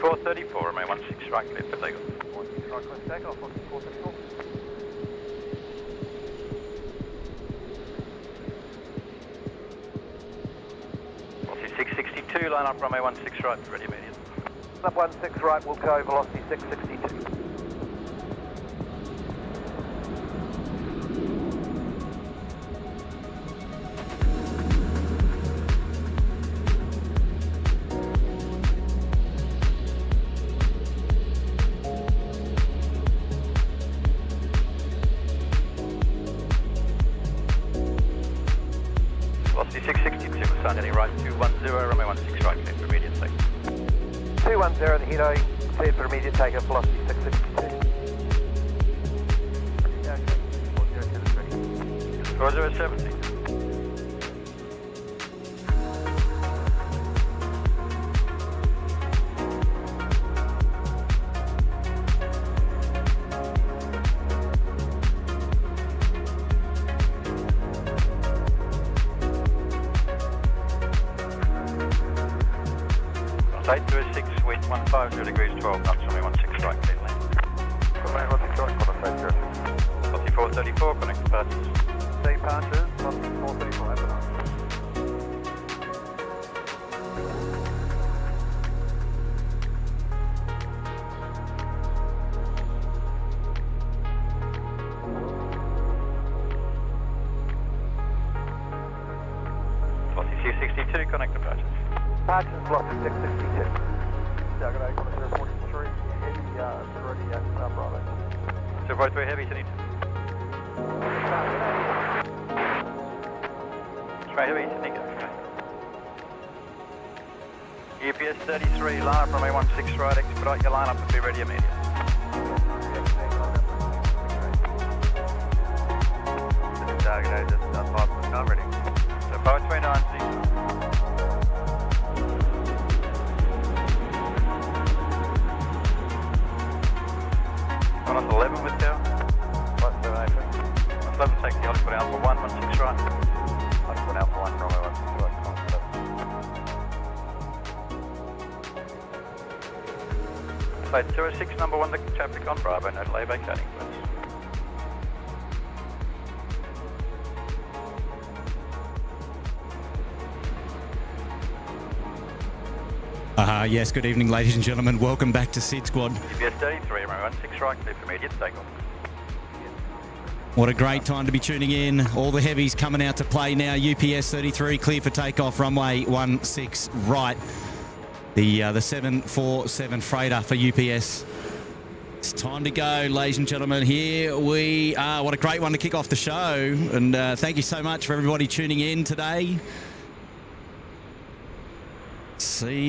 434, remain 16 right, clear for takeoff. 16 right, clear takeoff, Velocity 434. Velocity 662, line up runway 16 right, ready immediate. Up 16 right, will go, velocity 662. Velocity yes, good evening, ladies and gentlemen. Welcome back to SydSquad. UPS 33, runway 16 right, clear for immediate takeoff. What a great time to be tuning in. All the heavies coming out to play now. UPS 33 clear for takeoff, runway 16 right. The uh, the 747 freighter for UPS. It's time to go, ladies and gentlemen. Here we are. What a great one to kick off the show. And uh, thank you so much for everybody tuning in today. See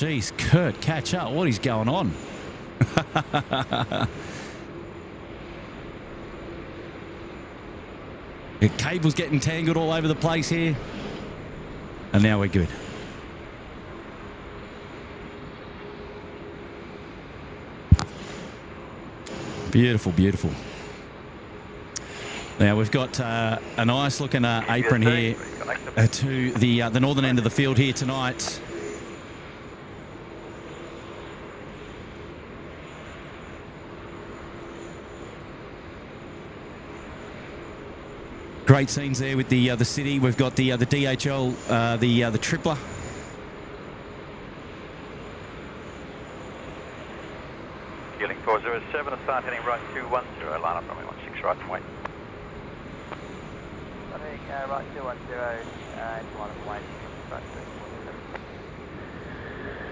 Jeez, Kurt, catch up. What is going on? the cable's getting tangled all over the place here. And now we're good. Beautiful, beautiful. Now we've got uh, a nice looking uh, apron here uh, to the uh, the northern end of the field here tonight. Great scenes there with the uh, the city. We've got the uh, the DHL, uh, the uh, the tripler. Healing 407, start heading right 210, line up runway 16 right and wait. Running uh, right 210, and one of wait. Right,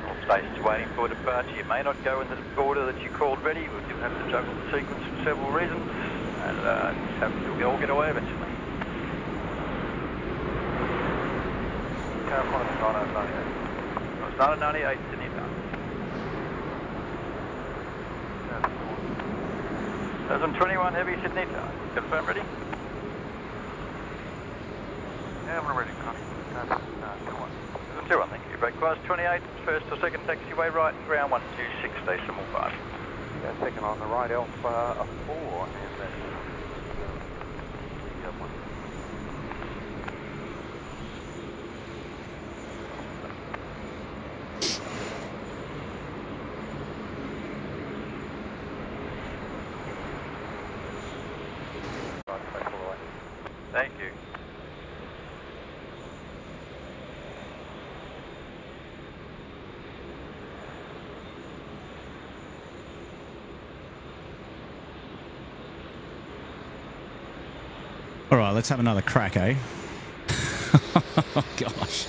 All stations waiting for departure. You may not go in the order that you called ready. We do have to juggle the sequence for several reasons, and uh, have to all get away eventually. Tower Qantas 9098. It's not a 98, Sydney time. There's 21 heavy Sydney time. Confirm ready? Yeah, we're ready, Connie. Uh. There's a 2 thank you. Break class 28, first or second taxiway right, ground 126, decimal 5. Yeah, second on the right, Alpha 4, and then... Yeah, one. Right, back all the way. Thank you. All right, let's have another crack, eh? oh, gosh.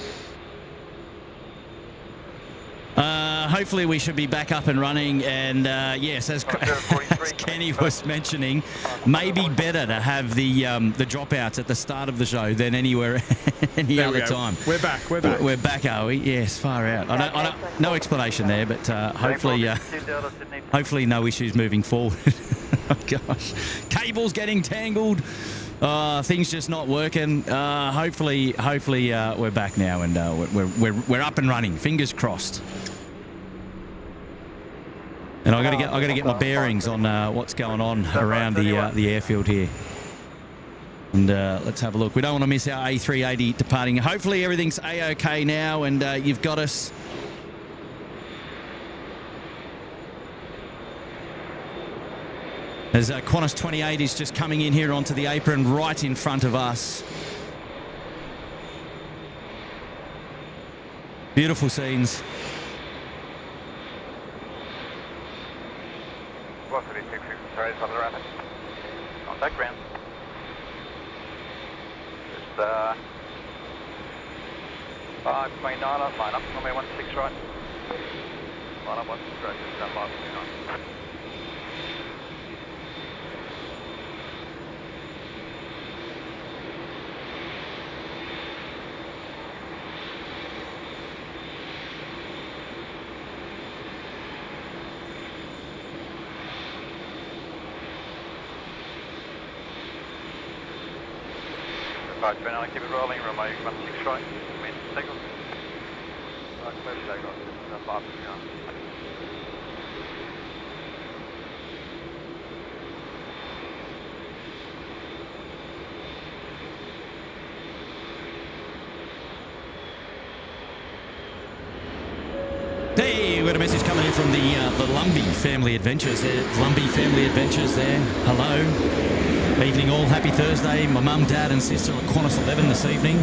Uh, hopefully we should be back up and running and uh, yes as, as Kenny was mentioning maybe better to have the um, the dropouts at the start of the show than anywhere any There other go. time We're back. We're back. we're back are we yes far out I don't, I don't, no explanation there but uh, hopefully uh, hopefully no issues moving forward. oh gosh, cables getting tangled. Uh, things just not working. Uh, hopefully, hopefully uh, we're back now and uh, we're, we're we're up and running. Fingers crossed. And I got to get I got to get my bearings on uh, what's going on around the uh, the airfield here. And let's have a look. We don't want to miss our A380 departing. Hopefully everything's a-okay now, and you've got us. As uh, Qantas 28 is just coming in here onto the apron right in front of us. Beautiful scenes. 136, sorry, it's on the rapid. Contact ground. Just uh, 529 on line up, runway 16 right. Line up 16 right, just uh, 529. Right, keep it rolling, runway 16 right. Right, clear to take off, just 529. Hey, we've got a message coming in from the uh, the Lumbee Family Adventures there. Lumbee Family Adventures there. Hello. Evening all. Happy Thursday. My mum, dad and sister are at Qantas 11 this evening.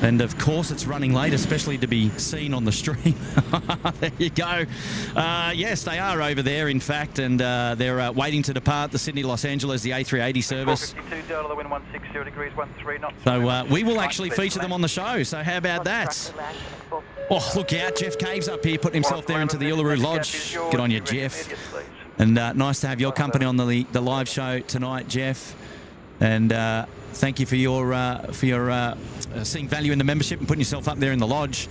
And of course, it's running late, especially to be seen on the stream. there you go. Uh, yes, they are over there, in fact, and uh, they're uh, waiting to depart the Sydney Los Angeles, the A380 service. 452 Delta, wind 160 degrees, 13. So uh, we will actually feature them on the show. So how about that? Oh, look out. Jeff Caves up here putting himself there into the Uluru Lodge. Get on you, Jeff. And uh, nice to have your company on the, the live show tonight, Jeff. And uh, thank you for your uh, for your uh, seeing value in the membership and putting yourself up there in the lodge.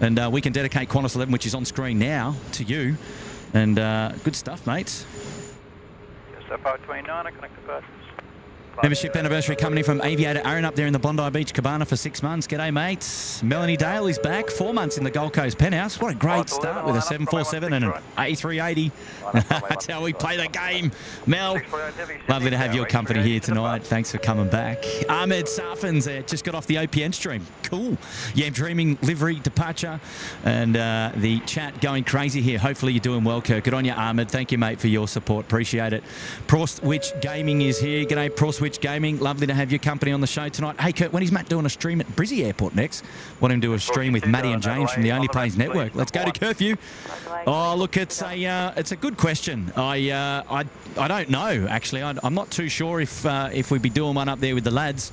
And uh, we can dedicate Qantas 11, which is on screen now, to you. And uh, good stuff, mates. So 529, I connect the birds. Membership anniversary company from Aviator Aaron up there in the Bondi Beach Cabana for six months. G'day, mates. Melanie Dale is back. Four months in the Gold Coast penthouse. What a great start with a 747 and an A380. That's how we play the game. Mel, lovely to have your company here tonight. Thanks for coming back. Ahmed Safins just got off the OPN stream. Cool. Yeah, dreaming livery departure and uh, the chat going crazy here. Hopefully you're doing well, Kurt. Good on you, Ahmed. Thank you, mate, for your support. Appreciate it. Prostwich Gaming is here. G'day, Prostwich Gaming. Lovely to have your company on the show tonight. Hey, Kurt, when is Matt doing a stream at Brizzy Airport next? Want him to do a stream with Matty and James from the Only Planes Network. Let's go to curfew. Oh, look, it's a uh, it's a good question. I uh, I I don't know actually. I, am not too sure if uh, if we'd be doing one up there with the lads.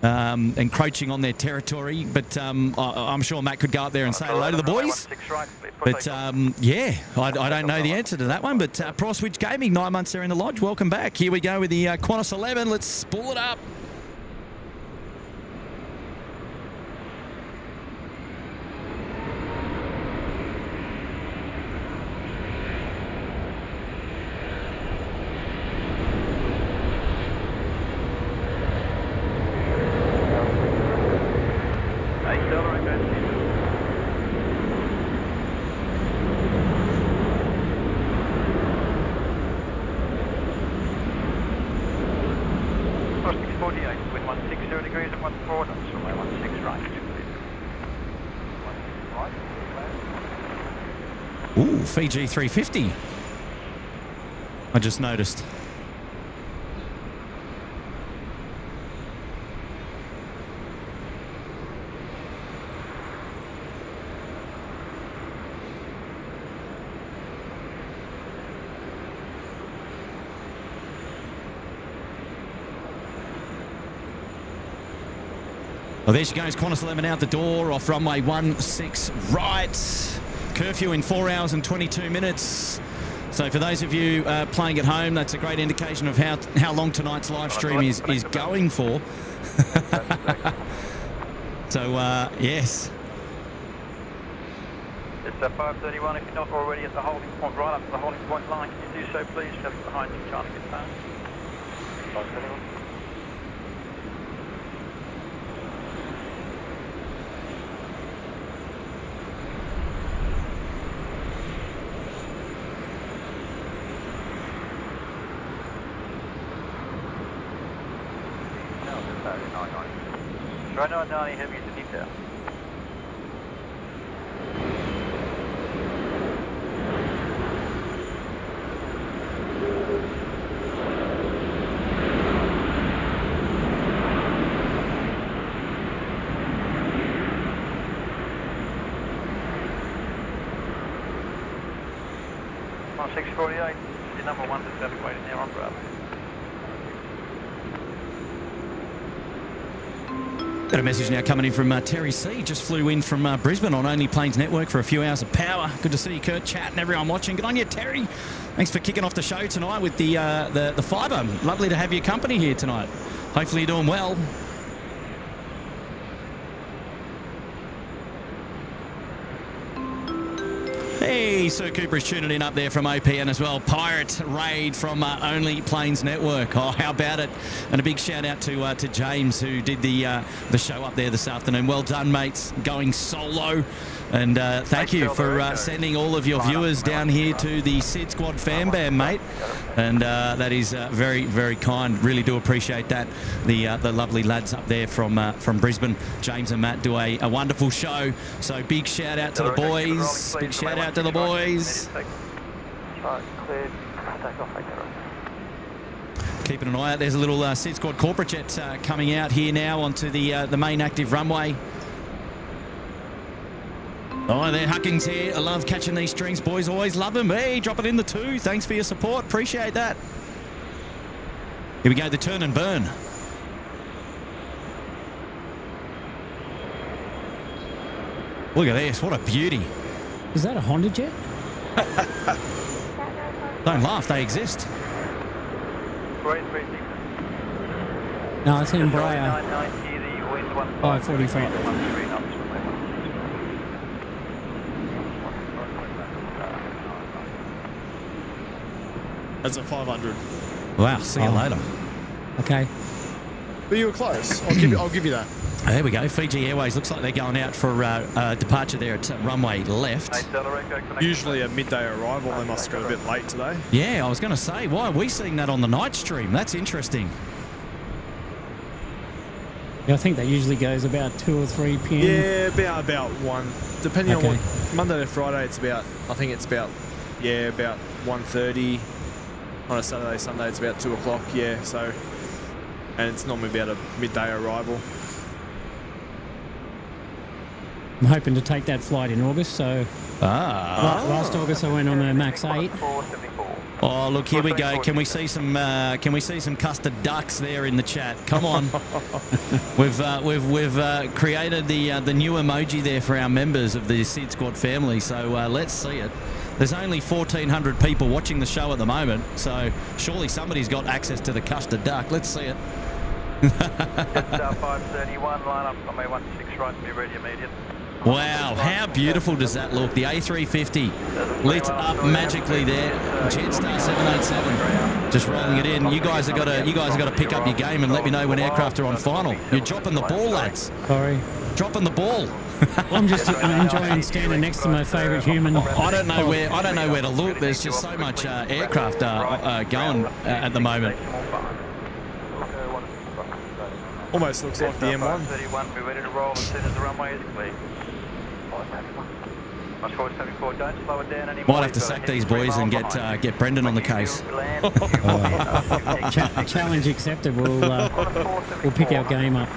Um, encroaching on their territory, but um, I, am sure Matt could go up there and say hello to the boys. But um, yeah, I, I, don't know the answer to that one. But uh, Proswitch Gaming, nine months there in the lodge. Welcome back. Here we go with the uh, Qantas 11. Let's pull it up. Fiji 350. I just noticed. Well, there she goes. Qantas 11 out the door off runway 16 right. Curfew in 4 hours and 22 minutes. So for those of you uh, playing at home, that's a great indication of how how long tonight's live stream is, is going for. so, uh, yes. It's a 531. If you're not already at the holding point, right up to the holding point line, can you do so, please? Traffic behind you trying to get past. 531. Down heavy to detail. One six forty eight, the number one that's evacuated now on Bravo. Got a message now coming in from uh, Terry C. Just flew in from uh, Brisbane on Only Planes Network for a few hours of power. Good to see you, Kurt, chat, and everyone watching. Good on you, Terry. Thanks for kicking off the show tonight with the uh, the, the fibre. Lovely to have your company here tonight. Hopefully you're doing well. Hey, Sir Cooper is tuning in up there from OPN as well. Pirate Raid from uh, Only Planes Network. Oh, how about it? And a big shout out to uh, to James who did the uh, the show up there this afternoon. Well done, mates. Going solo. And uh, thank you for uh, sending all of your viewers down here to the SydSquad fan band, mate. And uh, that is uh, very, very kind. Really do appreciate that. The uh, the lovely lads up there from uh, from Brisbane, James and Matt, do a, a wonderful show. So big shout out to the boys. Big shout out to the boys. Keeping an eye out. There's a little SydSquad corporate jet coming out here now onto the the main active runway. Oh, there, Huckings here. I love catching these strings, boys. Always love them. Hey, drop it in the two. Thanks for your support. Appreciate that. Here we go, the turn and burn. Look at this. What a beauty. Is that a Honda jet? Don't laugh. They exist. Great, three six. No, it's in Briar. 990, the wind one Oh, 45. one three knots from my That's a 500. Wow. See you Oh. later. Okay. But you were close. I'll give you, I'll give you that. There we go. Fiji Airways looks like they're going out for uh, uh, departure there at uh, runway left. Eight Delaware, connect. Usually a midday arrival. They must have got a bit late today. Yeah, I was going to say, why are we seeing that on the night stream? That's interesting. Yeah, I think that usually goes about 2 or 3 p.m. Yeah, about about one. Depending Okay. on what Monday to Friday, it's about. I think it's about. Yeah, about 1.30. On a Saturday, Sunday, it's about two o'clock. Yeah, so. And it's normally about a midday arrival. I'm hoping to take that flight in August. So Ah. la- last August I went on a Max 8. Oh, look, here we go. Can we see some? Uh, can we see some custard ducks there in the chat? Come on. we've uh, we've we've uh, created the uh, the new emoji there for our members of the SydSquad family. So uh, let's see it. There's only 1,400 people watching the show at the moment, so surely somebody's got access to the custard duck. Let's see it. Jetstar uh, 531, line up on my 16 right, be ready immediate. Wow, how beautiful does that look? The A350 lit up magically there. Jetstar 787, just rolling it in. You guys have got to you guys have got to pick up your game and let me know when aircraft are on final. You're dropping the ball, lads. Sorry. Dropping the ball. I'm just I'm enjoying standing next to my favourite human. I don't know where I don't know where to look. There's just so much uh, aircraft uh, uh, going uh, at the moment. Almost looks like the M1. 531, be ready to roll as soon as the runway is clear. Much forward 74, don't slow it down anymore. Might have to sack these boys and get uh, get Brendan on the case. Challenge accepted. We'll uh, we'll pick our game up.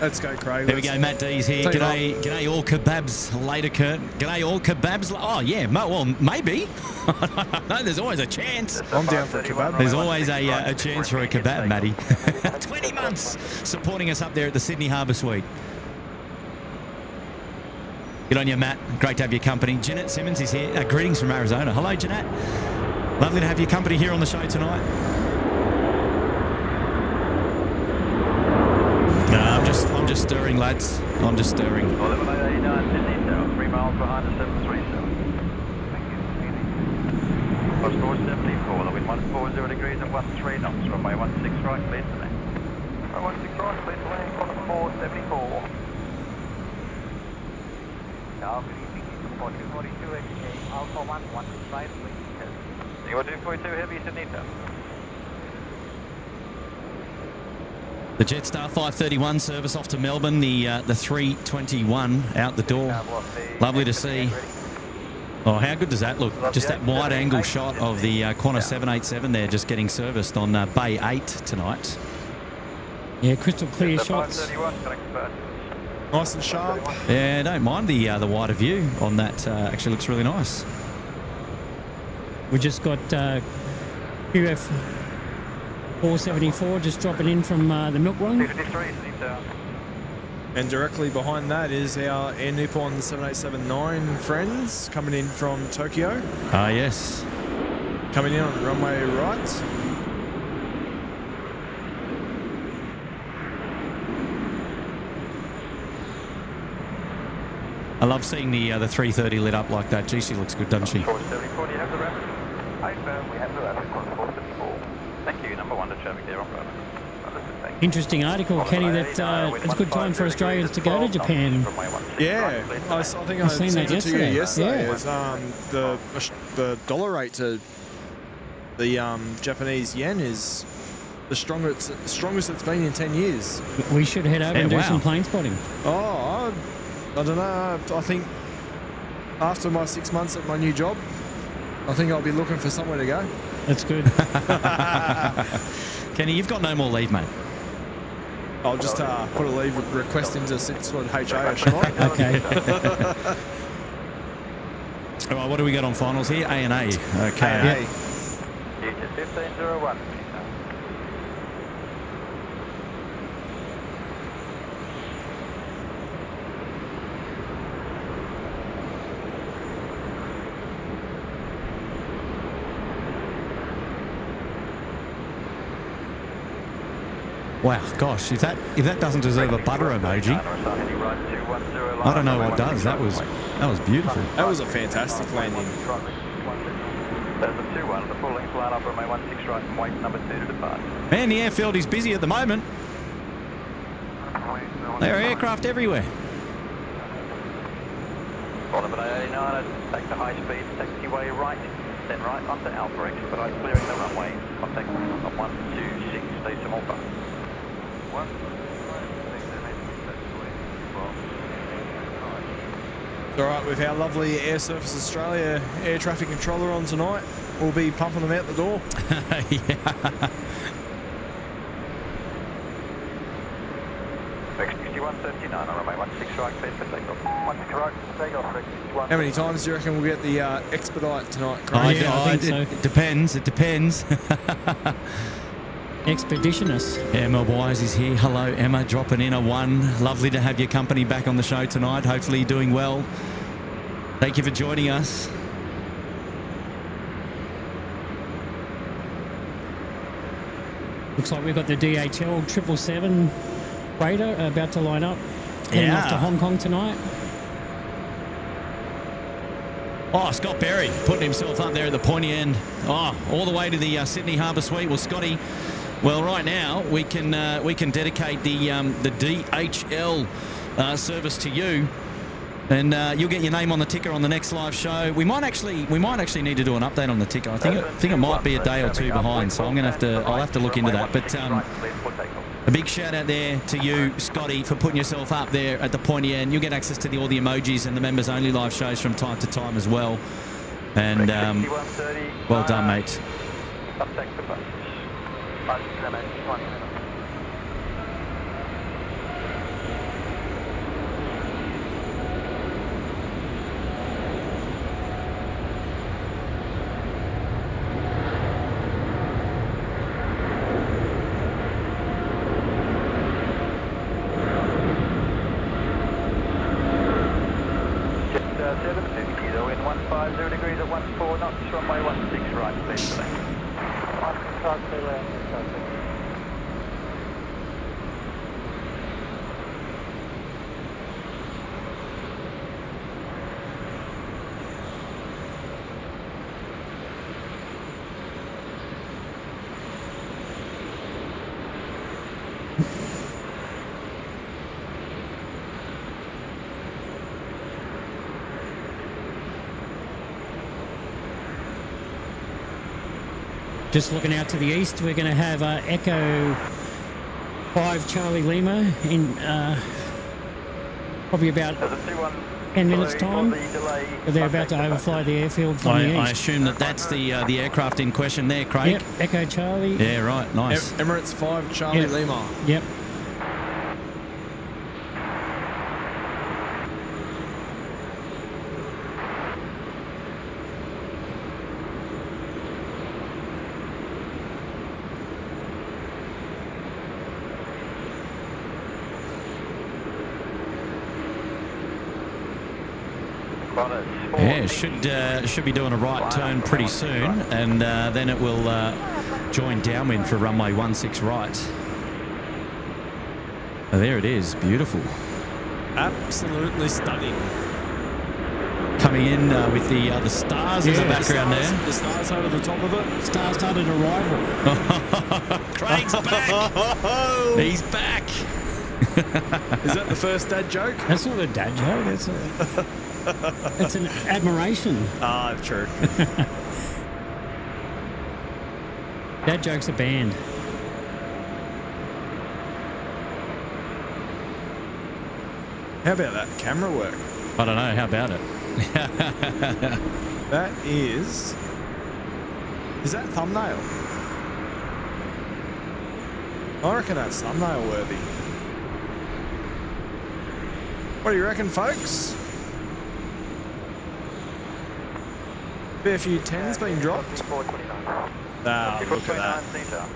Let's go, Craig. There we Let's- go, Matt D's here. Tell you G'day, g'day, all kebabs later, Kurt. G'day, all kebabs. Oh yeah, mo- well maybe. no, there's always a chance. I'm down for a kebab. There's always a, uh, a chance for a kebab, Matty. 20 months supporting us up there at the Sydney Harbour Suite. Good on you, Matt. Great to have your company. Jeanette Simmons is here. Uh, greetings from Arizona. Hello, Jeanette. Lovely to have your company here on the show tonight. No, I'm stirring, lads. I'm just stirring. 1189 Sydney three miles behind the 737. Cross course 74, the wind 140 degrees and 13 knots, runway 16 right, clear to land. Runway 16 right, clear to land, cross 474. Now, good evening, it's 4242 XK, Alpha 1, 165, please. Singapore 242 Heavy, Sydney Tower. The Jetstar 531 service off to Melbourne. The uh, the 321 out the door. Lovely to see. Oh, how good does that look? Just that wide angle shot of the uh, Qantas 787 there, just getting serviced on uh, Bay 8 tonight. Yeah, crystal clear So shots. 531, connect first. Nice and sharp. Yeah, don't mind the uh, the wider view on that. Uh, actually, looks really nice. We just got uh, QF 474 just dropping in from uh, the milk run. 53 And directly behind that is our All Nippon 7879 friends coming in from Tokyo. Ah, yes. Coming in on runway right. I love seeing the uh, the 330 lit up like that. Gee, she looks good, doesn't she? 474, do you have the rapid? I confirm we have the rapid cross 474. Thank you, number one to traffic there on rapid. Understood, thank you. Interesting article, Kenny, that uh, it's a good time for Australians to go to Japan. Yeah, I think I I've seen sent that it to you yesterday. yesterday. Yeah. Is, um, the the dollar rate to the um, Japanese yen is the strongest strongest it's been in ten years. We should head over Yeah, and do wow. some plane spotting. Oh, I, I don't know. I think after my six months at my new job, I think I'll be looking for somewhere to go. That's good. Kenny, you've got no more leave, mate. I'll just uh, put a leave request into Sixwood HA tonight. Okay. All right, what do we got on finals here? A and A. Okay. Hey, Future 1501. Wow, gosh, if that if that doesn't deserve a butter emoji, I don't know what does. That was that was beautiful. that was a fantastic landing. There's a 2-1, the full length line up runway 16 right and wait number 2 to depart. Man, the airfield is busy at the moment. There are aircraft everywhere. Bottom of 89, take the high speed taxiway right, then right onto Alpha X, but I'm clearing the runway. Contact on 126, stay some Alpha. It's all right with our lovely Airservices Australia air traffic controller on tonight. We'll be pumping them out the door. yeah. X6139 on runway 16 right, clear for takeoff. 16 right, takeoff, 61. How many times do you reckon we'll get the uh, expedite tonight, Craig? I, yeah, I I- think it so. depends. It depends. Expeditionist. Emma Wise is here. Hello, Emma, dropping in a one. Lovely to have your company back on the show tonight. Hopefully, you're doing well. Thank you for joining us. Looks like we've got the DHL 777 freighter about to line up. Heading off to Hong Kong tonight. Oh, Scott Berry putting himself up there at the pointy end. Oh, all the way to the uh, Sydney Harbour Suite. Well, Scotty, well, right now we can uh, we can dedicate the um, the DHL uh, service to you, and uh, you'll get your name on the ticker on the next live show. We might actually we might actually need to do an update on the ticker. I think it, I think it might be a day or two behind, so I'm gonna have to I'll have to look into that. But um, a big shout out there to you, Scotty, for putting yourself up there at the pointy end. You'll get access to the, all the emojis and the members only live shows from time to time as well. And um, well done, mate. Contact the Just looking out to the east, we're going to have uh, Echo 5 Charlie Lima in uh, probably about There's a 2-1. 10 minutes time. the. But they're about to Contact the overfly the airfield from I, the east. I assume that that's the uh, the aircraft in question there, Craig. Yep, Echo Charlie. Yeah, right. Nice. Em- Emirates 5 Charlie Yeah. Lima. Yep. bus. Well, it's four Yeah, it six. Should uh, should be doing a right turn pretty soon, and uh, then it will uh, join downwind for runway 16 right. Oh, there it is, beautiful. Absolutely stunning. Coming in uh, with the uh, the stars in the Yeah, background stars, there. The stars over the top of it. Star started arrival. Craig's back. He's back. Is that the first dad joke? That's not a dad joke. That's a. That's an admiration. Ah, true. Dad jokes a band. How about that camera work? I don't know. How about it? That is. Is that thumbnail? I reckon that's thumbnail worthy. What do you reckon, folks? Fair few tens being dropped. 429. Ah, look at that.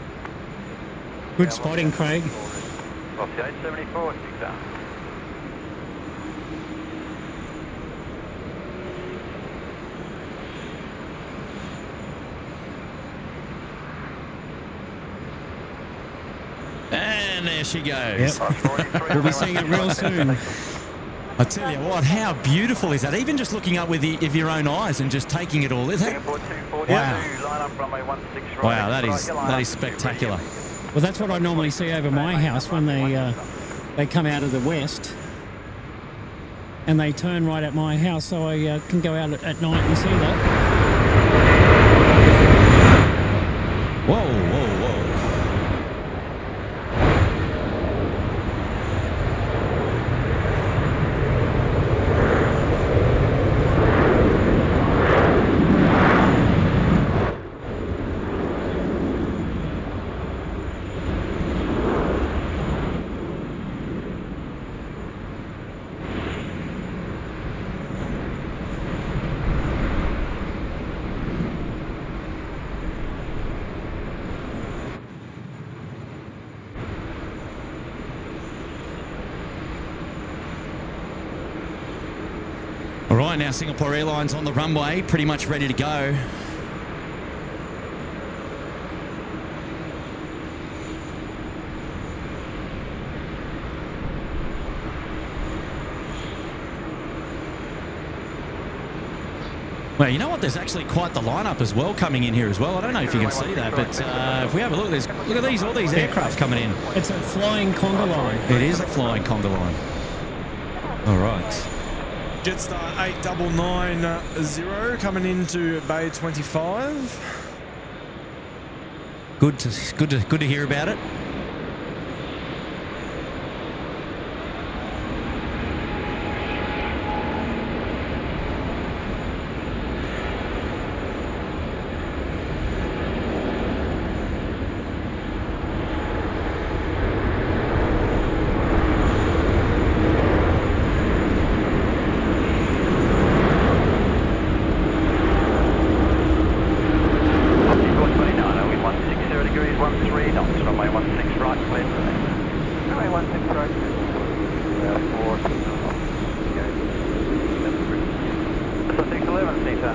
Good spotting, Craig. Velocity 874, And there she goes. Yep. Plus We'll be seeing it real soon. I tell you what, how beautiful is that? Even just looking up with, the, with your own eyes and just taking it all. Is that, Wow. line up runway 16 right. wow, that is Right, line that up is to spectacular. Well, that's what I normally see over my house when they uh, they come out of the west and they turn right at my house, so I uh, can go out at, at night and see that. Whoa, whoa, whoa. All right, now Singapore Airlines on the runway, pretty much ready to go. Well, you know what? There's actually quite the lineup as well coming in here as well. I don't know if you can see that, but uh, if we have a look, there's look at these, all these aircraft coming in. It's a flying conga line. It is a flying conga line. All right. Jetstar 8990 coming into Bay 25. Good to good to good to hear about it. Velocity 429, are we 160 degrees, 13 knots, runway 16 right, clear for me. Runway 16 right. Uh, four. So 611, Theta.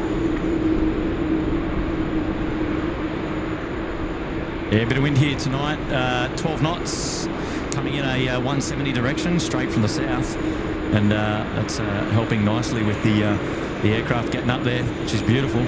Yeah, a bit of wind here tonight. Uh, 12 knots, coming in a uh, 170 direction, straight from the south, and uh, that's uh, helping nicely with the uh, the aircraft getting up there, which is beautiful.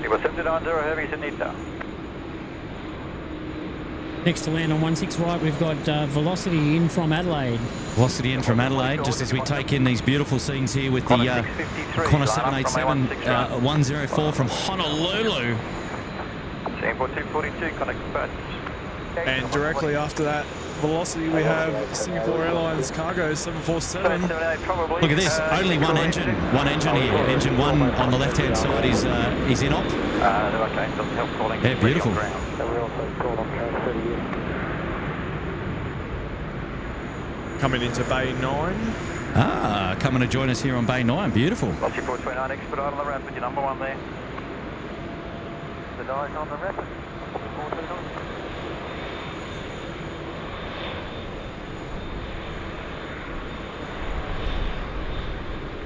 Singapore 790, heavy Sunita. Next to land on 16 right, we've got uh, Velocity in from Adelaide. Velocity in from Adelaide, just as we take in these beautiful scenes here with the uh, Qantas 787 uh, 104 from Honolulu. Singapore 242, connect. And directly after that velocity, we have Singapore Airlines Cargo 747. Look at this, only one engine, one engine here. Engine one on the left-hand side is uh, is in op. Uh, okay, doesn't help calling. Yeah, beautiful. Ground. So we're also called on track 30 years. Coming into Bay 9. Ah, coming to join us here on Bay 9. Beautiful. Velocity 429, expedite on the ramp with your number one there. The nine on the rapid. 429.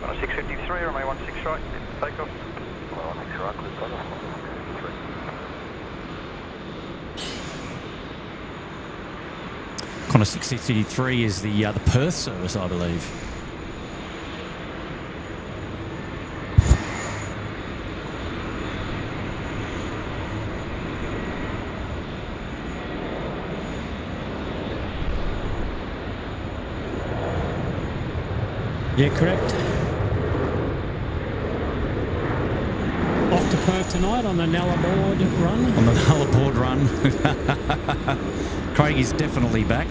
On a 653, runway 16 right, take off. Well, make sure I click on it. Qantas 663 is the uh, the Perth service, I believe. Yeah, correct. Off to Perth tonight on the Nullarbor run. on the Nullarbor run. Craig is definitely back.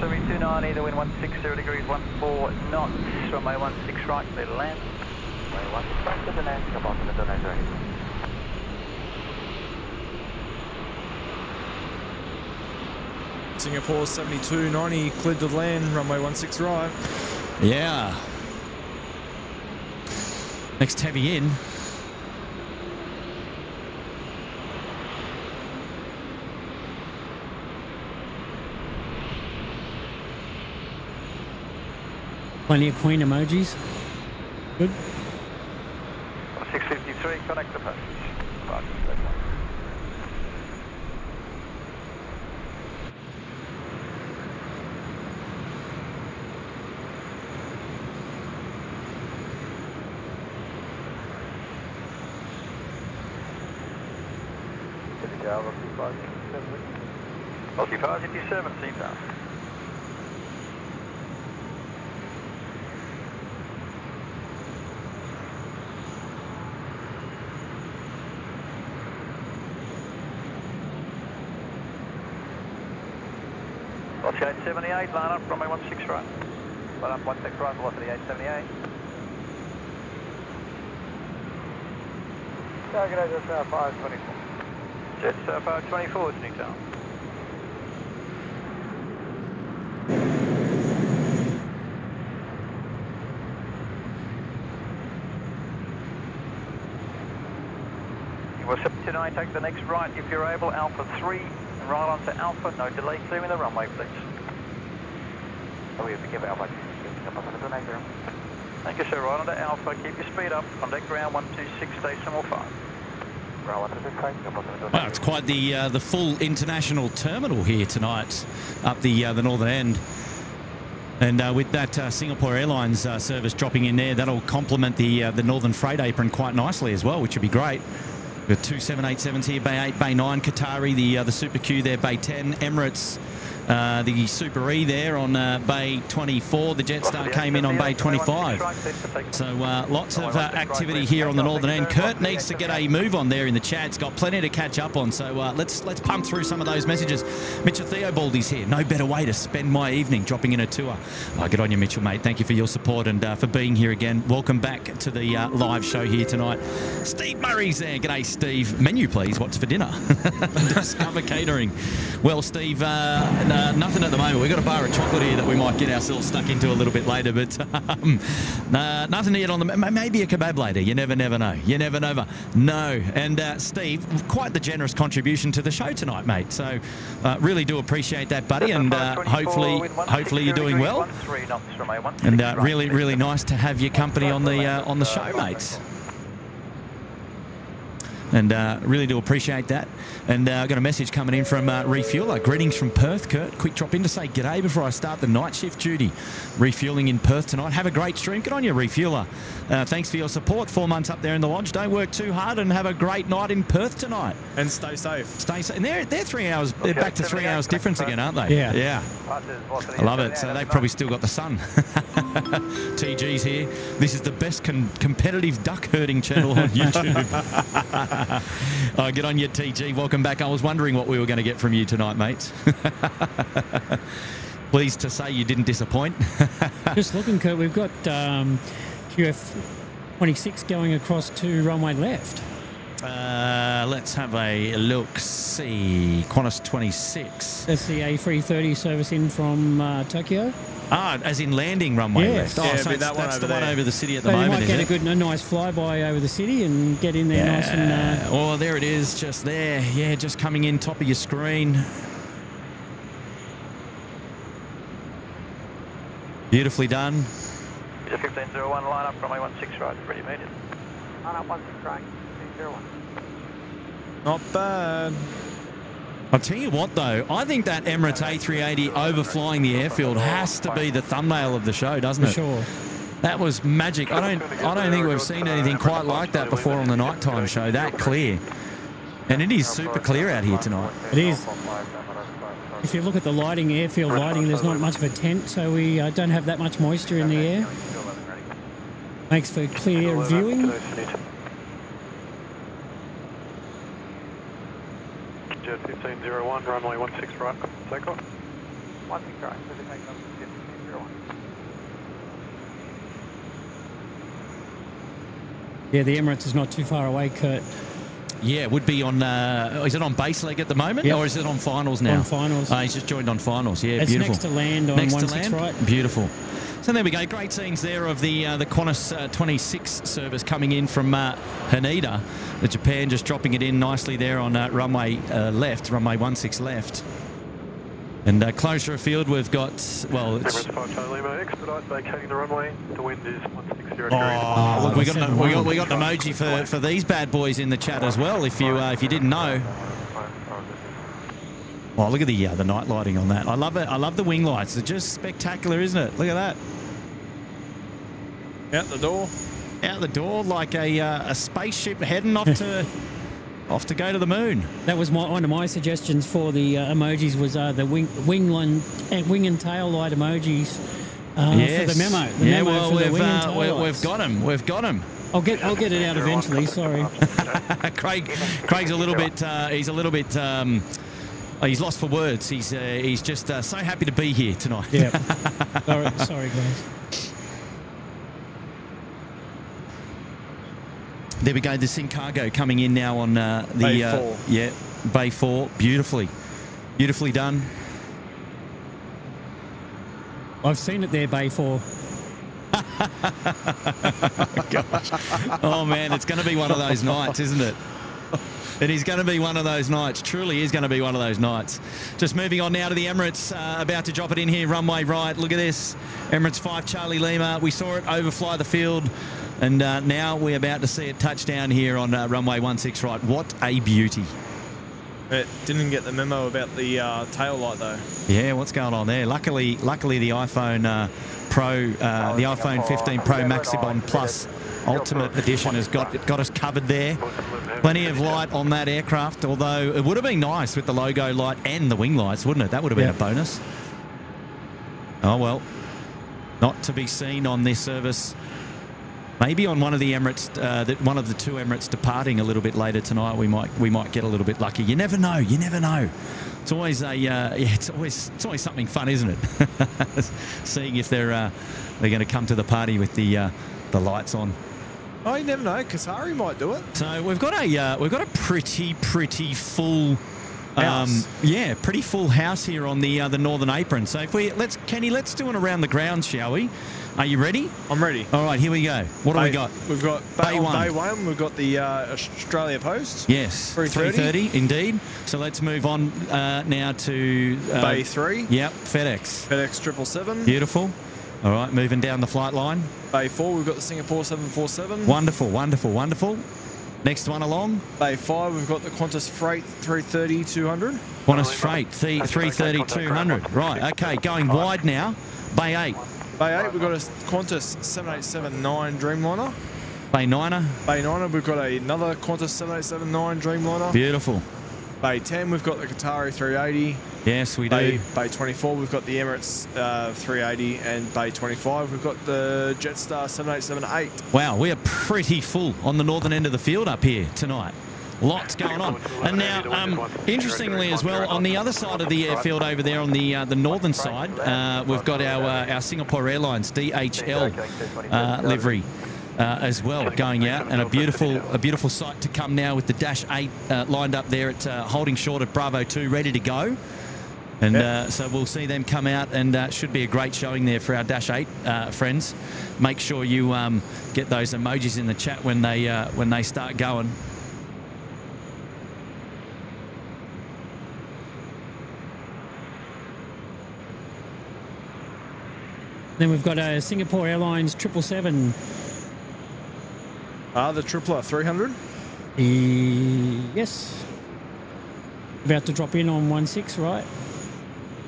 7290, the wind 160 degrees, 14 knots, runway 16 right, clear to land. Runway 16 right, clear to land, come on, the donator Singapore 7290, cleared to land, runway 16 right. Yeah. Next heavy in. Plenty of Queen emojis. Good. 653, connect the passage. Right, Good to go, Rocky 557. Aussie 557, seatbelt. Aussie 878, line up, runway 16 right. Line up 16 right, velocity 878. Target address now 524. Jets uh, 524, Newtown. You will 79, take the next right if you're able, Alpha 3, and right on to Alpha, no delay, clearing the runway please. Oh, have give Alpha. Thank you sir, right on to Alpha, keep your speed up, contact ground 126, decimal 5. Ground 126, come on, the donator. Well, it's quite the uh, the full international terminal here tonight, up the uh, the northern end. And uh, with that uh, Singapore Airlines uh, service dropping in there, that'll complement the uh, the northern freight apron quite nicely as well, which would be great. We've got two 787s here, Bay 8, Bay 9, Qatari, the uh, the Super Q there, Bay 10, Emirates, uh, the Super E there on uh, Bay 24. The Jetstar came in on Bay 25. So uh, lots of uh, activity here on the northern end. Kurt needs to get a move on there in the chat. He's got plenty to catch up on. So uh, let's let's pump through some of those messages. Mitchell Theobaldi's here. No better way to spend my evening dropping in a tour. Oh, good on you, Mitchell, mate. Thank you for your support and uh, for being here again. Welcome back to the uh, live show here tonight. Steve Murray's there. G'day, Steve. Menu, please. What's for dinner? Discover Catering. Well, Steve, uh, uh, nothing at the moment. We've got a bar of chocolate here that we might get ourselves stuck into a little bit later, but um, uh, nothing yet on the. Maybe a kebab later. You never, never know. You never never know. No. And uh, Steve, quite the generous contribution to the show tonight, mate. So uh, really do appreciate that, buddy, and uh, hopefully, hopefully you're doing well. And uh, really, really nice to have your company on the uh, on the show, mates. And uh, really do appreciate that. And uh, I got a message coming in from uh, Refueler. Greetings from Perth, Kurt. Quick drop in to say g'day before I start the night shift duty. Refueling in Perth tonight. Have a great stream. Good on you, Refueler. Uh, thanks for your support. Four months up there in the lodge. Don't work too hard and have a great night in Perth tonight. And stay safe. Stay safe. And they're, they're three hours, they're back to three hours difference again, aren't they? Yeah. Yeah. I love it. So they've probably still got the sun. TG's here. This is the best con- competitive duck herding channel on YouTube. oh, get on your TG. Welcome back. I was wondering what we were going to get from you tonight, mate. Pleased to say you didn't disappoint. Just looking, Kurt, we've got um, QF 26 going across to runway left. Uh, let's have a look. See, Qantas 26. That's the A330 service in from uh, Tokyo. Ah, as in landing runway Yes. left. Oh, Yeah, so that that's over the one over the city at the So you moment, might is get a good, a nice flyby over the city and get in there nice and. Uh, Oh, there it is, just there. Yeah, just coming in top of your screen. Beautifully done. 1501, line up, from runway 16 right, ready immediate. Line up 16 right, 201. Not bad. I'll tell you what, though, I think that Emirates A380 overflying the airfield has to be the thumbnail of the show, doesn't for it? sure. That was magic. I don't, I don't think we've seen anything quite like that before on the nighttime show. That clear, and it is super clear out here tonight. It is. If you look at the lighting, airfield lighting, there's not much of a tent, so we uh, don't have that much moisture in the air. Makes for clear viewing. 1501, runway 16 right, take off. One six right, so they take number fifteen zero one. Yeah, the Emirates is not too far away, Kurt. Yeah, it would be on. Uh, is it on base leg at the moment, Yep. or is it on finals now? On finals. Uh, he's just joined on finals. Yeah, It's beautiful. next to land on Next one to six land. right. Beautiful. So there we go. Great scenes there of the uh, the Qantas uh, 26 service coming in from uh, Haneda. The Japan just dropping it in nicely there on uh, runway uh, left, runway 16 left. And uh, of field, we've got well, it's, Emirates 5 Charlie Lima, expedite vacating the runway. The wind is 160 Oh, look, we got, an, we got we got an emoji for, for these bad boys in the chat as well. If you uh, if you didn't know, oh look at the uh, the night lighting on that. I love it. I love the wing lights. They're just spectacular, isn't it? Look at that. Out the door. Out the door like a uh, a spaceship heading off to off to go to the moon. That was my, one of my suggestions for the uh, emojis was uh, the wing, wing, line, uh, wing and tail light emojis uh, for the memo. The yeah, memo well, for we've, wing and uh, tail we, lights. we've got him. We've got him. I'll get I'll get it out eventually. Sorry. Craig, Craig's a little bit. Uh, he's a little bit. Um, oh, he's lost for words. He's uh, he's just uh, so happy to be here tonight. Yeah. sorry, sorry, guys. There we go. The Sincargo coming in now on uh, the Bay uh, four. yeah Bay Four. Beautifully, beautifully done. I've seen it there, Bay Four. Oh man, it's going to be one of those nights, isn't it? It is going to be one of those nights. Truly is going to be one of those nights. Just moving on now to the Emirates. Uh, about to drop it in here, runway right. Look at this. Emirates 5 Charlie Lima. We saw it overfly the field. And uh, now we're about to see it touch down here on uh, runway 16 right. What a beauty. It didn't get the memo about the uh, tail light though. Yeah, what's going on there? Luckily, luckily the iPhone uh, Pro, uh, the iPhone 15 Pro Maxibond Plus Ultimate Edition has got got us covered there. Plenty of light on that aircraft. Although it would have been nice with the logo light and the wing lights, wouldn't it? That would have been Yeah. a bonus. Oh well, not to be seen on this service. Maybe on one of the Emirates, uh, that one of the two Emirates departing a little bit later tonight, we might we might get a little bit lucky. You never know. You never know. It's always a uh, yeah. It's always it's always something fun, isn't it? Seeing if they're uh, they're going to come to the party with the uh, the lights on. Oh, you never know. Kasari might do it. So we've got a uh, we've got a pretty pretty full. Um, yeah, pretty full house here on the uh, the northern apron. So if we let's Kenny, let's do it around the ground, shall we? Are you ready? I'm ready. All right, here we go. What do we got? We've got Bay Bay, one. Bay one. We've got the uh, Australia Post. Yes, 330. 330, indeed. So let's move on uh, now to uh, Bay three. Yep, FedEx. FedEx triple seven. Beautiful. All right, moving down the flight line. Bay four. We've got the Singapore seven four seven. Wonderful, wonderful, wonderful. Next one along. Bay five. We've got the Qantas Freight 330 200. Qantas Freight, th- 330, 200. Right, okay, going wide now. Bay 8, Bay eight. We've got a Qantas 7879 Dreamliner. Bay 9er. Bay nine. We've got another Qantas 7879 Dreamliner. Beautiful. Bay 10, we've got the Qatari 380. Yes, we Bay, do. Bay 24, we've got the Emirates uh, 380. And Bay 25, we've got the Jetstar 7878. Wow, we are pretty full on the northern end of the field up here tonight. Lots going on. And now, um, interestingly as well, on the other side of the airfield over there on the uh, the northern side, uh, we've got our uh, our Singapore Airlines DHL uh, livery. Uh, as well, going out, and a beautiful, a beautiful sight to come now with the Dash 8 uh, lined up there at uh, holding short at Bravo 2, ready to go. And uh, so we'll see them come out, and uh, should be a great showing there for our Dash 8 uh, friends. Make sure you um, get those emojis in the chat when they uh, when they start going. Then we've got a Singapore Airlines triple seven. Ah, the Tripler 300. Yes. About to drop in on one six, right?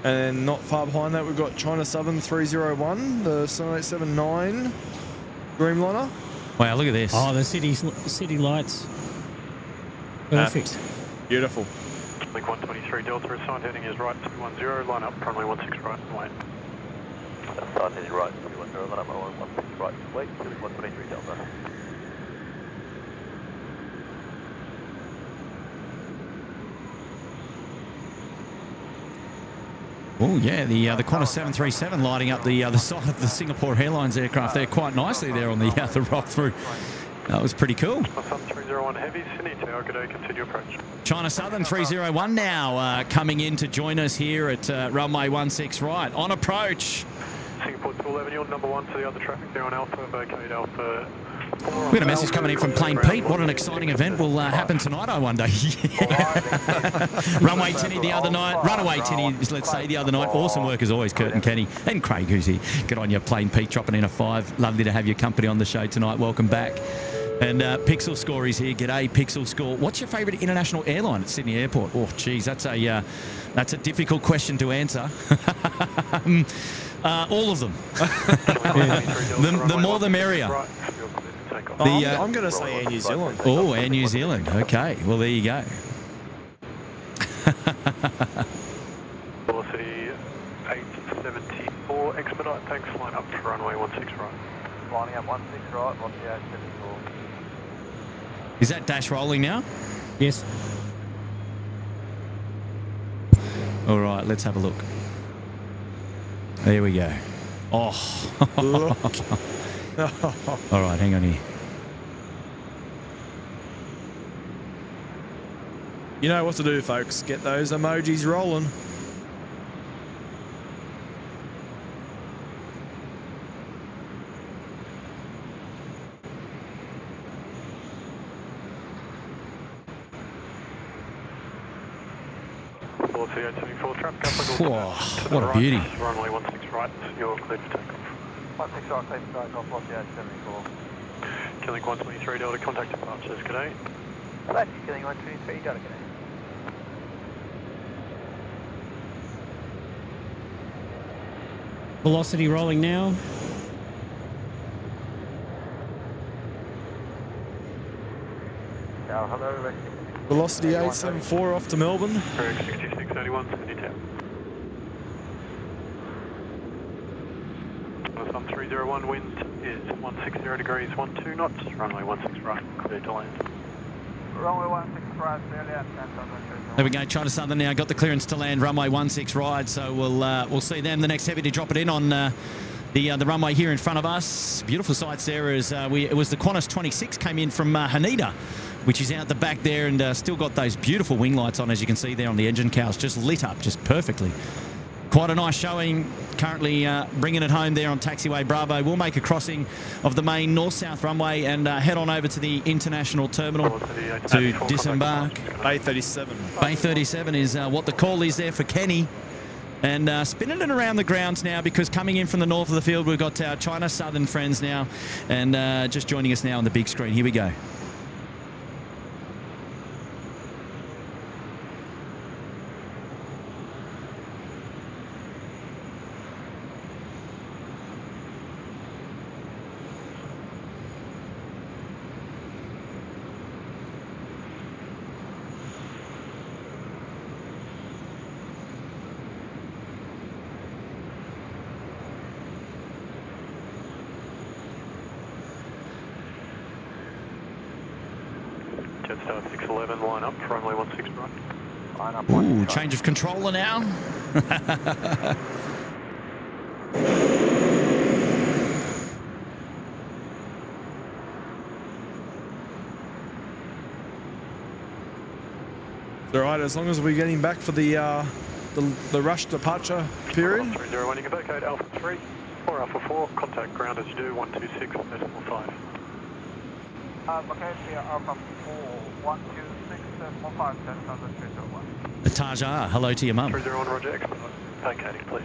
And not far behind that, we've got China Southern 301, the 7879 Dreamliner. Wow, look at this. Oh, the city city lights. Perfect. Beautiful. Link 123 Delta assigned heading is right 210, line up runway 16 right and wait. Assigned heading right, 210, line up runway 16 right, wait, 123 Delta. Oh yeah, the uh, the Qantas 737 lighting up the uh, the side of the Singapore Airlines aircraft there quite nicely there on the uh, the rock through. That was pretty cool. Sun 301 Heavy, Sydney Tower, good day, continue approach. China Southern 301 now uh, coming in to join us here at uh, runway 16 right on approach. Singapore 211, you're number one to the other traffic there on Alpha, vacate Alpha. We got a message coming in from Plain Pete. What an exciting event will uh, happen tonight, I wonder. Runway Tinny the other night. Runaway Tinny, let's say, the other night. Awesome work as always, Kurt and Kenny. And Craig, who's here. Good on you, Plain Pete, dropping in a five. Lovely to have your company on the show tonight. Welcome back. And uh, Pixel Score is here. G'day, Pixel Score. What's your favourite international airline at Sydney Airport? Oh, geez, that's a uh, that's a difficult question to answer. Um, uh, all of them. the, the more the merrier. Right, you're clear to take off. The, I'm, uh, I'm going to say Air New Zealand. Oh, Air New Zealand. Okay, well there you go. Velocity 874, expedite, thanks, line up for runway 16 right. Lining up 16 right, Roger 874. Is that dash rolling now? Yes. All right, let's have a look. There we go. Oh. All right, hang on here. You know what to do, folks. Get those emojis rolling. Velocity 874, traffic Whoa, what a beauty. Runway 16 right, you're clear to take off. 16 right, clear for takeoff, Roger 874. Killing 123 Delta, contact departures, good day. That's killing 123, got it, get Velocity rolling now. Now, hello, rescue. Velocity 874 off to Melbourne. Correct, 6681, Sydney Tower. Sun 301, wind is 160 degrees, 12 knots, runway 16 right, clear to land. Runway 16 right, Australia, Santos, There we go. China Southern now got the clearance to land runway 16 ride, so we'll uh, we'll see them the next heavy to drop it in on uh, the uh, the runway here in front of us. Beautiful sights there as uh, we it was the Qantas 26 came in from uh, Haneda, which is out the back there and uh, still got those beautiful wing lights on as you can see there on the engine cowls, just lit up just perfectly. Quite a nice showing. Currently uh, bringing it home there on Taxiway Bravo. We'll make a crossing of the main north-south runway and uh, head on over to the international terminal to disembark. contact A37. Bay 37 is uh, what the call is there for Kenny. And uh, spinning it around the grounds now because coming in from the north of the field, we've got our China Southern friends now. And uh, just joining us now on the big screen. Here we go. Jetstar 611, line up for runway 16 right. Line up Ooh, 16 change of controller now. All right, as long as we're getting back for the uh, the, the rush departure period. 301, you can vacate Alpha 3 or Alpha 4, contact ground as you do, 126 decimal 5. Uh, okay, we are Alpha 4, 126, decimal 5, Santos, 301. Taja, hello to your mum. 301, roger, expedite. Vacating, please.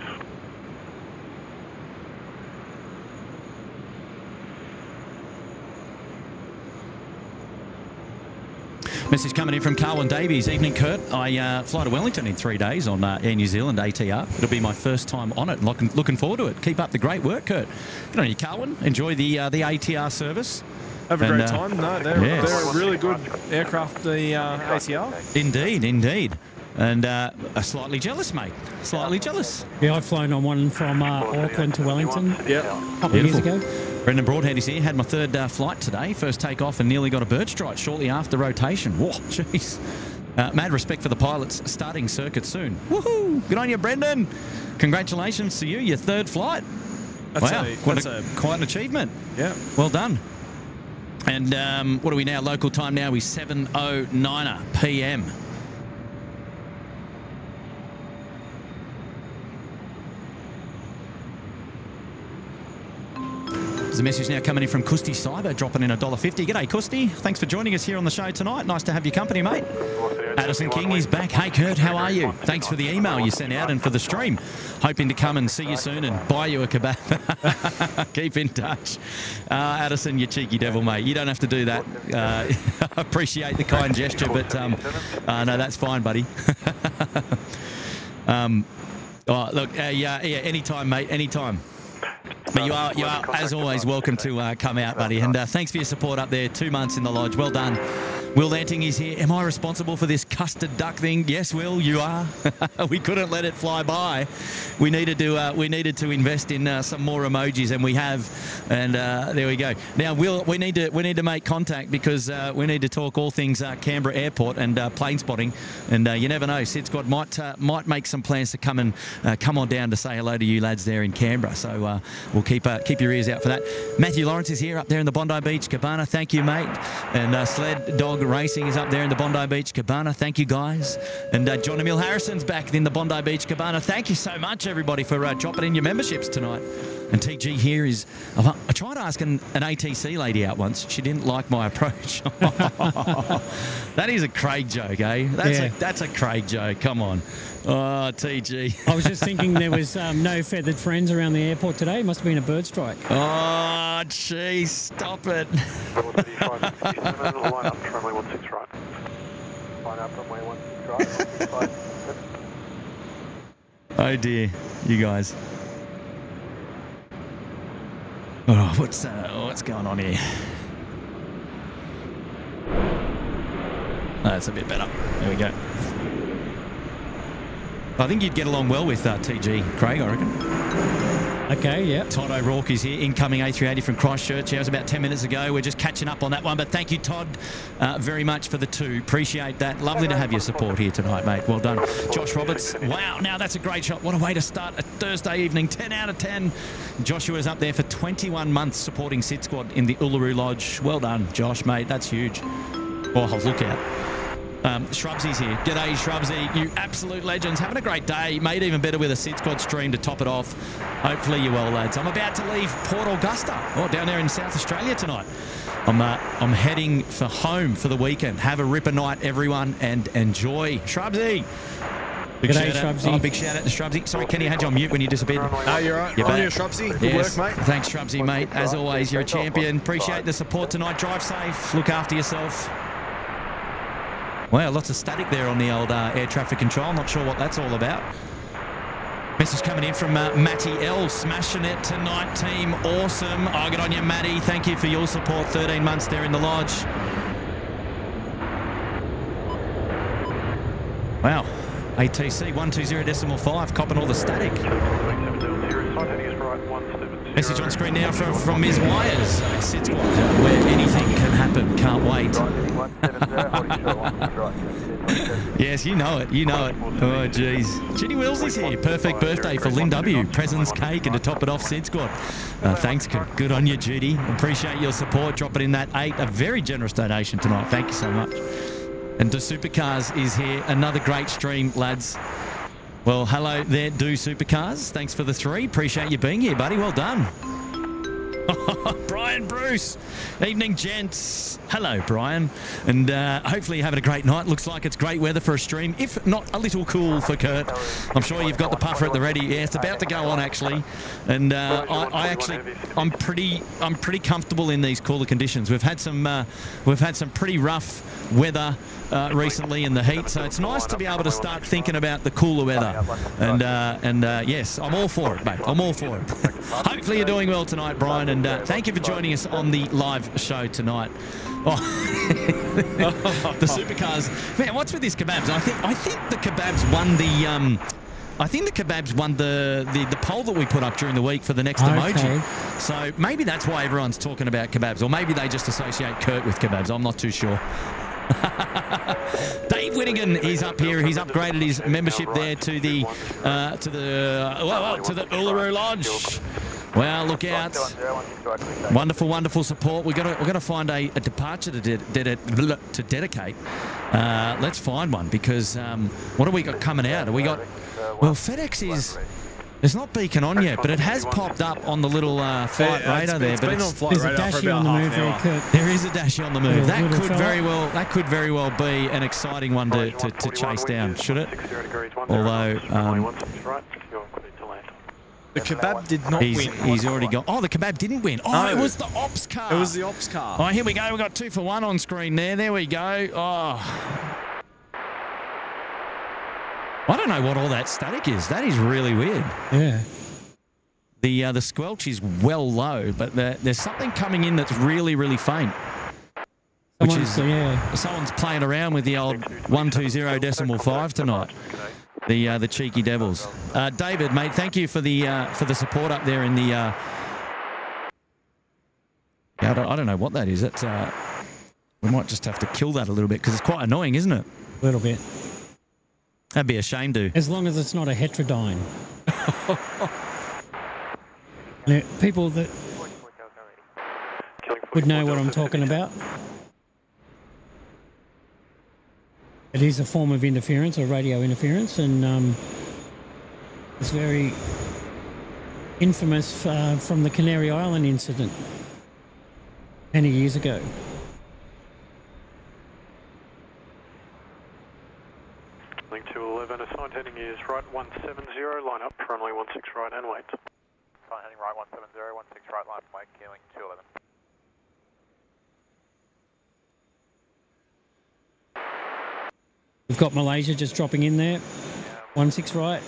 Message coming in from Carwin Davies. Evening, Kurt. I uh, fly to Wellington in three days on uh, Air New Zealand ATR. It'll be my first time on it. Looking, looking forward to it. Keep up the great work, Kurt. Good on you, Carwin. Enjoy the uh, the ATR service. Have a And, great uh, time. No, they're, yes. they're a really good aircraft, the uh, ATR. Indeed, indeed. And uh, a slightly jealous, mate. Slightly jealous. Yeah, I've flown on one from uh, Auckland to Wellington a Yeah. couple of years ago. Brendan Broadhead is here. Had my third uh, flight today. First takeoff and nearly got a bird strike shortly after rotation. Whoa, jeez. Uh, mad respect for the pilots starting circuit soon. Woohoo! Good on you, Brendan. Congratulations to you, your third flight. That's wow, a, quite, that's a, a, quite an achievement. yeah. Well done. And um, what are we now? Local time now is 7.09 p.m. a message now coming in from Kusti Cyber, dropping in a dollar fifty. G'day, Kusti. Thanks for joining us here on the show tonight. Nice to have your company, mate. Addison King is back. Hey, Kurt, how are you? Thanks for the email you sent out and for the stream. Hoping to come and see you soon and buy you a kebab. Keep in touch. Uh, Addison, you cheeky devil, mate. You don't have to do that. Uh, appreciate the kind gesture, but um, uh, no, that's fine, buddy. um, oh, look, uh, yeah, yeah, anytime, mate, anytime. But you are, you are, as always, welcome to uh, come out, buddy. And uh, thanks for your support up there. Two months in the lodge. Well done. Will Lanting is here. Am I responsible for this custard duck thing? Yes, Will, you are. we couldn't let it fly by. We needed to uh, we needed to invest in uh, some more emojis, and we have. And uh, there we go. Now, Will, we need to we need to make contact because uh, we need to talk all things uh, Canberra Airport and uh, plane spotting. And you never know, SydSquad might might make some plans to come and come on down to say hello to you lads there in Canberra. So we'll keep keep your ears out for that. Matthew Lawrence is here up there in the Bondi Beach Cabana. Thank you, mate. And Sled Dog Racing is up there in the Bondi Beach Cabana. Thank you, guys. And uh, John Emil Harrison's back in the Bondi Beach Cabana. Thank you so much, everybody, for uh, dropping in your memberships tonight. And TG here is. I tried asking an ATC lady out once. She didn't like my approach. that is a Craig joke, eh? That's, Yeah. a, that's a Craig joke. Come on. Oh, TG. I was just thinking there was um, no feathered friends around the airport today. It Must have been a bird strike. Oh, jeez. Stop it. Level 35, line up, runway 16 right. Line up, runway 16 right. Oh dear, you guys. Oh, what's uh, what's going on here? That's a bit better. There we go. I think you'd get along well with uh, TG, Craig. I reckon. Okay, yeah. Todd O'Rourke is here, incoming A380 from Christchurch. Yeah, it was about 10 minutes ago. We're just catching up on that one. But thank you, Todd, uh, very much for the two. Appreciate that. Lovely to have your support here tonight, mate. Well done. Josh Roberts. Wow, now that's a great shot. What a way to start a Thursday evening. 10 out of 10. Joshua's up there for 21 months supporting SydSquad in the Uluru Lodge. Well done, Josh, mate. That's huge. Oh, look out. Um, Shrubsy's here. G'day, Shrubsy. You absolute legends. Having a great day. Made even better with a SydSquad stream to top it off. Hopefully you're well, lads. I'm about to leave Port Augusta, oh, down there in South Australia tonight. I'm, uh, I'm heading for home for the weekend. Have a ripper night, everyone, and enjoy. Shrubsy. Big G'day, shout out. Shrubsy. Oh, big shout out to Shrubsy. Sorry, Kenny, I had you on mute when you disappeared. No, you're right. You're On back. your Shrubsy. Good Yes. work, mate. Thanks, Shrubsy, mate. As always, you're a champion. Appreciate the support tonight. Drive safe. Look after yourself. Wow, lots of static there on the old uh, air traffic control. Not sure what that's all about. Message coming in from uh, Matty L. Smashing it tonight, team. Awesome. Oh, good on you, Matty. Thank you for your support. 13 months there in the lodge. Wow. ATC 120.5, copping all the static. Message on screen now from, from Ms. Wires. SydSquad, where anything can happen. Can't wait. Yes, you know it. You know it. Oh, jeez. Ginny Wills is here. Perfect birthday for Lynn W. Presents, cake, and to top it off, SydSquad. Uh, thanks. Good on you, Judy. Appreciate your support. Dropping in that eight. A very generous donation tonight. Thank you so much. And Do Supercars is here. Another great stream, lads. Well, hello there, Do Supercars. Thanks for the three. Appreciate you being here, buddy. Well done. Brian Bruce. Evening, gents. Hello, Brian. And uh, hopefully you're having a great night. Looks like it's great weather for a stream, if not a little cool for Kurt. I'm sure you've got the puffer at the ready. Yeah, it's about to go on, actually. And uh, I, I actually, I'm pretty, I'm pretty comfortable in these cooler conditions. We've had some, uh, we've had some pretty rough weather uh, recently in the heat, so it's nice to be able to start thinking about the cooler weather. And uh, and uh, yes, I'm all for it, mate. I'm all for it. Hopefully you're doing well tonight, Brian, and uh, thank you for joining us on the live show tonight. Oh. the supercars, man. What's with these kebabs? I think I think the kebabs won the. Um, I think the kebabs won the, the, the poll that we put up during the week for the next Okay. emoji. So maybe that's why everyone's talking about kebabs, or maybe they just associate Kurt with kebabs. I'm not too sure. Dave Winnigan, he's up here. He's upgraded his membership there to the uh, to the uh, well, well, to the Uluru Lodge. Well, look out! 210, 160 right, clear takeoff. Wonderful, wonderful support. We're gonna we're gonna find a, a departure to de- de- to dedicate. Uh, let's find one because um, what have we got coming out? Have we got well FedEx is. It's not beacon on yet, but it has popped up on the little uh, flight Yeah, radar it's, there. it's but been it's- on flight There's a radar for dashie about on the half move an there, hour. Kurt. There is a dashie on the move. Little- That could fella. very well that could very well be an exciting one to, to, to chase down, should it? Although um, The kebab did not he's win. he's already got. Oh, the kebab didn't win. Oh, No. it was the ops car. It was the ops car. Oh, here we go. We've got two for one on screen there. There we go. Oh. I don't know what all that static is. That is really weird. Yeah. The uh, the squelch is well low, but the, there's something coming in that's really, really faint. Which Someone's, is- yeah. Someone's playing around with the old 120 decimal five tonight. The uh, the cheeky devils. Uh, David, mate, thank you for the uh, for the support up there in the. Uh... Yeah, I don't, I don't know what that is. It's, uh, we might just have to kill that a little bit because it's quite annoying, isn't it? A little bit. That'd be a shame, to. As long as it's not a heterodyne. Now, people that would know what I'm talking about. It is a form of interference or radio interference, and um, it's very infamous uh, from the Canary Island incident many years ago. Link 211, assigned heading is right 170, line up, runway 16 right and wait. Fine, heading right 170, 16 right line, Mike, Keeling 211. We've got Malaysia just dropping in there. One six right.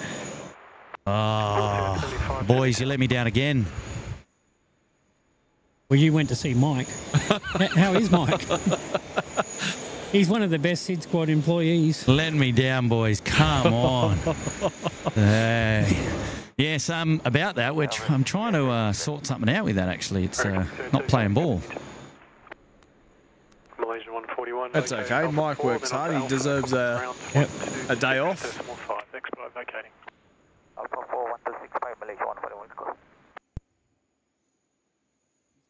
Oh, boys, you let me down again. Well, you went to see Mike. How is Mike? He's one of the best SydSquad employees. Let me down, boys. Come on. Hey. Yes, um, about that, we're tr- I'm trying to uh, sort something out with that. Actually, it's uh, not playing ball. Malaysia 141. That's okay, okay. Mike works hard. He deserves a- Yep. a day off. decimal five, expedite vacating. Alpha 4, 1265, Malaysia 141, call.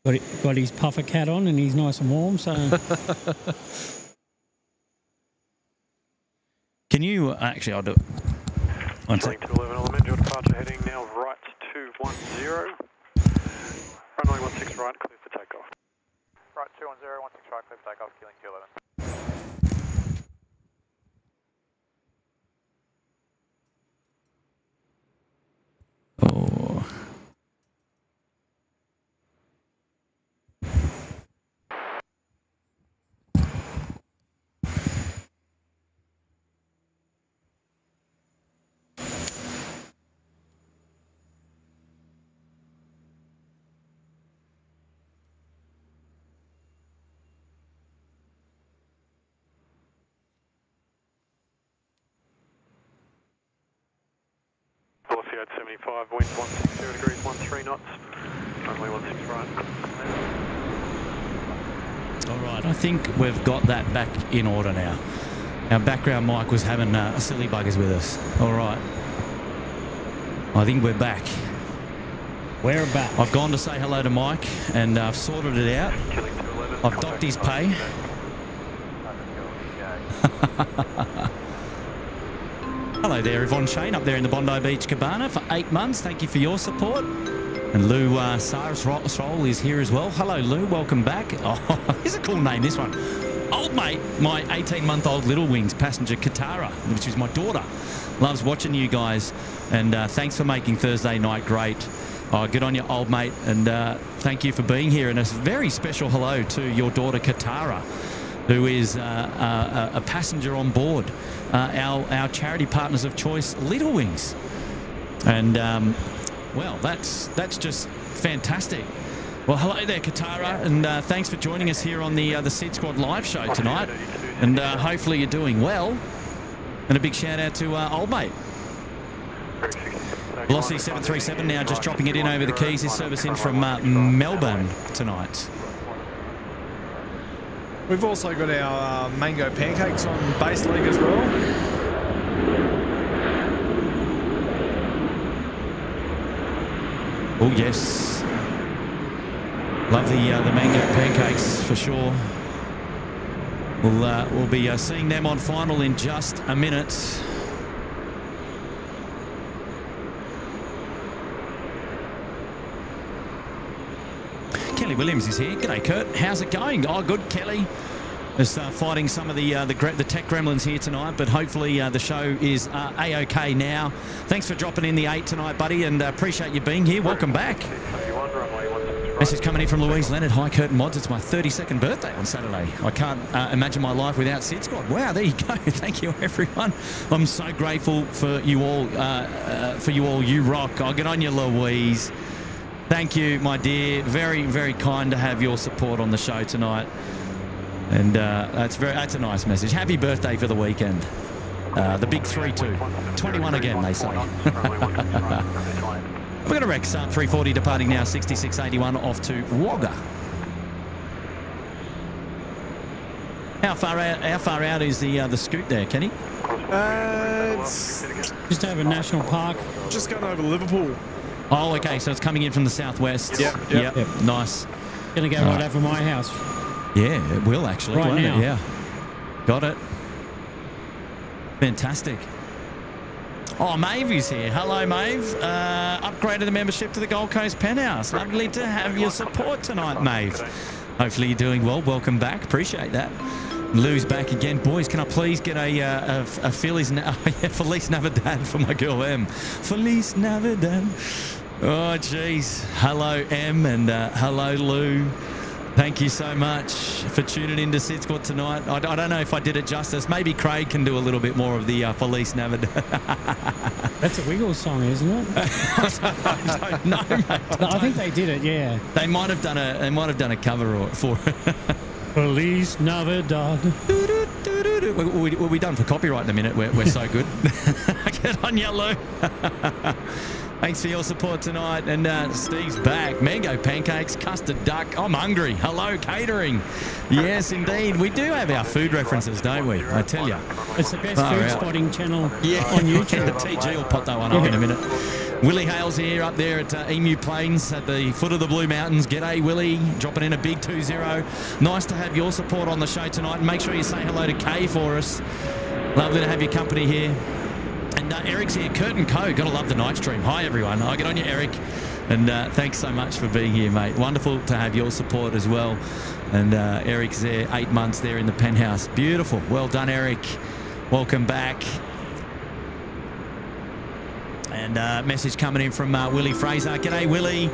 Got, it, got his puffer cat on and he's nice and warm. So Can you uh, actually? I'll do it. One Link sec. 211 element, your departure heading now right 210. Runway 16 right, clear for takeoff. Right, 210, 16 right, clear for takeoff, Keeling 211. Oh. Velocity at 75, wind 160 degrees, 13 knots. Runway 16 right. All right, I think we've got that back in order now. Our background mic was having uh, silly buggers with us. All right. I think we're back. we're back. I've gone to say hello to Mike and uh, I've sorted it out. I've docked his pay. Hello there, Yvonne Shane, up there in the Bondi Beach Cabana for eight months. Thank you for your support. And Lou uh, Sarsroll is here as well. Hello, Lou. Welcome back. Oh, here's a cool name, this one. Old mate, my 18 month old Little Wings passenger, Katara, which is my daughter, loves watching you guys. And uh, thanks for making Thursday night great. Oh, good on you, old mate. And uh, thank you for being here. And a very special hello to your daughter, Katara who is uh, uh, a passenger on board uh, our, our charity partners of choice, Little Wings. And, um, well, that's, that's just fantastic. Well, hello there, Katara, and uh, thanks for joining us here on the, uh, the SydSquad live show tonight. And uh, hopefully you're doing well. And a big shout out to Old Mate. Velocity 737 now just dropping it in over the keys. This service in from Melbourne tonight. We've also got our uh, mango pancakes on base league as well. Oh yes, love the uh, the mango pancakes for sure. We'll uh, we'll be uh, seeing them on final in just a minute. Williams is here. G'day, Kurt. How's it going? Oh, good, Kelly. Just uh, fighting some of the uh, the, the tech gremlins here tonight, but hopefully uh, the show is uh, a-okay now. Thanks for dropping in the eight tonight, buddy, and uh, appreciate you being here. Welcome back. 671, runway 16 right. Message coming in from Louise Leonard. Hi, Kurt and Mods. It's my 32nd birthday on Saturday. I can't uh, imagine my life without SydSquad. Wow, there you go. Thank you, everyone. I'm so grateful for you all. For you all. You rock. I'll get on you, Louise. Thank you, my dear. Very, very kind to have your support on the show tonight. And uh, that's very that's a nice message. Happy birthday for the weekend. Uh, the big 3 2. 21 again, they say. We've got a Rex uh, 340 departing now, 6681 off to Wagga. How far out? How far out is the uh, the scoot there, Kenny? Uh, it's Just over National Park. just going over Liverpool. Oh, okay. So it's coming in from the southwest. Yep, yep. Yep. Nice. Going to go right over my house. Yeah, it will actually. Right won't it? now. Yeah. Got it. Fantastic. Oh, Maeve is here. Hello, Maeve. Uh, upgraded the membership to the Gold Coast Penthouse. Lovely to have your support tonight, Maeve. Hopefully you're doing well. Welcome back. Appreciate that. Lou's back again. Boys, can I please get a, uh, a, a Feliz, Na- oh, yeah, Feliz Navidad for my girl M. Feliz Navidad. Oh, jeez. Hello, M, and uh, hello, Lou. Thank you so much for tuning in to SydSquad tonight. I, I don't know if I did it justice. Maybe Craig can do a little bit more of the uh, Feliz Navidad. That's a Wiggles song, isn't it? I don't know, mate. No, I think they did it, yeah. They might have done a they might have done a cover or- for it. Feliz Navidad. We'll, we- we'll be done for copyright in a minute. We're, we're so good. Get on yellow. Thanks for your support tonight. And uh, Steve's back. Mango pancakes, custard duck. I'm hungry. Hello, catering. Yes, indeed. We do have our food references, don't we? I tell you. It's the best Far food out. spotting channel Yeah, on YouTube. the TG will pop that one up in a minute. Willie Hale's here up there at uh, Emu Plains at the foot of the Blue Mountains. G'day, Willie. Dropping in a big 2-0. Nice to have your support on the show tonight. And make sure you say hello to Kay for us. Lovely to have your company here. And uh, Eric's here. Kurt and Co. Gotta love the night stream. Hi, everyone. I get on you, Eric. And uh, thanks so much for being here, mate. Wonderful to have your support as well. And uh, Eric's there, eight months there in the penthouse. Beautiful. Well done, Eric. Welcome back. And uh, message coming in from uh, Willie Fraser. G'day, Willie.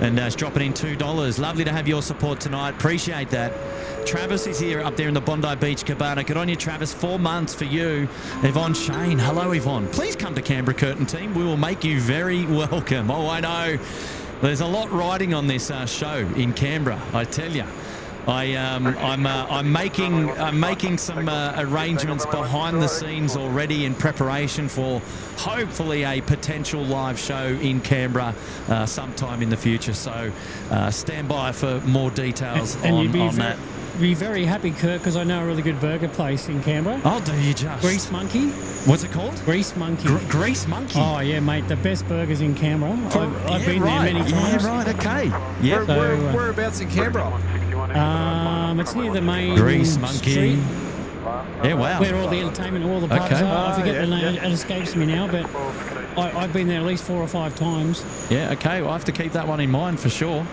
And uh, dropping in $2. Lovely to have your support tonight. Appreciate that. Travis is here up there in the Bondi Beach Cabana. Good on you, Travis. Four months for you. Yvonne Shane. Hello, Yvonne. Please come to Canberra Curtain Team. We will make you very welcome. Oh, I know. There's a lot riding on this uh, show in Canberra, I tell you. I, um, I'm, uh, I'm making I'm making some uh, arrangements behind the scenes already in preparation for hopefully a potential live show in Canberra uh, sometime in the future. So uh, stand by for more details And on, you'd be, on that. Be very happy, Kurt, because I know a really good burger place in Canberra. I'll do you just. Grease Monkey. What's it called? Grease Monkey. Gr- Grease Monkey. Oh, yeah, mate. The best burgers in Canberra. I've, I've Yeah, been right. there many times. Yeah, right. Okay. Where, Yeah. So, where, uh, whereabouts in Canberra? Um, it's near the main Grease Monkey. street Yeah. Wow. where all the entertainment, all the pubs Okay. are. I forget Oh, the name. yeah. It escapes me now, but I, I've been there at least four or five times. Yeah, okay. Well, I have to keep that one in mind for sure.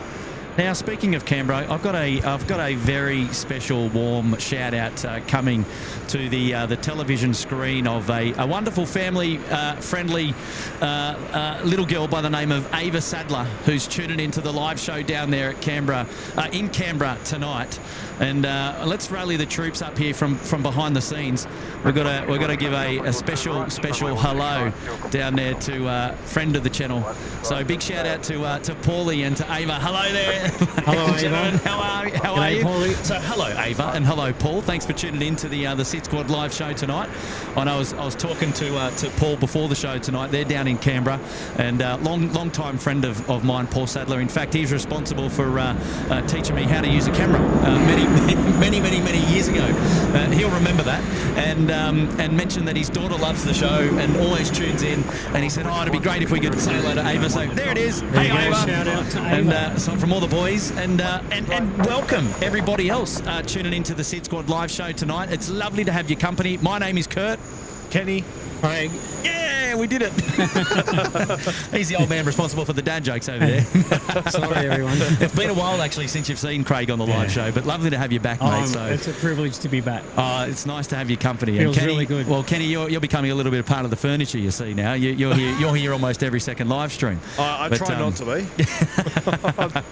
Now, speaking of Canberra, I've got a I've got a very special, warm shout out uh, coming to the uh, the television screen of a, a wonderful family uh, friendly uh, uh, little girl by the name of Ava Sadler, who's tuning into the live show down there at Canberra uh, in Canberra tonight. And uh, let's rally the troops up here from, from behind the scenes. We've got to we've got to give a, a special special hello down there to uh, friend of the channel. So big shout out to uh, to Paulie and to Ava. Hello there. Hello, Ava. Gentlemen, How are how are G'day, you? Paulie. So hello Ava and hello Paul. Thanks for tuning in to the uh, the SydSquad live show tonight. I know I was, I was talking to uh, to Paul before the show tonight. They're down in Canberra and uh, long long time friend of, of mine, Paul Sadler. In fact, he's responsible for uh, uh, teaching me how to use a camera uh, many many many many he'll remember that and um, and mention that his daughter loves the show and always tunes in. And he said, "Oh, it'd be great if we could say hello to Ava." So there it is. There hey. Ava. Shout out to And Ava. uh, so from all the boys, and uh, and and welcome everybody else uh, tuning into the SydSquad live show tonight. It's lovely to have your company. My name is Kurt. Kenny. Craig. Yeah, we did it. He's the old man responsible for the dad jokes over there. Sorry, everyone. it's been a while actually since you've seen Craig on the live Yeah. show, but lovely to have you back, Oh, mate. So it's a privilege to be back. uh, it's nice to have your company. Feels Kenny, really good. Well, Kenny, you're, you're becoming a little bit of part of the furniture. You see now. You, you're here. You're here almost every second live stream. I, I But, try um, not to be.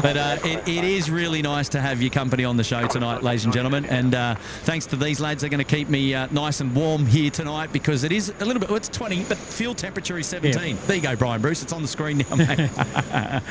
But uh, it, it is really nice to have your company on the show tonight, ladies and gentlemen. And uh, thanks to these lads, they're going to keep me uh, nice and warm here tonight because it is a little bit. Well, it's 20, but field temperature is 17. There you go, Brian Bruce. It's on the screen now, mate.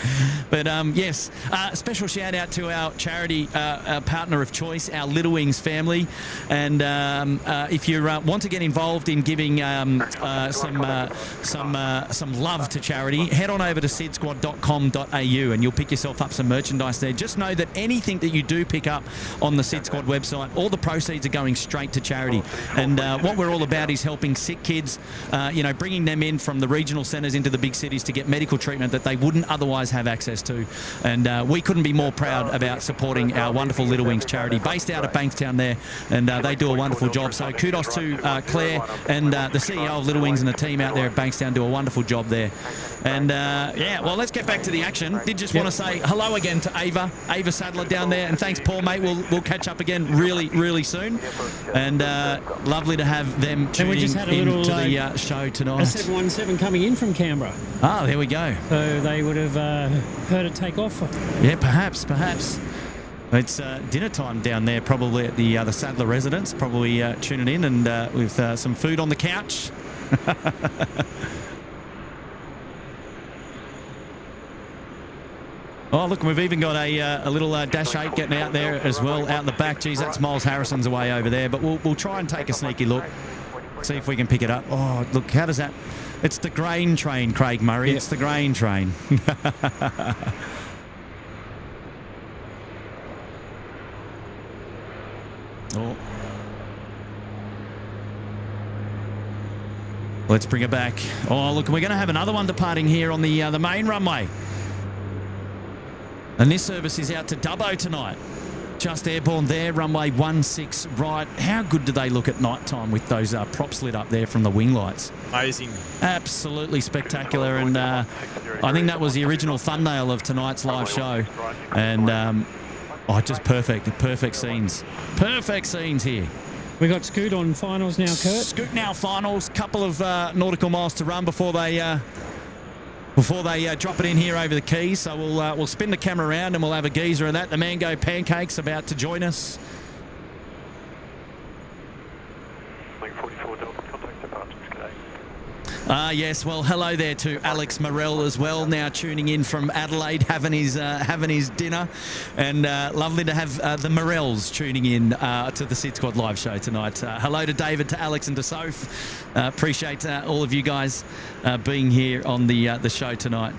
but um, yes, uh, special shout out to our charity uh, uh, partner of choice, our Little Wings family. And um, uh, if you uh, want to get involved in giving um, uh, some uh, some uh, some love to charity, head on over to sydsquad.com.au and you'll pick yourself up some merchandise there. Just know that anything that you do pick up on the SydSquad website, all the proceeds are going straight to charity. And uh, what we're all about is helping sick kids, uh, you know, bringing them in from the regional centres into the big cities to get medical treatment that they wouldn't otherwise have access to. And uh, we couldn't be more proud about supporting our wonderful Little Wings charity based out of Bankstown there. And uh, they do a wonderful job. So kudos to uh, Claire and uh, the CEO of Little Wings and the team out there at Bankstown do a wonderful job there. And uh, yeah, well, let's get back to the action. Did just want to say hello again to Ava, Ava Sadler down there, and thanks, Paul, mate. We'll we'll catch up again really, really soon. And uh, lovely to have them tuning we just had a into the uh, uh, show A tonight. 717 coming in from Canberra. Ah, there we go. So they would have uh, heard it take off. Yeah, perhaps, perhaps. It's uh, dinner time down there, probably at the uh, the Sadler residence. Probably uh, tuning in and uh, with uh, some food on the couch. Oh, look, we've even got a, uh, a little uh, Dash 8 getting out there as well, out in the back. Geez, that's Miles Harrison's away over there, but we'll, we'll try and take a sneaky look, see if we can pick it up. Oh, look, how does that... It's the grain train, Craig Murray. Yeah. It's the grain train. oh. Let's bring it back. Oh, look, we're going to have another one departing here on the uh, the main runway. And this service is out to Dubbo tonight. Just airborne there, runway 16 right. How good do they look at night time with those uh, props lit up there from the wing lights? Amazing. Absolutely spectacular. And uh, I think that was the original thumbnail of tonight's live show. And um, oh, just perfect. Perfect scenes. Perfect scenes here. We got Scoot on finals now, Kurt. Scoot now finals. Couple of uh, nautical miles to run before they uh, before they uh, drop it in here over the keys. So we'll uh, we'll spin the camera around and we'll have a geezer of that. The Mango Pancakes about to join us. Link 44 Delta, contact departures, g'day. Ah, yes. Well, hello there to Alex Morell as well. Now tuning in from Adelaide, having his uh, having his dinner, and uh, lovely to have uh, the Morells tuning in uh, to the SydSquad live show tonight. Uh, hello to David, to Alex, and to Soph. Uh, appreciate uh, all of you guys uh, being here on the uh, the show tonight.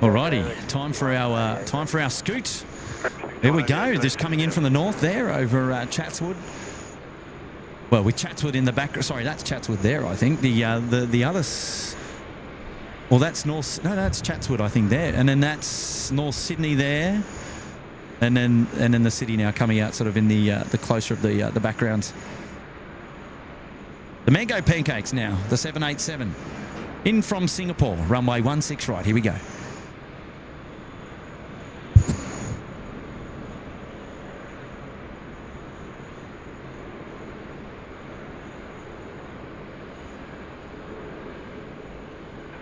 Alrighty, time for our uh, time for our scoot. There we go. Just coming in from the north there over uh, Chatswood. Well, with Chatswood in the back. Sorry, that's Chatswood there. I think the uh, the the others. Well, that's North. No, that's Chatswood. I think there, and then that's North Sydney there, and then and then the city now coming out sort of in the uh, the closer of the uh, the backgrounds. The Mango Pancakes now, the 787, in from Singapore, runway 16 right. Here we go.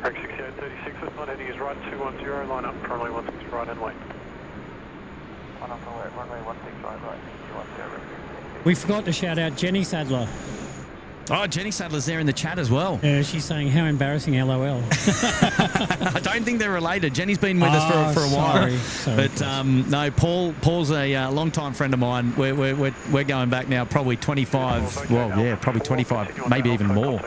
Frank 6836, this line heading is right 210, line up, runway 16 right and wait. One up runway 16 right, right, 210. We forgot to shout out Jenny Sadler. Oh, Jenny Sadler's there in the chat as well. Yeah, she's saying how embarrassing. LOL. I don't think they're related. Jenny's been with Oh, us for, for a while. Sorry. But um, no, Paul. Paul's a uh, long-time friend of mine. We're, we're, we're, we're going back now, probably 25. Well, yeah, probably 25, maybe even more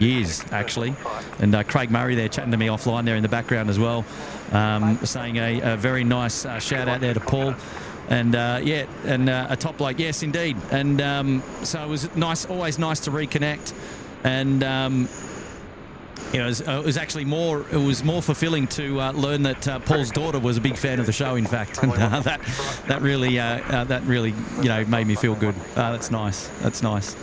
years actually. And uh, Craig Murray there chatting to me offline there in the background as well, um, saying a, a very nice uh, shout out there to Paul. And uh, yeah, and uh, a top bloke, yes, indeed. And um, so it was nice, always nice to reconnect. And um, you know, it was, uh, it was actually more. It was more fulfilling to uh, learn that uh, Paul's daughter was a big fan of the show. In fact, and uh, that that really that really you know made me feel good. That's nice. That's nice.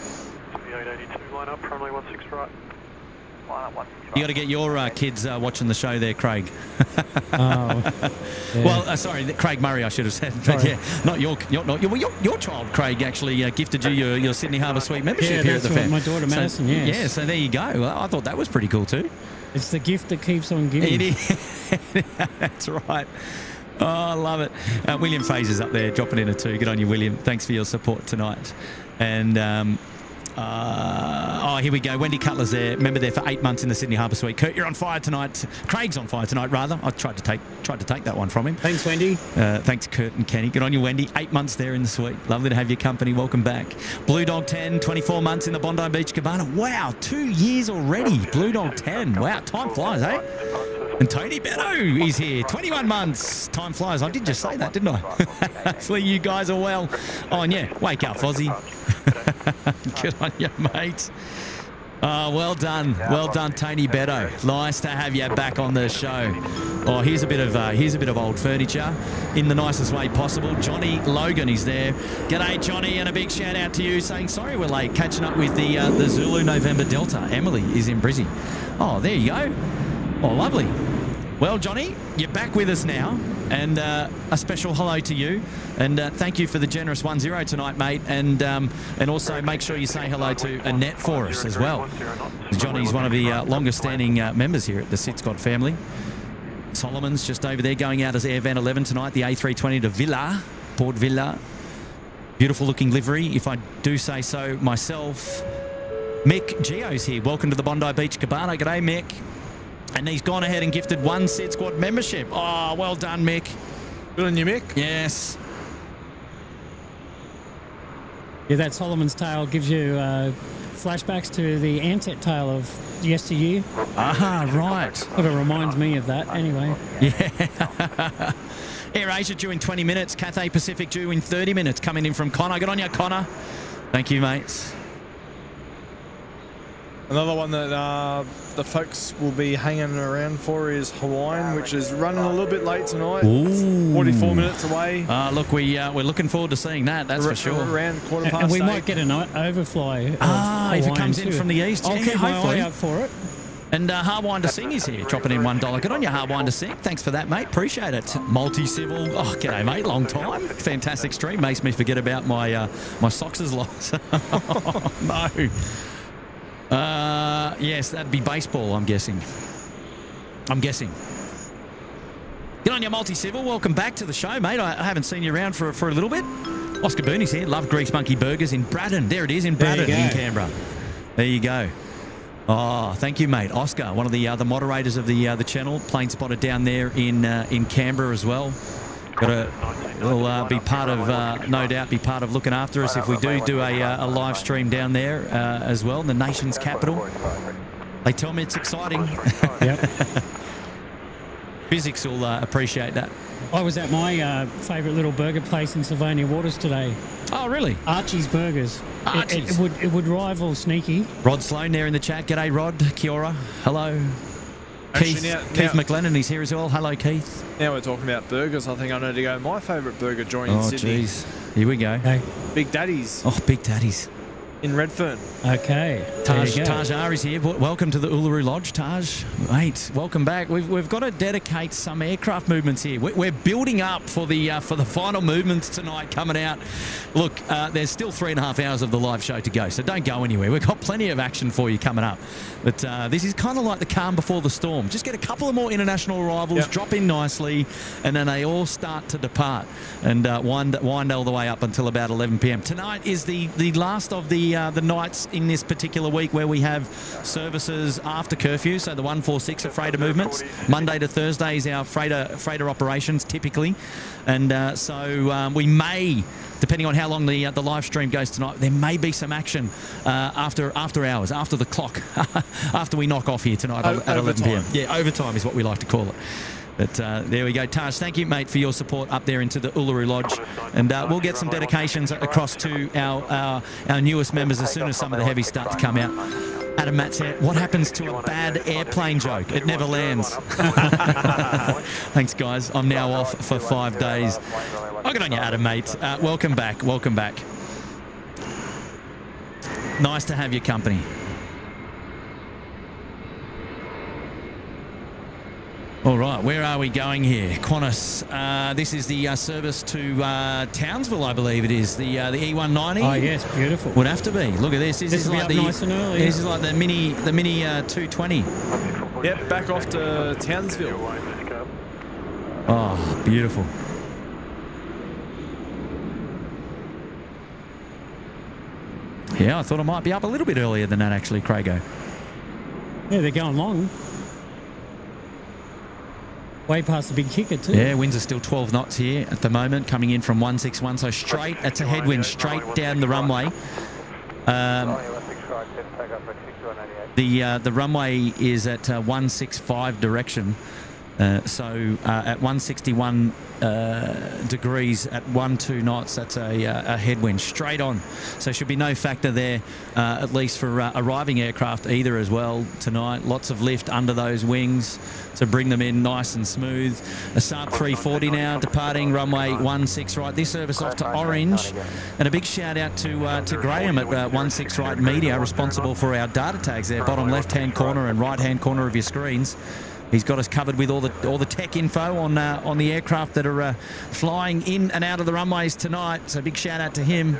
You got to get your uh, kids uh, watching the show there, Craig. oh, yeah. Well, uh, sorry, Craig Murray, I should have said. But Sorry. yeah, not your, your, not your, well, your, your child, Craig, actually uh, gifted you your, your Sydney Harbour Suite membership Yeah, here at the fair. my daughter So- Madison, yes. Yeah, so there you go. Well, I thought that was pretty cool too. it's the gift that keeps on giving. It is. That's right. Oh, I love it. Uh, William Fraser's up there dropping in a two. Good on you, William. Thanks for your support tonight. And um, uh, oh, here we go. Wendy Cutler's there. Member there for eight months in the Sydney Harbour Suite. Kurt, you're on fire tonight. Craig's on fire tonight, rather. I tried to take tried to take that one from him. Thanks, Wendy. Uh, thanks, Kurt and Kenny. Good on you, Wendy. Eight months there in the suite. Lovely to have your company. Welcome back. Blue Dog 10, 24 months in the Bondi Beach Cabana. Wow, two years already. Blue Dog 10. Wow, time flies, eh? And Tony Beto is here. 21 months. Time flies. I did just say that, didn't I? Hopefully you guys are well. Oh, and yeah, wake up, Fozzie. Good on you, mate. Oh, well done, well done, Tony Beto. Nice to have you back on the show. Oh, here's a bit of uh, here's a bit of old furniture, in the nicest way possible. Johnny Logan is there. G'day, Johnny, and a big shout out to you. Saying sorry we're late. Catching up with the uh, the Zulu November Delta. Emily is in Brizzy. Oh, there you go. Oh, lovely. Well, Johnny, you're back with us now, and uh, a special hello to you, and uh, thank you for the generous 1-0 tonight, mate, and um, and also make sure you say hello to Annette for us as well. Johnny's one of the uh, longest-standing uh, members here at the SydSquad family. Solomon's just over there going out as Air Van 11 tonight, the A320 to Vila, Port Vila. Beautiful looking livery, if I do say so myself. Mick Geo's here. Welcome to the Bondi Beach Cabana. G'day, Mick. And he's gone ahead and gifted one SydSquad membership. Oh, well done, Mick. Good on you, Mick. Yes. Yeah, that Solomon's tail gives you uh, flashbacks to the Ansett tail of yesteryear. Ah, right. Sort of reminds me of that. Anyway, Air Asia due in 20 minutes. Cathay Pacific due in 30 minutes. Coming in from Connor. Good on you, Connor. Thank you, mates. Another one that uh, the folks will be hanging around for is Hawaiian, which is running a little bit late tonight. Ooh. 44 minutes away. Uh, look, we, uh, we're looking forward to seeing that, that's Ar- for sure. Around quarter past and we eight. might get an o- overfly. Of Ah, if it Hawaiian comes in from the east, I'll yeah, keep my eye out for it. And uh, Hardwinder Singh is here, dropping in $1. Good on you, Hardwinder Singh. Thanks for that, mate. Appreciate it. Multi-civil. Oh, g'day, mate. Long time. Fantastic stream. Makes me forget about my uh, my socks' loss. no. Uh, yes, that'd be baseball, I'm guessing. I'm guessing. Get on your multi-civil. Welcome back to the show, mate. I, I haven't seen you around for, for a little bit. Oscar Booney's here. Love Grease Monkey Burgers in Braddon. There it is, in Braddon, in. Canberra. There you go. Oh, thank you, mate. Oscar, one of the uh, the moderators of the uh, the channel, plane spotted down there in uh, in Canberra as well. Got to will uh, be part of, uh, no doubt, be part of looking after us if we do do a, uh, a live stream down there uh, as well, in the nation's capital. They tell me it's exciting. Yep. Physics will uh, appreciate that. I was at my uh, favourite little burger place in Sylvania Waters today, Oh, really? Archie's Burgers. It- It, it would it would rival Sneaky. Rod Sloan there in the chat. G'day, Rod. Kia ora. Hello. Actually, Keith, now- Keith now- McLennan, he's here as well. Hello, Keith. Now we're talking about burgers. I think I need to go. My favourite burger joint in oh, Sydney. Oh, jeez. Here we go. Okay. Big Daddy's Oh, Big Daddies. In Redfern. Okay. Taj, you. Taj R is here. Welcome to the Uluru Lodge, Taj. Mate, welcome back. We've, we've got to dedicate some aircraft movements here. We're, we're building up for the uh, for the final movements tonight coming out. Look, uh, there's still three and a half hours of the live show to go, so don't go anywhere. We've got plenty of action for you coming up. But uh, this is kind of like the calm before the storm. Just get a couple of more international arrivals, Yep. drop in nicely, and then they all start to depart and uh, wind, wind all the way up until about 11 p.m. Tonight is the, the last of the the uh, the nights in this particular week where we have services after curfew. So the 146 are freighter movements. Monday to Thursday is our freighter freighter operations typically, and uh, so um, we may. Depending on how long the uh, the live stream goes tonight, there may be some action uh, after after hours, after the clock, after we knock off here tonight O- at 11 p.m. Yeah, overtime is what we like to call it. But uh, there we go. Taj, thank you, mate, for your support up there into the Uluru Lodge. And uh, we'll get some dedications across to our, our, our newest members as soon as some of the heavies start to come out. Adam Matt said, what happens to a bad airplane joke? It never lands. Thanks, guys. I'm now off for five days. Oh, good on you, Adam, mate. Uh, welcome back. Welcome back. Nice to have your company. All right, where are we going here? Qantas. Uh, this is the uh, service to uh, Townsville, I believe it is. The uh, the E190. Oh, yes, beautiful. Would have to be. Look at this. This, This is like up the nice and early. This is like the mini the mini uh, 220. Yep, back off to Townsville. Oh, beautiful. Yeah, I thought it might be up a little bit earlier than that, actually, Crago. Yeah, they're going long. Way past the big kicker, too. Yeah, winds are still 12 knots here at the moment, coming in from 161. So straight, that's a headwind, straight down the runway. Um, the uh, the runway is at uh, 165 direction. Uh, so uh, at 161 uh, degrees at 1 2 knots, that's a, uh, a headwind straight on. So should be no factor there, uh, at least for arriving aircraft either as well tonight. Lots of lift under those wings to bring them in nice and smooth. A Saab 340 now departing runway 16 right. This service off to Orange, and a big shout out to to Graham at uh, 16 right Media, responsible for our data tags there, bottom left hand corner and right hand corner of your screens. He's got us covered with all the all the tech info on uh, on the aircraft that are uh, flying in and out of the runways tonight. So big shout out to him.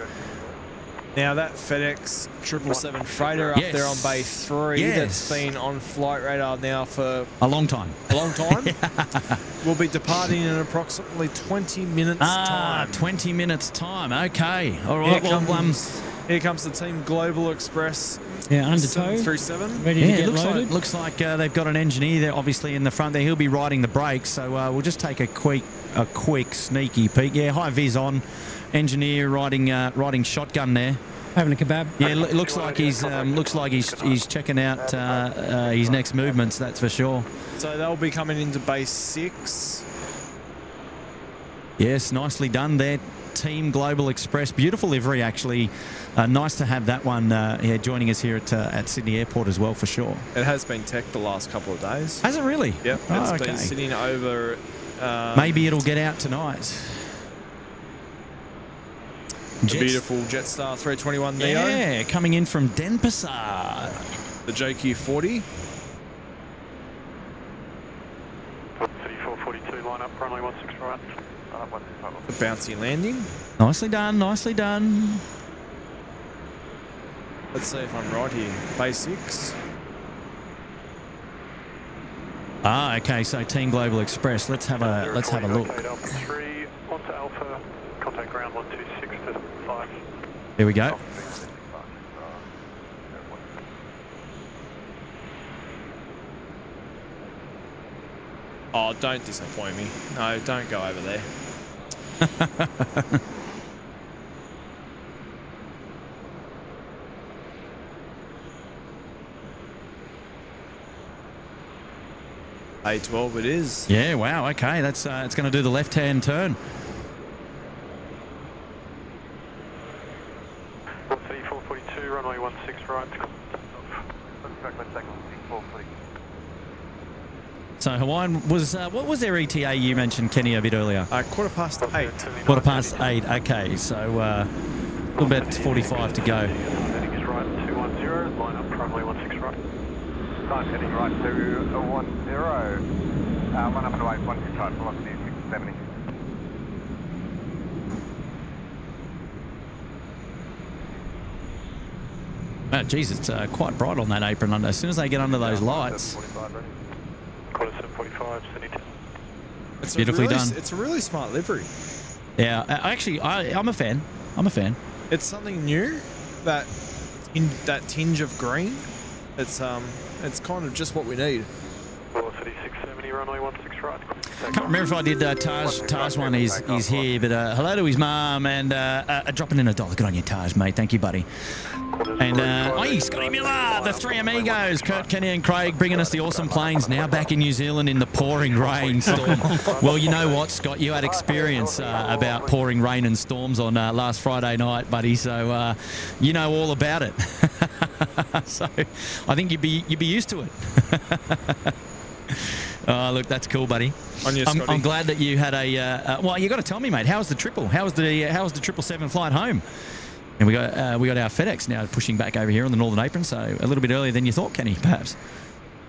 Now that FedEx 777 freighter up Yes. there on bay three Yes. that's been on flight radar now for A long time. a long time We'll be departing in approximately 20 minutes Ah, time. 20 minutes time. Okay. All right. Here right. Well, um, comes, here comes the Team Global Express Yeah, undertow. 737. Ready yeah, to get looks loaded. like looks like uh, they've got an engineer there, obviously in the front there. He'll be riding the brakes, so uh, we'll just take a quick a quick sneaky peek. Yeah, high vis on. Engineer riding uh, riding shotgun there. Having a kebab. Yeah, it looks like he's um, looks like he's he's checking out uh, uh, his next movements. That's for sure. So they'll be coming into base six. Yes, nicely done there. Team Global Express, beautiful livery actually. Uh, nice to have that one uh, yeah, joining us here at uh, at Sydney Airport as well for sure. It has been tech the last couple of days. Has it really? Yep, Oh, it's okay. been sitting over. Um, Maybe it'll get out tonight. The Jets- beautiful Jetstar 321 Neo, Yeah, coming in from Denpasar. the JQ40. 3442, line up, runway 16 right. The bouncy landing. Nicely done, nicely done. Let's see if I'm right here. Base six. Ah, okay. So Team Global Express. Let's have a let's have a look. Alpha 3, onto Alpha, contact ground 126 to 5. Here we go. Oh, don't disappoint me. No, don't go over there. A12 it is. Yeah. Wow. Okay. That's uh, it's going to do the left-hand turn. 3442, runway 16 right. So Hawaiian was uh, what was their ETA you mentioned, Kenny, a bit earlier? Uh, quarter past eight. Quarter past eight. Okay. So uh, a little bit 45 to go. Heading right 210, line up, runway 16 right. Time heading right to uh, 1 0. Uh, one up and away, 125, velocity 670. Oh, geez, it's uh, quite bright on that apron. Under as soon as they get under those lights. 45 ready. Quarter 745, Sydney 10. It's Beautifully really, done. It's a really smart livery. Yeah. uh, Actually, I, I'm a fan. I'm a fan. It's something new that in that tinge of green. It's um, it's kind of just what we need. Velocity 670, runway 16 right. Can't remember if I did uh, Taj. Taj one. He's he's here, but uh, hello to his mum and uh, uh, dropping in a dollar. Good on you, Taj, mate. Thank you, buddy. And uh, hey, Scotty Miller, the three amigos, Kurt, Kenny, and Craig, bringing us the awesome planes. Now back in New Zealand in the pouring rain storm. well, you know what, Scott, you had experience uh, about pouring rain and storms on uh, last Friday night, buddy. So uh, you know all about it. so I think you'd be you'd be used to it. Oh, look, that's cool, buddy. You, I'm, I'm glad that you had a. Uh, uh, well, you got to tell me, mate. How was the triple? How was the How was the triple seven flight home? And we got uh, we got our FedEx now pushing back over here on the Northern Apron, so a little bit earlier than you thought, Kenny, perhaps.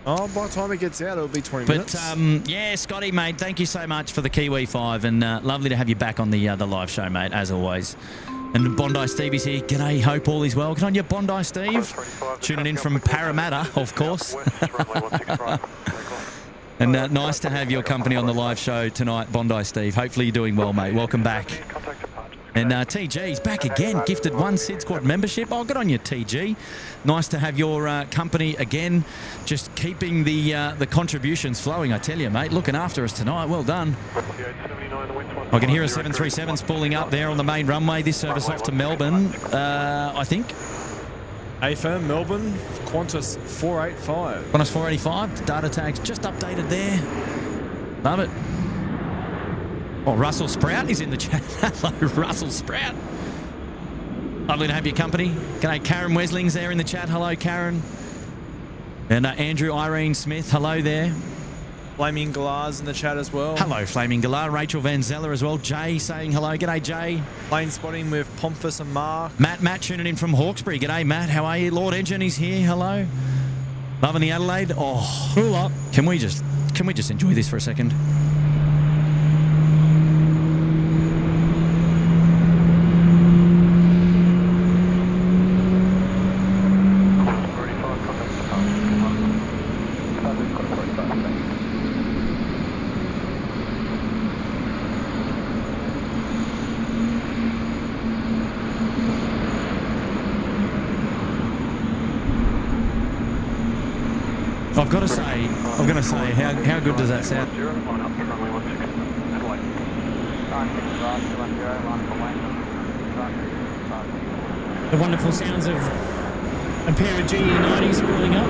Oh, by the time it gets out, it'll be 20 But minutes. um, yeah, Scotty, mate, thank you so much for the Kiwi Five, and uh, lovely to have you back on the uh, the live show, mate, as always. And Bondi Stevie's here. G'day, hope all is well. Good on you, Bondi Steve. Tuning in from Parramatta, of course. West, runway 16 right. Takeoff. And uh, nice to have your company on the live show tonight, Bondi Steve. Hopefully you're doing well, mate. Welcome back. And uh, TG's back again, gifted one SydSquad membership. Oh, good on you, TG. Nice to have your uh, company again, just keeping the uh, the contributions flowing. I tell you, mate, looking after us tonight. Well done. Velocity 879, the wind's I can hear a 737 spooling up there on the main runway. This service off to Melbourne, uh, I think. AFM, Melbourne, Qantas 485. Qantas 485, the data tags just updated there. Love it. Oh, Russell Sprout is in the chat. Hello, Russell Sprout. Lovely to have your company. G'day, Karen Wesling's there in the chat. Hello, Karen. And uh, Andrew Irene Smith, hello there. Flaming Galars in the chat as well. Hello, Flaming Galar. Rachel Van Zeller as well. Jay saying hello. G'day, Jay. Plane spotting with Pomphus and Mark. Matt, Matt tuning in from Hawkesbury. G'day, Matt. How are you? Lord Engine is here. Hello. Loving the Adelaide. Oh, Pull up. can we just can we just enjoy this for a second? Qantas 485, contact departures. Southern Qantas 45, thanks. I've got to say, I've got to say, how, how good does that sound? Zero, line up to runway 16, Adelaide. 96 right, 210, line for lane. The wonderful sounds of a pair of GE90s spooling up.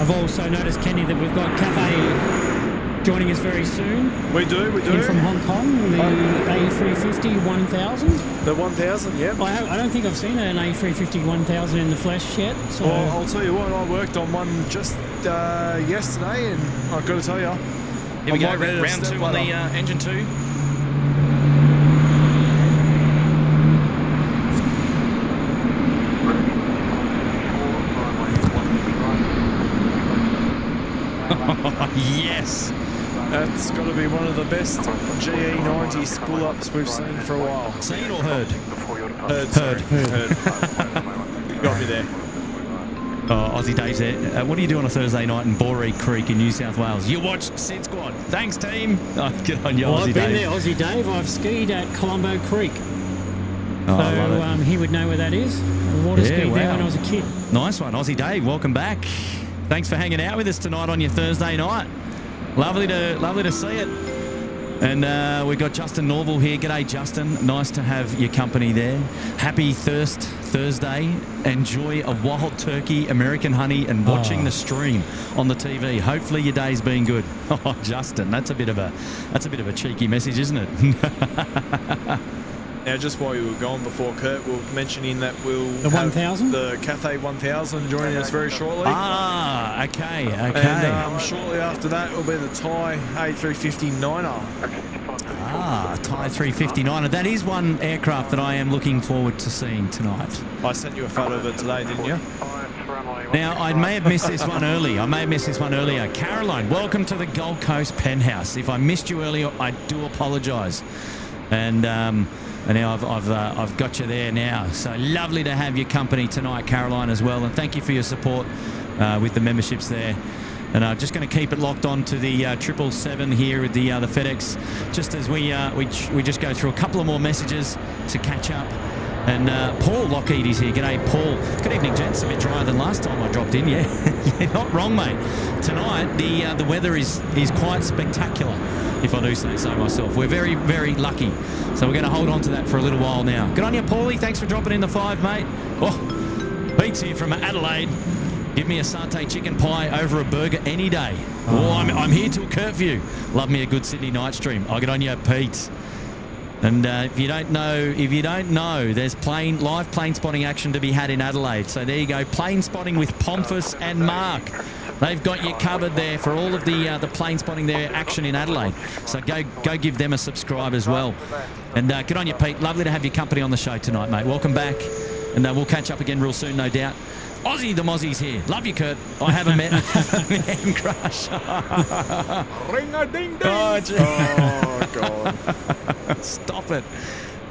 I've also noticed, Kenny, that we've got Cathay joining us very soon. We do, we do. In from Hong Kong, the A350 1000. The 1000, yeah. I, ha- I don't think I've seen an A350 1000 in the flesh yet. So Well, I'll tell you what, I worked on one just uh, yesterday, and I've got to tell you, Here we I'm go, not ready round two on the uh, engine two. yes. That's got to be one of the best GE90 spool ups we've seen for a while. Seen or heard? Before. Heard, Heard. heard. Got me there. Oh, Aussie Dave's there. Uh, what do you do on a Thursday night in Boree Creek in New South Wales? You watch SydSquad. Thanks, team. Oh, good on you, Well, Aussie I've been Dave. there, Aussie Dave. I've skied at Colombo Creek. Oh, I love so it. um, he would know where that is. I water Yeah, skied there when I was a kid. Nice one, Aussie Dave. Welcome back. Thanks for hanging out with us tonight on your Thursday night. Lovely to lovely to see it. And uh, we've got Justin Norval here. G'day, Justin. Nice to have your company there. Happy Thirst Thursday. Enjoy a wild turkey, American honey, and watching Oh. the stream on the TV. Hopefully your day's been good. Oh, Justin, that's a bit of a that's a bit of a cheeky message, isn't it? Now, just while you were gone before Kurt, we we're mentioning that we'll The have 1000? the Cathay 1000 joining us very shortly. ah, okay, okay. And um, shortly after that will be the Thai A350-9er. Ah, Thai 359. And That is one aircraft that I am looking forward to seeing tonight. I sent you a photo of it today, didn't you? Now, I may have missed this one early. I may have missed this one earlier. Caroline, welcome to the Gold Coast Penthouse. If I missed you earlier, I do apologise. And um, and now I've I've, uh, I've got you there now. So lovely to have your company tonight, Caroline, as well. And thank you for your support uh, with the memberships there. And I'm just going to keep it locked on to the uh, triple seven here with the uh, the FedEx. Just as we uh, we we just go through a couple of more messages to catch up. And uh, Paul Lockheed is here. G'day, Paul. Good evening, gents. A bit drier than last time I dropped in. Yeah, You're not wrong, mate. Tonight the uh, the weather is is quite spectacular, if I do say so myself. We're very very lucky, so we're going to hold on to that for a little while now. Good on you, Paulie. Thanks for dropping in the five, mate. Oh, Beats here from Adelaide. Give me a satay chicken pie over a burger any day. Oh, I'm, I'm here till curfew. Love me a good Sydney night stream. I get on you, Pete. And uh, if you don't know, if you don't know, there's plane live plane spotting action to be had in Adelaide. So there you go, plane spotting with Pomphus and Mark. They've got you covered there for all of the uh, the plane spotting there action in Adelaide. So go go give them a subscribe as well. And uh, good on you, Pete. Lovely to have your company on the show tonight, mate. Welcome back, and uh, we'll catch up again real soon, no doubt. Aussie the Mozzie's here. Love you, Kurt. I haven't met man crush. Ring a ding ding. Oh. Oh, God. Stop it.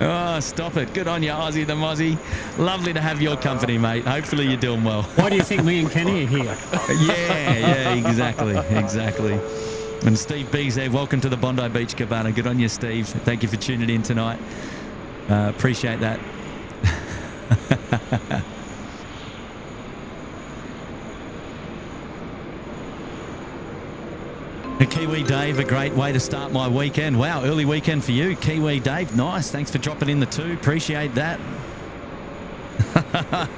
Oh, stop it. Good on you, Aussie the Mozzie. Lovely to have your company, mate. Hopefully you're doing well. Why do you think me and Kenny are here? yeah, yeah, exactly, exactly. And Steve B's there. Welcome to the Bondi Beach Cabana. Good on you, Steve. Thank you for tuning in tonight. Uh, appreciate that. A Kiwi Dave, a great way to start my weekend. Wow, early weekend for you, Kiwi Dave. Nice. Thanks for dropping in the two. Appreciate that.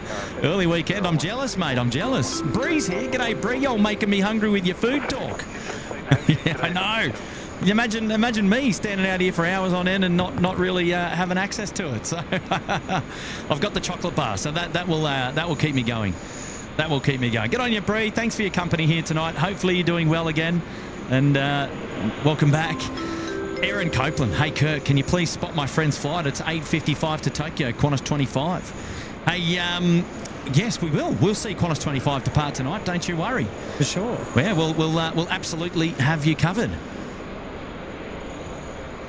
early weekend. I'm jealous, mate. I'm jealous. Bree's here. G'day, Bree. You're making me hungry with your food talk. yeah, I know. Imagine, imagine me standing out here for hours on end and not, not really uh, having access to it. So I've got the chocolate bar, so that that will uh, that will keep me going. That will keep me going. Get on you, Bree. Thanks for your company here tonight. Hopefully you're doing well again, and uh, welcome back. Aaron Copeland. Hey, Kurt, can you please spot my friend's flight? It's 8.55 to Tokyo, Qantas 25. Hey, um, yes, we will. We'll see Qantas 25 depart tonight. Don't you worry. For sure. Yeah, we'll, we'll, uh, we'll absolutely have you covered.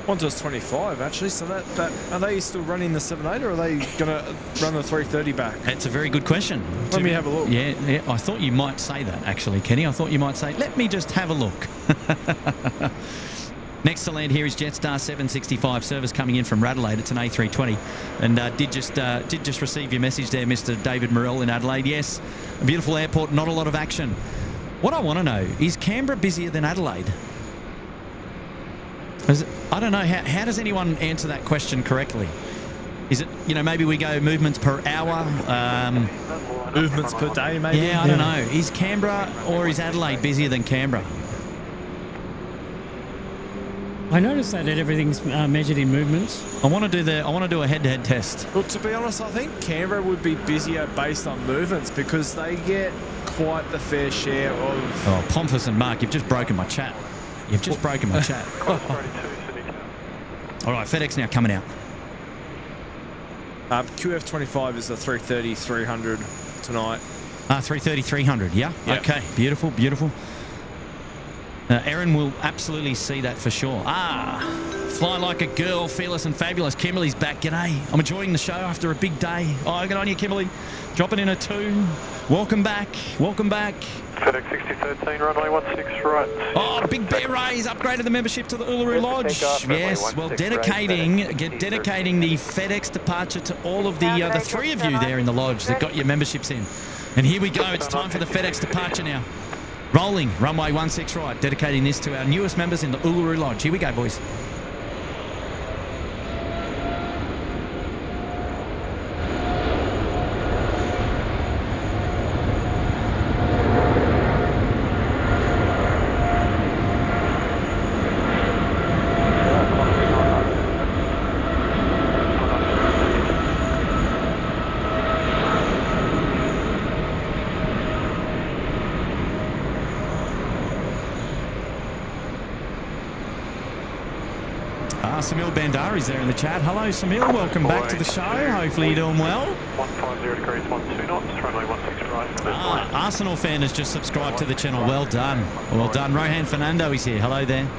Qantas 25 actually. So that, that are they still running the 78 or are they going to run the 330 back? That's a very good question. Let me have a look. Yeah, yeah, I thought you might say that, actually, Kenny. I thought you might say, let me just have a look. Next to land here is Jetstar 765 service coming in from Radelaide. It's an A320, and uh, did just uh, did just receive your message there, Mr. David Morell in Adelaide. Yes, a beautiful airport, not a lot of action. What I want to know is Canberra busier than Adelaide? Is it, I don't know. How, how does anyone answer that question correctly? Is it, you know, maybe we go movements per hour? Um, Movements per day, maybe. yeah, I don't know. Is Canberra or is Adelaide busier than Canberra? I noticed that everything's uh, measured in movements. I want to do the. I want to do a head-to-head test. Well, to be honest, I think Canberra would be busier based on movements because they get quite the fair share of. Oh, Pomphus and Mark, you've just broken my chat. You've just broken my chat. All right, FedEx now coming out. Um, QF25 is the 330 300 tonight. Ah, 330, 300, yeah? Yep. Okay, beautiful, beautiful. Uh, Erin will absolutely see that for sure. Ah, fly like a girl, fearless and fabulous. Kimberly's back. G'day. I'm enjoying the show after a big day. Oh, good on you, Kimberly. Dropping in a two. Welcome back. Welcome back. FedEx 6013, runway 16 right. Oh, Big Bear Ray's upgraded the membership to the Uluru Lodge. Yes, well, dedicating get dedicating the FedEx departure to all of the uh, the three of you there in the lodge that got your memberships in. And here we go. It's time for the FedEx departure now. Rolling, runway 16 right, dedicating this to our newest members in the Uluru Lodge. Here we go, boys. Ah, Bandari's there in the chat. Hello, Samil. Welcome back to the show. Hopefully you're doing well. 150 degrees, 12 knots, runway 16 right. Ah, Arsenal fan has just subscribed to the channel. Well done. Well done. Rohan Fernando is here. Hello there.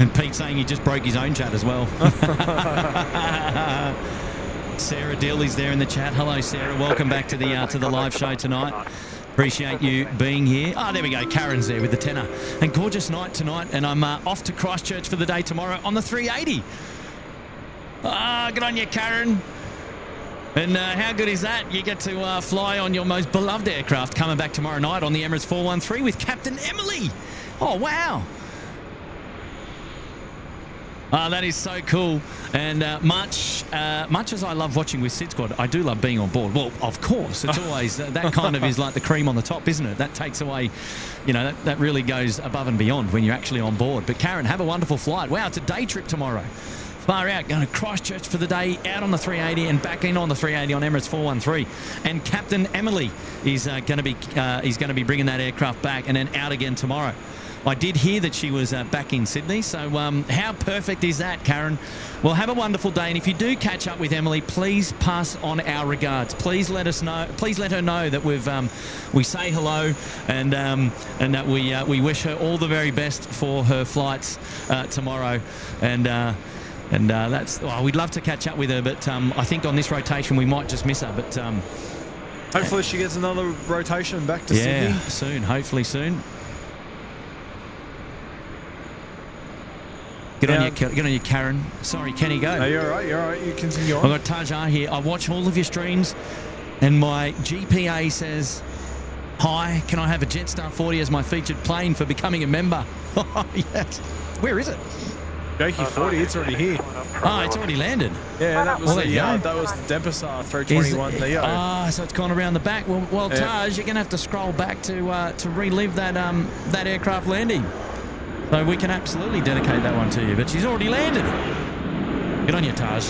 And Pete saying he just broke his own chat as well. Sarah Dill is there in the chat. Hello, Sarah. Welcome back to the uh, to the live show tonight. Appreciate you being here. Oh, there we go. Karen's there with the tenor. And gorgeous night tonight. And I'm uh, off to Christchurch for the day tomorrow on the 380. Ah, good on you, Karen. And uh, how good is that? You get to uh, fly on your most beloved aircraft coming back tomorrow night on the Emirates 413 with Captain Emily. Oh, wow. Oh, that is so cool. And uh, much, uh, much as I love watching with SydSquad, I do love being on board. Well, of course, it's always that, that kind of is like the cream on the top, isn't it? That takes away, you know, that, that really goes above and beyond when you're actually on board. But Karen, have a wonderful flight. Wow, it's a day trip tomorrow. Far out, going to Christchurch for the day, out on the 380 and back in on the 380 on Emirates 413. And Captain Emily is uh, going to be uh, is going to be bringing that aircraft back and then out again tomorrow. I did hear that she was uh, back in Sydney, so um, how perfect is that, Karen? Well, have a wonderful day, and if you do catch up with Emily, please pass on our regards. Please let us know. Please let her know that we've um, we say hello and um, and that we uh, we wish her all the very best for her flights uh, tomorrow, and. And uh, that's well, we'd love to catch up with her, but um, I think on this rotation we might just miss her. But um, Hopefully she gets another rotation back to yeah, Sydney. soon, hopefully soon. Get on your get on you, Karen. Sorry, Kenny, go. No, you're all right. You're all right. You continue I've got Tajar here. I watch all of your streams, and my GPA says, "Hi, can I have a Jetstar 40 as my featured plane for becoming a member?" Oh, yes. Where is it? Jakey 40, it's already here. Oh, it's already landed. Yeah, that was Well, the you uh, that was the Denpasar 321 it- Neo. Ah, so it's gone around the back. Well, well, Yeah. Taj, you're going to have to scroll back to uh, to relive that um that aircraft landing. So we can absolutely dedicate that one to you. But she's already landed. Good on you, Taj.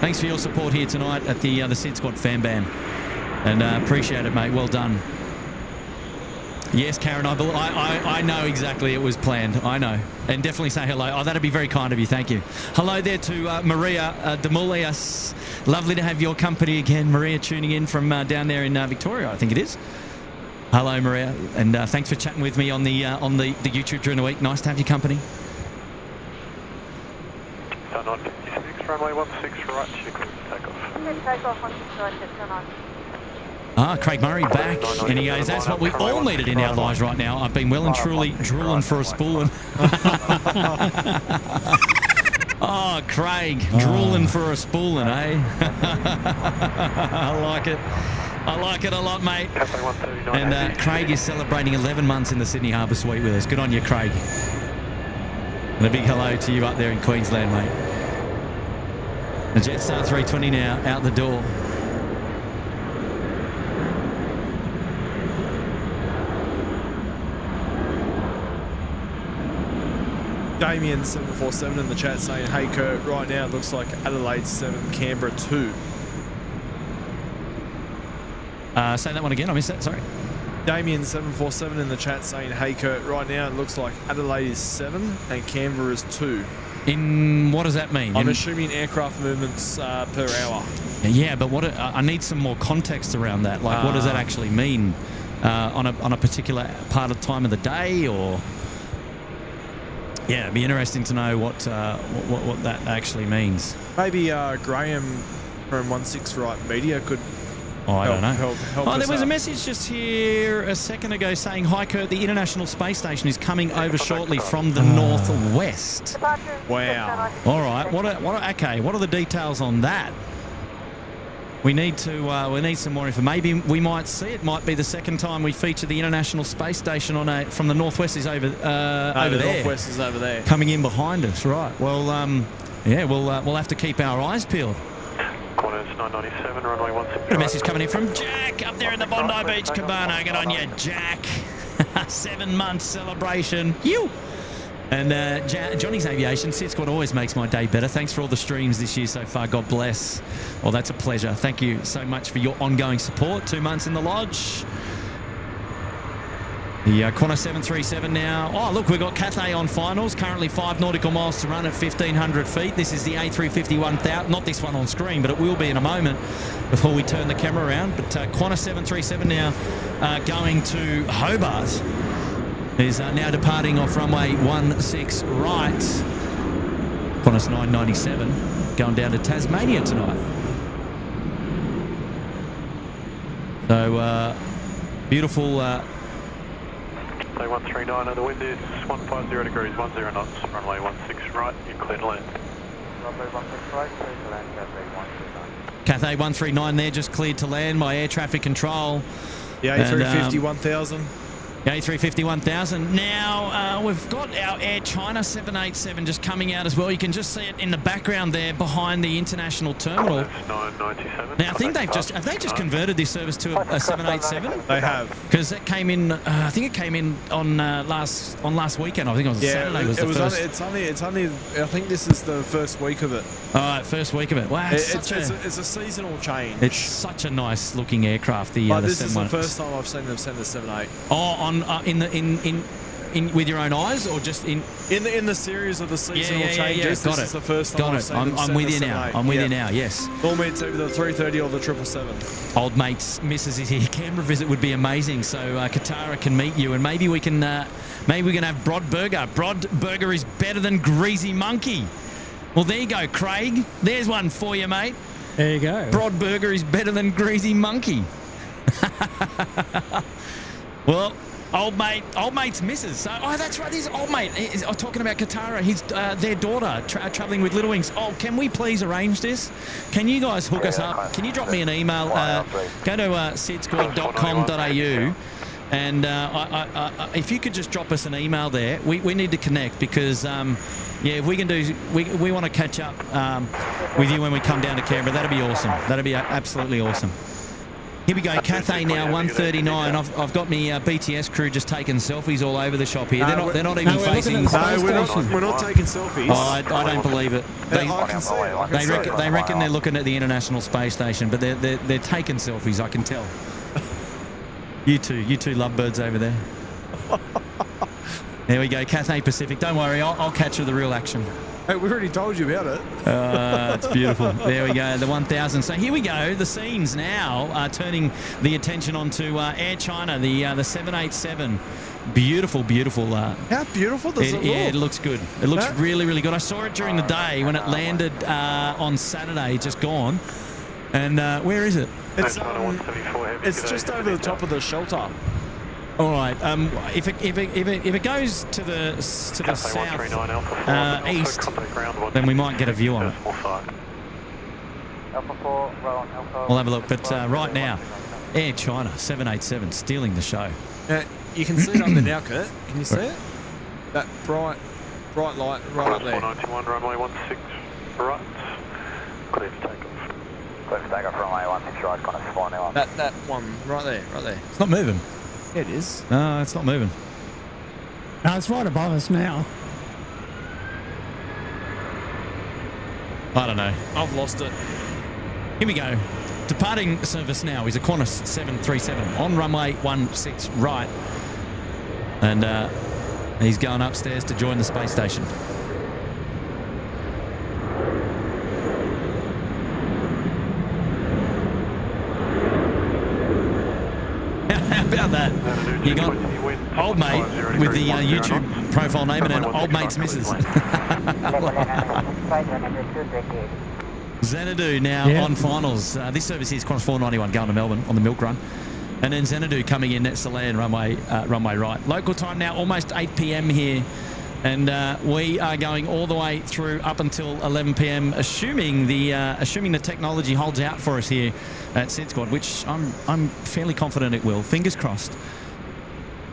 Thanks for your support here tonight at the uh, the SydSquad Fan Bam, and uh, appreciate it, mate. Well done. Yes, Karen, I, bel I, I, I know exactly it was planned. I know. And definitely say hello. Oh, that'd be very kind of you. Thank you. Hello there to uh, Maria uh, Demulias. Lovely to have your company again. Maria tuning in from uh, down there in uh, Victoria, I think it is. Hello, Maria. And uh, thanks for chatting with me on the uh, on the, the YouTube during the week. Nice to have your company. So 956, runway 16 right, you clear for takeoff. Take off on the right, turn on. Ah, Craig Murray back. And he goes, that's what we all needed in our lives right now. I've been well and truly drooling for a spooling. oh, Craig, drooling for a spooling, eh? I like it. I like it a lot, mate. And uh, Craig is celebrating 11 months in the Sydney Harbour Suite with us. Good on you, Craig. And a big hello to you up there in Queensland, mate. The Jetstar 320 now out the door. Damien 747 in the chat saying, "Hey Kurt, right now it looks like Adelaide 7, Canberra 2." Uh, say that one again. I missed that. Sorry. Damien 747 in the chat saying, "Hey Kurt, right now it looks like Adelaide is 7 and Canberra is 2." In what does that mean? I'm In- assuming aircraft movements uh, per hour. yeah, but what? I I need some more context around that. Like, what does that Ah. actually mean uh, on a on a particular part of time of the day, or? Yeah, it'd be interesting to know what uh, what, what, what that actually means. Maybe uh, Graham from One Six Right Media could Oh, I don't know. help- help oh, there us was a message just here a second ago saying, "Hi Kurt, the International Space Station is coming over shortly from the northwest." Wow. All right. What? Are, what? Are, okay. What are the details on that? We need to. Uh, we need some more info. Maybe we might see it. Might be the second time we feature the International Space Station on a from the northwest is over uh, No, over the there, Northwest is over there. coming in behind us. Right. Well, um, yeah. We'll uh, we'll have to keep our eyes peeled. Corners 997, runway 16 Got a message coming in from Jack up there in the Bondi Beach Cabana. Good on you, Jack. Seven months celebration. You. And uh, Johnny's Aviation, SydSquad always makes my day better. Thanks for all the streams this year so far. God bless. Well, that's a pleasure. Thank you so much for your ongoing support. Two months in the lodge. The uh, Qantas 737 now. Oh, look, we've got Cathay on finals. Currently five nautical miles to run at 1,500 feet. This is the A350 1000. Not this one on screen, but it will be in a moment before we turn the camera around. But uh, Qantas 737 now uh, going to Hobart. Is uh, now departing off runway 16 right. Qantas 997 going down to Tasmania tonight. So, uh, Beautiful. Uh, Say 139, the wind is 150 degrees, 10 knots, runway 16 right, you clear to land. Runway 16 right, clear to land, Cathay 139. Cathay 139 there, just cleared to land by air traffic control. The And, A350 um, 1000. The A350 1000. Now, uh, we've got our Air China 787 just coming out as well. You can just see it in the background there behind the international terminal. Now, I think they've just have they just converted this service to a, a 787 They have. because that came in. Uh, I think it came in on uh, last on last weekend. I think it was Yeah, Saturday it, was it the was first. only, it's only it's only I think this is the first week of it. All right, first week of it. Wow, it's, it's, such it's, a, a, it's a seasonal change. it's such a nice looking aircraft. The, uh, the this is the first time I've seen them send the 78. Oh, on uh, in the in in. In, with your own eyes, or just in? In the in the series of the Yeah, seasonal yeah, yeah, changes, yeah. Got this it. is the first time Got I've it. seen I'm, them I'm with you now. 78. I'm with Yeah. you now. Yes. Normally it's either the 330 or the 777. Old mates, Mrs. is here. Canberra visit would be amazing. So uh, Katara can meet you, and maybe we can, uh, maybe we can have Brodburger. Brod Burger is better than Greasy Monkey. Well, there you go, Craig. There's one for you, mate. There you go. Brodburger is better than Greasy Monkey. well, old mate, old mate's missus. Oh, that's right. This old mate is I'm talking about Katara. He's uh, their daughter tra- traveling with Little Wings. Oh, can we please arrange this? Can you guys hook us up? Can you drop me an email? Uh, go to uh. And uh, I, I, I, if you could just drop us an email there, we, we need to connect because, um, yeah, if we can do, we, we want to catch up um, with you when we come down to Canberra. That'd be awesome. That'd be absolutely awesome. Here we go, Cathay now, 139. I've, I've got my uh, BTS crew just taking selfies all over the shop here. They're No, not, they're not no, even we're facing. the No, we're not, we're not taking selfies. Oh, I, I don't believe it. They, yeah, I can see it. They, reckon, they reckon they're looking at the International Space Station, but they're, they're, they're taking selfies, I can tell. You two, you two lovebirds over there. There we go, Cathay Pacific. Don't worry, I'll, I'll catch you the real action. Hey, we already told you about it. Uh, it's beautiful. There we go, the 1000. So here we go. The scenes now are turning the attention onto uh, Air China, the uh, the 787. Beautiful, beautiful. Uh, How beautiful does it, it, yeah, it looks good. It looks Huh? really, really good. I saw it during the day when it landed uh, on Saturday, just gone. And uh, where is it? It's, um, it's just over the top of the shelter. All right. Um, if it if it, if it, if it goes to the s- to the Cathay south, Alpha 4, uh, and east, then we might get a view on it. Alpha 4, roll on Alpha. We'll have a look. But uh, right now, Air China 787 stealing the show. Now, you can see it up there now, Kurt. Can you see it? That bright, bright light right up Qantas there. 491, runway 16 right, clear for takeoff. Clear for takeoff, runway 16 right, Qantas 491. That that one right there, right there. It's not moving. Yeah, it is. No, it's not moving. No, it's right above us now. I don't know. I've lost it. Here we go. Departing service now is a Qantas 737 on runway 16 right. And uh, he's going upstairs to join the space station. How about that? You got old mate with the uh, YouTube profile name and an old mate's missus. Xanadu now Yeah. on finals. Uh, this service here is Qantas 491 going to Melbourne on the Milk Run. And then Xanadu coming in, that's Salan runway, uh, runway right. Local time now, almost 8 p.m. here. And uh, we are going all the way through up until 11 p.m. Assuming the uh, assuming the technology holds out for us here at SydSquad, which I'm I'm fairly confident it will. Fingers crossed.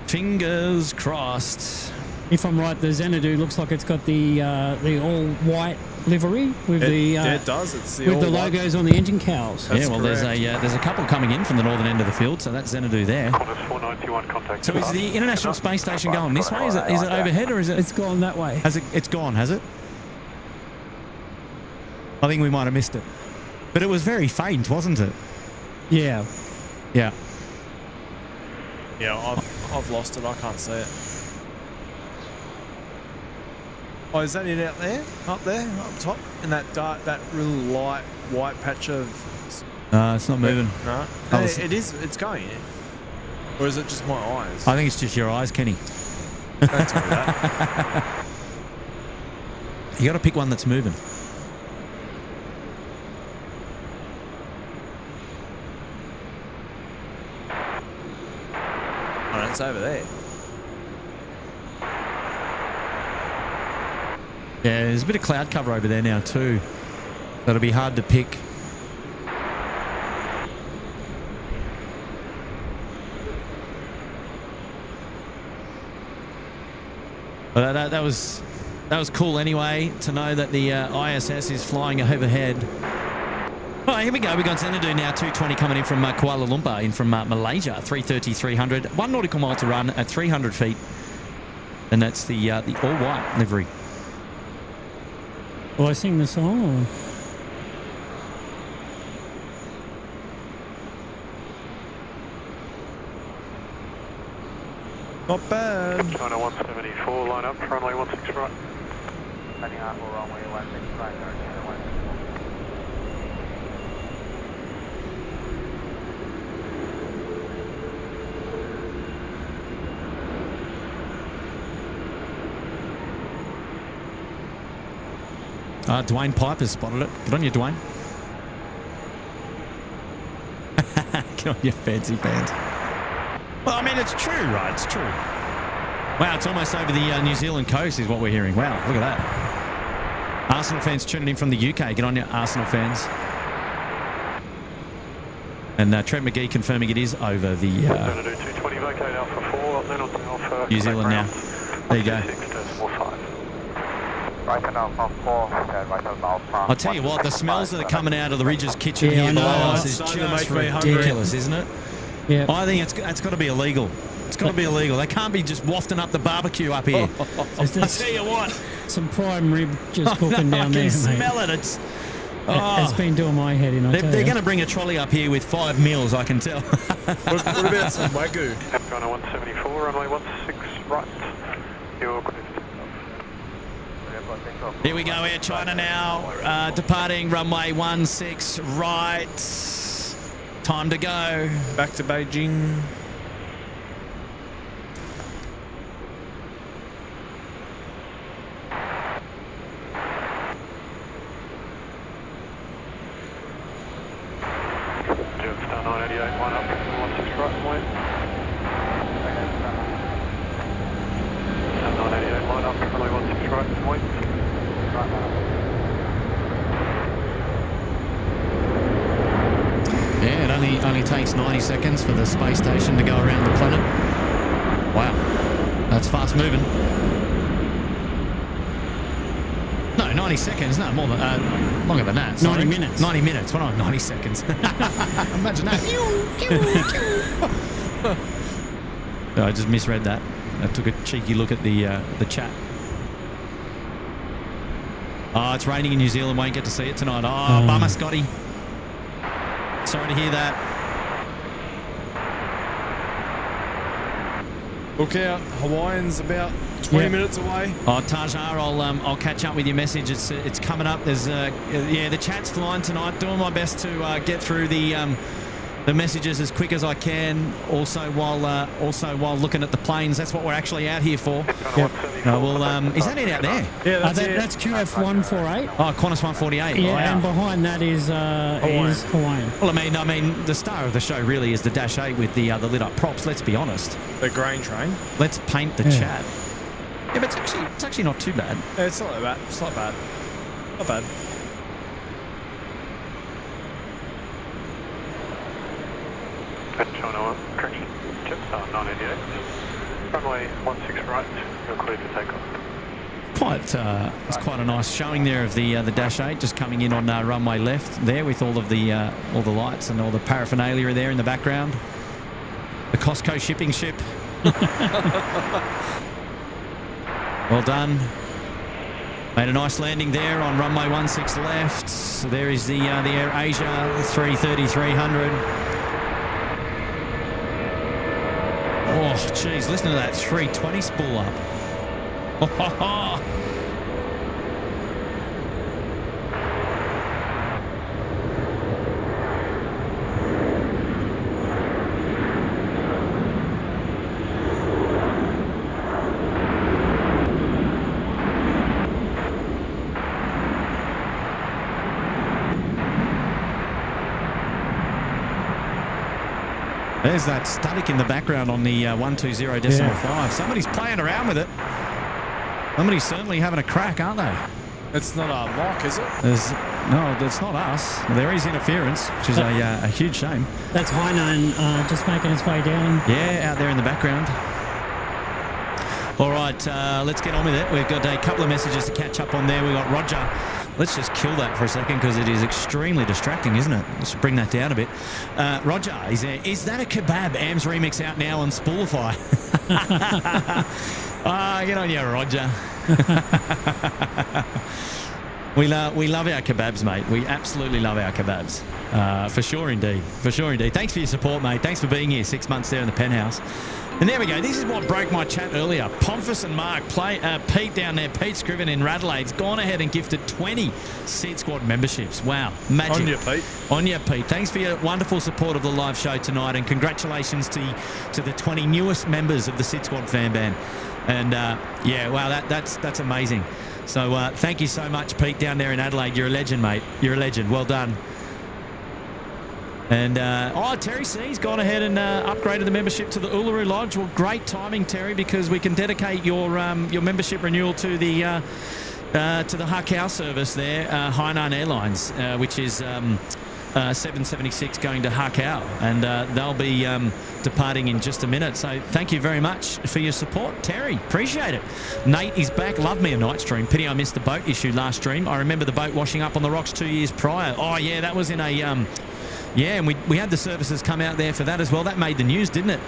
Fingers crossed. If I'm right, the Xanadu looks like it's got the uh, the all white livery with It, the uh, yeah, it does. It's the with the all white. logos on the engine cowls. That's yeah, well, there's a uh, there's a couple coming in from the northern end of the field, so that's Xanadu there. Qantas 491, contact So is the International Space Station going this way? Is it, is it overhead or is it? It's gone that way. Has it? It's gone, has it? I think we might have missed it, but it was very faint, wasn't it? Yeah. Yeah. Yeah, I've I've lost it. I can't see it. Oh, is that it out there? Up there, up top, in that dark, that really light white patch of. Uh, it's not moving. No, Oh, it's- it is. It's going. Or is it just my eyes? I think it's just your eyes, Kenny. Don't tell me that. You got to pick one that's moving. and it's over there. Yeah, there's a bit of cloud cover over there now too. So it'll be hard to pick. But that, that, that was that was cool anyway to know that the uh, ISS is flying overhead. All right, here we go. We've got Xanadu now, 220 coming in from uh, Kuala Lumpur, in from uh, Malaysia, 330, 300. One nautical mile to run at 300 feet. And that's the uh, the all-white livery. Will I sing the song or? Not bad. China 174, line up, runway 16 right. Heading out for runway 16 right, China 164. Uh, Dwayne Piper's spotted it. Good on you, Dwayne. Get on your fancy pants. Well, I mean, it's true, right? It's true. Wow, it's almost over the uh, New Zealand coast, is what we're hearing. Wow, look at that. Arsenal fans tuning in from the UK. Get on your Arsenal fans. And uh, Trent McGee confirming it is over the uh, Xanadu 220, vacate Alpha 4, then on to Alpha. New Zealand now. There you go. 6 decimal 5. Right and Alpha 4, okay, right and Alpha. I'll tell you what, the smells that are coming out of the Rydges kitchen Yeah, I here below know. us is just make me hungry. ridiculous, isn't it? Yeah. I think it's it's got to be illegal. It's got to be illegal. They can't be just wafting up the barbecue up here. There's, I there's tell you what, some prime rib just cooking I down can there, mate. smell it. It's oh, It's been doing my head in. I they're, they're going to bring a trolley up here with five meals. I can tell. What, what about some wagyu? China 174, runway 16 right. You're clear for takeoff. Here we go, Air China now, uh, departing runway 16 right. Time to go. Back to Beijing. Jetstar 988, line up, 16 right, wait. Jetstar 988, line up, runway 16 right, wait. Yeah, it only only takes 90 seconds for the space station to go around the planet. Wow, that's fast moving. No, 90 seconds. No, more than uh, longer than that. 90 minutes. 90 minutes. Well, not 90 seconds. Imagine that. No, I just misread that. I took a cheeky look at the uh, the chat. Oh, it's raining in New Zealand. Won't get to see it tonight. Oh, Oh. bummer, Scotty. Sorry to hear that. Look out, Hawaiian's about 20 Yeah. minutes away. Oh, Tajar, I'll um, I'll catch up with your message. It's it's coming up. There's uh, yeah, the chat's flying tonight. Doing my best to uh, get through the um, the messages as quick as I can. Also while uh, also while looking at the planes. That's what we're actually out here for. China 174. Uh, well, um, is that it out there? Yeah, Uh, that's that, it. that's QF 148. Oh, Qantas 148. Yeah, wow. and behind that is uh, Hawaiian. is Hawaiian. Well, I mean, I mean, the star of the show really is the Dash 8 with the uh, the lit up props. Let's be honest. the grain train. Let's paint the Yeah. chat. Yeah, but it's actually it's actually not too bad. Yeah, it's not that bad. It's not bad. Not bad. China 1, correction, Jetstar 988. Runway 16 right, you're clear for takeoff. Quite, uh, it's quite a nice showing there of the uh, the Dash 8 just coming in on uh, runway left there with all of the uh, all the lights and all the paraphernalia there in the background. The COSCO shipping ship. well done. Made a nice landing there on runway 16 left. So there is the uh, the Air Asia 330 300. Oh, geez, listen to that 320 spool up. Oh, There's that static in the background on the uh, 120 decimal Yeah. 5. Somebody's playing around with it. Somebody's certainly having a crack, aren't they? It's not our lock, is it? There's, no, it's not us. There is interference, which is a, uh, a huge shame. That's Hainan uh, just making its way down. Yeah, out there in the background. All right, uh, let's get on with it. We've got a couple of messages to catch up on there. We've got Roger. Let's just kill that for a second because it is extremely distracting, isn't it? Let's bring that down a bit. Uh, Roger, is, there, is that a kebab? AMS remix out now on Spoolify. Ah, get on you, Roger. We, lo- we love our kebabs, mate. We absolutely love our kebabs. Uh, for sure, indeed. For sure, indeed. Thanks for your support, mate. Thanks for being here six months there in the penthouse. And there we go. This is what broke my chat earlier. Pomphus and Mark, play uh, Pete down there, Pete Scriven in Radelaide's gone ahead and gifted 20 SydSquad memberships. Wow, magic. On you, Pete. On you, Pete. Thanks for your wonderful support of the live show tonight, and congratulations to to the 20 newest members of the SydSquad fan band. And uh, yeah, wow, that, that's that's amazing. So uh, thank you so much, Pete, down there in Adelaide. You're a legend, mate. You're a legend. Well done. And uh, oh, Terry C's gone ahead and uh, upgraded the membership to the Uluru Lodge. Well, great timing, Terry, because we can dedicate your um, your membership renewal to the uh, uh, to the Haikou service there, uh, Hainan Airlines, uh, which is um, uh, 776 going to Haikou, and they'll be um, departing in just a minute. So thank you very much for your support, Terry. Appreciate it. Nate is back. Love me a night stream. Pity I missed the boat issue last stream. I remember the boat washing up on the rocks two years prior. Oh yeah, that was in a um, yeah, and we, we had the services come out there for that as well. That made the news, didn't it?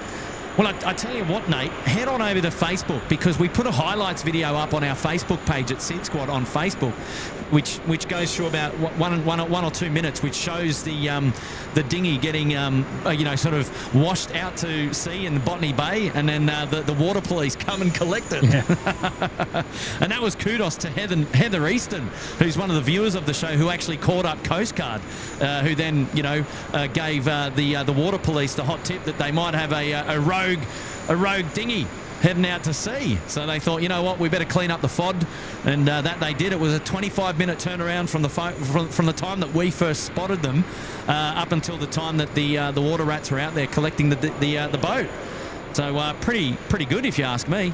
Well, I, I tell you what, Nate, head on over to Facebook because we put a highlights video up on our Facebook page at SydSquad on Facebook, which which goes through about one, one, one or two minutes, which shows the um, the dinghy getting um, uh, you know sort of washed out to sea in the Botany Bay, and then uh, the the water police come and collect it. and that was kudos to Heather, Heather Easton, who's one of the viewers of the show, who actually caught up Coast Guard, uh, who then, you know, uh, gave uh, the uh, the water police the hot tip that they might have a, a rogue a rogue dinghy heading out to sea. So they thought, you know what, we better clean up the FOD, and uh, that they did. It was a 25-minute turnaround from the from, from the time that we first spotted them uh, up until the time that the uh, the water rats were out there collecting the the, uh, the boat. So uh, pretty pretty good, if you ask me.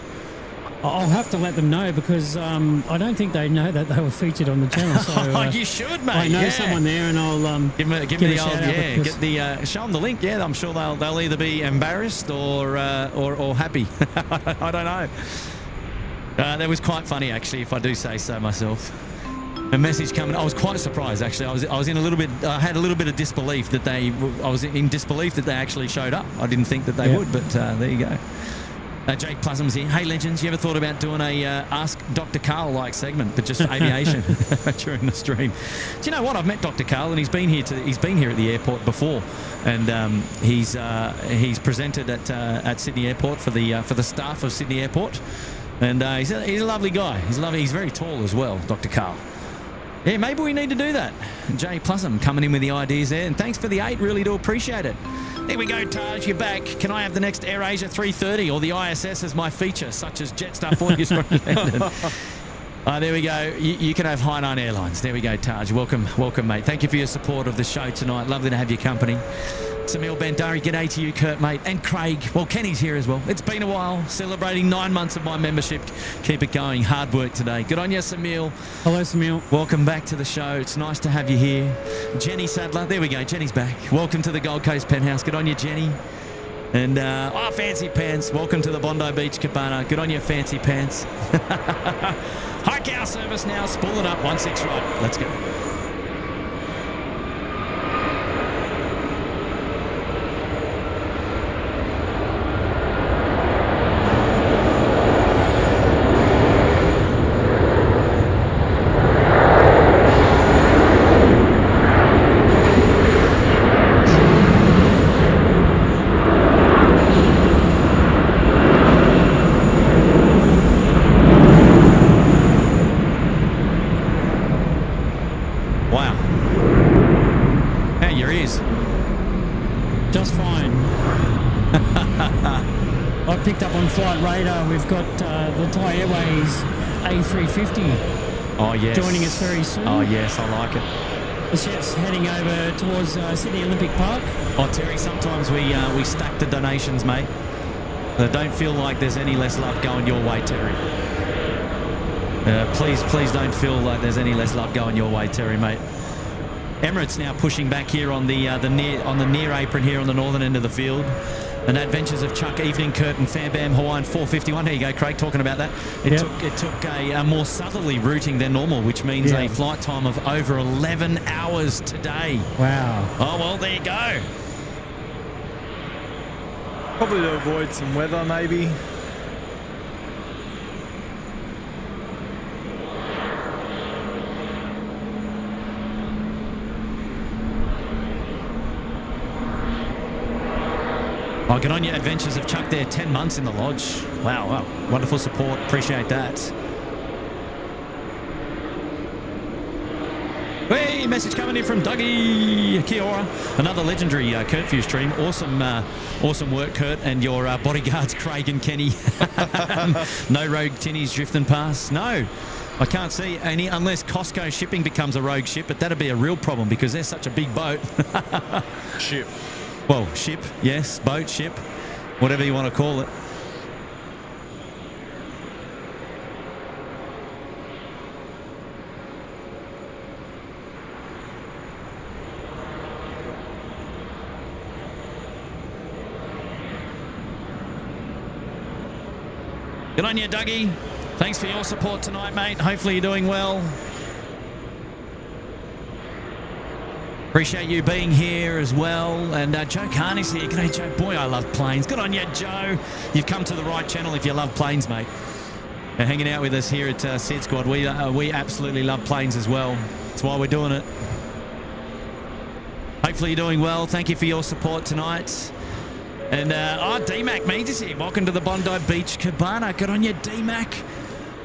I'll have to let them know because um, I don't think they know that they were featured on the channel. So uh, you should, mate. I know yeah. someone there, and I'll um, Give them, give give them the old, yeah, get the, uh, show them the link. Yeah, I'm sure they'll, they'll either be embarrassed or, uh, or, or happy. I don't know. Uh, that was quite funny, actually, if I do say so myself. A message coming. I was quite surprised, actually. I was, I was in a little bit. I had a little bit of disbelief that they. I was in disbelief that they actually showed up. I didn't think that they Yeah. would, but uh, there you go. Uh, Jake Plusham's here. Hey, legends, you ever thought about doing a uh, Ask Dr. Karl like segment, but just aviation during the stream? Do you know what? I've met Dr. Karl, and he's been here to he's been here at the airport before, and um, he's uh, he's presented at uh, at Sydney Airport for the uh, for the staff of Sydney Airport, and uh, he's a, he's a lovely guy. He's lovely. He's very tall as well, Dr. Karl. Yeah, maybe we need to do that. Jay Plusham coming in with the ideas there, and thanks for the eight. Really do appreciate it. There we go, Taj. You're back. Can I have the next AirAsia 330 or the ISS as my feature, such as Jetstar 40 is recommended? Uh, there we go. You, you can have Hainan Airlines. There we go, Taj. Welcome, welcome, mate. Thank you for your support of the show tonight. Lovely to have your company. Samil Bandari, g'day to you, Kurt, mate. And Craig. Well, Kenny's here as well. It's been a while. Celebrating nine months of my membership. Keep it going. Hard work today. Good on you, Samil. hello, Samil. Welcome back to the show. It's nice to have you here. Jenny Sadler. There we go. Jenny's back. Welcome to the Gold Coast Penthouse. Good on you, Jenny. And, uh, oh, Fancy Pants. Welcome to the Bondi Beach Cabana. Good on you, Fancy Pants. Haikou service now. Spool it up. 1-6 right. Let's go. Wow. How your ears? Just fine. I picked up on flight radar. We've got uh, the Thai Airways A350 Oh, yes. joining us very soon. Oh, yes. I like it. The Jets heading over towards uh, Sydney Olympic Park. Oh, Terry, sometimes we uh, we stack the donations, mate. Uh, don't feel like there's any less love going your way, Terry. Uh, please, please don't feel like there's any less love going your way, Terry, mate. Emirates now pushing back here on the uh, the near on the near apron here on the northern end of the field. And Adventures of Chuck Evening Curtain Fam Bam Hawaiian 451. There you go, Craig, talking about that. It Yep. took it took a, a more southerly routing than normal, which means Yeah. a flight time of over 11 hours today. Wow. Oh well, there you go. Probably to avoid some weather, maybe. Oh, good on you, Adventures of Chuck there. 10 months in the lodge. Wow, wow. Wonderful support. Appreciate that. Hey, message coming in from Dougie Kia ora. Another legendary uh, Kurt View stream. Awesome, uh, awesome work, Kurt, and your uh, bodyguards, Craig and Kenny. no rogue tinnies drifting past. No, I can't see any unless COSCO shipping becomes a rogue ship, but that'd be a real problem because they're such a big boat. Ship. Well, ship, yes, boat, ship, whatever you want to call it. Good on you, Dougie. Thanks for your support tonight, mate. Hopefully you're doing well. Appreciate you being here as well. And uh, Joe Carney's here. G'day, Joe. Boy, I love planes. Good on you, Joe. You've come to the right channel if you love planes, mate. And hanging out with us here at uh, SydSquad. We, uh, we absolutely love planes as well. That's why we're doing it. Hopefully you're doing well. Thank you for your support tonight. And, uh, oh, DMAC Majors here. Welcome to the Bondi Beach Cabana. Good on you, DMAC.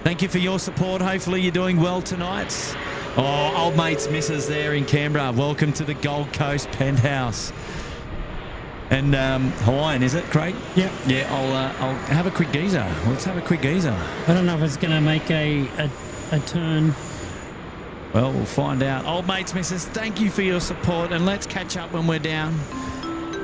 Thank you for your support. Hopefully you're doing well tonight. Oh, old mates misses there in Canberra. Welcome to the Gold Coast penthouse. And um, Hawaiian, is it, Craig? Yeah. Yeah, I'll uh, I'll have a quick geezer. Let's have a quick geezer. I don't know if it's going to make a, a, a turn. Well, we'll find out. Old mates misses, thank you for your support, and let's catch up when we're down.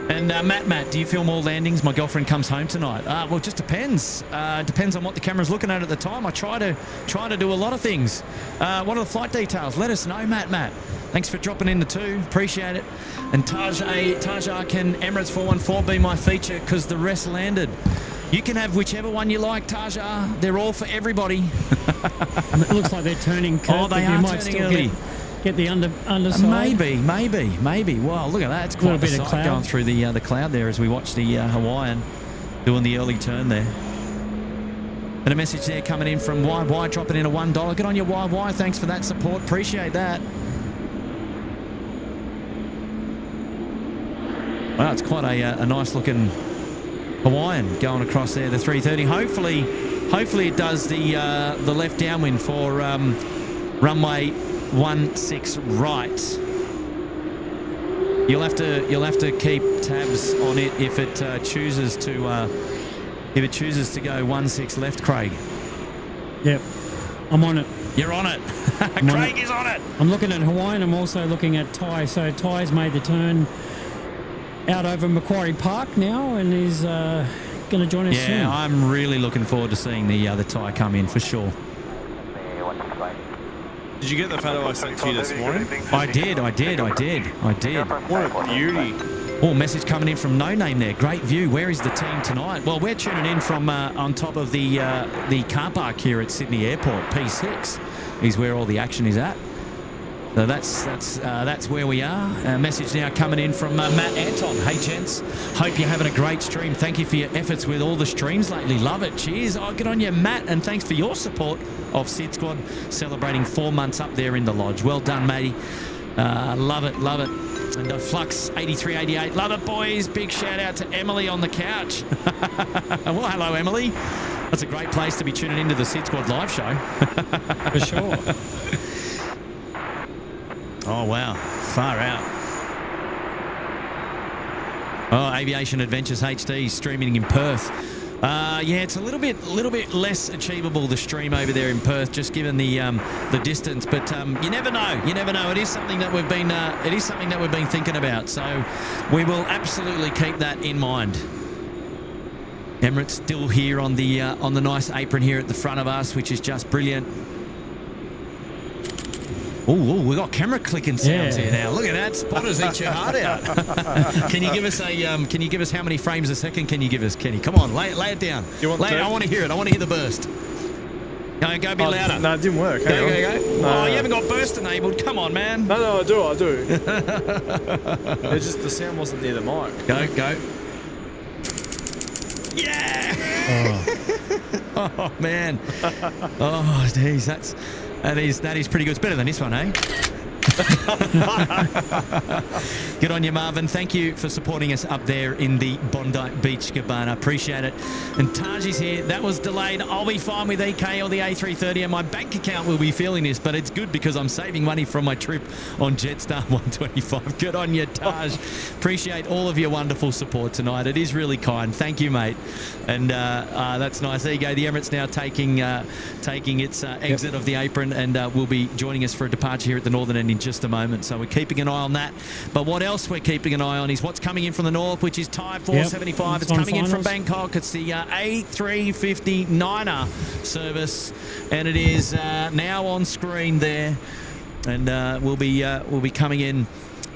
And uh, Matt, Matt, do you film all landings? My girlfriend comes home tonight. Uh, well, it just depends. Uh, depends on what the camera's looking at at the time. I try to try to do a lot of things. Uh, what are the flight details? Let us know, Matt. Matt, thanks for dropping in the two. Appreciate it. And Taj A Tajar can Emirates 414 be my feature because the rest landed. You can have whichever one you like, Tajar. They're all for everybody. It looks like they're turning. Oh, they are might turning still early. Get, get the under underside. Maybe, maybe, maybe. Wow, look at that. It's quite Little a bit of cloud. going through the uh, the cloud there as we watch the uh, Hawaiian doing the early turn there. And a message there coming in from YY dropping in a one dollar. Good on you, YY. Thanks for that support. Appreciate that. Wow, it's quite a, uh, a nice looking Hawaiian going across there, the 330. Hopefully, hopefully it does the uh, the left downwind for um, runway 16 right. You'll have to you'll have to keep tabs on it if it uh, chooses to uh, if it chooses to go 16 left, Craig. Yep. I'm on it. You're on it. on Craig it. is on it. I'm looking at Hawaiian. I'm also looking at Thai. So Thai's made the turn out over Macquarie Park now and is uh, going to join us soon. Yeah, I'm really looking forward to seeing the other Thai come in for sure. Did you get the photo I sent to you this morning? I did, I did, I did, I did. What a beauty. Oh, message coming in from No Name there. Great view. Where is the team tonight? Well, we're tuning in from uh, on top of the uh, the car park here at Sydney Airport. P6 is where all the action is at. So that's that's uh, that's where we are. A message now coming in from uh, Matt Anton. Hey gents, hope you're having a great stream. Thank you for your efforts with all the streams lately. Love it. Cheers. Oh, good on you, Matt, and thanks for your support of SydSquad celebrating four months up there in the lodge. Well done, matey. Uh, love it, love it. And uh, Flux 8388, love it, boys. Big shout out to Emily on the couch. well, hello, Emily. That's a great place to be tuning into the SydSquad live show. For sure. Oh, wow. Far out. Oh, Aviation Adventures HD streaming in Perth. Uh, yeah, it's a little bit, a little bit less achievable the stream over there in Perth, just given the um, the distance. But um, you never know. You never know. It is something that we've been, uh, it is something that we've been thinking about. So we will absolutely keep that in mind. Emirates still here on the uh, on the nice apron here at the front of us, which is just brilliant. Oh, we got camera clicking sounds Yeah. here now. Look at that, spotters eat your heart out. can you give us a? Um, can you give us how many frames a second? Can you give us, Kenny? Come on, lay, it- lay it down. You want lay it. I want to hear it. I want to hear the burst. Go, go, be Oh, louder. No, it didn't work. go, Hang go, go. No, oh, you haven't got burst enabled. Come on, man. No, no, I do, I do. it's just the sound wasn't near the mic. Go, go. Yeah! Oh, man. Oh, geez, that's that is that is pretty good. It's better than this one, eh? Good on you, Marvin. Thank you for supporting us up there in the Bondi Beach Cabana. Appreciate it. And Taji's here. That was delayed. I'll be fine with EK or the A330, and my bank account will be feeling this, but it's good because I'm saving money from my trip on Jetstar 125. Good on you, Taj. Appreciate all of your wonderful support tonight. It is really kind. Thank you, mate. And uh, uh, that's nice. There you go. The Emirates now taking uh, taking its uh, exit of the apron, and uh, will be joining us for a departure here at the northern end in just a moment. So we're keeping an eye on that. But what else we're keeping an eye on is what's coming in from the north, which is Thai 475. it's it's coming in from. Bangkok. It's the uh, A350-9er service, and it is uh, now on screen there, and uh, we'll be uh, we'll be coming in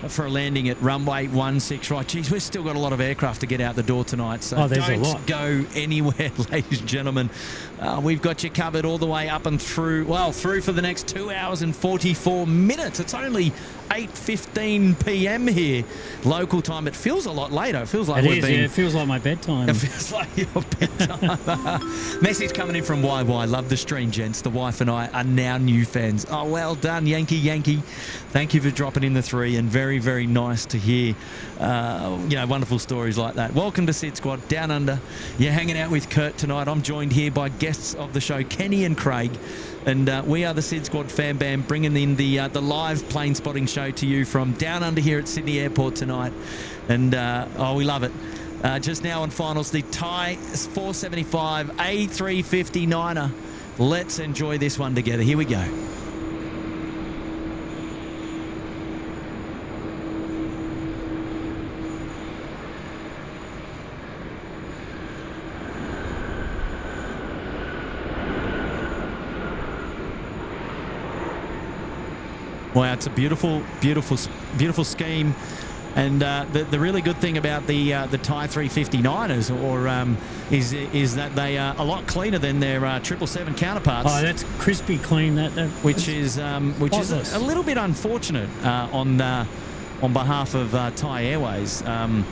for a landing at runway 16 right geez we've still got a lot of aircraft to get out the door tonight so Oh, there's don't lot. go anywhere ladies and gentlemen. Uh, we've got you covered all the way up and through well through for the next two hours and 44 minutes. It's only 8.15 p.m here local time it feels a lot later it feels like It we've is, been yeah. It feels like my bedtime. it feels like your bedtime. Message coming in from YY. Love the stream, gents. The wife and I are now new fans. Oh, well done, Yankee Yankee. Thank you for dropping in the three, and very, very nice to hear, uh, you know, wonderful stories like that. Welcome to SydSquad Down Under. You're hanging out with Kurt tonight. I'm joined here by guests of the show, Kenny and Craig. And uh, we are the SydSquad fan band, bringing in the uh, the live plane spotting show to you from down under here at Sydney Airport tonight. And uh, oh, we love it. Uh, just now on finals, the Thai 475 A350-9er. Let's enjoy this one together. Here we go. Wow, it's a beautiful, beautiful, beautiful scheme. And uh, the, the really good thing about the uh, the Thai 359ers or um, is is that they are a lot cleaner than their uh, 777 counterparts. Oh, that's crispy clean. That, that which is um, which is a, a little bit unfortunate uh, on uh, on behalf of uh, Thai Airways. Um,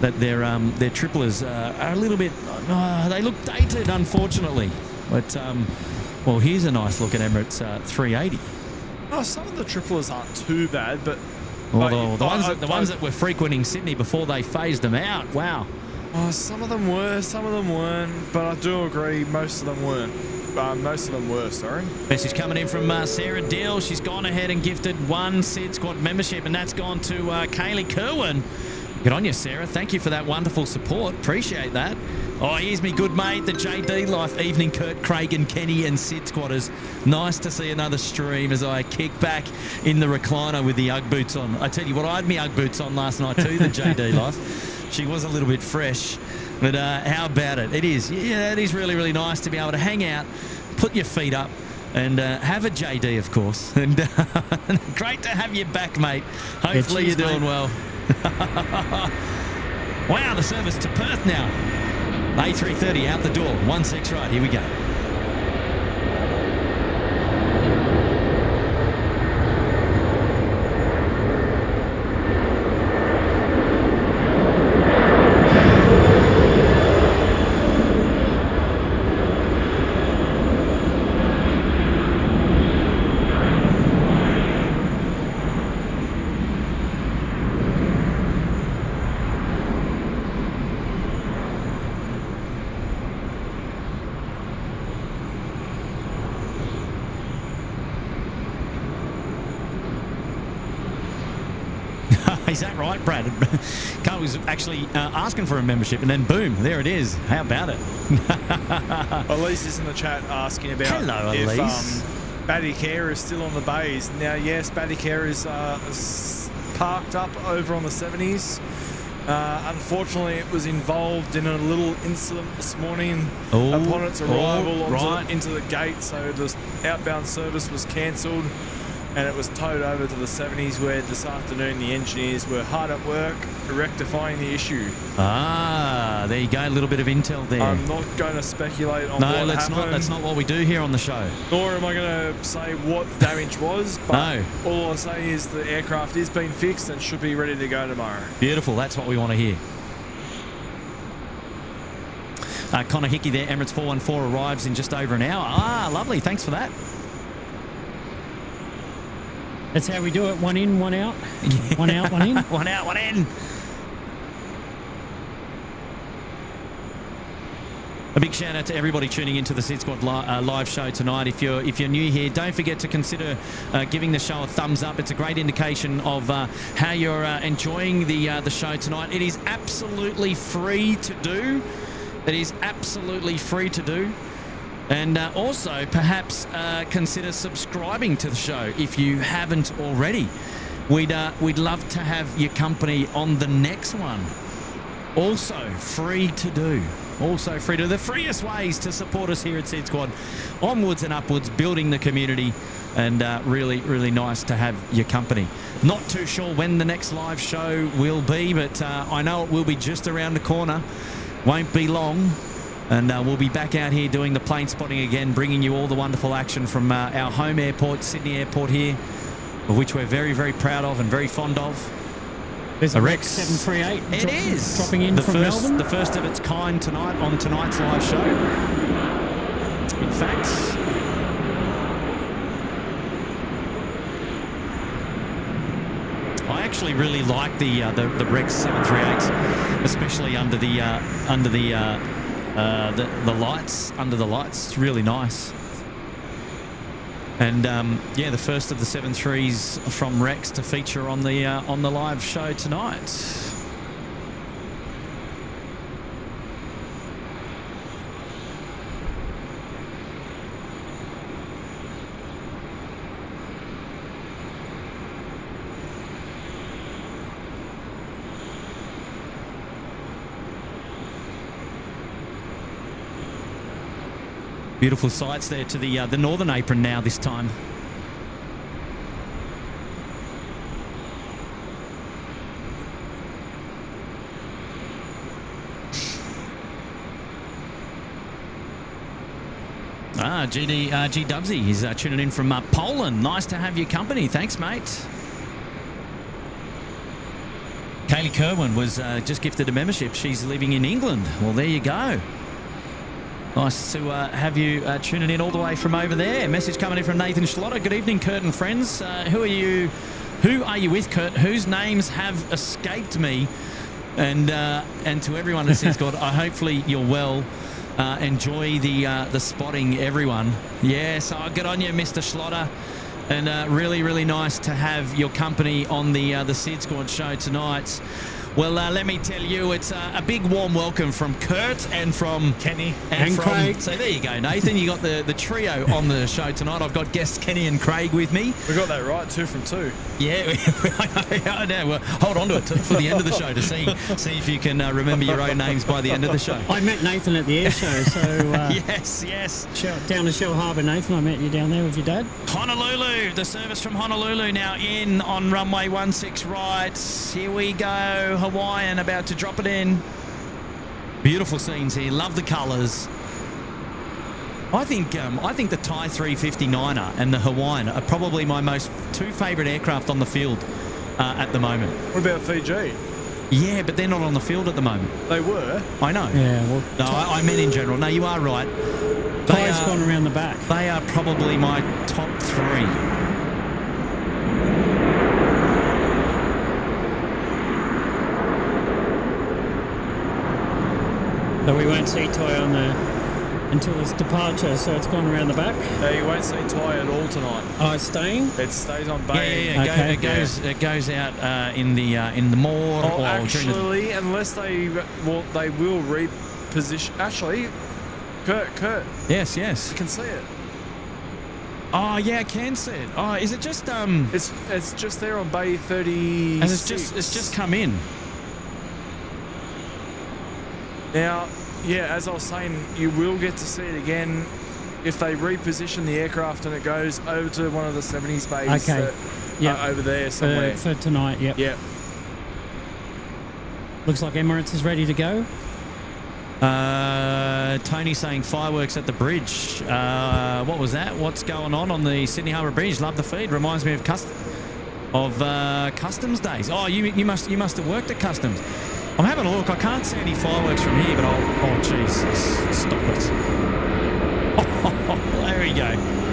that their um, their triplers uh, are a little bit uh, they look dated, unfortunately. But um, well, here's a nice look at Emirates uh, 380. Oh, some of the triplers aren't too bad, but Although the I- ones I- that, the I- ones that were frequenting Sydney before they phased them out. Wow. Oh, some of them were, some of them weren't, but I do agree most of them weren't. Uh, most of them were, sorry. Message coming in from uh, Sarah Deal. She's gone ahead and gifted one SydSquad membership, and that's gone to uh, Kaylee Kerwin. Good on you, Sarah. Thank you for that wonderful support. Appreciate that. Oh, here's me good mate, the JD Life Evening, Kurt, Craig, and Kenny and Sid Squatters. Nice to see another stream as I kick back in the recliner with the Ugg boots on. I tell you what, I had my Ugg boots on last night too, the JD Life. She was a little bit fresh, but uh, how about it? It is, yeah, it is really, really nice to be able to hang out, put your feet up, and uh, have a JD, of course. And uh, great to have you back, mate. Hopefully cheers, you're doing mate. well. wow, the service to Perth now. A330 out the door. 1-6 right. Here we go. Is that right, Brad? Carl was actually uh, asking for a membership, and then boom, there it is. How about it? Elise is in the chat asking about Hello, if Elise. um, Batik Air is still on the bays. Now, yes, Batik Air is uh, parked up over on the 70s. Uh, unfortunately, it was involved in a little incident this morning Oh, upon its oh, arrival onto, right. into the gate. So the outbound service was cancelled and it was towed over to the 70s where this afternoon the engineers were hard at work rectifying the issue. Ah, there you go. A little bit of intel there. I'm not going to speculate on no, what let's happened. not. That's not what we do here on the show. Nor am I going to say what the damage was, but No. all I'll say is the aircraft is being fixed and should be ready to go tomorrow. Beautiful. That's what we want to hear. Uh, Connor Hickey there, Emirates 414 arrives in just over an hour. Ah, lovely. Thanks for that. That's how we do it. One in, one out. One out, one in. one out, one in. A big shout out to everybody tuning into the SydSquad uh, live show tonight. If you're if you're new here, don't forget to consider uh, giving the show a thumbs up. It's a great indication of uh, how you're uh, enjoying the uh, the show tonight. It is absolutely free to do. It is absolutely free to do. And uh, also, perhaps uh, consider subscribing to the show if you haven't already. We'd uh, we'd love to have your company on the next one. Also free to do. Also free to the freest ways to support us here at SydSquad. Onwards and upwards, building the community, and uh, really, really nice to have your company. Not too sure when the next live show will be, but uh, I know it will be just around the corner. Won't be long. And uh, we'll be back out here doing the plane spotting again, bringing you all the wonderful action from uh, our home airport, Sydney Airport here, of which we're very, very proud of and very fond of. There's A Rex. Rex 738 It drop- is dropping in the from first, Melbourne. The first of its kind tonight on tonight's live show. In fact, I actually really like the uh, the, the Rex 738s, especially under the uh, under the, uh, the the lights under the lights. It's really nice. And um, yeah, the first of the 73s from Rex to feature on the uh, on the live show tonight. Beautiful sights there to the uh, the northern apron now this time. Ah, GD, uh, G Dubsy, he's uh, tuning in from uh, Poland. Nice to have your company. Thanks, mate. Kaylee Kerwin was uh, just gifted a membership. She's living in England. Well, there you go. Nice to uh, have you uh, tuning in all the way from over there. Message coming in from Nathan Schlotter. Good evening, Kurt and friends. Uh, who are you? Who are you with, Kurt? Whose names have escaped me? And uh, and to everyone that says God, I hopefully you're well. Uh, enjoy the uh, the spotting, everyone. Yes, oh, good on you, Mr. Schlotter. And really, really nice to have your company on the the SydSquad show tonight. Well, uh, let me tell you, it's uh, a big warm welcome from Kurt and from Kenny. and, And from, Craig. So there you go, Nathan. You got the, the trio on the show tonight. I've got guests Kenny and Craig with me. We got that right, two from two. Yeah, I know. Well, hold on to it for the end of the show to see see if you can uh, remember your own names by the end of the show. I met Nathan at the air show, so uh, Yes, yes. Down to Shellharbour, Nathan. I met you down there with your dad. Honolulu, the service from Honolulu now in on runway 16 right. Here we go. Hawaiian about to drop it in. Beautiful scenes here. Love the colours. I think um, I think the Thai 359er and the Hawaiian are probably my most two favourite aircraft on the field uh, at the moment. What about Fiji? Yeah, but they're not on the field at the moment. They were. I know. Yeah, well, No, I, I meant in general. No, you are right. They Thai's are, gone around the back. they are probably my top three. So we won't see Ty on the until his departure, so it's gone around the back. No, you won't see Ty at all tonight. Oh, it's staying? It stays on Yeah, bay. yeah, yeah. Go- Okay. it goes. It goes out uh, in the uh, in the moor. Oh, or during the, actually, unless they well, they will reposition. Actually, Kurt, Kurt, yes, yes. you can see it. Oh, yeah, I can see it. Oh, is it just um? It's it's just there on bay thirty. And it's just it's just come in. Now. Yeah, as I was saying, you will get to see it again if they reposition the aircraft and it goes over to one of the 70s bays Okay. that Yeah. are over there somewhere. For, for tonight, yep. yeah. Looks like Emirates is ready to go. Uh, Tony saying fireworks at the bridge. Uh, what was that? What's going on on the Sydney Harbour Bridge? Love the feed. Reminds me of cust- of uh, customs days. Oh, you you must you must have worked at customs. I'm having a look. I can't see any fireworks from here, but I'll. Oh, Jesus. Stop it. Oh, there we go.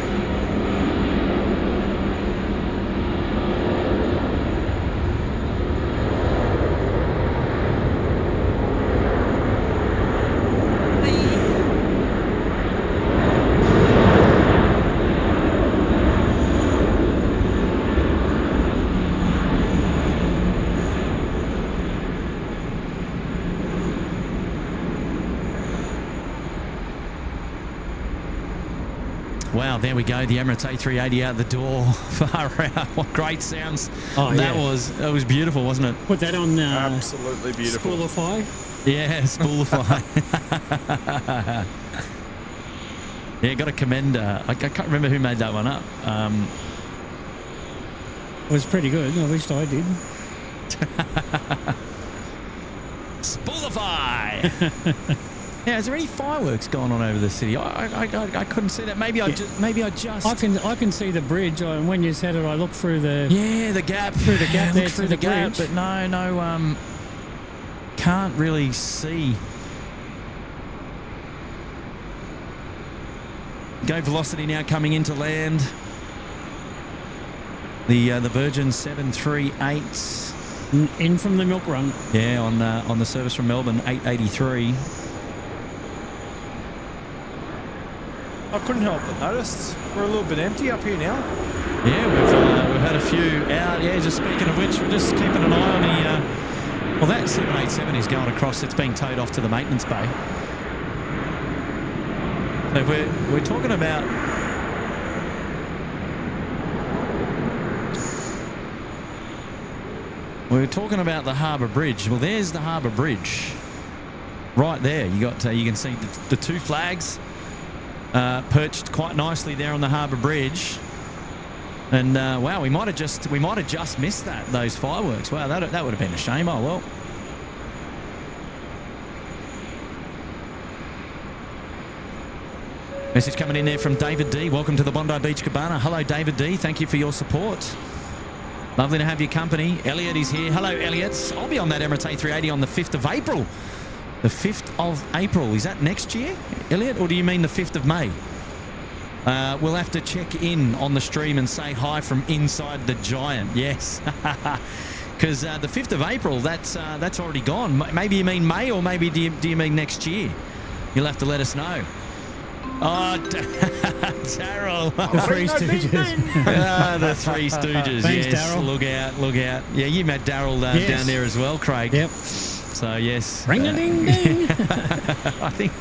Wow, there we go. The Emirates A380 out the door. Far out. What great sounds. Oh, that yeah. was that was beautiful, wasn't it? Put that on uh, Absolutely beautiful. Spoolify. Yeah, Spoolify. yeah, got a commend. Uh, I, I can't remember who made that one up. Um, It was pretty good. I wished I did. Spoolify. Yeah, is there any fireworks going on over the city? I, I, I, I couldn't see that. Maybe I just. Maybe I just. I can I can see the bridge, and when you said it, I looked through the. Yeah, the gap Through the gap there through the, the gap, bridge. but no, no, um, can't really see. Go velocity now coming into land. The uh, the Virgin seven three eight. in from the milk run. Yeah, on uh, on the service from Melbourne eight eighty three. I couldn't help but notice we're a little bit empty up here now. Yeah, we've uh, we've had a few out. Yeah, just speaking of which, we're just keeping an eye on the. Uh, well, that 787 is going across. It's being towed off to the maintenance bay. So we're we're talking about. We're talking about the Harbour Bridge. Well, there's the Harbour Bridge, right there. You got uh, you can see the, the two flags uh, perched quite nicely there on the Harbour Bridge. And uh, wow, we might have just we might have just missed that those fireworks. Wow, that that would have been a shame. Oh well. Message coming in there from David D. Welcome to the Bondi Beach Cabana. Hello, David D. Thank you for your support. Lovely to have your company. Elliot is here. Hello, Elliot. I'll be on that Emirates A380 on the 5th of April. The 5th of April. Is that next year, Elliot, or do you mean the 5th of May? Uh, we'll have to check in on the stream and say hi from inside the Giant. Yes. Because uh, the 5th of April, that's uh, that's already gone. M- Maybe you mean May or maybe do you, do you mean next year? You'll have to let us know. Oh, D- Daryl. The Three Stooges. ah, the Three Stooges. Thanks, yes. Daryl. Look out, look out. Yeah, you met Daryl uh, Yes. down there as well, Craig. yep. So, yes. Ring a Uh, ding ding. I think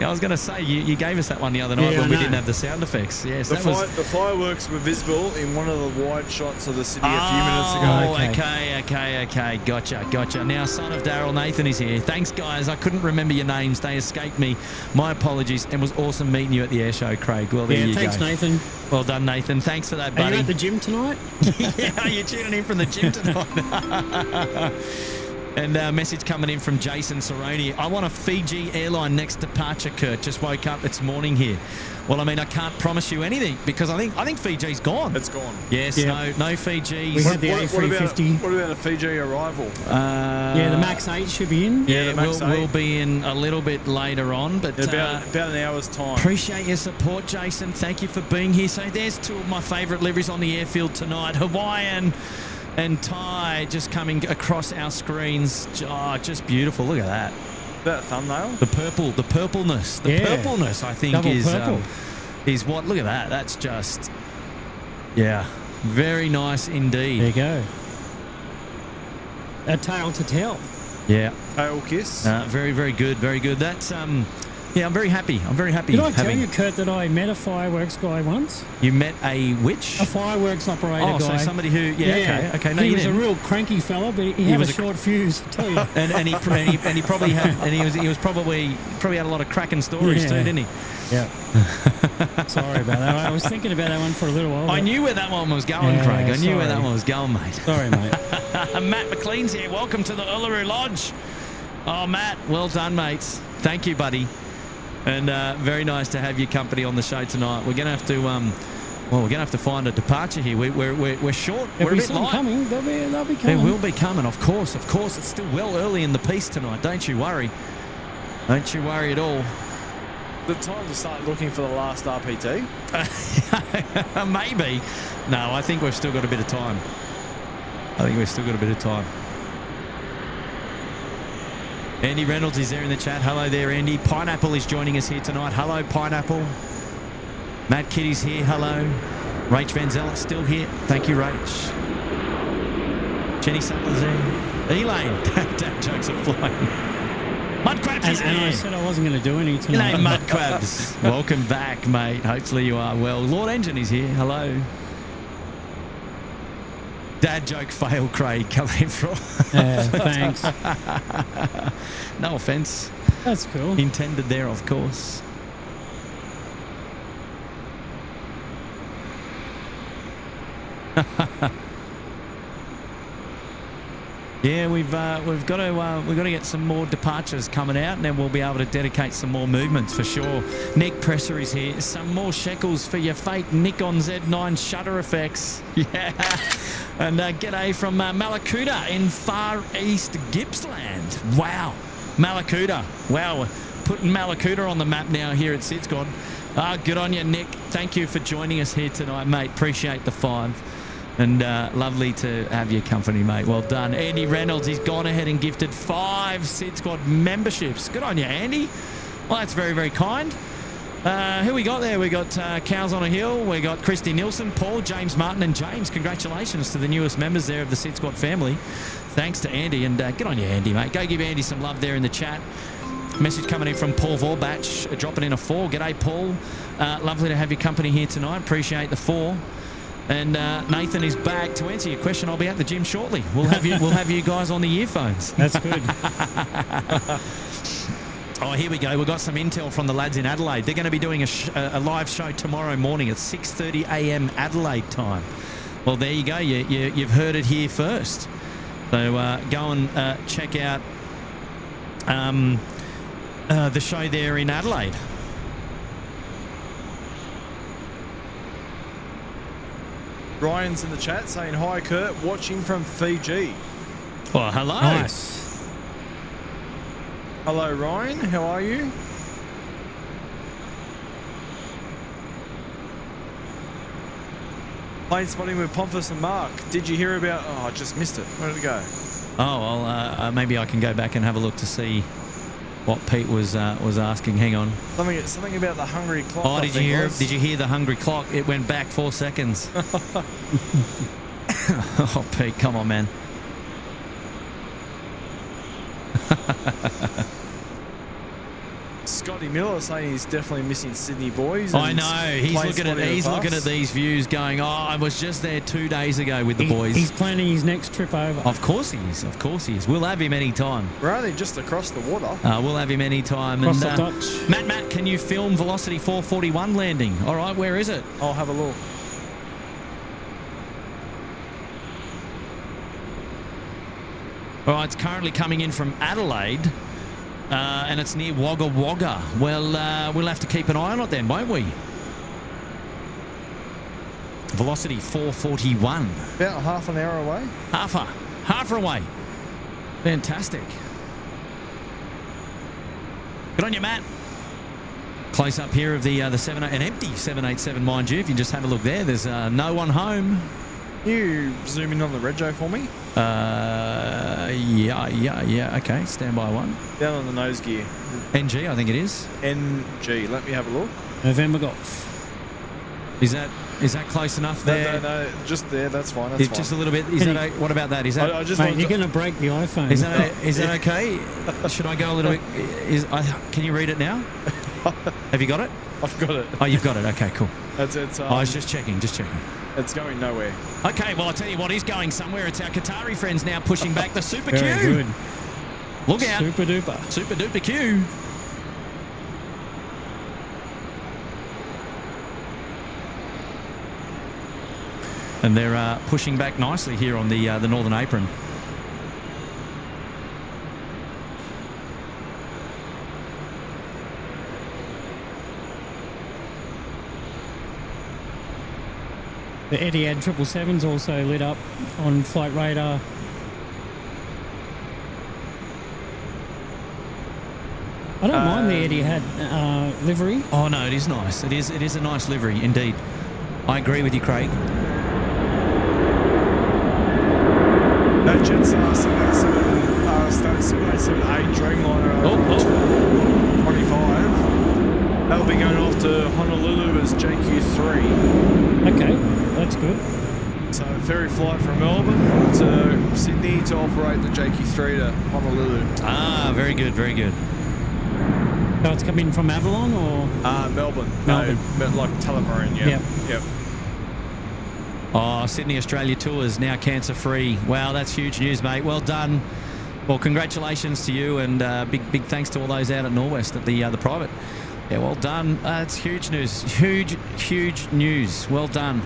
I was going to say you, you gave us that one the other night Yeah, when we didn't have the sound effects. Yes, The, that fi- was. the fireworks were visible in one of the wide shots of the city a few minutes ago. Oh, Okay. okay, okay, okay. Gotcha, gotcha. Now, son of Daryl, Nathan is here. Thanks, guys. I couldn't remember your names. They escaped me. My apologies. And was awesome meeting you at the air show, Craig. Well, there Yeah, you thanks, go. Nathan. Well done, Nathan. Thanks for that, Are buddy. you at the gym tonight? yeah, you're tuning in from the gym tonight. And uh, message coming in from Jason Cerrone. I want a Fiji airline next departure, Kurt. Just woke up. It's morning here. Well, I mean, I can't promise you anything because I think I think Fiji's gone. It's gone. yes, Yeah. no, no Fijis. We had the What, what about, A350. what about a Fiji arrival? uh, yeah, the Max 8 should be in. Yeah, the Max we'll, we'll be in a little bit later on, but In about, uh, about an hour's time. Appreciate your support, Jason. Thank you for being here. So there's two of my favourite liveries on the airfield tonight. Hawaiian and Thai just coming across our screens. Oh, just beautiful. Look at that. That thumbnail. The purple, the purpleness, the Yeah. purpleness. I think Double is um, is what. Look at that. That's just yeah, very nice indeed. There you go. A tale to tell. Yeah, Tail kiss. uh, very very good, very good. That's um, yeah, I'm very happy. I'm very happy. Did I tell you, Kurt, that I met a fireworks guy once? you met a witch. A fireworks operator Oh, so somebody who yeah, okay, okay. No, he was a didn't. real cranky fella, but he, had was a a- short fuse. I tell you. and, and, he, and, he, and he probably had and he was he was probably probably had a lot of cracking stories Yeah. too, didn't he? yeah. Sorry about that. I was thinking about that one for a little while. I knew where that one was going, Yeah, Craig. I knew where that one was going, mate. Sorry, mate. Matt McLean's here. Welcome to the Uluru Lodge. Oh, Matt, well done, mates. Thank you, buddy. And uh, very nice to have your company on the show tonight. We're going to have to, um, well, we're going to have to find a departure here. We, we're, we're, we're short. There'll we're a bit light. coming. They'll be, they'll be There coming. will be coming, of course, of course. It's still well early in the piece tonight. Don't you worry. Don't you worry at all. The time to start looking for the last RPT. Maybe. No, I think we've still got a bit of time. I think we've still got a bit of time. Andy Reynolds is there in the chat. Hello there, Andy. Pineapple is joining us here tonight. Hello, Pineapple. Matt Kitty's here. Hello. Rach Van Zelt's still here. Thank you, Rach. Jenny Sutton's there. Elaine. Dad jokes are flying. Mud Crabs And, is and I said I wasn't going to do any tonight. Mud Crabs. Welcome back, mate. Hopefully you are well. Lord Engine is here. Hello. Dad joke fail, Craig, coming from. Yeah, thanks. no offence That's cool. intended there, of course. Yeah, we've uh, we've got to uh, we've got to get some more departures coming out, and then we'll be able to dedicate some more movements for sure. Nick Presser is here. Some more shekels for your fake Nikon Z9 shutter effects. Yeah, and uh, g'day from uh, Mallacoota in far east Gippsland. Wow, Mallacoota. Wow, putting Mallacoota on the map now here at Sitscon. Ah, good on you, Nick. Thank you for joining us here tonight, mate. Appreciate the five. And uh, lovely to have your company, mate. Well done. Andy Reynolds, he's gone ahead and gifted five SydSquad memberships. Good on you, Andy. Well, that's very, very kind. Uh, who we got there? We got uh, Cows on a Hill. We got Christy Nielsen, Paul, James Martin, and James. Congratulations to the newest members there of the SydSquad family. Thanks to Andy, and uh, good on you, Andy, mate. Go give Andy some love there in the chat. Message coming in from Paul Vorbach, uh, dropping in a four. G'day, Paul. Uh, lovely to have your company here tonight. Appreciate the four. And uh, Nathan is back to answer your question. I'll be at the gym shortly. We'll have you. we'll have you guys on the earphones. That's good. Oh, here we go. We've got some intel from the lads in Adelaide. They're going to be doing a, sh- a live show tomorrow morning at 6:30 a.m. Adelaide time. Well, there you go. You, you, you've heard it here first. So uh, go and uh, check out um, uh, the show there in Adelaide. Ryan's in the chat saying hi, Kurt. Watching from Fiji. Well, hello. nice. Hello, Ryan. How are you? Plane spotting with Pomphus and Mark. Did you hear about? Oh, I just missed it. Where did it go? Oh well, uh, uh, maybe I can go back and have a look to see what Pete was uh, was asking. Hang on. Something, something about the hungry clock. Oh, I did you hear? was. Did you hear the hungry clock? It went back four seconds. oh, Pete, come on, man. Scotty Miller saying he's definitely missing Sydney boys. I know. He's looking at he's looking at these views, going, "Oh, I was just there two days ago with the He- boys." He's planning his next trip over. of course he is. Of course he is. We'll have him anytime. We're only just across the water. Uh, we'll have him anytime. Across and, the uh, Dutch. Matt, Matt, can you film Velocity 441 landing? All right, where is it? I'll have a look. All right, it's currently coming in from Adelaide, uh, and it's near Wagga Wagga. Well, uh, we'll have to keep an eye on it then, won't we? Velocity 441. About half an hour away. Half a, half away. Fantastic. Good on you, Matt. Close up here of the uh, the seven an empty 787, mind you. If you just have a look there, there's uh, no one home. You zoom in on the rego for me. Uh, yeah, yeah, yeah. Okay, stand by one. Down on the nose gear. NG, I think it is. NG. Let me have a look. November Golf. Is that is that close enough there? no, no. Just there. That's fine. That's fine. just a little bit. Is Can that? you- o- what about that? Is that? I, I just Mate, you're to- going to break the iPhone. is that is that okay? Should I go a little bit? Is I, can you read it now? Have you got it? I've got it. Oh, you've got it. Okay, cool. That's it. Um, I was just checking, just checking. It's going nowhere. Okay, well, I'll tell you what is going somewhere. It's our Qatari friends now pushing back the Super Very Q. good. Look out. Super duper. Super duper Q. And they're uh, pushing back nicely here on the uh, the northern apron. The Etihad 777's also lit up on flight radar. I don't mind the Etihad uh, livery. Oh no, it is nice. It is it is a nice livery indeed. I agree with you, Craig. That Jets uh, 787, uh, Stat 787A Dreamliner Oh, oh. 25. That'll be going off to Honolulu as JQ3. Okay, that's good. So ferry flight from Melbourne to Sydney to operate the JQ3 to Honolulu. Ah, very good, very good. So it's coming from Avalon or? Uh, Melbourne. Melbourne. No, like Tullamarine, yeah. Yep. Yep. Oh, Sydney Australia Tour is now cancer free. Wow, that's huge news, mate. Well done. Well, congratulations to you, and uh, big big thanks to all those out at Norwest at the uh, the private. Yeah, well done. Uh, it's huge news. Huge, huge news. Well done.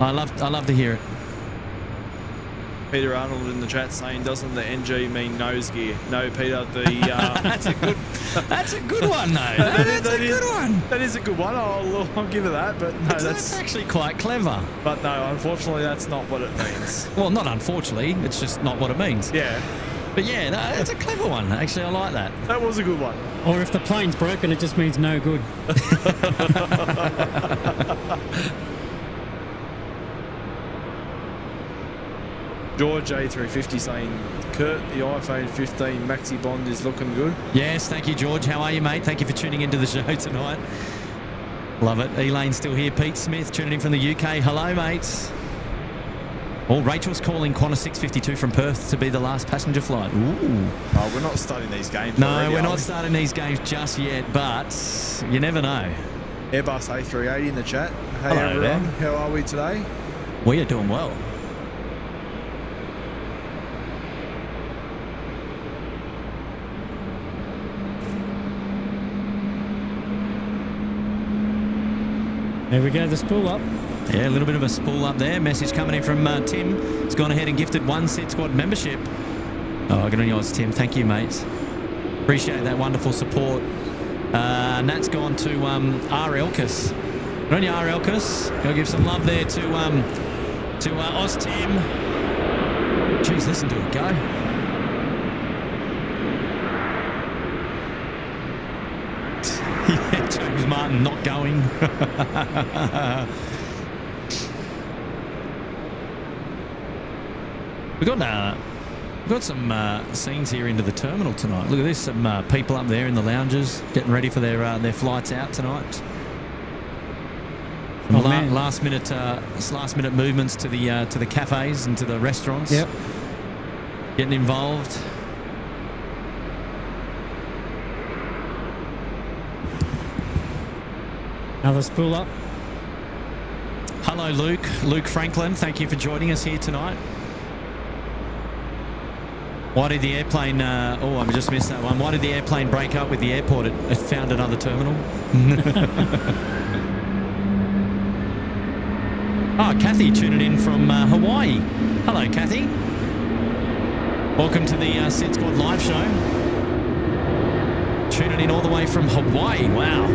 I love I love to hear it. Peter Arnold in the chat saying, doesn't the NG mean nose gear? No, Peter, the... Uh, That's a good. That's a good one, though. that is- That's a that is- good one. That is a good one. I'll, I'll give it that, but no, That's, that's... actually quite clever. But no, unfortunately, that's not what it means. Well, not unfortunately. It's just not what it means. Yeah, But yeah, no, it's a clever one. Actually, I like that. that was a good one. Or if the plane's broken, it just means no good. George A350 saying, Kurt, the iPhone 15 Maxi Bond is looking good. Yes, thank you, George. How are you, mate? Thank you for tuning into the show tonight. Love it. Elaine's still here. Pete Smith tuning in from the UK. Hello, mates. Oh, Rachel's calling Qantas 652 from Perth to be the last passenger flight. Ooh. Oh, we're not starting these games No, already, we're not we? starting these games just yet, but you never know. Airbus A380 in the chat. Hey Hello everyone, there. how are we today? We are doing well. There we go, the spool up. Yeah, a little bit of a spool up there. Message coming in from uh, Tim. He's gone ahead and gifted one SydSquad membership. Oh, good on yours, Tim. Thank you, mate. Appreciate that wonderful support. Uh, and that's gone to um, R. Elkis. Good on you, R. Elkis. Go give some love there to um, to uh, Oz Tim. Jeez, listen to it go. yeah, James Martin not going. We've got uh, we've got some uh, scenes here into the terminal tonight. Look at this, some uh, people up there in the lounges getting ready for their uh, their flights out tonight. Oh, la- man. last minute uh, last minute movements to the uh, to the cafes and to the restaurants. Yep. Getting involved. Another spool up. Hello, Luke. Luke Franklin. Thank you for joining us here tonight. Why did the airplane? Uh, oh, I just missed that one. Why did the airplane break up with the airport? It, it found another terminal. Ah, Kathy tuning in from uh, Hawaii. Hello, Kathy. Welcome to the uh, SydSquad live show. Tuning in all the way from Hawaii. Wow.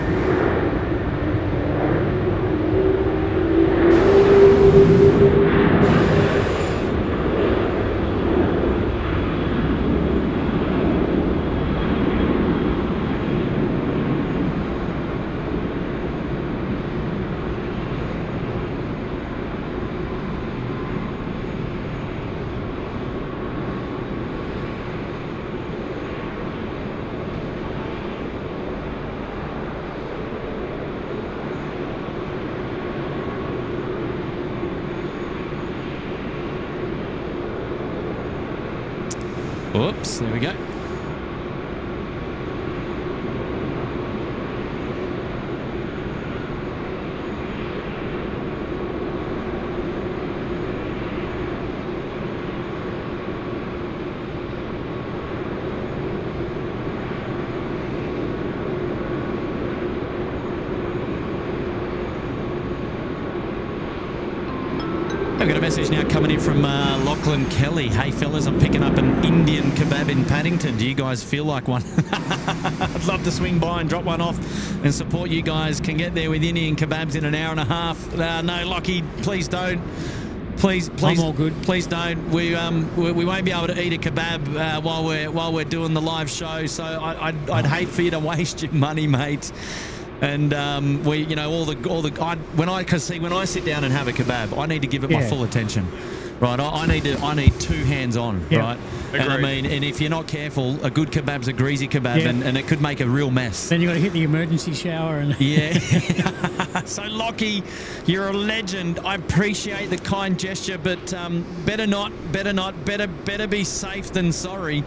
Hey, fellas, I'm picking up an Indian kebab in Paddington. Do you guys feel like one? I'd love to swing by and drop one off and support you guys. Can get there with Indian kebabs in an hour and a half. Uh, no, Lockie, please don't. Please, please, all good. Please don't. We um we, we won't be able to eat a kebab uh, while we're while we're doing the live show. So I, I'd, I'd hate for you to waste your money, mate. And um, we, you know, all the all the I, when I cause see when I sit down and have a kebab, I need to give it my full attention. Right, I, I need to. I need two hands on. Yeah. Right, and I mean, and if you're not careful, a good kebab's a greasy kebab, Yeah. and, and it could make a real mess. Then you got to hit the emergency shower and Yeah. so, Lockie, you're a legend. I appreciate the kind gesture, but um, better not, better not, better, better be safe than sorry.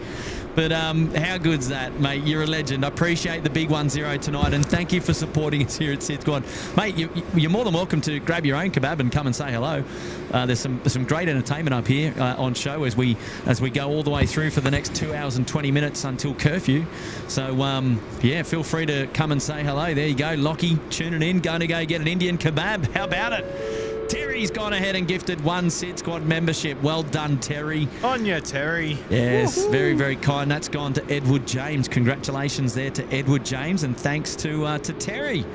But um, how good's that, mate? You're a legend. I appreciate the big one zero tonight, and thank you for supporting us here at SydSquad, mate. You, you're more than welcome to grab your own kebab and come and say hello. Uh, there's some some great entertainment up here uh, on show as we as we go all the way through for the next two hours and 20 minutes until curfew. So um, yeah, feel free to come and say hello. There you go, Lockie tuning in, going to go get an Indian kebab. How about it? Terry's gone ahead and gifted one SydSquad membership. Well done, Terry. On ya, Terry. Yes, very, very kind. That's gone to Edward James. Congratulations there to Edward James, and thanks to uh, to Terry.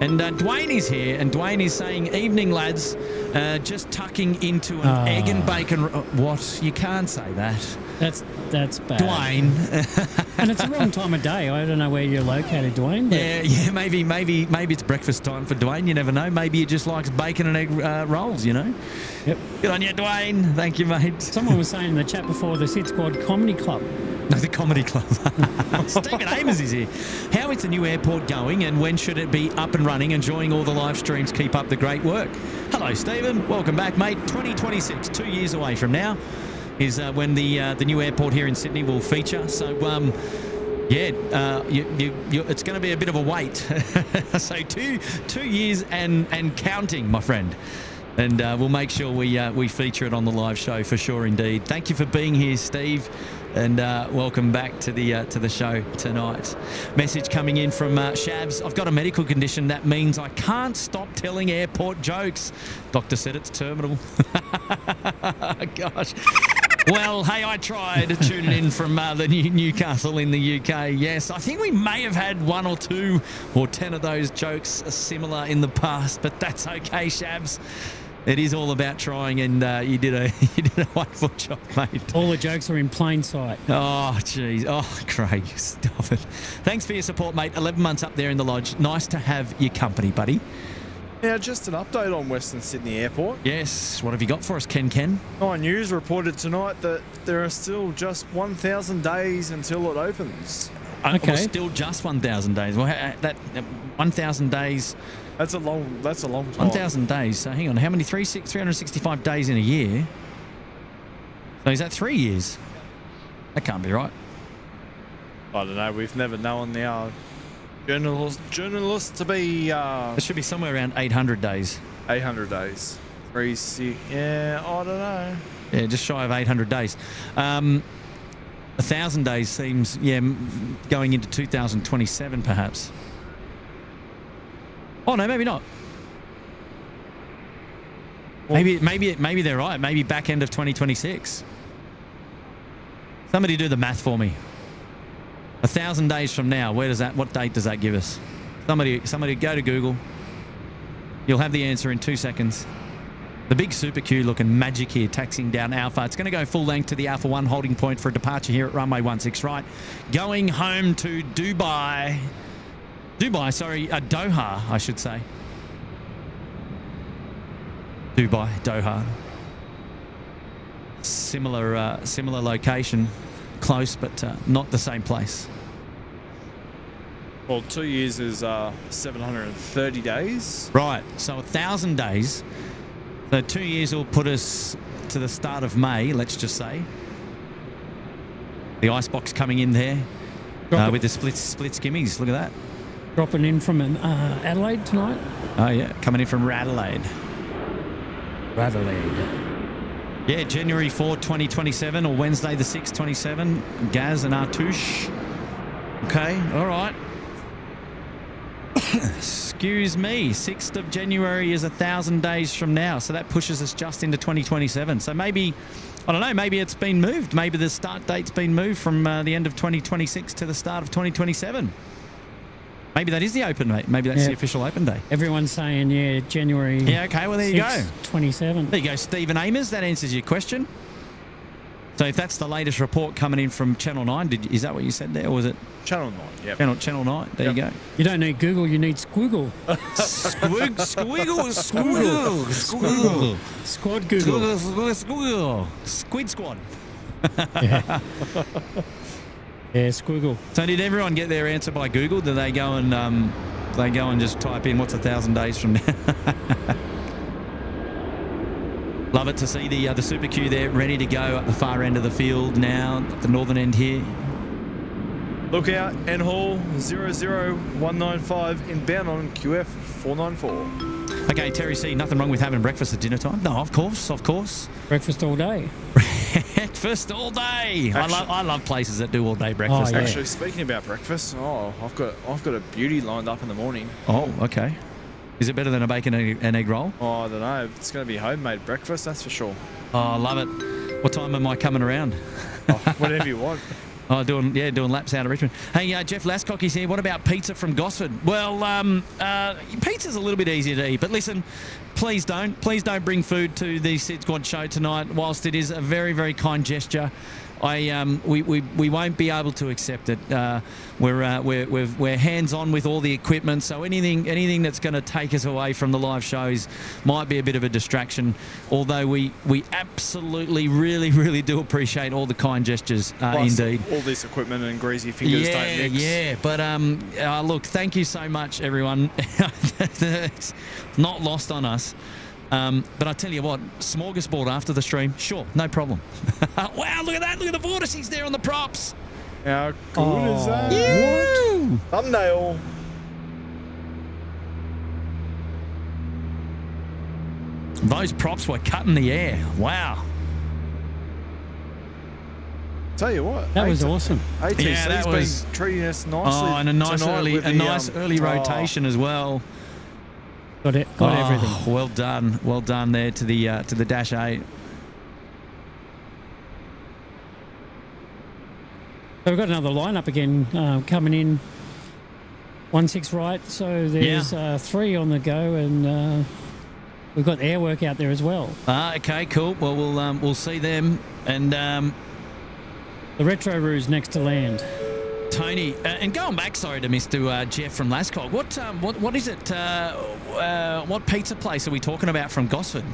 And uh, Dwayne is here, and Dwayne is saying, "Evening, lads. Uh, just tucking into an Ah. egg and bacon. ro- what? You can't say that, that's that's bad. Dwayne. And it's the wrong time of day. I don't know where you're located, Dwayne. But yeah, yeah. Maybe, maybe, maybe it's breakfast time for Dwayne. You never know. Maybe he just likes bacon and egg uh, rolls. You know. Yep. Good on you, Dwayne. Thank you, mate. Someone was saying in the chat before the SydSquad Comedy Club. No, the Comedy Club. Stephen Amos is here. How is the new airport going and when should it be up and running? Enjoying all the live streams. Keep up the great work. Hello, Stephen. Welcome back, mate. 2026, two years away from now, is uh, when the uh, the new airport here in Sydney will feature. So, um, yeah, uh, you, you, it's going to be a bit of a wait. so two two years and and counting, my friend. And uh, we'll make sure we uh, we feature it on the live show for sure, indeed. Thank you for being here, Steve, and uh, welcome back to the uh, to the show tonight. Message coming in from uh, Shabs. I've got a medical condition that means I can't stop telling airport jokes. Doctor said it's terminal. Gosh. Well, hey, I tried tuning in from uh, the New Newcastle in the UK. Yes, I think we may have had one or two or ten of those jokes similar in the past, but that's okay, Shabs. It is all about trying, and uh, you did a you did a wonderful job, mate. All the jokes are in plain sight. Oh, jeez. Oh, Craig, stop it. Thanks for your support, mate. 11 months up there in the lodge. Nice to have your company, buddy. Now, just an update on Western Sydney Airport. Yes. What have you got for us, Ken Ken? Nine News reported tonight that there are still just 1,000 days until it opens. Okay. well, still just 1,000 days. Well, that uh, 1,000 days. That's a long. That's a long time. 1,000 days. So hang on. How many? Three, six, 365 days in a year. So is that three years? That can't be right. I don't know. We've never known our journalists journalists to be uh, It should be somewhere around 800 days. 800 days. Three, six. Yeah, I don't know. Yeah, just shy of 800 days. Um, a thousand days seems, yeah, going into 2027 perhaps. Oh no, maybe not. Maybe, maybe, maybe they're right. Maybe back end of 2026. Somebody do the math for me. A thousand days from now, where does that? What date does that give us? Somebody, somebody, go to Google. You'll have the answer in two seconds. The big Super Q looking magic here, taxiing down Alpha. It's going to go full length to the Alpha 1 holding point for a departure here at runway 16 right. Going home to Dubai. Dubai, sorry, uh, Doha, I should say. Dubai, Doha. Similar, uh, similar location, close, but uh, not the same place. Well, two years is uh, 730 days. Right. So a thousand days. So two years will put us to the start of May, let's just say. The icebox coming in there uh, with the split split skimmies. Look at that. dropping in from uh, Adelaide tonight. Oh yeah, coming in from Radelaide. Adelaide. Yeah, January 4, 2027 or Wednesday the 6th, 27. Gaz and Artouche. Okay, all right. Excuse me, 6th of January is a thousand days from now, so that pushes us just into 2027. So maybe, I don't know, maybe it's been moved. Maybe the start date's been moved from uh, the end of 2026 to the start of 2027. Maybe that is the open date. Maybe that's Yeah. the official open day. Everyone's saying, yeah, January. Yeah, okay, well, there you go. 27. There you go, Stephen Amers. That answers your question. So if that's the latest report coming in from Channel 9, did, is that what you said there? Or was it Channel 9, yep. Channel, Channel 9? There you go. You don't need Google, you need Squiggle. Squig, squiggle, squiggle, squiggle. Squad Google. Squiggle, squiggle. Squid Squad. Yeah. yeah, Squiggle. So did everyone get their answer by Google? Did they go and um, they go and just type in what's a thousand days from now? Love it to see the uh, the Super Q there ready to go at the far end of the field now, at the northern end here. Look out, N Hall 00195 inbound on QF 494. Okay, Terry C, nothing wrong with having breakfast at dinner time? No, of course, of course. Breakfast all day. breakfast all day. I Actually- love I love places that do all day breakfast. Oh, yeah. Actually, speaking about breakfast, oh, I've got I've got a beauty lined up in the morning. Oh, okay. Is it better than a bacon and egg roll? Oh, I don't know. It's going to be homemade breakfast, that's for sure. Oh, I love it. What time am I coming around? Oh, whatever you want. Oh, doing yeah, doing laps out of Richmond. Hey, uh, Jeff Lascock is here. What about pizza from Gosford? Well, um, uh, pizza's a little bit easier to eat, but listen, please don't, please don't bring food to the SydSquad show tonight. Whilst it is a very, very kind gesture, I um, we, we, we won't be able to accept it. Uh, we're uh, we're we're, we're hands on with all the equipment, so anything anything that's going to take us away from the live shows might be a bit of a distraction. Although we we absolutely, really, really do appreciate all the kind gestures. Uh, indeed. All this equipment and greasy fingers Yeah, don't mix. yeah, but um, uh, look, thank you so much, everyone. it's not lost on us. Um, but I tell you what, smorgasbord after the stream, sure, no problem. wow, look at that! Look at the vortices there on the props. How good Oh, is that? Woo! Thumbnail. Those props were cutting the air. Wow. Tell you what. That was awesome. ATC's Yeah, that been treating us nicely. Oh, and a nice tonight early, with a the, nice um, early oh, rotation as well. Got it. Got Oh, everything. Well done, well done there to the uh, to the dash eight. So we've got another lineup again uh, coming in. One six right. So there's uh, three on the go, and uh, we've got air work out there as well. Ah, okay, cool. Well, we'll um, we'll see them and. Um, The retro Roos next to land. Tony, uh, and going back, sorry to Mr. Uh, Jeff from Lascog. What, um, what, what is it? Uh, uh, what pizza place are we talking about from Gosford?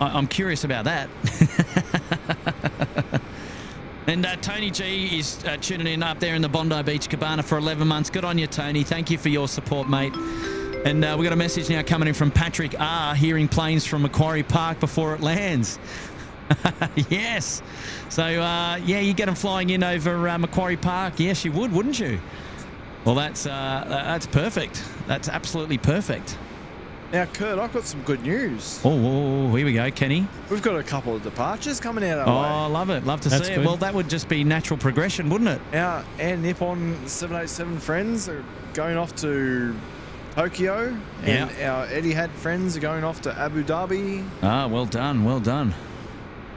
I- I'm curious about that. and uh, Tony G is uh, tuning in up there in the Bondi Beach Cabana for 11 months. Good on you, Tony. Thank you for your support, mate. And uh, we got a message now coming in from Patrick R. Hearing planes from Macquarie Park before it lands. yes. So, uh, yeah, you get them flying in over uh, Macquarie Park. Yes, you would, wouldn't you? Well, that's uh, that's perfect. That's absolutely perfect. Now, Kurt, I've got some good news. Oh, oh, oh, here we go, Kenny. We've got a couple of departures coming out Oh, our way. love it. Love to That's see it. Well, that would just be natural progression, wouldn't it? Our All Nippon 787 friends are going off to Tokyo, and our Eddie Etihad friends are going off to Abu Dhabi. Ah, well done. Well done.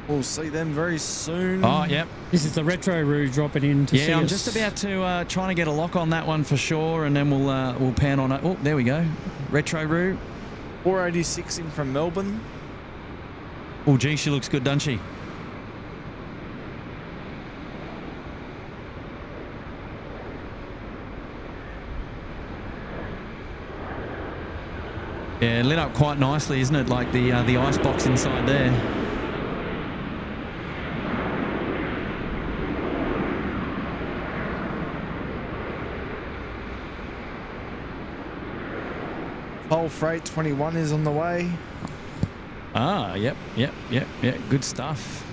We'll see them very soon. Oh, yep. This is the retro Roos dropping in to see Yeah, I'm us. just about to uh, trying to get a lock on that one for sure, and then we'll uh, we'll pan on it. Oh, there we go. Retro Roo. 486 in from Melbourne. Oh, gee, she looks good, doesn't she? Yeah, lit up quite nicely, isn't it? Like the uh, the ice box inside there. Hull Freight 21 is on the way. Ah, yep, yep, yep, yep. Good stuff.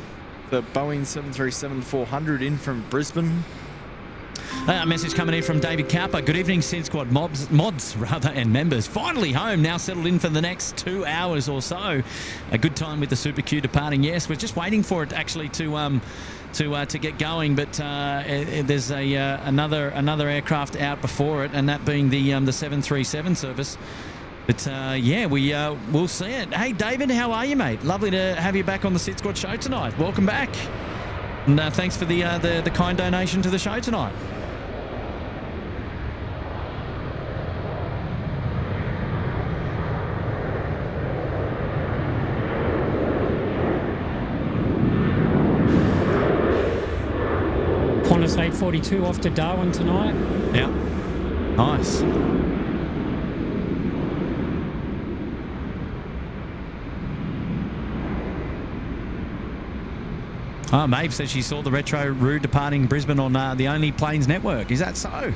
the Boeing 737-400 in from Brisbane. Uh, a message coming in from David Cowper. Good evening, SydSquad mobs, mods rather, and members. Finally home, now settled in for the next two hours or so. A good time with the Super Q departing. Yes, we're just waiting for it actually to um, to uh, to get going, but uh, it, it- there's a uh, another another aircraft out before it, and that being the um, the 737 service. But uh, yeah, we uh, we'll see it. Hey, David, how are you, mate? Lovely to have you back on the SydSquad show tonight. Welcome back, and uh, thanks for the, uh, the the kind donation to the show tonight. Qantas 842 off to Darwin tonight. Yeah. Nice. Oh, Maeve says she saw the retro Roo departing Brisbane on uh, the Only Planes network. Is that so?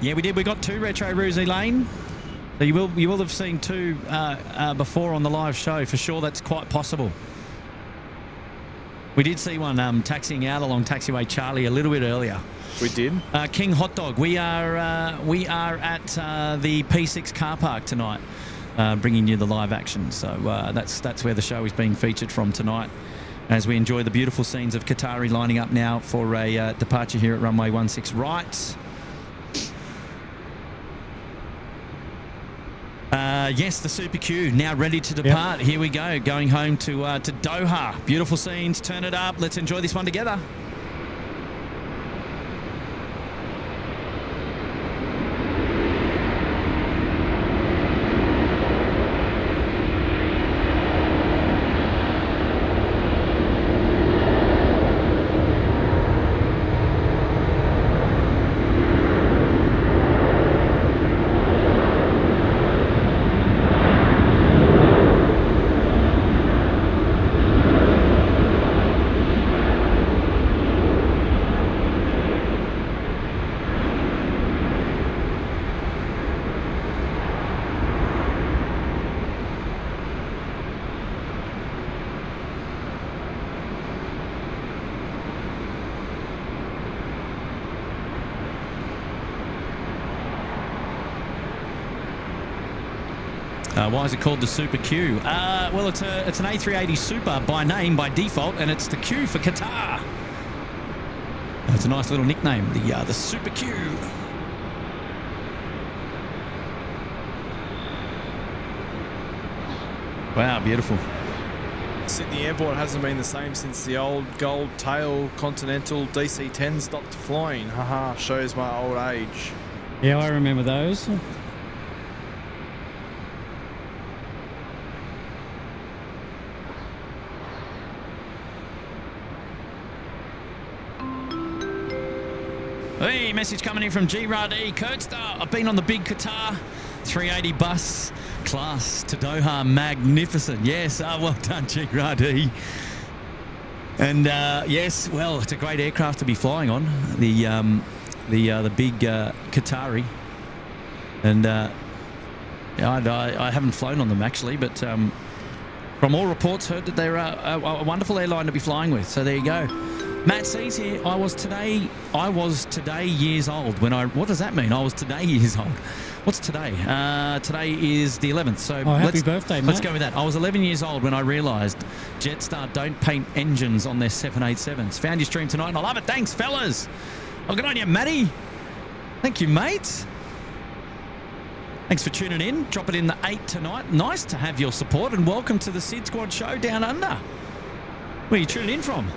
Yeah, we did. We got two retro Roos, Elaine. So you will you will have seen two uh, uh, before on the live show for sure. That's quite possible. We did see one um, taxiing out along taxiway Charlie a little bit earlier. We did. Uh, King Hot Dog. We are uh, we are at uh, the P6 car park tonight, uh, bringing you the live action. So uh, that's that's where the show is being featured from tonight, as we enjoy the beautiful scenes of Qatari lining up now for a uh, departure here at runway 16 right. Uh, yes, the Super Q now ready to depart. Here we go, going home to uh, to Doha. Beautiful scenes. Turn it up. Let's enjoy this one together. Uh, why is it called the Super Q? Uh, well, it's a it's an A380 Super by name by default, and it's the Q for Qatar. It's a nice little nickname, the uh, the Super Q. Wow, beautiful. Sydney Airport hasn't been the same since the old gold tail Continental DC-10 stopped flying. Haha, shows my old age. Yeah, I remember those. Message coming in from G Radi Kurtzstar. I've been on the big Qatar 380 bus class to Doha. Magnificent. Yes, uh, well done, G Radi. And uh, yes, well, it's a great aircraft to be flying on. The um, the uh, the big uh, Qatari. And uh, I, I, I haven't flown on them actually, but um, from all reports, heard that they're a, a, a wonderful airline to be flying with. So there you go. Matt sees here. I was today. I was today years old when I. What does that mean? I was today years old. What's today? Uh, today is the 11th. So Oh, happy let's, Let's go with that. I was 11 years old when I realised Jetstar don't paint engines on their 787s. Found your stream tonight, and I love it. Thanks, fellas. Oh, good on you, Matty. Thank you, mate. Thanks for tuning in. Drop it in the eight tonight. Nice to have your support, and welcome to the SydSquad show down under. Where are you tuning in from?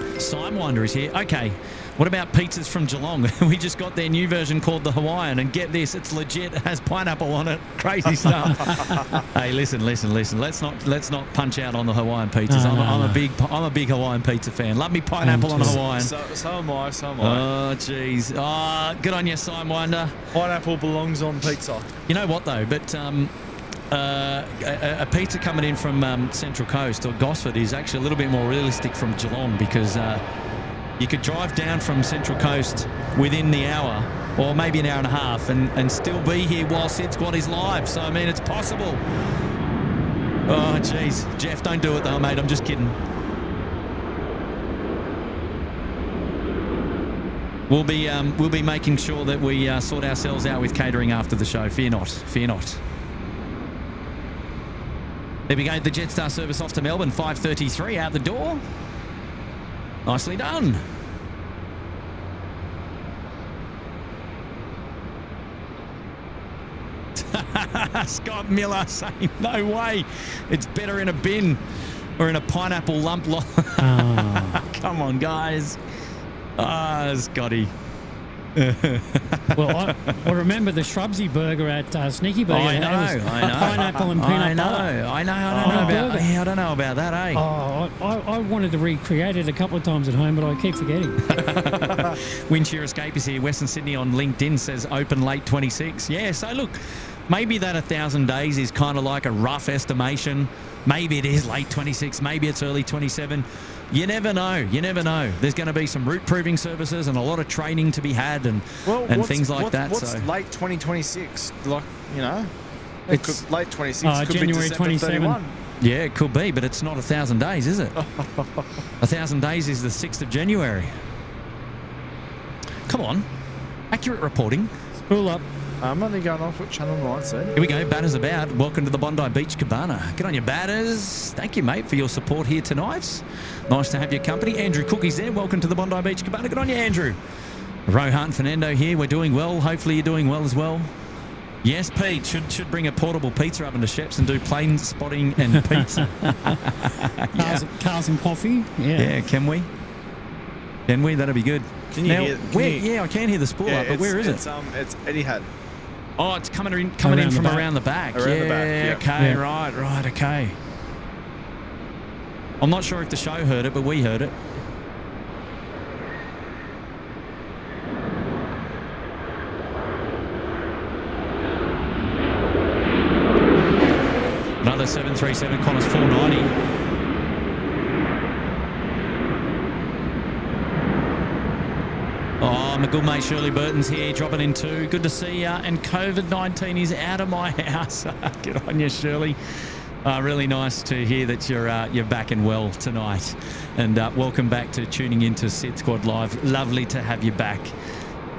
Sidewinder is here. Okay. What about pizzas from Geelong? we just got their new version called the Hawaiian, and get this, it's legit. It has pineapple on it. Crazy stuff. hey, listen, listen, listen. Let's not let's not punch out on the Hawaiian pizzas. No, I'm, no, a, I'm no. a big I'm a big Hawaiian pizza fan. Love me pineapple on a. Hawaiian. So, so am I, so am I. Oh, jeez. Oh, good on you, Sidewinder. Pineapple belongs on pizza. You know what though? But um, uh, a, a pizza coming in from um, Central Coast or Gosford is actually a little bit more realistic from Geelong because uh, you could drive down from Central Coast within the hour or maybe an hour and a half and, and still be here while SydSquad is live. So I mean, it's possible. Oh, jeez. Jeff, don't do it though, mate. I'm just kidding. We'll be um, we'll be making sure that we uh, sort ourselves out with catering after the show. Fear not. Fear not. There we go. The Jetstar service off to Melbourne. 5:33 out the door. Nicely done. Scott Miller saying, no way. It's better in a bin or in a pineapple lump. Lo- Come on, guys. Ah, Scotty. Well, I, I remember the Shrubsy burger at uh, Sneaky Burger. I know, I know. Pineapple and peanut I know, butter. I know. I don't a know about. burger. I don't know about that, eh? Oh, I, I, I wanted to recreate it a couple of times at home, but I keep forgetting. Windshear Escape is here. Western Sydney on LinkedIn says open late 26. Yeah, so look, maybe that 1,000 days is kind of like a rough estimation. Maybe it is late 26. Maybe it's early 27. You never know. You never know. There's going to be some route proving services and a lot of training to be had and, Well, and things like what- that. What's so late 2026? Like, you know, it It's- could, late 26 Uh, could January be December 27. 31. Yeah, it could be, but it's not a thousand days, is it? a thousand days is the 6th of January. Come on. Accurate reporting. Spool up. I'm only going off what Channel 9 said. Here we go. Batters about. Welcome to the Bondi Beach Cabana. Get on your batters. Thank you, mate, for your support here tonight. Nice to have your company. Andrew Cookie's there. Welcome to the Bondi Beach Cabana. Good on you, Andrew. Rohan Fernando here. We're doing well. Hopefully you're doing well as well. Yes, Pete. Should should bring a portable pizza oven to Sheps and do plane spotting and pizza. Cars, cars and coffee. Yeah. yeah, can we? Can we? That'd be good. Can you now, hear- can where, you- yeah, I can hear the spool up, but where is it's, it? Um, it's Etihad. Oh, it's coming in, coming in Around the from back. around the back. Around yeah, the back, yeah. okay, Yeah. right, right, okay. I'm not sure if the show heard it, but we heard it. Another 737 Qantas 490. Oh, my good mate Shirley Burton's here, dropping in too. Good to see ya. And COVID 19 is out of my house. Good on you, Shirley. Uh, really nice to hear that you're uh, you're back and well tonight. And uh, welcome back to tuning into SydSquad Live. Lovely to have you back.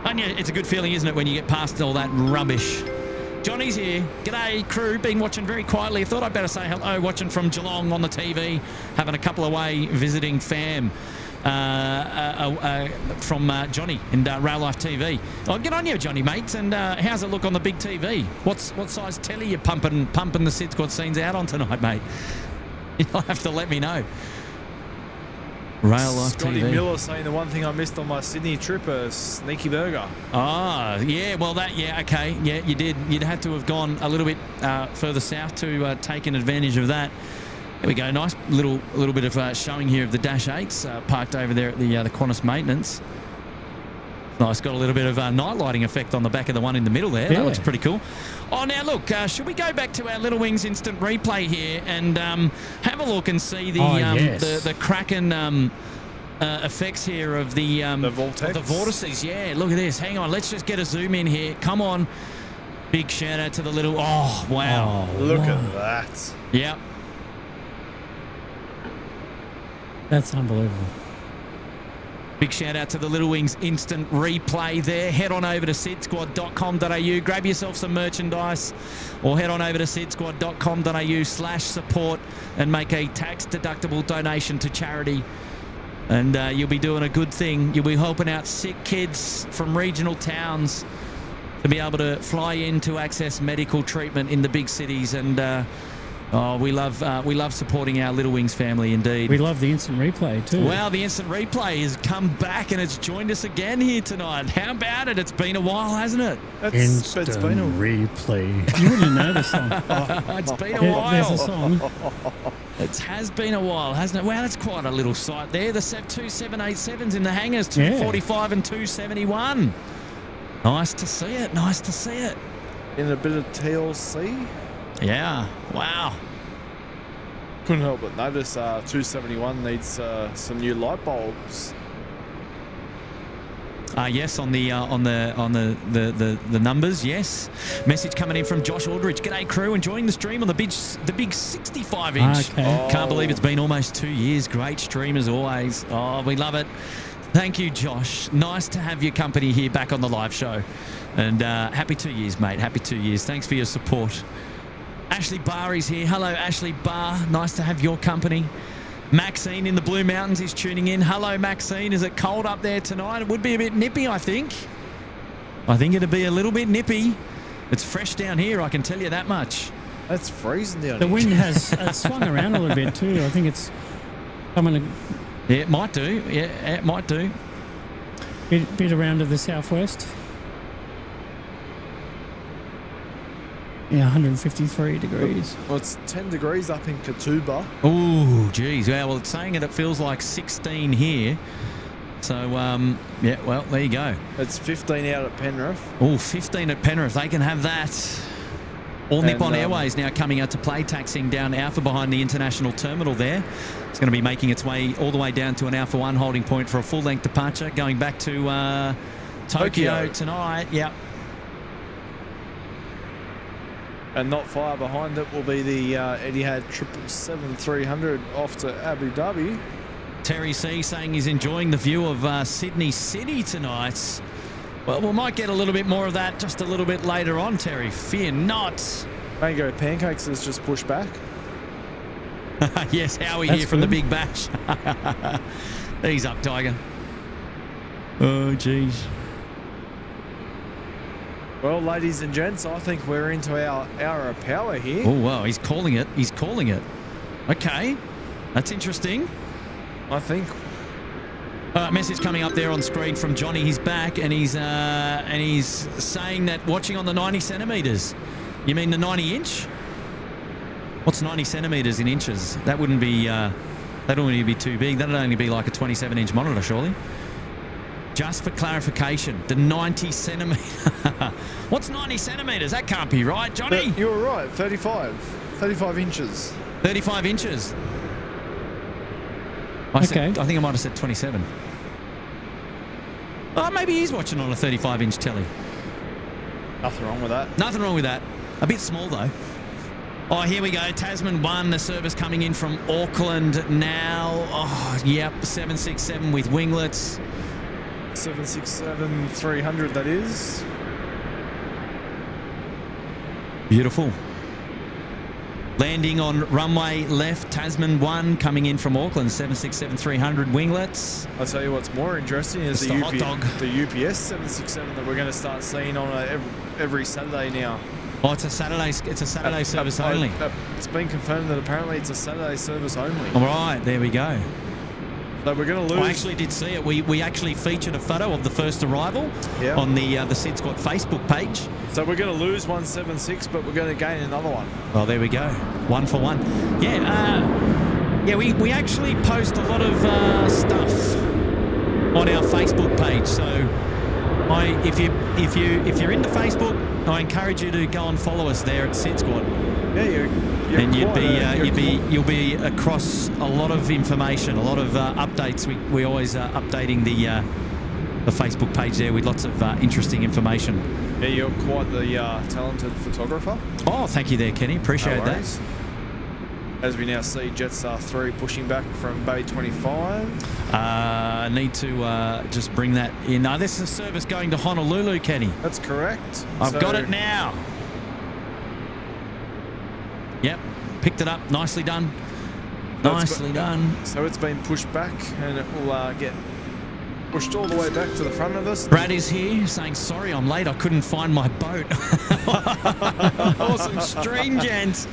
And yeah, it's a good feeling, isn't it, when you get past all that rubbish. Johnny's here. G'day, crew. Been watching very quietly. Thought I'd better say hello. Watching from Geelong on the TV. Having a couple away visiting fam. Uh, uh, uh, from uh, Johnny in uh, Rail Life TV. Oh, get on you, Johnny, mate. And uh, how's it look on the big TV? What's what size telly you pumping pumping the SydSquad scenes out on tonight, mate? You'll have to let me know. Rail Life Scotty TV. Miller saying the one thing I missed on my Sydney trip, a sneaky burger. Ah, yeah. Well, that yeah, okay, yeah, you did. You'd have to have gone a little bit uh, further south to uh, taken advantage of that. There we go. Nice little little bit of uh, showing here of the Dash Eights uh, parked over there at the uh, the Qantas maintenance. Nice, got a little bit of uh, night lighting effect on the back of the one in the middle there. Yeah. That looks pretty cool. Oh, now look, uh, should we go back to our Little Wings instant replay here and um, have a look and see the Oh, um, yes. the the Kraken um, uh, effects here of the um, The vortex? the vortices. Yeah, look at this. Hang on, let's just get a zoom in here. Come on. Big shout out to the little. Oh wow. Oh, Look wow. at that. Yep. That's unbelievable. Big shout out to the Little Wings instant replay there. Head on over to sydsquad.com.au, grab yourself some merchandise, or head on over to sydsquad.com.au slash support and make a tax deductible donation to charity. And uh, you'll be doing a good thing. You'll be helping out sick kids from regional towns to be able to fly in to access medical treatment in the big cities. And uh, oh, we love uh, we love supporting our Little Wings family indeed. We love the instant replay too. Wow, the instant replay has come back and it's joined us again here tonight. How about it? It's been a while, hasn't it? That's, Instant it's been a replay. You wouldn't know the song. it's been a There- there's a while. song. It has been a while, hasn't it? Wow, that's quite a little sight there. The Sev 2787s in the hangars, Yeah. 245 and 271. Nice to see it. Nice to see it. in a bit of TLC. Yeah. Wow. Couldn't help but notice uh, 271 needs uh, some new light bulbs. Uh, yes, on the uh, on the on the, the, the, the numbers. Yes, message coming in from Josh Aldridge. G'day crew, enjoying the stream on the big the big 65 inch. Okay. Can't believe it's been almost two years. Great stream as always. Oh, we love it. Thank you, Josh. Nice to have your company here back on the live show, and uh, happy two years, mate. Happy two years. Thanks for your support. Ashley Barr is here. Hello, Ashley Barr. Nice to have your company. Maxine in the Blue Mountains is tuning in. Hello, Maxine. Is it cold up there tonight? It would be a bit nippy, I think. I think it'd be a little bit nippy. It's fresh down here, I can tell you that much. It's freezing down The here. wind has uh, swung around a little bit too. I think it's coming a Yeah, it might do. Yeah, it might do. bit, bit around to the southwest. Yeah, 153 degrees. Well, it's 10 degrees up in Katoomba. Oh, geez. Yeah, well, it's saying it, it feels like 16 here. So, um, yeah, well, there you go. It's 15 out at Penrith. Oh, 15 at Penrith. They can have that. All And, Nippon um, Airways now coming out to play, taxing down Alpha behind the international terminal there. It's going to be making its way all the way down to an Alpha 1 holding point for a full length departure, going back to uh, Tokyo, Tokyo. tonight. Yep. And not far behind it will be the uh, Etihad 777-300 off to Abu Dhabi. Terry C saying he's enjoying the view of uh, Sydney City tonight. Well, we might get a little bit more of that just a little bit later on, Terry. Fear not. Mango Pancakes has just pushed back. yes, Howie That's here from the. Big Bash. He's up, Tiger. Oh, jeez. Well, ladies and gents, I think we're into our hour of power here. Oh, wow. He's calling it. He's calling it. Okay. That's interesting. I think Uh, message coming up there on screen from Johnny. He's back and he's uh, and he's saying that watching on the 90 centimeters. You mean the 90 inch? What's 90 centimeters in inches? That wouldn't be uh, that wouldn't be too big. That'd only be like a 27 inch monitor, surely. Just for clarification, the 90 centimeter. What's 90 centimeters? That can't be right, Johnny. you were right. 35, 35 inches. 35 inches. I, said, Okay. I think I might have said 27. Oh, maybe he's watching on a 35 inch telly. Nothing wrong with that. Nothing wrong with that. A bit small though. Oh, here we go. Tasman one. The service coming in from Auckland now. Oh, yep. 767 with winglets. 767-300 that is. Beautiful. Landing on runway left. Tasman one coming in from Auckland. 767 300 winglets. I'll tell you what's more interesting is the, the hot dog. the UPS 767 that we're going to start seeing on a, every, every Saturday now. Oh, it's a Saturday. It's a Saturday service Uh, only. uh, it's been confirmed that apparently it's a Saturday service only. All right, there we go. So we're going to lose. I actually did see it. We, we actually featured a photo of the first arrival Yeah. on the uh, the SydSquad Facebook page. So we're going to lose 176, but we're going to gain another one. Well, there we go. One for one. Yeah, uh, yeah. We, we actually post a lot of uh, stuff on our Facebook page. So, I if you if you if you're into Facebook, I encourage you to go and follow us there at SydSquad, Yeah, you're. And you'd be a- uh, you'd be you'll be across a lot of information, a lot of uh, updates. We we always uh, updating the. Uh, the Facebook page there with lots of uh, interesting information. Yeah, you're quite the uh, talented photographer. Oh, thank you there, Kenny. Appreciate No that. As we now see Jetstar 3 pushing back from Bay 25. Uh, need to uh, just bring that in. Now, this is a service going to Honolulu, Kenny. That's correct. I've So- got it now. Yep, picked it up. Nicely done. No, Nicely got- done. So it's been pushed back and it will uh, get pushed all the way back to the front of us. Brad is here saying, sorry, I'm late. I couldn't find my boat. awesome stream, gents.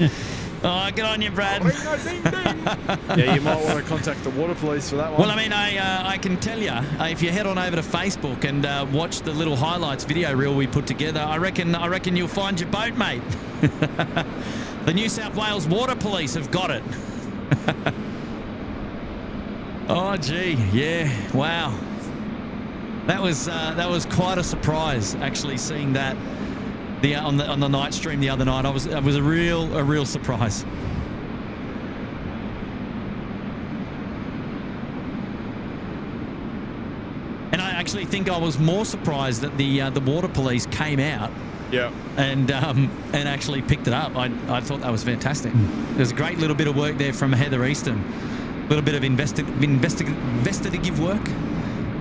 Oh, good on you, Brad. yeah, you might want to contact the water police for that one. Well, I mean, I uh, I can tell you, uh, if you head on over to Facebook and uh, watch the little highlights video reel we put together, I reckon I reckon you'll find your boat, mate. the New South Wales Water Police have got it. oh, gee, yeah, wow. That was uh, that was quite a surprise, actually, seeing that the on the on the night stream the other night. I was it was a real a real surprise. And I, I actually think I was more surprised that the uh, the water police came out Yeah. and um, and actually picked it up. I, I thought that was fantastic. There's a great little bit of work there from Heather Easton. A little bit of investi- investi- investigative work.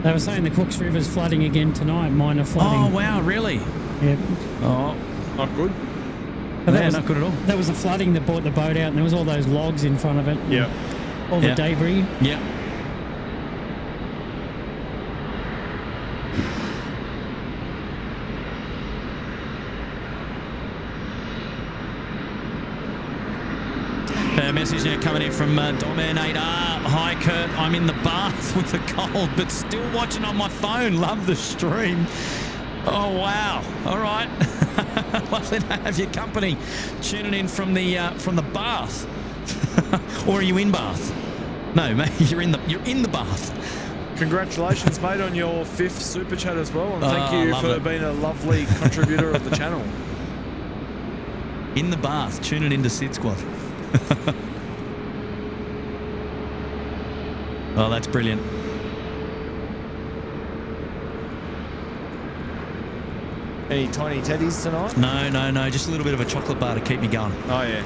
They were saying the Cooks River's flooding again tonight, minor flooding. Oh wow, really? Yeah. Oh, Not good. But that yeah, was, not good at all. That was the flooding that brought the boat out, and there was all those logs in front of it. Yeah. All the Yeah. debris. Yeah. Now coming in from uh, Doman8R. Hi, Kurt. I'm in the bath with a cold, but still watching on my phone. Love the stream. Oh, wow. All right. Lovely to have your company. Tuning in from the uh, from the bath. or are you in Bath? No, mate, you're in the you're in the bath. Congratulations, mate, on your fifth super chat as well, and thank Oh, you for it. being a lovely contributor of the channel. In the bath, tuning into SydSquad. Oh, that's brilliant. Any tiny teddies tonight? No, no, no, just a little bit of a chocolate bar to keep me going. Oh yeah.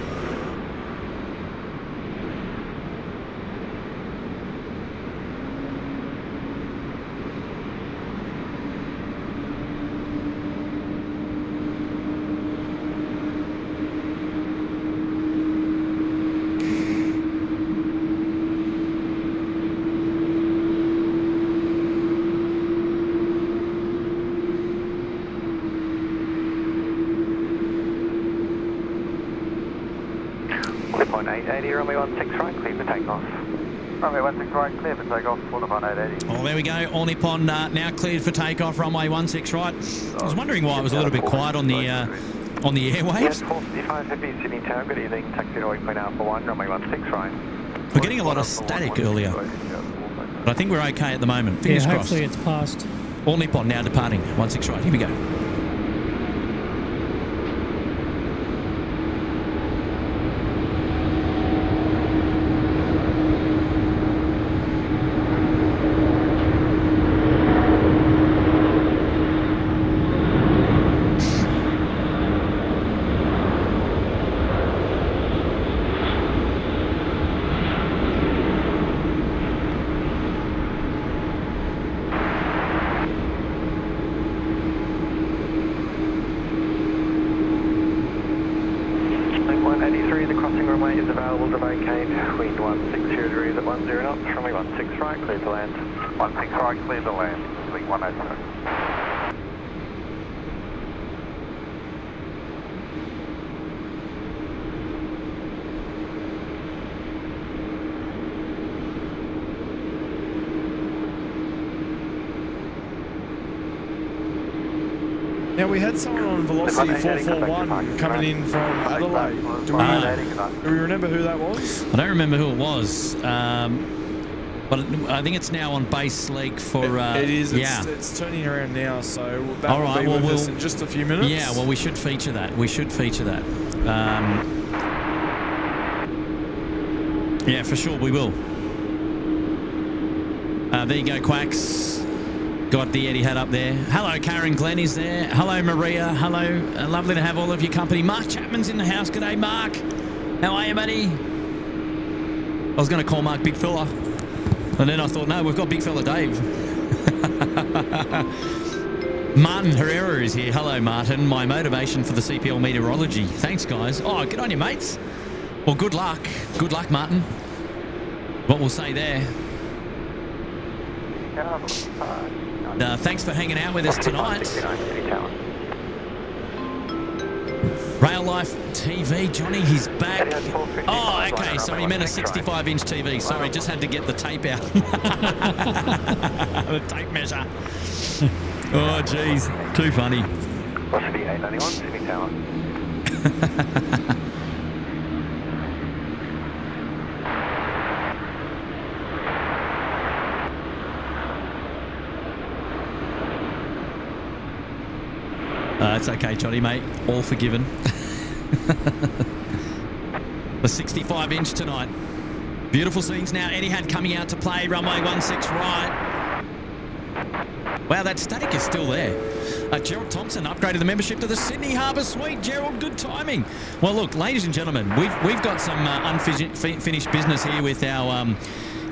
Clip on 880, runway 16 right, clear for takeoff. Runway 16 right, clear for takeoff, full upon 880. Oh, there we go. All Nippon uh, now cleared for takeoff, runway 16 right. I was wondering why it was a little bit quiet on the uh, on the airwaves. 455 Heavy Sydney Tower, good evening. Taxi to Waypoint Alpha 1, runway 16 right. We're getting a lot of static earlier, but I think we're okay at the moment. Yeah, Fingers crossed. hopefully it's passed. All Nippon now departing, 16 right. Here we go. Link 183, the crossing runway is available to vacate. Wind 160 degrees at 10 knots, runway 16 right, clear to land. 16 right, clear to land. Link 187. Now we had someone on Velocity Clip on 880, come back to 441 coming in from Adelaide. Do we, Ah. do we remember who that was? I don't remember who it was, um, but I think it's now on base league for. Uh, it is. It's, yeah. it's turning around now, so that All will right, be well, with we'll- in just a few minutes. Yeah, well, we should feature that. We should feature that. Um, yeah, for sure, we will. Uh, there you go, Quacks. Got the Etihad up there. Hello, Karen Glenn is there. Hello, Maria. Hello. Uh, lovely to have all of your company. Mark Chapman's in the house. G'day, Mark. How are you, buddy? I was going to call Mark Big Fella. And then I thought, no, we've got Big Fella Dave. Martin Herrera is here. Hello, Martin. My motivation for the CPL meteorology. Thanks, guys. Oh, good on you, mates. Well, good luck. Good luck, Martin. What we'll say there. Uh, thanks for hanging out with us tonight. 69 Sydney Tower. Rail Life TV, Johnny, he's back. Oh, okay. Sorry, he meant a 65 inch TV. Sorry, just had to get the tape out. the tape measure. Oh, jeez. Too funny. Velocity 891 Sydney Tower. It's okay, Johnny, mate. All forgiven. the 65 inch tonight. Beautiful scenes now. Etihad coming out to play runway 16 right. Wow, that static is still there. Uh, Gerald Thompson upgraded the membership to the Sydney Harbour Suite. Gerald, good timing. Well, look, ladies and gentlemen, we've we've got some uh, unfinished business here with our um,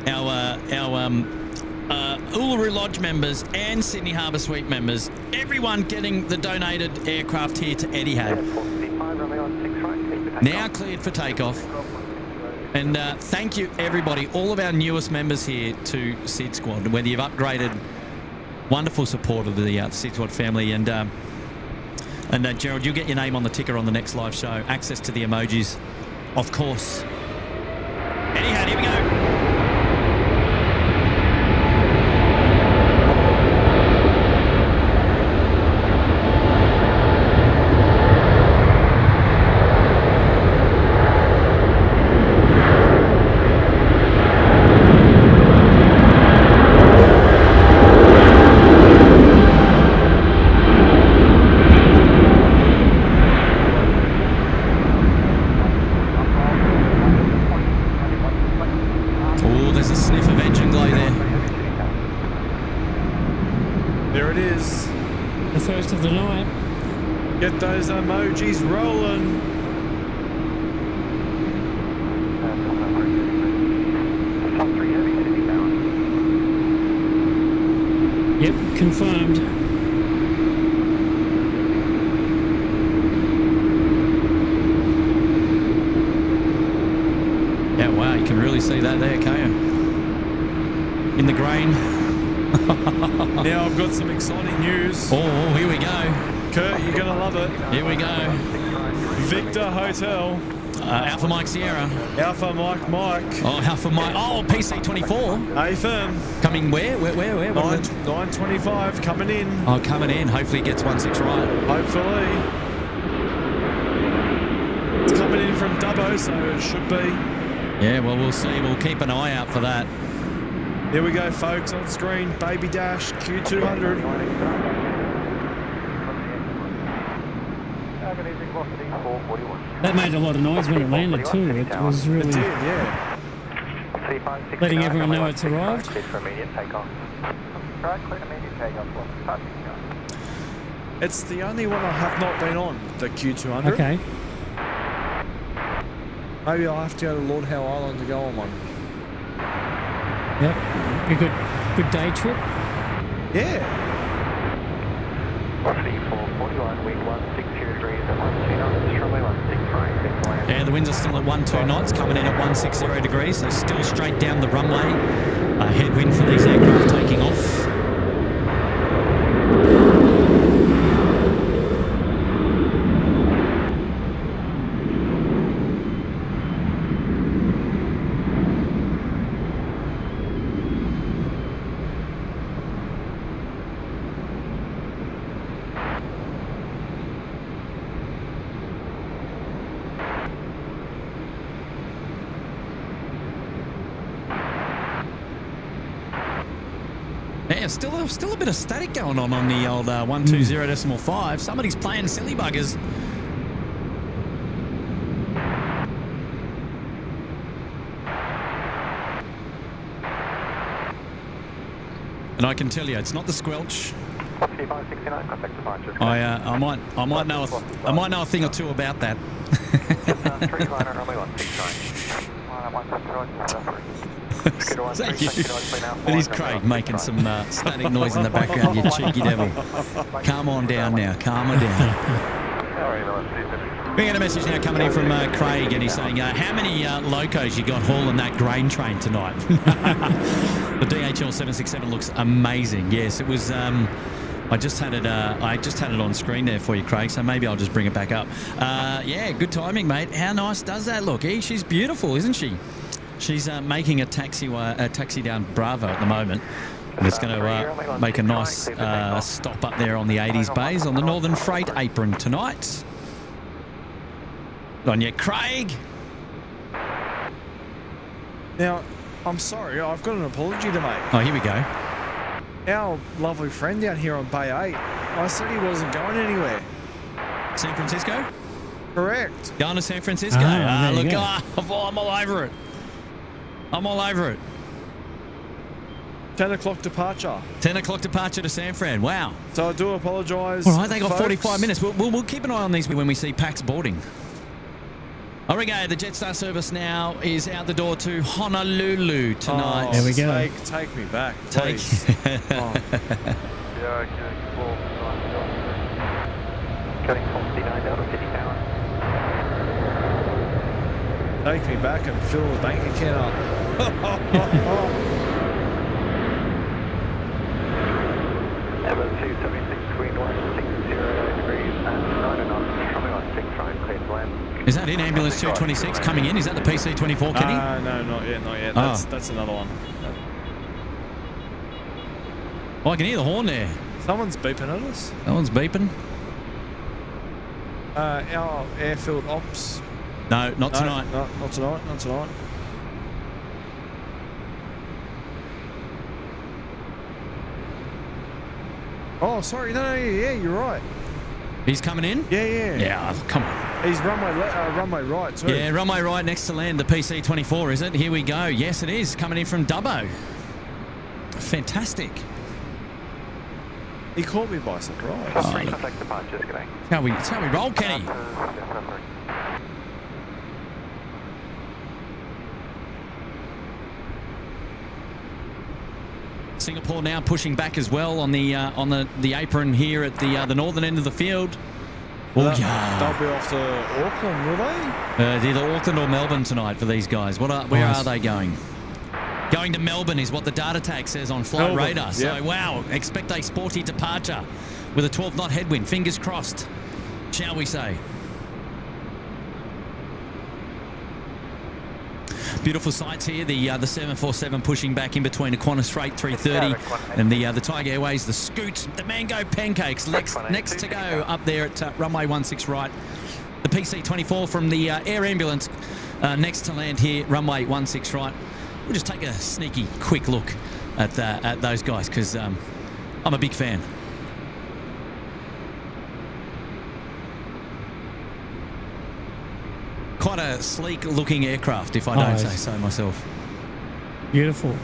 our uh, our um, uh, Uluru Lodge members and Sydney Harbour Suite members. Everyone getting the donated aircraft here to Etihad. Now cleared for takeoff. And uh, thank you, everybody, all of our newest members here to SydSquad, whether you've upgraded, wonderful support of the uh, SydSquad family. And, um, and uh, Gerald, you'll get your name on the ticker on the next live show. Access to the emojis, of course. Anyhow, here we go. Oh, there's a sniff of engine glow there. There it is. The first of the night. Get those emojis rolling. Yep, confirmed. Yeah, wow, you can really see that there, can't you? In the grain. Now I've got some exciting news. Oh, here we go. Kurt, you're gonna love it. Here we go. Victor Hotel, Uh, Alpha Mike Sierra. Alpha Mike Mike, Oh, Alpha Mike. Oh, PC24. AFM, Coming where? Where? Where? Where? Nine nine twenty five coming in. Oh, coming in. Hopefully, it gets one six right. Hopefully. It's coming in from Dubbo, so it should be. Yeah, well, we'll see. We'll keep an eye out for that. Here we go, folks, on screen. Baby Dash Q200. That made a lot of noise when it landed too. It was It really did, yeah. Letting everyone know it's arrived. Cleared for immediate takeoff. Right, clear immediate takeoff. What's It's the only one I have not been on, the Q200. Okay. Maybe I'll have to go to Lord Howe Island to go on one. Yep. A good good day trip. Yeah. Velocity 441, wind 160 degrees at 12 knots, runway 16 right, six land. Yeah, the winds are still at 1 2 knots, coming in at 160 degrees, so still straight down the runway. A headwind for these aircraft taking off. Yeah, still still a bit of static going on on the old uh, 120 decimal 5. Somebody's playing silly buggers. And I can tell you, it's not the squelch. Velocity 569, contact departure. I uh, I might I might know a th- I might know a thing or two about that. Three liner, runway 16 right. Line 170, Thank you. It is Craig making some uh, static noise in the background, you cheeky devil. Calm on down now, calm her down. We get a message now coming in from uh, Craig, and he's saying, uh, "How many uh, locos you got hauling that grain train tonight?" the DHL 767 looks amazing. Yes, it was. Um, I just had it. Uh, I just had it on screen there for you, Craig. So maybe I'll just bring it back up. Uh, yeah, good timing, mate. How nice does that look? Eh? She's beautiful, isn't she? She's uh, making a taxi a taxi down Bravo at the moment. And it's going to uh, make a nice uh, stop up there on the 80s bays on the Northern Freight apron tonight. Good on you, Craig. Now, I'm sorry, I've got an apology to make. Oh, here we go. Our lovely friend down here on Bay 8, I said he wasn't going anywhere. San Francisco? Correct. Going to San Francisco. Ah, Ah, look, go. ah, I'm all over it. I'm all over it. 10 o'clock departure. 10 o'clock departure to San Fran. Wow. So I do apologise. All right, they got folks. 45 minutes. We'll, we'll, we'll keep an eye on these when we see Pax boarding. All right, go. The Jetstar service now is out the door to Honolulu tonight. Oh, There we go. Take, take me back, Take- please. oh. Yeah, Quebec 4, 9, Cutting 49 out of City Tower. Take me back and fill the bank account up. Evan 276, Queen 160 degrees and 9 knots. Coming on 6 right, clear to land. Is that in ambulance 226 coming in? Is that the PC24, Kenny? Ah, no, not yet, not yet. Oh. That's, that's another one. oh, I can hear the horn there. Someone's beeping at us. That one's beeping. Uh, our airfield ops. No, not No, tonight. No, not tonight, not tonight. Oh, sorry. No, no, yeah, yeah, you're right. He's coming in? Yeah, yeah. Yeah, oh, come on. He's runway, le- uh, runway right too. Yeah, runway right next to land, the PC24, is it? Here we go. Yes, it is. Coming in from Dubbo. Fantastic. He caught me by surprise. Oh, Contact departures, good how we, how we roll, Kenny. Singapore now pushing back as well on the uh, on the, the apron here at the uh, the northern end of the field. Oh, They'll- yeah. They'll be off to Auckland, will they? Uh, it's either Auckland or Melbourne tonight for these guys. What are, where Nice. are they going? Going to Melbourne is what the data tag says on Flight Melbourne, Radar. So, yeah. wow, expect a sporty departure with a 12 knot headwind. Fingers crossed, shall we say? Beautiful sights here. The uh, the 747 pushing back in between a Qantas Freight 330 and the uh, the Tiger Airways, the Scoot, the Mango Pancakes next, next to go up there at uh, runway 16 right. The PC-24 from the uh, air ambulance uh, next to land here, runway 16 right. We'll just take a sneaky, quick look at uh, at those guys because um, I'm a big fan. Quite a sleek looking aircraft, if I don't Oh, say so myself. Beautiful.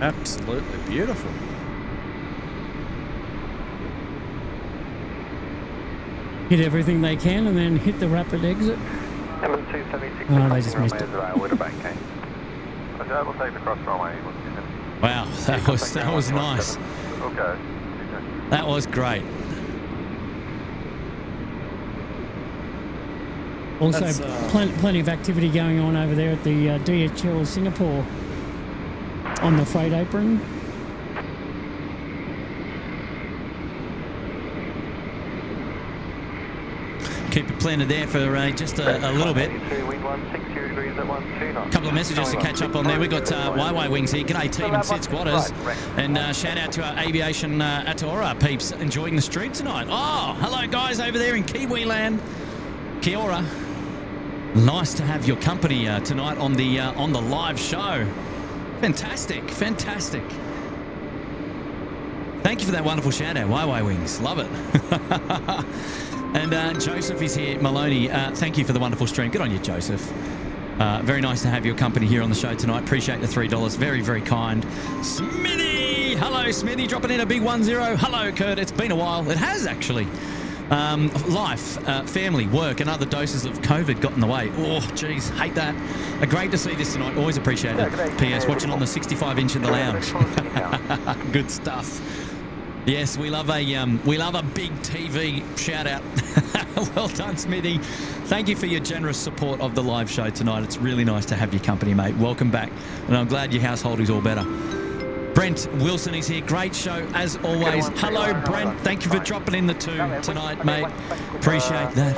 Absolutely beautiful. Hit everything they can and then hit the rapid exit. Evan 276, Oh, they just missed it. We're back, okay. Okay, we'll take the cross runway. Wow, that was that was nice. Okay. That was great. Also, uh, plen- plenty of activity going on over there at the uh, DHL Singapore on the freight apron. Keep it planted there for uh, just a, a little bit. Wind 160 degrees at 12 knots. couple of messages to catch up on there. We've got uh, YY Wings here. G'day, team and Sid Squatters. And uh, shout out to our aviation uh, Aotearoa peeps enjoying the street tonight. Oh, hello, guys, over there in Kiwi land. Kia ora. Nice to have your company uh, tonight on the uh, on the live show. Fantastic, fantastic. Thank you for that wonderful shout out, YY Wings. Love it. and uh, Joseph is here, Maloney. Uh, thank you for the wonderful stream. Good on you, Joseph. Uh, very nice to have your company here on the show tonight. Appreciate the $3. Very, very kind. Smithy! Hello, Smithy. Dropping in a big 1 0. Hello, Kurt. It's been a while. It has actually. Um, life, uh, family, work, and other doses of COVID got in the way. Oh, geez, hate that. Uh, great to see this tonight. Always appreciate it. P.S. Watching on the 65 inch in the lounge. Good stuff. Yes, we love a um, we love a big TV shout out. well done, Smithy. Thank you for your generous support of the live show tonight. It's really nice to have your company, mate. Welcome back, and I'm glad your household is all better. Brent Wilson is here. Great show as always. Hello, Brent. Thank you for dropping in the two tonight, mate. Appreciate that.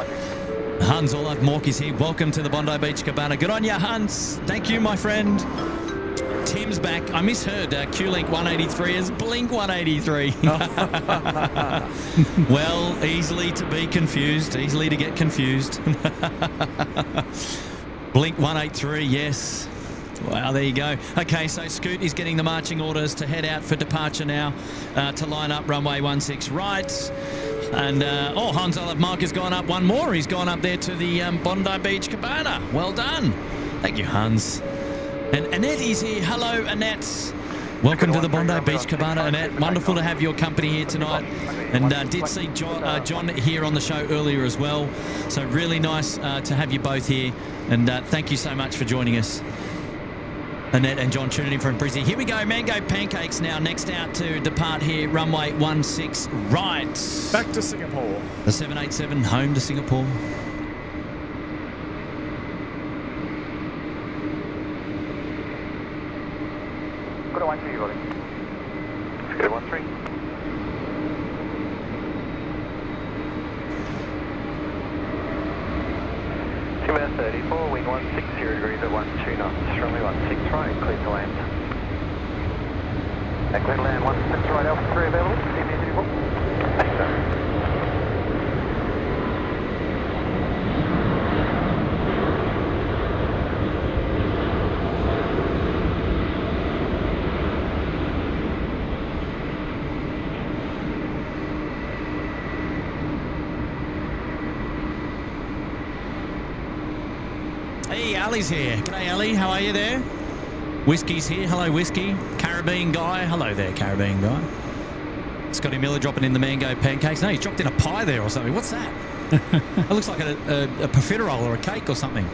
Hans Olaf Mork is here. Welcome to the Bondi Beach Cabana. Good on you, Hans. Thank you, my friend. Tim's back. I misheard uh, Q-Link 183 as Blink 183. well, easily to be confused, easily to get confused. Blink 183, yes. Wow, there you go. Okay, so Scoot is getting the marching orders to head out for departure now uh, to line up runway 16 right. And, uh, oh, Hans Olaf Mork has gone up one more. He's gone up there to the um, Bondi Beach Cabana. Well done. Thank you, Hans. And Annette is here. Hello, Annette. Welcome to the Bondi Beach Cabana, Annette. Wonderful to have your company here tonight. And uh, did see John, uh, John here on the show earlier as well. So really nice uh, to have you both here. And uh, thank you so much for joining us. Annette and John tuning in from Brizzy. Here we go, Mango Pancakes now. Next out to depart here, runway 16 right. Back to Singapore. The 787 home to Singapore. Good one to you, Ollie. Good one three. Two 34, wing 160 degrees at 12 knots, runway 16 right, clear to land. And clear to land, 16 right, Alpha 3 available. CB 34. Thanks, sir. Hey, Ali's here. G'day, Ali. How are you there? Whiskey's here. Hello, Whiskey. Caribbean guy. Hello there, Caribbean guy. Scotty Miller dropping in the mango pancakes. No, he's dropped in a pie there or something. What's that? it looks like a, a, a profiterole or a cake or something.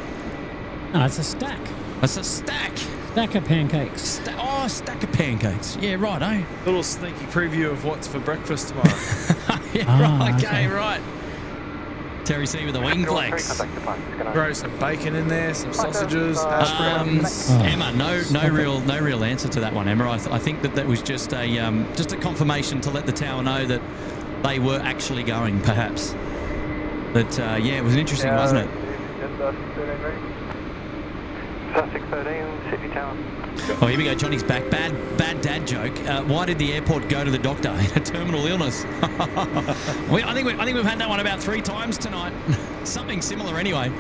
No, it's a stack. It's a stack. Stack of pancakes. Sta- oh, stack of pancakes. Yeah, right, eh? Little sneaky preview of what's for breakfast tomorrow. yeah, Ah, right. Okay, okay. right. Terry C with the wing flex. Throw some bacon in there, some sausages, hash Um, browns. Oh. Emma, no, no real, no real answer to that one, Emma. I, th- I think that that was just a, um, just a confirmation to let the tower know that they were actually going, perhaps. But uh, yeah, it was interesting, wasn't it? Just uh, 13 ready. Sussex 13, City Tower. Oh, here we go. Johnny's back. Bad, bad dad joke. Uh, why did the airport go to the doctor in a terminal illness? we, I think we, I think we've had that one about three times tonight. Something similar, anyway.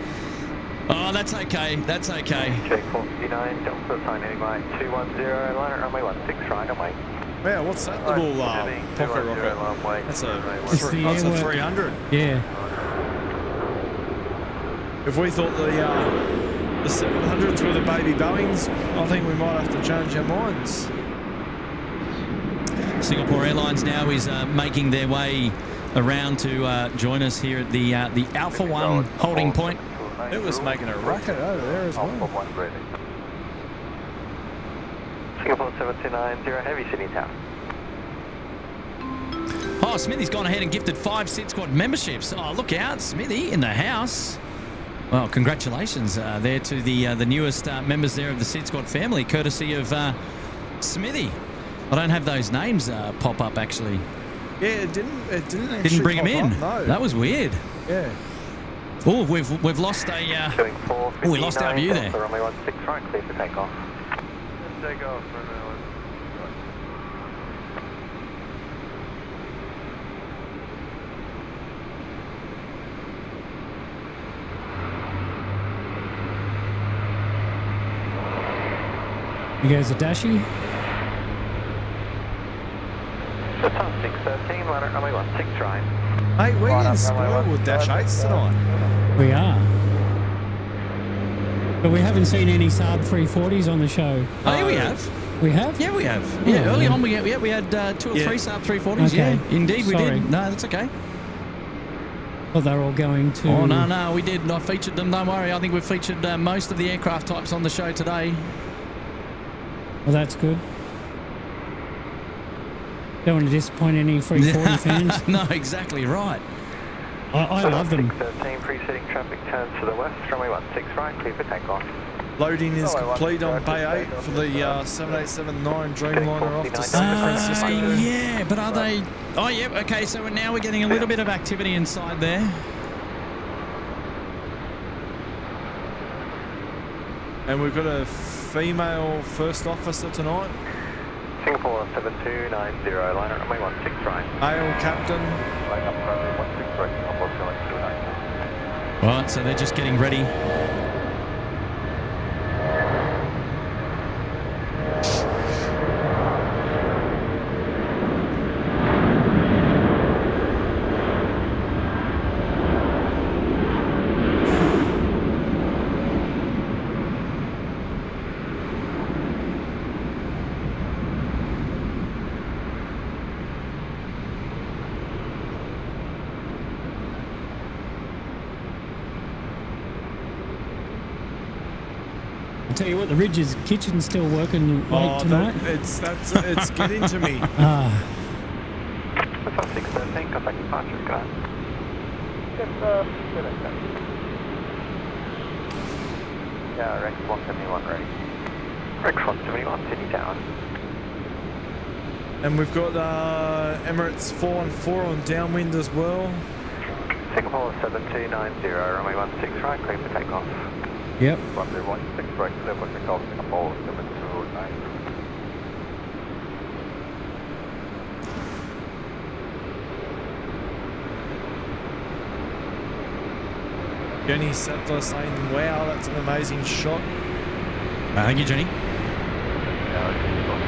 Oh, that's okay. That's okay. Check 459, Delta, sign heading 210, line at runway 16 right, away. Yeah, what's that little uh, pocket rocket? That's a, It's three, the that's a 300. Yeah. If we thought the uh, the 700s were the baby Boeings, I think we might have to change our minds. Singapore Airlines now is uh, making their way around to uh, join us here at the uh, the Alpha One holding point. It was making a racket over there as Alpha well. 1 ready. Singapore 7290, heavy City Tower. Oh, Smithy's gone ahead and gifted five SydSquad memberships. Oh, look out, Smithy in the house. Well, congratulations uh, there to the uh, the newest uh, members there of the SydSquad family, courtesy of uh, Smithy. I don't have those names uh, pop up actually. Yeah, it didn't. It didn't. Didn't actually bring them in. up, No. That was weird. yeah. Oh, we've we've lost a. Uh, Oh, we lost our view there. Delta, runway 16 right, clear for takeoff. Take off for guys minute. He goes a dashy. Sun 613, line at runway 16 right. Hey, we're Line getting up, spoiled runway with Dash 8s tonight. We are. But we haven't seen any Saab 340s on the show. oh, yeah, we have. We have? Yeah, we have. Yeah, Oh, early yeah. on we had, yeah, we had uh, two or Yeah. three Saab 340s. Okay. Yeah, indeed we Sorry. did. No, that's okay. Well, they're all going to. Oh, no, no, we did. I featured them. Don't worry. I think we've featured uh, most of the aircraft types on the show today. Well, that's good. Don't want to disappoint any 340 fans. no, exactly right. I, I love them. 613, preceding traffic turns to the west, runway 16 right, clear for takeoff. Loading is I want complete on Bay 8 for the this uh, 7879 Dreamliner off to San Uh, Francisco. yeah, but are they? Oh, yep. okay, so now we're getting a little bit of activity inside there. And we've got a female first officer tonight. Singapore 7290, liner runway 16 right. Male captain. Line up runway 16 right, Singapore 7290. Right, so they're just getting ready. I tell you what, the Rydges kitchen's still working late Oh, tonight. that, it's that's it's getting to me. Ah, That's on 613, contact departure, go ahead. Yes, uh. Yeah, Rex 171 ready. Rex 171, Sydney Tower. And we've got uh, Emirates 414 on downwind as well. Singapore 7290, runway 16 right, clear for takeoff. Yep. Runway 16 right, clear for takeoff, Singapore 7290. Jenny Settler saying, wow, that's an amazing shot. Uh, thank you, Jenny. Yeah, it's got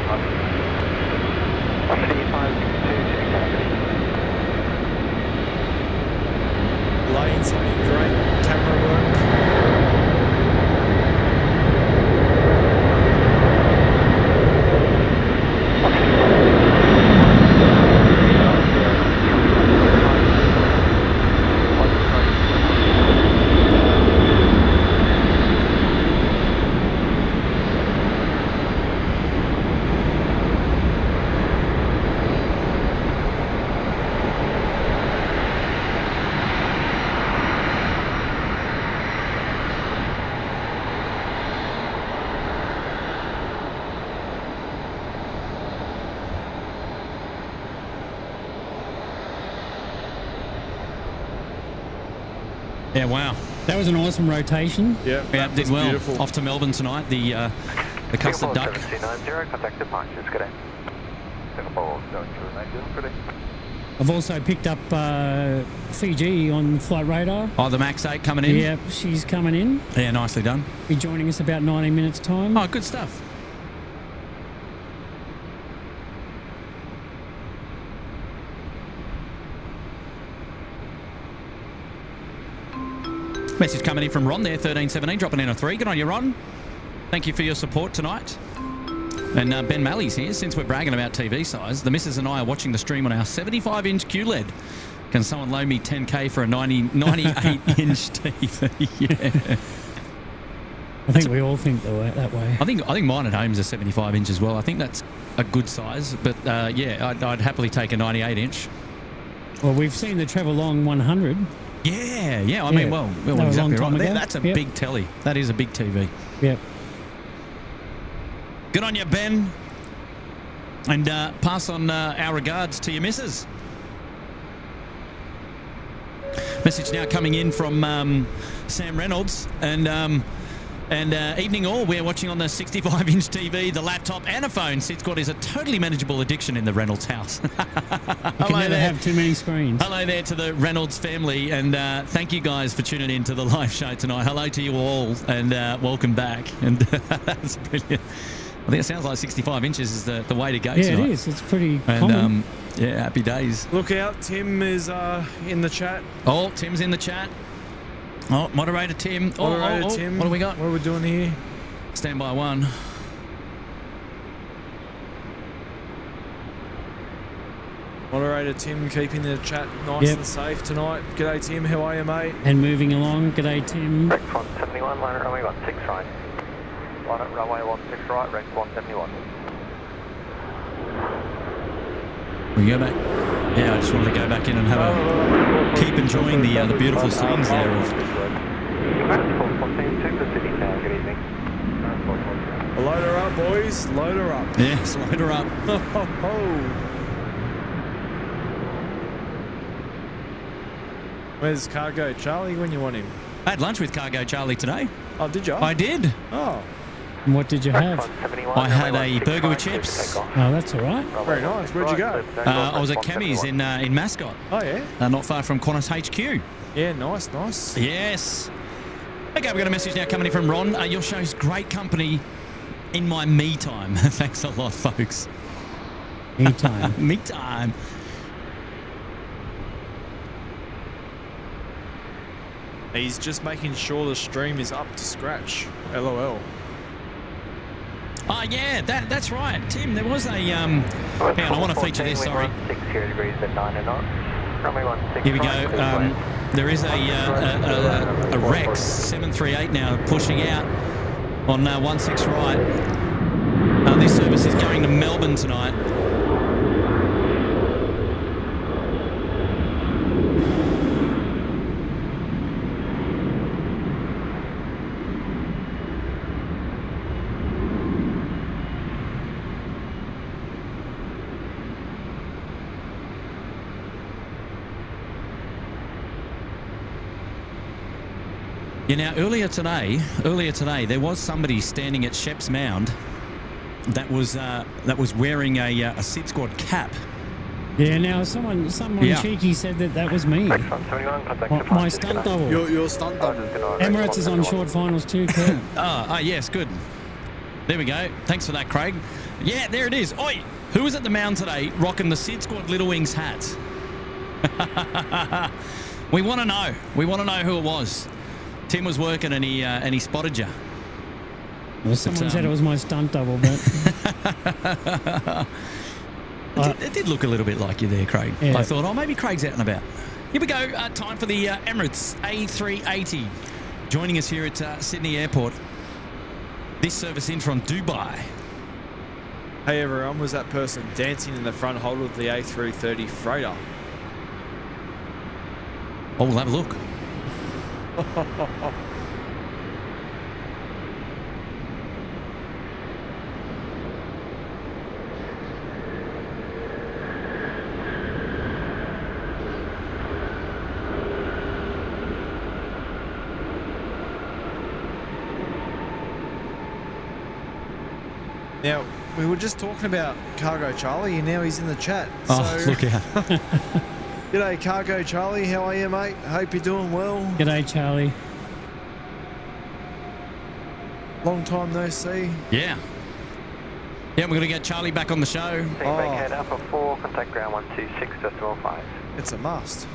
Russia D562 Lane saying, great camera work. Yeah, wow. That was an awesome rotation. Yeah, Yeah, did well. beautiful. Off to Melbourne tonight. The uh, the custard duck. 7290, contact departures, good day. Singapore 7290, good day. I've also picked up uh, Fiji on flight radar. Oh, the Max 8 coming in. Yep, she's coming in. Yeah, nicely done. Be joining us about 90 minutes time. Oh, good stuff. Message coming in from Ron there, 1317, dropping in a three. Good on you, Ron. Thank you for your support tonight. And uh, Ben Malley's here. Since we're bragging about TV size, the missus and I are watching the stream on our 75 inch QLED. Can someone loan me 10k for a 90, 98 inch TV? yeah. I think we all think the way, that way. I think I think mine at home is a 75 inch as well. I think that's a good size. But uh, yeah, I'd, I'd happily take a 98 inch. Well, we've seen the Travel Long 100. Yeah, yeah. I Yeah. mean, well, well No, a long exactly time right. Ago. That's a Yep. big telly. That is a big TV. Yep. Good on you, Ben. And uh, pass on uh, our regards to your missus. Message now coming in from um, Sam Reynolds and um, and uh, evening all. We're watching on the 65 inch TV, the laptop, and a phone. SydSquad is a totally manageable addiction in the Reynolds house. You can Hello never there. have too many screens. Hello there to the Reynolds family, and uh, thank you guys for tuning in to the live show tonight. Hello to you all, and uh, welcome back. And that's brilliant. I think it sounds like 65 inches is the, the way to go Yeah, tonight. it is. It's pretty And common. um, yeah, happy days. Look out, Tim is uh, in the chat. Oh, Tim's in the chat. Oh, moderator Tim. Oh, oh, oh, Tim. What do we got? What are we doing here? Stand by one. Moderator Tim keeping the chat nice Yep. and safe tonight. G'day, Tim. How are you, mate? and moving along. G'day, Tim. Rex 171, line at runway 16 right. Line at runway 16 right, Rex 171. We go back. Yeah, I just wanted to go back in and have a keep enjoying the uh, the beautiful scenes there of Emirates 414, to Sydney Tower, good evening. Load her up, boys. Load her up. yes, load her up. Ho, ho, ho. Where's Cargo Charlie when you want him? I had lunch with Cargo Charlie today. Oh, did you? I did. Oh, And what did you have? I had a burger with chips. Oh, that's all right. Very nice. Where'd you go? Uh, I was at Kemmy's in uh, in Mascot, Oh, yeah? uh, not far from Qantas HQ. Yeah, nice, nice. Yes. Okay, we've got a message now coming in from Ron. Uh, your show's great company in my me time. Thanks a lot, folks. Me time. me time. He's just making sure the stream is up to scratch. LOL. Oh, yeah, that, that's right. Tim, there was a... Um, hang on, I want to feature this, sorry. Here we go. Um, there is a, uh, a, a, a Rex 738 now pushing out on uh, 16 right. Uh, this service is going to Melbourne tonight. Yeah, now earlier today, earlier today, there was somebody standing at Shep's Mound that was uh, that was wearing a, uh, a SydSquad cap. Yeah, now someone someone Yeah. cheeky said that that was me. Rex 171, contact My, my stunt double. Your, your stunt Oh, double. just gonna- Emirates is on short finals too, Kurt. Ah, ah, yes, good. There we go. Thanks for that, Craig. Yeah, there it is. Oi, who was at the mound today rocking the SydSquad Little Wings hats? we want to know. We want to know who it was. Tim was working and he uh, and he spotted you. Well, someone um, said it was my stunt double, but It did, it did look a little bit like you there, Craig. Yeah. I thought, oh, maybe Craig's out and about. Here we go. Uh, time for the uh, Emirates A380. Joining us here at uh, Sydney Airport. This service in from Dubai. Hey everyone, was that person dancing in the front hold of the A330 freighter? Oh, we'll have a look. Now, we were just talking about Cargo Charlie, and now he's in the chat. Oh, so, look out. G'day, Cargo Charlie. How are you, mate? Hope you're doing well. g'day, Charlie. Long time no see. Yeah. Yeah, we're going to get Charlie back on the show. Team Oh. vacate Alpha 4, contact ground 126, decimal 5. It's a must.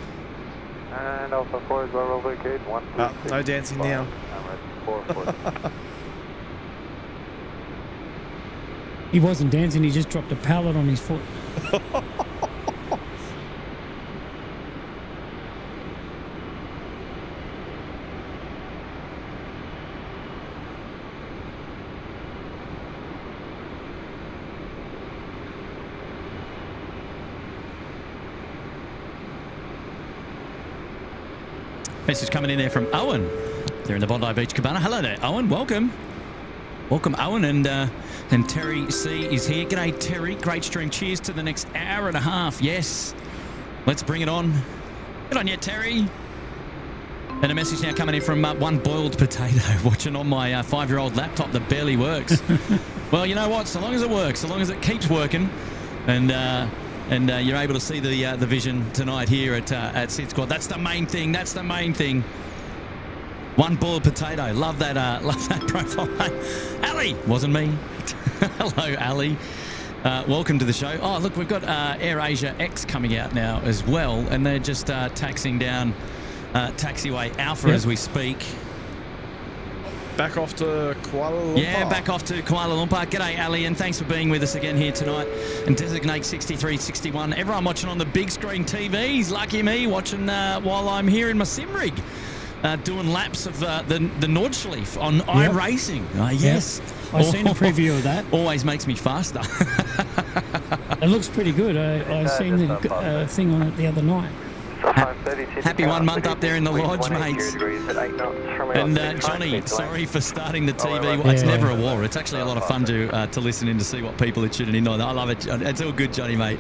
And Alpha 4 is well vacate 1 Ah, no dancing now. Four foot. He wasn't dancing, he just dropped a pallet on his foot. Message coming in there from Owen. They're in the Bondi Beach Cabana. Hello there, Owen. Welcome. Welcome, Owen. And uh, and Terry C is here. G'day, Terry. Great stream. Cheers to the next hour and a half. Yes. Let's bring it on. Good on you, Terry. And a message now coming in from uh, one boiled potato watching on my uh, five year old laptop that barely works. well, you know what? So long as it works, so long as it keeps working, and uh, and uh, you're able to see the uh, the vision tonight here at uh, at SydSquad. That's the main thing. That's the main thing. One boiled potato. Love that. Uh, love that profile. Ali wasn't me. Hello, Ali. Uh, welcome to the show. Oh, look, we've got uh, Air Asia X coming out now as well, and they're just uh, taxing down uh, taxiway Alpha Yep. as we speak. Back off to Kuala Lumpur. Yeah, back off to Kuala Lumpur. G'day, Ali, and thanks for being with us again here tonight. And Designate 6361. Everyone watching on the big screen TVs. Lucky me watching uh, while I'm here in my sim rig. Uh, doing laps of uh, the the Nordschleife on iRacing. Uh, yes. I've seen a preview of that. Always makes me faster. It looks pretty good. I, I seen the uh, thing on it the other night. Happy one month up there in the lodge, mates. And uh, Johnny, sorry for starting the TV. It's never a war. It's actually a lot of fun to uh, to listen in to see what people are tuning in on. I love it. It's all good, Johnny, mate.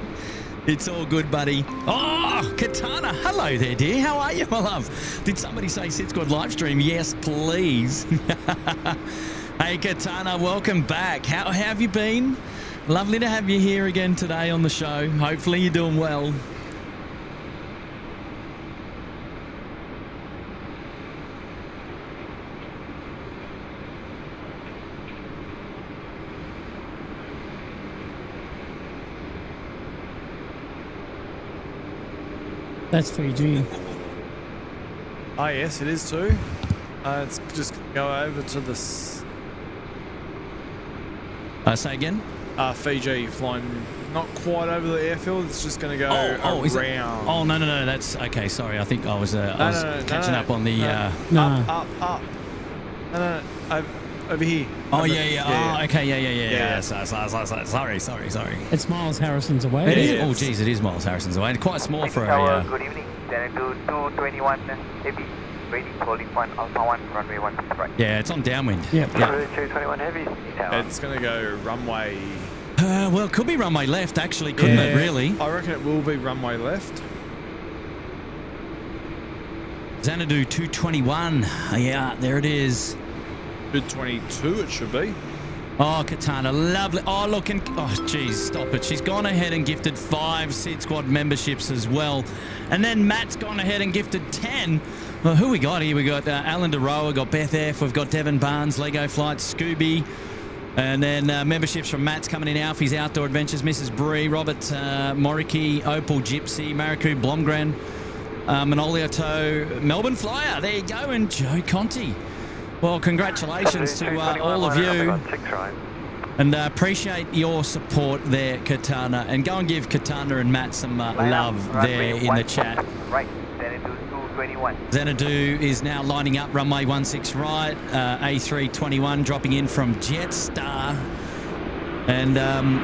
It's all good, buddy. Oh, Katana. Hello there, dear. How are you, my love? Did somebody say SydSquad live stream? Yes, please. Hey, Katana, welcome back. How, how have you been? Lovely to have you here again today on the show. Hopefully, you're doing well. That's Fiji. Oh, yes, it is too. Uh, it's just go over to this. Uh, say again? uh, Fiji, flying not quite over the airfield. It's just going to go Oh, oh, around. Oh, no, no, no. That's okay. Sorry. I think I was, uh, I was no, no, no, catching no, up on the. no. Uh, No. Up, up, up. No, no, no. Over, over here. oh, Over- yeah, yeah. Oh, okay. Yeah, yeah, yeah. yeah. Yeah. So- so- so- so- sorry, sorry, sorry. It's Miles Harrison's away. It is. is. Oh, geez, it is Miles Harrison's away. And quite small for a. Tower, Uh, good evening. Then to 221 heavy. Waiting for lift 1 Alpha 1, runway 1 right. yeah, it's on downwind. Yeah. Yeah. 221 heavy. It's going to go runway. Uh, well, it could be runway left, actually, couldn't it? Really? I reckon it will be runway left. Xanadu 221. Yeah, there it is. Good 22 it should be. Oh, Katana, lovely. Oh, look, and oh, geez, stop it. She's gone ahead and gifted five SydSquad memberships as well. And then Matt's gone ahead and gifted 10. Well, who we got here? We got uh, Alan DeRoe, we've got Beth F, we've got Devon Barnes, Lego Flights, Scooby. And then uh, memberships from Matt's coming in, Alfie's Outdoor Adventures, Mrs. Bree, Robert uh, Moriki, Opal Gypsy, Mariku Blomgren, uh, Manolio Toe, Melbourne Flyer. There you go, and Joe Conti. Well, congratulations to uh, all of you. And uh, appreciate your support there, Katana. And go and give Katana and Matt some uh, love there in the chat. Right, then 221. Xanadu is now lining up runway 16 right, uh, A321 dropping in from Jetstar. And um,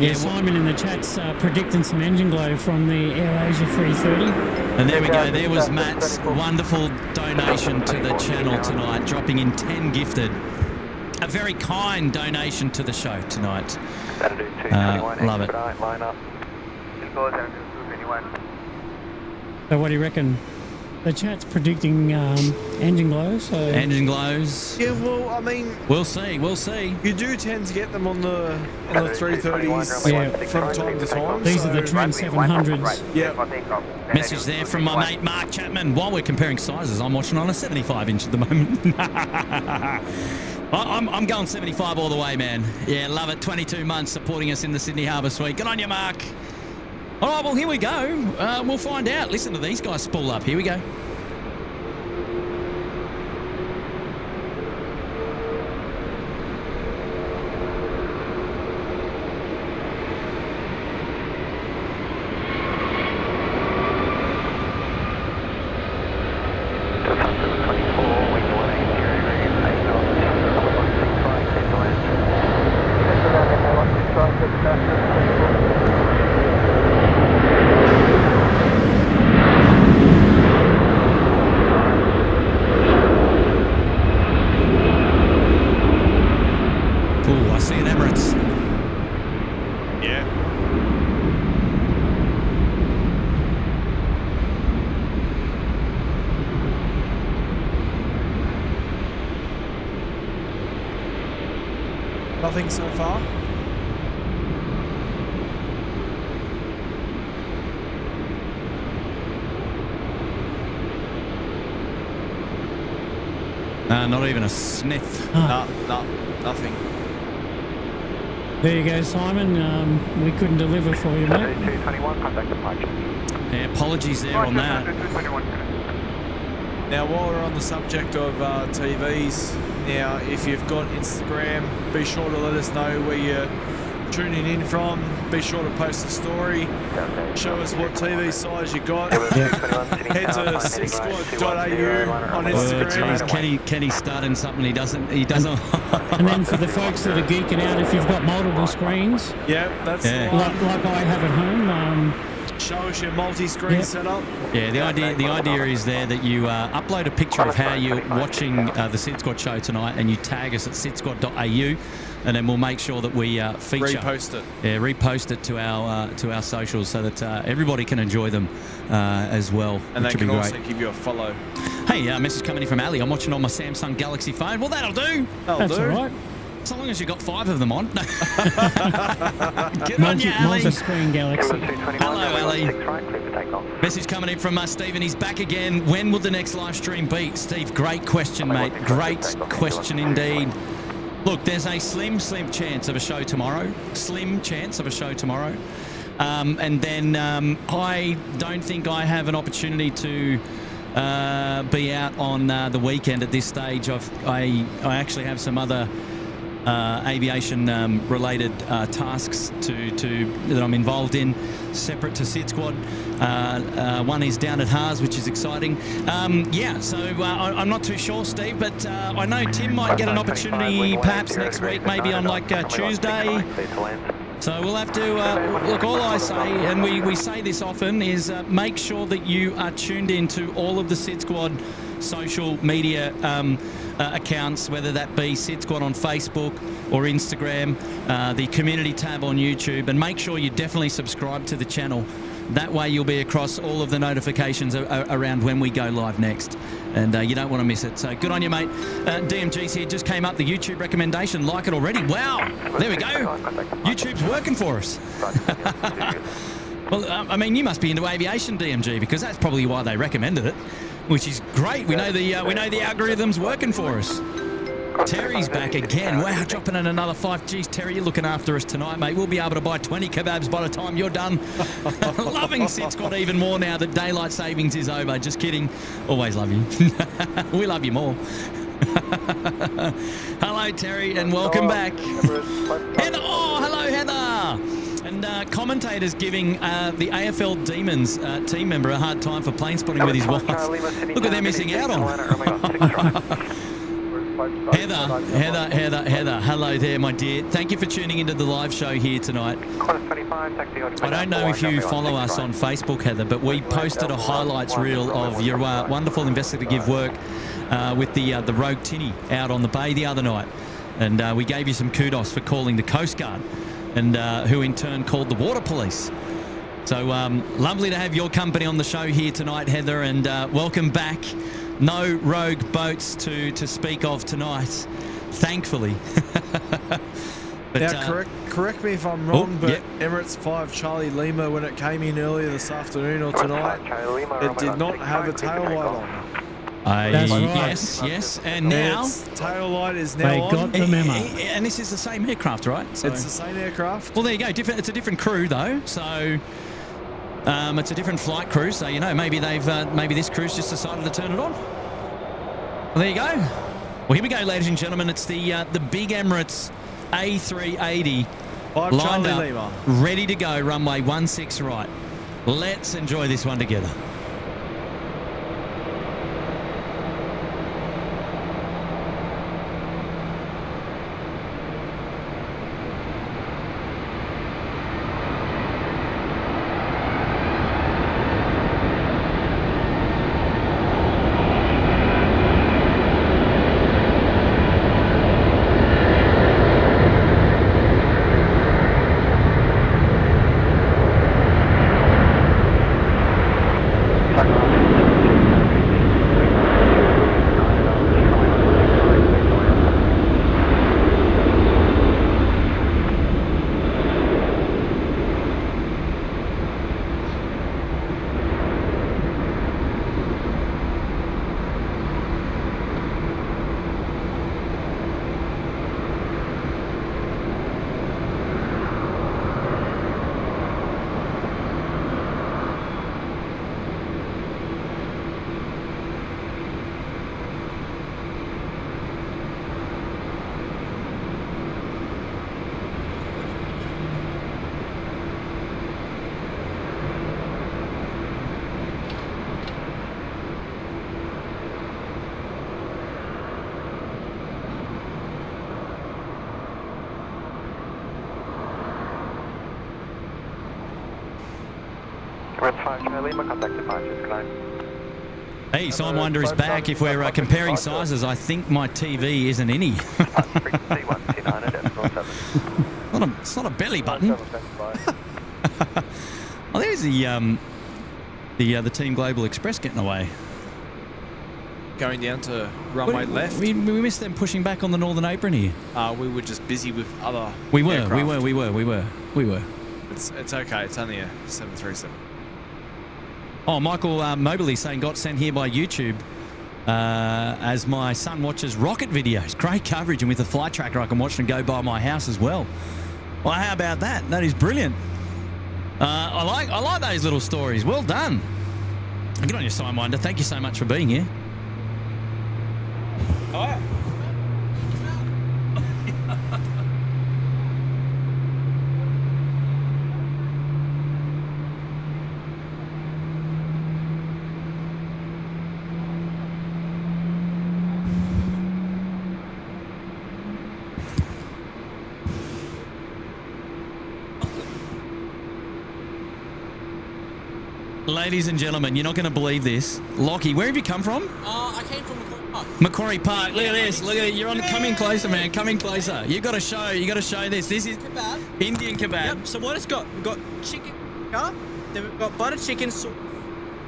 Yeah, yeah, Simon in the chat's uh, predicting some engine glow from the AirAsia 330. And there we go. There was Matt's wonderful donation to the channel tonight, dropping in 10 gifted. A very kind donation to the show tonight. Uh, love it. line up. Still go Xanadu 221. So what do you reckon? The chat's predicting um, engine glow, so Engine glows. Yeah, well, I mean, We'll see. We'll see. you do tend to get them on the on the 330s Yeah. from time to time. These are the so- Trent 700s. Yeah. Message there from my mate Mark Chapman. While we're comparing sizes, I'm watching on a 75 inch at the moment. I- I'm, I'm going 75 all the way, man. Yeah, love it. 22 months supporting us in the Sydney Harbour Suite. Good on you, Mark. All right, well, here we go. Uh, we'll find out. Listen to these guys spool up. Here we go. Ooh, I see an Emirates. Yeah. Nothing so far. Uh, not even a sniff. No, no, nothing. there you go, Simon. Um, we couldn't deliver for you, mate. 221, contact departure. Yeah, apologies there on that. Now, while we're on the subject of uh, TVs, now if you've got Instagram, be sure to let us know where you're tuning in from. Be sure to post a story. Show us what TV size you got. Head to sydsquad.au on Oh, Instagram. geez, Kenny, Kenny's starting something he doesn't. He doesn't. And then for the folks that are geeking out, if you've got multiple screens, Yeah, that's Yeah. like, like I have at home, um, Show us your multi-screen Yep. setup. Yeah, the idea the idea is there that you uh, upload a picture of how you're watching uh, the SydSquad show tonight, and you tag us at sydsquad.au. and then we'll make sure that we uh, feature Repost it. yeah, repost it to our uh, to our socials so that uh, everybody can enjoy them uh, as well. And they can be also give you a follow. Hey, uh, message coming in from Ali. I'm watching on my Samsung Galaxy phone. Well, that'll do. That'll That's do. all right. So long as you've got five of them on. Good on Multi, you, Ali. multi-screen galaxy. Hello, Ali. Six right, clear for takeoff. Message coming in from uh, Stephen. He's back again. When will the next live stream be? Steve, great question, mate. Great question indeed. Look, there's a slim, slim chance of a show tomorrow. Slim chance of a show tomorrow. Um, and then um, I don't think I have an opportunity to uh, be out on uh, the weekend at this stage. I've, I, I actually have some other uh, aviation um, related uh, tasks to, to that I'm involved in, separate to SydSquad. Uh, uh, one is down at HARS, which is exciting. Um, yeah, so uh, I, I'm not too sure, Steve, but uh, I know Tim might get an opportunity perhaps next week, maybe on like Tuesday. So we'll have to uh, look. All I say, and we, we say this often, is uh, make sure that you are tuned in to all of the SydSquad social media um, uh, accounts, whether that be SydSquad on Facebook or Instagram, uh, the community tab on YouTube, and make sure you definitely subscribe to the channel. That way, you'll be across all of the notifications around when we go live next, and uh, you don't want to miss it. So good on you, mate. Uh, DMG's here just came up the YouTube recommendation. Like it already? Wow! There we go. YouTube's working for us. Well, um, I mean, you must be into aviation, DMG, because that's probably why they recommended it, which is great. We know the uh, we know the algorithm's working for us. Terry's back again. Wow, dropping in another five. Geez, Terry, you're looking after us tonight, mate. We'll be able to buy 20 kebabs by the time you're done. Loving SydSquad even more now that daylight savings is over. Just kidding. Always love you. we love you more. hello, Terry, and welcome back. Heather, oh, hello, Heather. And uh, commentators giving uh, the AFL Demons uh, team member a hard time for plane spotting with his wife. Look what they're missing out on. Heather, Heather, Heather, Heather, hello there, my dear. Thank you for tuning into the live show here tonight. I don't know if you follow us on Facebook, Heather, but we posted a highlights reel of your uh, wonderful investigative work uh, with the uh, the Rogue Tinny out on the bay the other night, and uh, we gave you some kudos for calling the Coast Guard, and uh, who in turn called the Water Police. So um, lovely to have your company on the show here tonight, Heather, and uh, welcome back. No rogue boats to to speak of tonight, thankfully. But, now, uh, correct correct me if I'm wrong, oh, but yeah. Emirates 5 Charlie Lima, when it came in earlier this afternoon or tonight, it did not have a tail light on. I, That's right. Yes, yes, and now. Its tail light is now They on. got the memo. And this is the same aircraft, right? So, It's the same aircraft. well, there you go. Different. It's a different crew, though. So um, it's a different flight crew. So you know, maybe they've uh, maybe this crew's just decided to turn it on. Well, there you go. Well, here we go, ladies and gentlemen. It's the uh, the big Emirates A380 Five lined Charlie up, Lima. ready to go. Runway 16 right. Let's enjoy this one together. Red 5 Charlie Lima, contact departures, climb. Hey, Sidewinder is back. If we're uh, comparing sizes, I think my TV isn't any. Frequency 129 at Epsilon. Not a, it's not a belly button. Oh, there's the um, the uh, the Team Global Express getting away. Going down to runway left. We, we missed them pushing back on the northern apron here. Uh, we were just busy with other. We were, we were, we were, we were, we were. It's, it's okay. It's only a 737. Oh, Michael uh, Mobley saying got sent here by YouTube uh, as my son watches rocket videos. Great coverage, and with the flight tracker, I can watch them go by my house as well. Well, how about that? That is brilliant. Uh, I like I like those little stories. Well done. Good on you, Sidewinder. Thank you so much for being here. Ladies and gentlemen, you're not going to believe this. Lockie, where have you come from? Uh, I came from Macquarie Park. Macquarie Park. Look at this. Look at it. You're on. Come in closer, man. Come in closer. You got to show. You got to show this. This is Kebab. Indian kebab. Yep. So what it's got? We've got chicken, yeah, then we've got butter chicken sauce,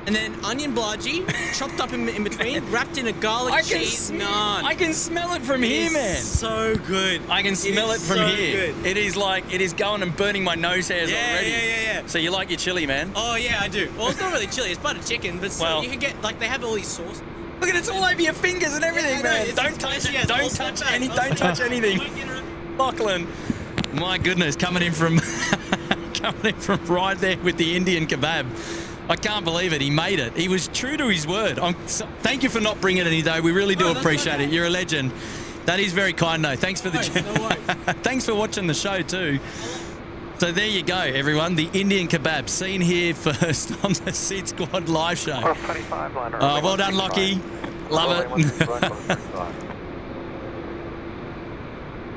and then onion bhaji chopped up in, in between, wrapped in a garlic I can cheese naan. I can smell it from It here, man. So good. I can smell it from so here. good. It is like it is going and burning my nose hairs Yeah, already. yeah, yeah, yeah. So you like your chili, man? Oh yeah, I do. Well, it's not really chili. It's butter chicken, but still, Well- you can get like they have all these sauces. Look at it's all over your fingers and everything, Yeah, man. it's- Don't touch it. Don't touch any. Don't touch anything. Won't get around. Lachlan. My goodness, coming in from coming in from right there with the Indian kebab. I can't believe it. He made it. He was true to his word. I'm, so, thank you for not bringing any though. We really do No, appreciate okay. it. You're a legend. That is very kind though. Thanks for the No worries. thanks for watching the show too. So there you go, everyone. The Indian kebab seen here first on the SydSquad live show. Cross 25. Oh, well done, Lockie. Love it.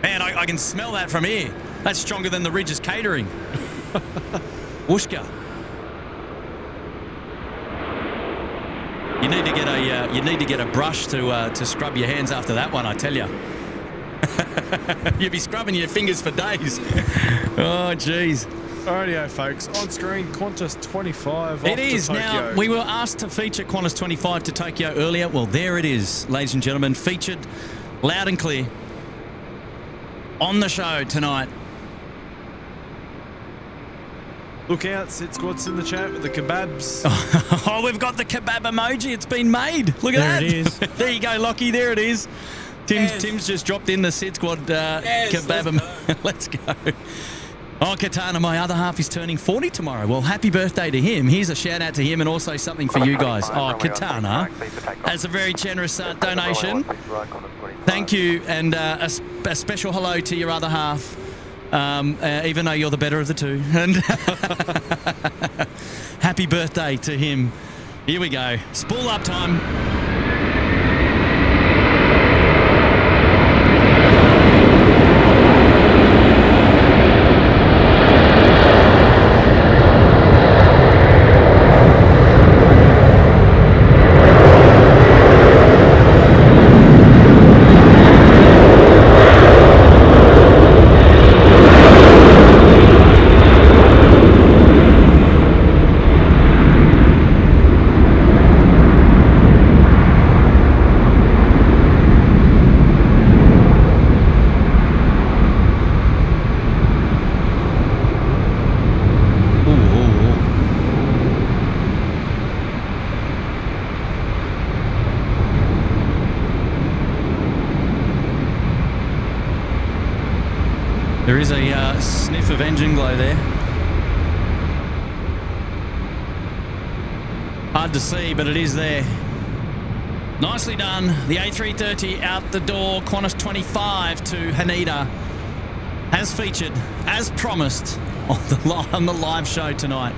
Man, I, I can smell that from here. That's stronger than the Rydges catering. Whooshka. You need to get a uh, you need to get a brush to uh, to scrub your hands after that one. I tell you, you'll be scrubbing your fingers for days. oh, jeez. Alrighty, folks. On screen, Qantas 25. It is now. We were asked to feature Qantas 25 to Tokyo earlier. Well, there it is, ladies and gentlemen, featured loud and clear on the show tonight. Look out, SydSquad's in the chat with the kebabs. oh, we've got the kebab emoji. It's been made. Look at There that. it is. there you go, Lockie. There it is. Tim's, Yes. Tim's just dropped in the SydSquad uh, Yes, kebab. let's em- let's go. Oh, Katana, my other half is turning 40 tomorrow. Well, happy birthday to him. Here's a shout out to him and also something for you guys. Oh, Katana has a very generous uh, donation. Thank you, and uh, a, s- a special hello to your other half, um, uh, even though you're the better of the two. And happy birthday to him. Here we go. Spool up time. Ooh, ooh, ooh. There is a uh, sniff of engine glow there. Hard to see, but it is there. Nicely done. The A330 out the door. Qantas 25 to Haneda has featured, as promised, on the, on the live show tonight.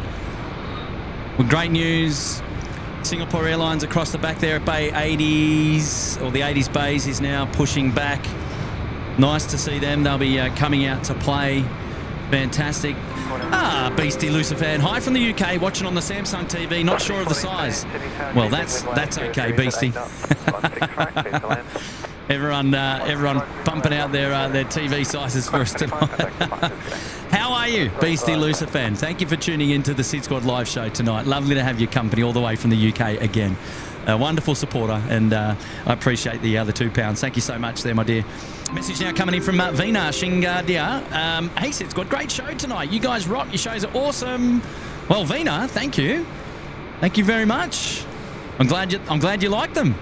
With great news, Singapore Airlines across the back there at Bay 80s, or the 80s bays, is now pushing back. Nice to see them. They'll be uh, coming out to play. Fantastic. Ah, Beastie Lucifan. Hi from the UK, watching on the Samsung TV. Not sure of the size. Well, that's that's okay, Beastie. Everyone, uh, everyone bumping out their uh, their TV sizes for us tonight. How are you, Beastie Lucer fan? Thank you for tuning into the SydSquad live show tonight. Lovely to have your company all the way from the UK again. A wonderful supporter, and uh, I appreciate the other two pounds. Thank you so much, there, my dear. Message now coming in from uh, Vina Shingadia. Um, hey, Sid Squad, great show tonight. You guys rock. Your shows are awesome. Well, Vina, thank you. Thank you very much. I'm glad you. I'm glad you like them.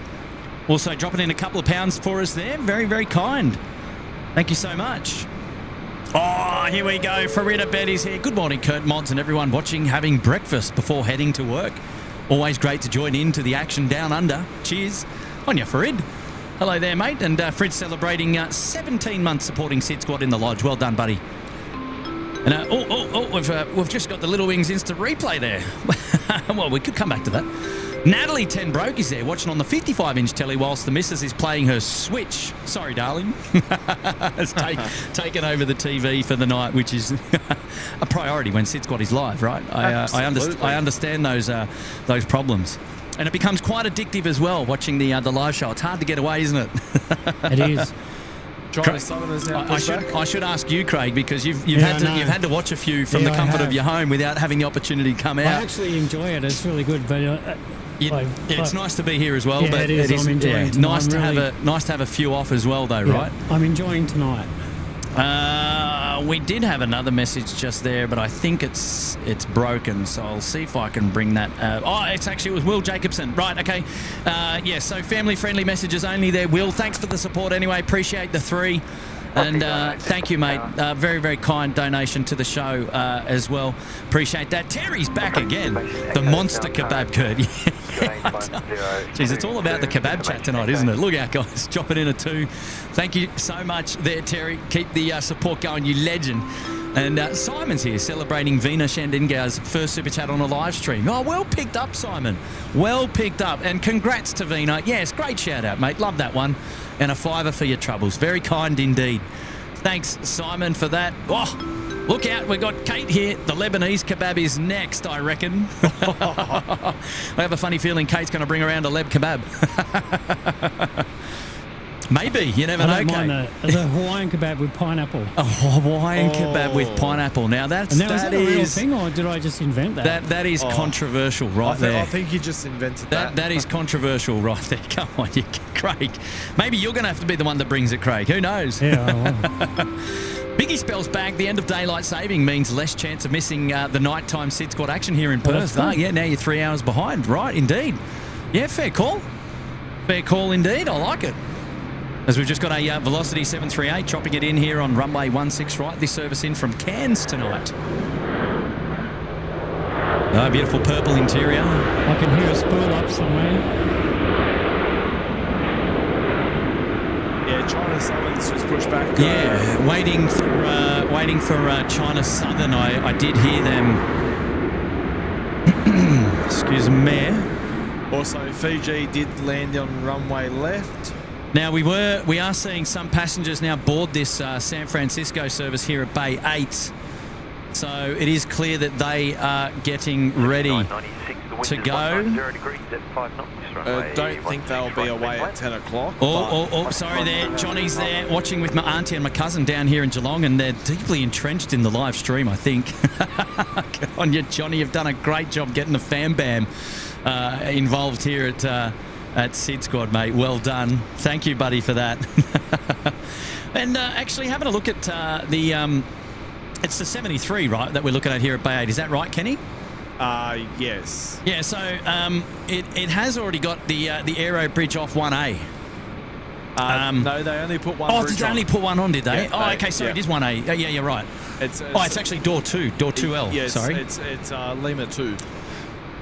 Also dropping in a couple of pounds for us there. Very, very kind. Thank you so much. Oh, here we go. Farida Betty's here. Good morning, Kurt Mods and everyone watching, having breakfast before heading to work. Always great to join in to the action down under. Cheers. On you, Farid. Hello there, mate. And uh, Frid's celebrating uh, 17 months supporting SydSquad in the lodge. Well done, buddy. And uh, oh, oh, oh, we've, uh, we've just got the Little Wings instant replay there. well, we could come back to that. Natalie Ten Broke is there watching on the 55 inch telly whilst the missus is playing her Switch. Sorry, darling. has take, taken over the TV for the night, which is a priority when SydSquad is live, right? I, uh, I, underst- I understand those, uh, those problems. And it becomes quite addictive as well watching the, uh, the live show. It's hard to get away, isn't it? It is. Johnny Summers now I, I should. I should ask you, Craig, because you've you've Yeah, had to you've had to watch a few from Yeah, the comfort of your home without having the opportunity to come out. I actually enjoy it. It's really good, but uh, You- I- it's I- nice to be here as well, Yeah, but it is. I'm enjoying tonight. nice I'm to really- have a nice to have a few off as well, though, yeah, right? I'm enjoying tonight. Uh, we did have another message just there, but I think it's it's broken, so I'll see if I can bring that. Uh, oh, it's actually it was Will Jacobson, right? Okay, uh, yeah. So family friendly messages only there. Will, thanks for the support anyway. Appreciate the three. And uh, thank you, mate. Uh, very, very kind donation to the show uh, as well. Appreciate that. Terry's back again. The monster kebab curd. Jeez, it's all about the kebab chat tonight, isn't it? Look out, guys. Dropping in a two. Thank you so much there, Terry. Keep the uh, support going, you legend. And uh, Simon's here celebrating Vina Shandinga's first super chat on a live stream. Oh, well picked up, Simon. Well picked up. And congrats to Vina. Yes, great shout out, mate. Love that one. And a fiver for your troubles. Very kind indeed. Thanks, Simon, for that. Oh, look out. We've got Kate here. The Lebanese kebab is next, I reckon. I have a funny feeling Kate's going to bring around a Leb kebab. Maybe. You never I know, don't Kate. mind the, the Hawaiian kebab with pineapple. A Hawaiian kebab with Oh. pineapple. Now that's And now, is that that a real thing, or did I just invent that? that that is Oh. controversial I, right there. I think you just invented that that. that is controversial right there. Come on, you, Craig. Maybe you're going to have to be the one that brings it, Craig. Who knows? yeah, oh. Biggie spells back. The end of daylight saving means less chance of missing uh, the nighttime SydSquad action here in Oh, Perth. Ah, good. yeah, now you're three hours behind. Right, indeed. Yeah, fair call. Fair call indeed. I like it. As we've just got a uh, Velocity 738 chopping it in here on runway 16 right. This service in from Cairns tonight. Oh, beautiful purple interior. I can hear a spool up somewhere. yeah, China Southern just pushed back. uh, Yeah, waiting for uh, waiting for uh, China Southern. I, I did hear them. Excuse me. Also, Fiji did land on runway left. Now we were we are seeing some passengers now board this uh, San Francisco service here at Bay Eight. So it is clear that they are getting ready. to go. Uh, don't think they'll be away at 10 o'clock. Oh, oh, oh, sorry there. Johnny's there watching with my auntie and my cousin down here in Geelong, and they're deeply entrenched in the live stream, I think. On you, Johnny. You've done a great job getting the fan bam uh, involved here at, uh, at SydSquad, mate. Well done. Thank you, buddy, for that. and uh, actually, having a look at uh, the. Um, it's the 73, right, that we're looking at here at Bay 8. Is that right, Kenny? Uh, yes. Yeah, so um, it, it has already got the uh, the aero bridge off 1A. Uh, Um, no, they only put one Oh, did they on. only put one on, did they? Oh, they- okay, sorry, yeah. it is 1A. Uh, yeah, you're right. It's, Oh, it's actually door 2, door 2L, Yes, sorry. it's, it's uh, Lima 2.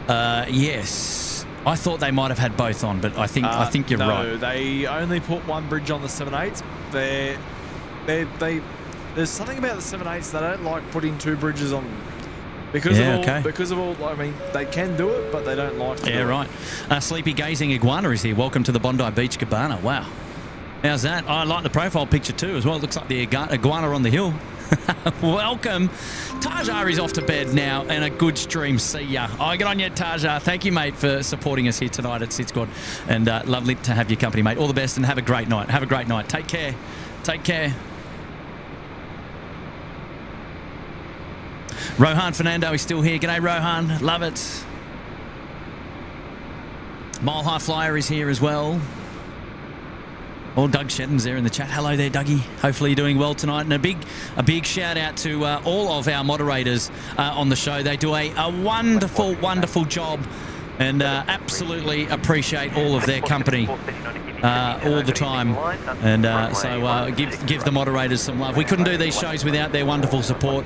Uh, yes. I thought they might have had both on, but I think I Uh, think you're no, right. they only put one bridge on the 7.8s. They, they, they, there's something about the 7.8s they don't like putting two bridges on. Because Yeah, of all, okay. because of all, I mean, they can do it, but they don't like to Yeah, right. Uh, Sleepy Gazing Iguana is here. Welcome to the Bondi Beach Cabana. Wow. How's that? I like the profile picture too as well. It looks like the iguana on the hill. Welcome. Tajar is off to bed now and a good stream. See ya. Oh, get on you, Tajar. Thank you, mate, for supporting us here tonight at SydSquad. And uh, lovely to have your company, mate. All the best and have a great night. Have a great night. Take care. Take care. Rohan Fernando is still here. G'day, Rohan. Love it. Mile High Flyer is here as well. Oh, Doug Shedden's there in the chat. Hello there, Dougie. Hopefully you're doing well tonight. And a big, a big shout out to uh, all of our moderators uh, on the show. They do a, a wonderful, wonderful job, and uh, absolutely appreciate all of their company uh, all the time. And uh, so uh, give give the moderators some love. We couldn't do these shows without their wonderful support.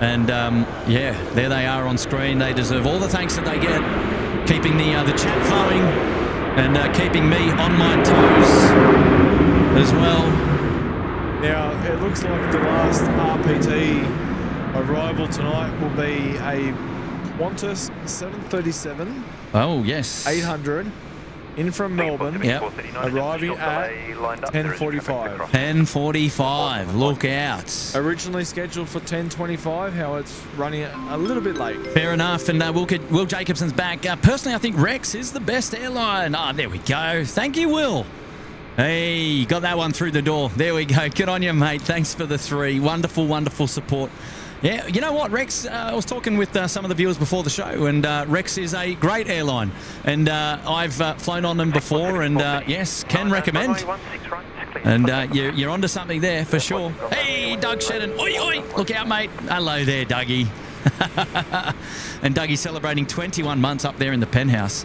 And um, yeah, there they are on screen. They deserve all the thanks that they get, keeping the the chat flowing and keeping me on my toes as well. Now, it looks like the last RPT arrival tonight will be a Qantas 737 Oh yes, 800 in from Melbourne, Yep. arriving at 10.45. 10:45. Look out. Originally scheduled for 10.25, how it's running a little bit late. Fair enough. And uh, Will, Will Jacobson's back. Uh, personally, I think Rex is the best airline. Ah, there we go. Thank you, Will. Hey, got that one through the door. There we go. Good on you, mate. Thanks for the three. Wonderful, wonderful support. Yeah, you know what, Rex? Uh, I was talking with uh, some of the viewers before the show, and uh, Rex is a great airline, and uh, I've uh, flown on them before, and uh, yes, can recommend. And uh, you're, you're onto something there for sure. Hey, Doug Shedden. Oi, oi. Look out, mate. Hello there, Dougie. and Dougie celebrating 21 months up there in the penthouse.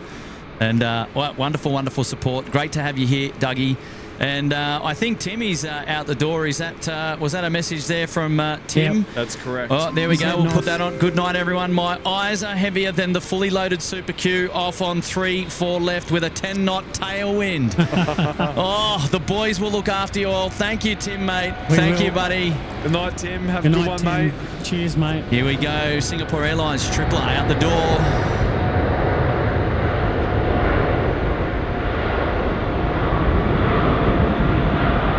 And uh, well, wonderful, wonderful support. Great to have you here, Dougie. And uh, I think Timmy's uh, out the door. Is that uh, was that a message there from uh, Tim? Yep. That's correct. Oh, there we He's go. We'll put that on. Good night, everyone. My eyes are heavier than the fully loaded Super Q. Off on three, four left with a 10 knot tailwind. oh, the boys will look after you all. Thank you, Tim, mate. We Thank will. you, buddy. Good night, Tim. Have Good a good night, one, Tim. mate. Cheers, mate. Here we go. Singapore Airlines AAA out the door.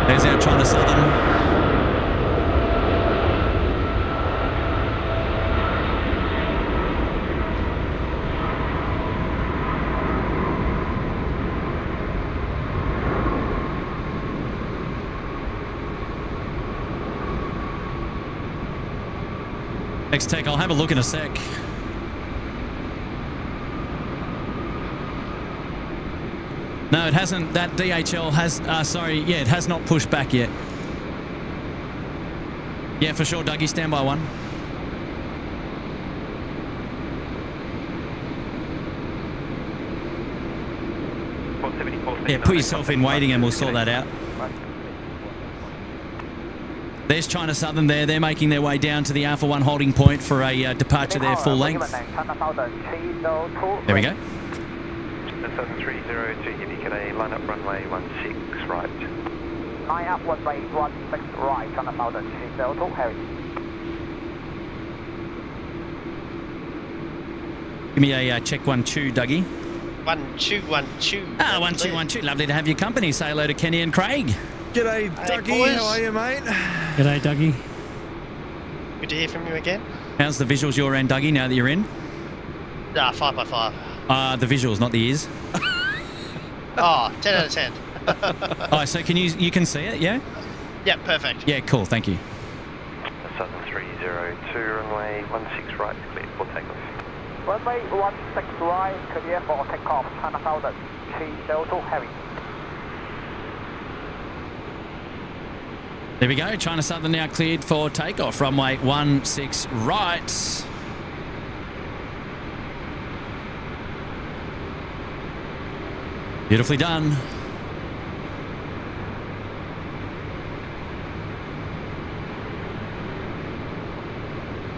There's our China Southern. Next tech, I'll have a look in a sec. No, it hasn't. That DHL has. Uh, sorry, yeah, it has not pushed back yet. Yeah, for sure, Dougie. Stand by one. Yeah, put yourself in waiting and we'll sort that out. There's China Southern there. They're making their way down to the Alpha 1 holding point for a uh, departure there full length. There we go. Southern 302 Heavy, can I line up runway 16 right? Line up runway 16 right, China Southern 302 Heavy. Give me a uh, check one two, Dougie. One, two, one, two. Ah, one two one two. Lovely to have your company. Say hello to Kenny and Craig. G'day, Hey, Dougie. boys. How are you, mate? G'day, Dougie. Good to hear from you again. How's the visuals your end, Dougie? Now that you're in, Ah, five by five. uh, the visuals, not the ears. Oh, 10 out of 10. Oh, so can you you can see it? Yeah. Yeah, perfect. Yeah. Cool. Thank you. Southern 302, runway 16 right, clear for takeoff. Runway 16 right, clear for takeoff, China Southern 302 Heavy. There we go. China Southern now cleared for takeoff. Runway one six right. Beautifully done.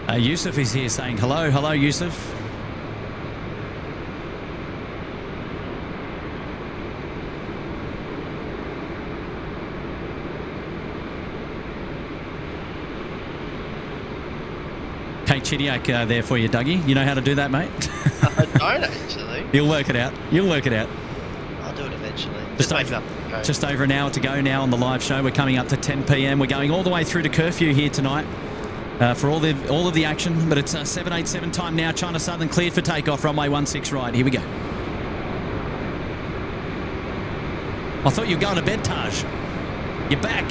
Uh, Yusuf is here saying hello. Hello, Yusuf. Chidiak uh, there for you, Dougie. You know how to do that, mate? I don't actually. You'll work it out. You'll work it out. I'll do it eventually. Just Just over- up. Just over an hour to go now on the live show. We're coming up to 10 p.m. We're going all the way through to curfew here tonight. uh, for all the all of the action. But it's uh, 787 time now. China Southern cleared for takeoff. Runway 16 right. Here we go. I thought you were going to bed, Taj. You're back.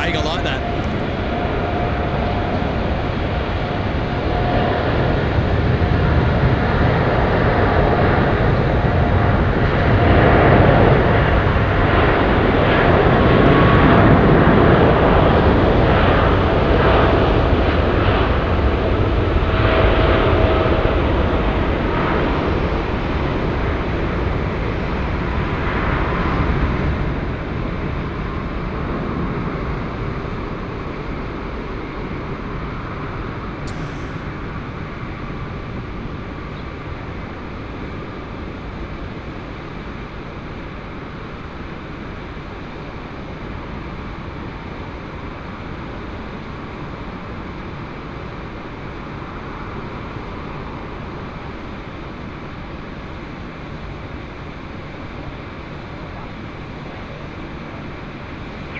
I like that.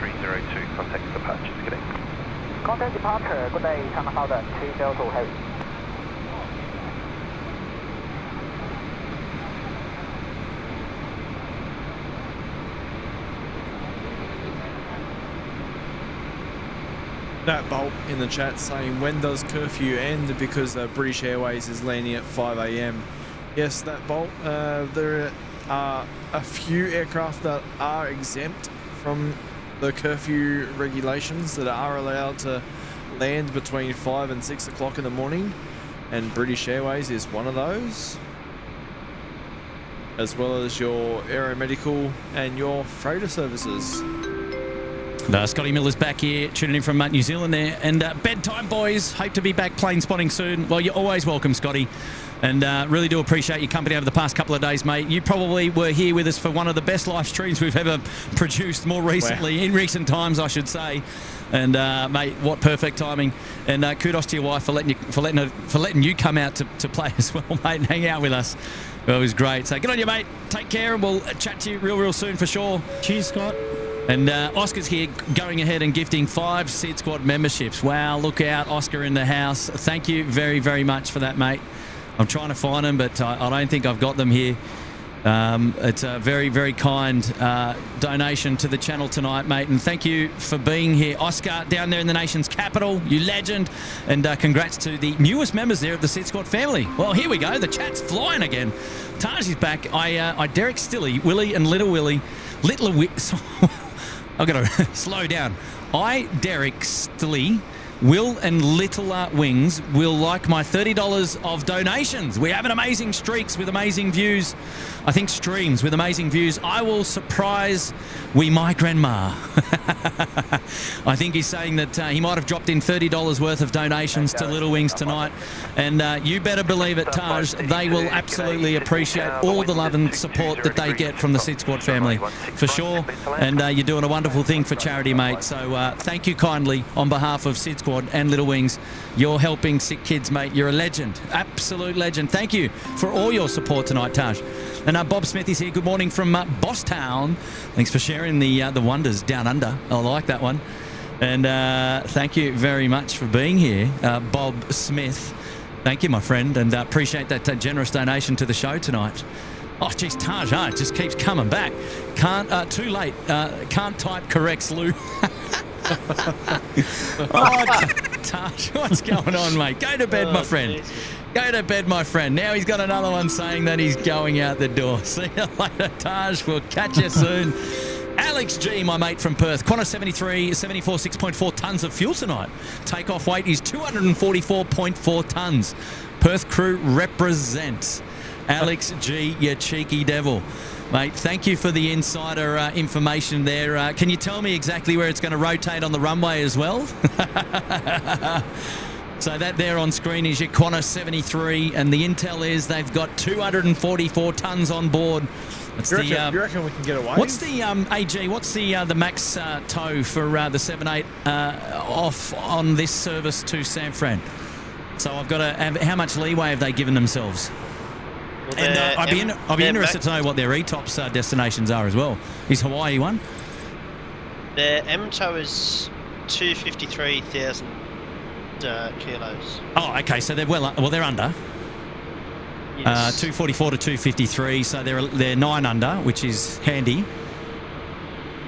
Three zero two. Contact departure. Good day. Contact departure. Good day, China Southern 302 Heavy. Nat Bolt in the chat saying, when does curfew end? Because uh, British Airways is landing at 5 a.m. Yes, Nat Bolt, uh, there are a few aircraft that are exempt from the curfew regulations that are allowed to land between 5 and 6 o'clock in the morning. And British Airways is one of those. As well as your aeromedical and your freighter services. Uh, Scotty Miller's back here, tuning in from uh, New Zealand there. And uh, bedtime, boys. Hope to be back plane spotting soon. Well, you're always welcome, Scotty. And uh, really do appreciate your company over the past couple of days, mate. You probably were here with us for one of the best live streams we've ever produced more recently, in recent times, I should say. And uh, mate, what perfect timing! And uh, kudos to your wife for letting you for letting her, for letting you come out to, to play as well, mate, and hang out with us. Well, it was great. So good on you, mate. Take care, and we'll chat to you real, real soon for sure. Cheers, Scott. And uh, Oscar's here going ahead and gifting five SydSquad memberships. Wow, look out, Oscar in the house. Thank you very, very much for that, mate. I'm trying to find them, but I, I don't think I've got them here. Um, it's a very, very kind uh, donation to the channel tonight, mate. And thank you for being here. Oscar, down there in the nation's capital, you legend. And uh, congrats to the newest members there of the SydSquad family. Well, here we go. The chat's flying again. Taj is back. I, uh, I Derek Stilly, Willie and Little Willie. Little Wi- I've got to slow down. I, Derek Stilly, Will and Littler Wings will like my $30 of donations. We have an amazing streaks with amazing views. I think streams with amazing views. I will surprise we my grandma. I think he's saying that uh, he might have dropped in $30 worth of donations to Little Wings tonight. And uh, you better believe it, Taj, they will absolutely appreciate all the love and support that they get from the SydSquad family, for sure. And uh, you're doing a wonderful thing for charity, mate. So uh, thank you kindly on behalf of SydSquad and Little Wings. You're helping sick kids, mate. You're a legend, absolute legend. Thank you for all your support tonight, Taj. And uh, Bob Smith is here. Good morning from uh, Bosstown. Thanks for sharing the uh, the wonders down under. I like that one. And uh, thank you very much for being here, uh, Bob Smith. Thank you, my friend, and uh, appreciate that uh, generous donation to the show tonight. Oh, geez, Taj, ah, it just keeps coming back. Can't, uh, too late. Uh, can't type corrects, Lou. oh, Taj, what's going on, mate? Go to bed, my friend. Go to bed, my friend. Now he's got another one saying that he's going out the door. See you later, Taj. We'll catch you soon. Alex G, my mate from Perth. Qantas 73, 74, 6.4 tonnes of fuel tonight. Takeoff weight is 244.4 tonnes. Perth crew represents. Alex G, you cheeky devil. Mate, thank you for the insider uh, information there. Uh, can you tell me exactly where it's going to rotate on the runway as well? So that there on screen is your Qantas 73, and the intel is they've got 244 tons on board. That's You the, reckon, uh, you reckon we can get away? What's the um, AG? What's the uh, the max uh, tow for uh, the 78 uh, off on this service to San Fran? So I've got to. Have, how much leeway have they given themselves? And uh, I'd be, in, I'd be interested to know what their ETOPS uh, destinations are as well. Is Hawaii one? Their MTO is 253,000 uh, kilos. Oh, okay. So they're well, well, they're under. Yes. Uh, 244 to 253, so they're they're nine under, which is handy.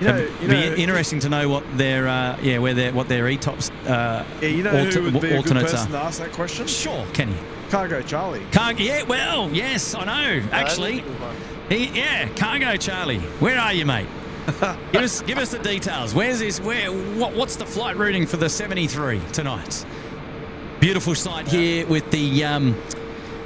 You know, It'd you be know, interesting to know what their uh, yeah where their what their ETOPS uh, yeah, you know alter- who would be a good alternates person to are. ask that question? Sure, Kenny. Cargo Charlie. Car- yeah, well, yes, I know. Actually, that's a good one. he, yeah, Cargo Charlie, where are you, mate? give us give us the details. Where's this? Where? What? What's the flight routing for the 73 tonight? Beautiful sight here with the um,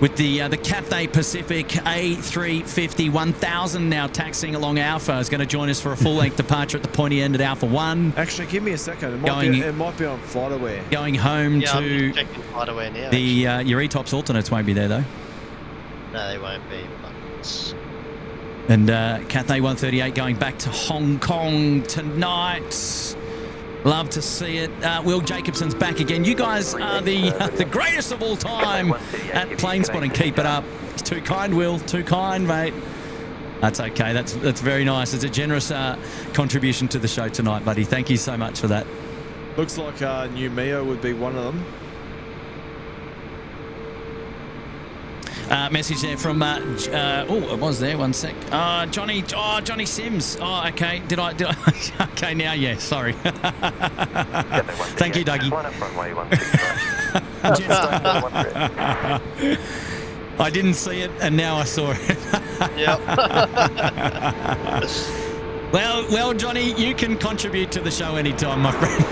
with the uh, the Cathay Pacific A350 1000 now taxiing along Alpha is going to join us for a full length departure at the pointy end at Alpha One, Actually, give me a second. It might, Going- be, it might be on FlightAware. going home Yeah, I'm to just away now. the uh, your ETOPS alternates won't be there though. no, they won't be. But And uh, Cathay 138 going back to Hong Kong tonight. Love to see it. Uh, Will Jacobson's back again. You guys are the the greatest of all time at plane spotting. Keep it up. It's too kind, Will. Too kind, mate. That's okay. That's that's very nice. It's a generous uh, contribution to the show tonight, buddy. Thank you so much for that. Looks like uh, Nouméa would be one of them. Uh, message there from uh, uh, oh, it was there. One sec. Uh, Johnny. Oh, Johnny Sims. Oh, okay. Did I? Did I okay, now yeah. Sorry. Thank you, Dougie. Line up runway 16 right. I didn't see it, and now I saw it. yep. well, well, Johnny, you can contribute to the show anytime, my friend.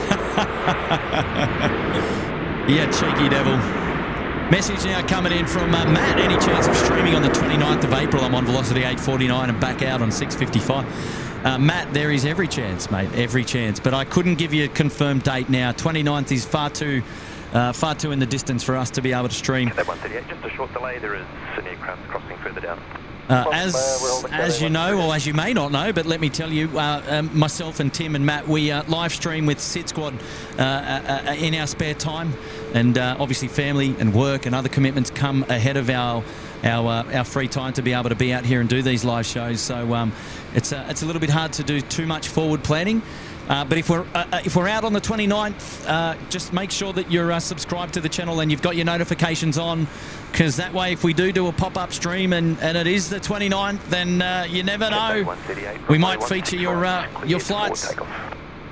yeah, cheeky devil. Message now coming in from uh, Matt. Any chance of streaming on the 29th of April? I'm on Velocity 849 and back out on 655. Uh, Matt, there is every chance, mate, every chance. But I couldn't give you a confirmed date now. 29th is far too, uh, far too in the distance for us to be able to stream. Cathay 138, just a short delay. There is an aircraft crossing further down. Uh, as uh, as you know, or as you may not know, but let me tell you, uh, um, myself and Tim and Matt, we uh, live stream with SydSquad uh, uh, uh, in our spare time, and uh, obviously family and work and other commitments come ahead of our our uh, our free time to be able to be out here and do these live shows. So um, it's uh, it's a little bit hard to do too much forward planning. Uh, but if we're uh, uh, if we're out on the 29th, uh, just make sure that you're uh, subscribed to the channel and you've got your notifications on, because that way, if we do do a pop-up stream and, and it is the 29th, then uh, you never know. We might feature your uh, your flights.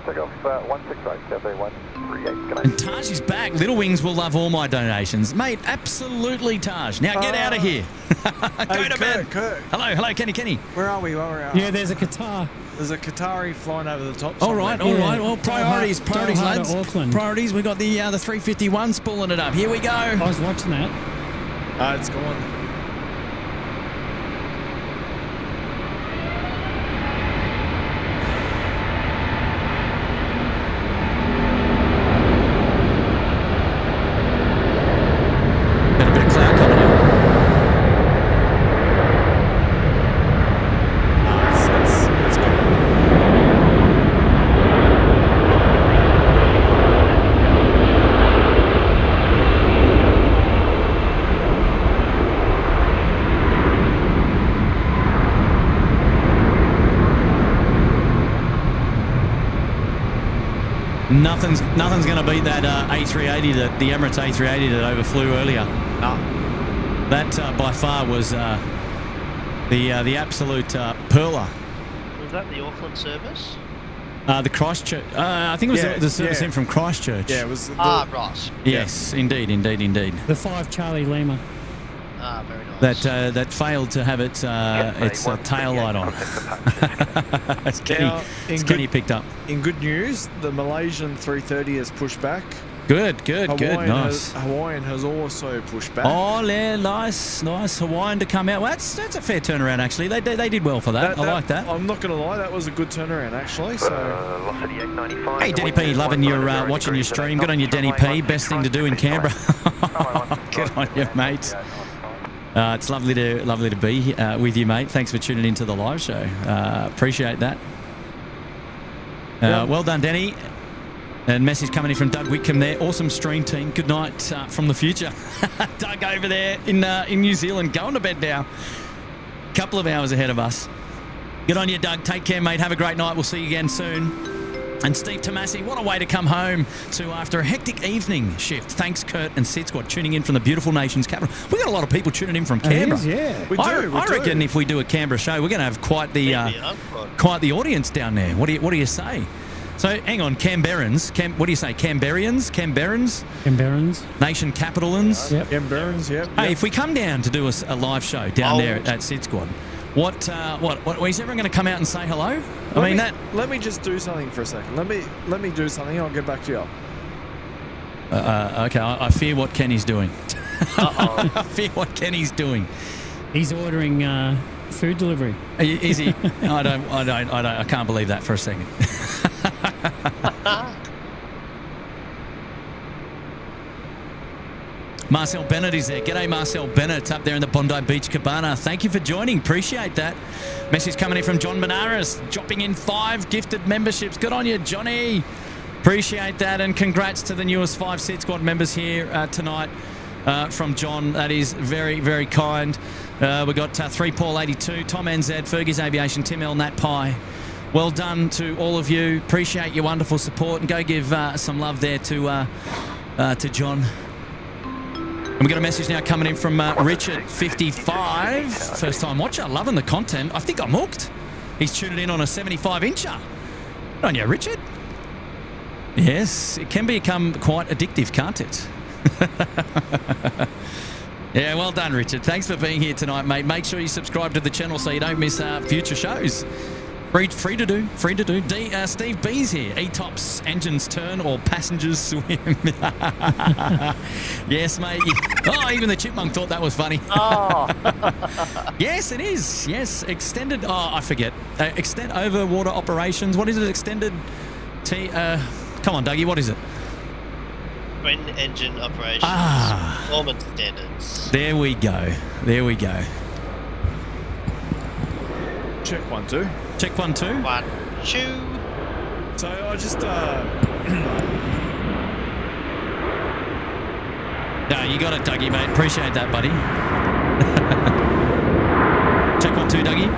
Takeoff. Takeoff uh, 165, Cathay 138. Good And Taj is back. Little Wings will love all my donations, mate. Absolutely, Taj. Now get out of here. Go Hey, to bed. Kirk, Kirk, Hello, hello, Kenny, Kenny. where are we? Where are we? Yeah, there's a Qatar. There's a Qatari flying over the top. All right, all Yeah. right. Well, priorities, Doha- priorities, Doha to lads. Auckland. Priorities. We got the uh, the 351 spooling it up. Here we go. I was watching that. Uh, it's gone. Got a bit of cloud coming in. No, it's, it's, it's gone. Nothing's nothing's going to beat that uh, A380 that the Emirates A380 that overflew earlier. No. That uh, by far was uh, the uh, the absolute uh, perler. Was that the Auckland service? Uh, the Christchurch. Uh, I think it was Yeah, the, the service yeah. in from Christchurch. Yeah, it was. The, Ah, right. Yes, indeed, indeed, indeed. The five Charlie Lima. Ah, very nice. That uh, that failed to have its uh, Cathay its uh, tail light on. 138, as Kenny, Now, in as good- Kenny picked up. in good news, the Malaysian 330 has pushed back. Good, good, good, nice. has, Hawaiian has also pushed back. Oh, yeah, nice, nice Hawaiian to come out. Well, that's that's a fair turnaround actually. They they, they did well for that. I like that. I'm not going to lie, that was a good turnaround actually. So Uh, Hey, Denny P, loving your uh, watching your stream. Good on you, Denny P. Best thing to do in Canberra. Good on you, mate. Uh, it's lovely to lovely to be uh, with you, mate. Thanks for tuning into the live show. Uh, appreciate that. Uh, well done, Denny. And message coming in from Doug Whitcomb there. Awesome stream team. Good night uh, from the future. Doug over there in uh, in New Zealand, going to bed now. Couple of hours ahead of us. Good on you, Doug. Take care, mate. Have a great night. We'll see you again soon. And Steve Tomasi, what a way to come home to after a hectic evening shift. Thanks, Kurt and SydSquad, tuning in from the beautiful nation's capital. we got a lot of people tuning in from Canberra. is, yeah. We I, do, we I do. reckon if we do a Canberra show, we're going to have quite the uh, Maybe, huh, Rod? quite the audience down there. What do you What do you say? So hang on, Canberrans. Cam, what do you say? Canberrians, Canberrans, Canberrans. nation capitalans. Yep. Ken Burns, yep. Hey, yep. if we come down to do a live show down there at, at SydSquad, what, uh, what, what, is everyone going to come out and say hello? I Let mean, me, that. Let me just do something for a second. Let me let me do something. I'll get back to you. Uh, uh, okay, I, I fear what Kenny's doing. I fear what Kenny's doing. He's ordering uh, food delivery. Is he? I don't, I don't, I don't, I can't believe that for a second. Marcel Bennett is there. G'day, Marcel Bennett, up there in the Bondi Beach Cabana. Thank you for joining. Appreciate that. Message coming in from John Benares, dropping in five gifted memberships. Good on you, Johnny. Appreciate that, and congrats to the newest five SydSquad members here uh, tonight uh, from John. That is very, very kind. Uh, we got uh, three Paul 82, Tom NZ, Fergie's Aviation, Tim L, Nat Pie. Well done to all of you. Appreciate your wonderful support, and go give uh, some love there to uh, uh, to John. And we got a message now coming in from uh, Richard, 55, first time watcher, loving the content. I think I'm hooked. He's tuning in on a 75 incher. Good on you, Richard. Yes, it can become quite addictive, can't it? yeah, well done, Richard. Thanks for being here tonight, mate. Make sure you subscribe to the channel so you don't miss uh, future shows. Free, free to do, free to do. D, uh, Steve B's here. ETOPS, engines turn or passengers swim. yes, mate. Oh, even the chipmunk thought that was funny. Oh, Yes, it is. Yes, extended. Oh, I forget. Uh, extend over water operations. What is it? Extended. T. Uh, come on, Dougie. What is it? twin engine operations. Ah. Performance standards. There we go. There we go. Check one, two. Check one, two. One, two. So I just uh, No, you got it, Dougie, mate. Appreciate that, buddy. Check one, two, Dougie.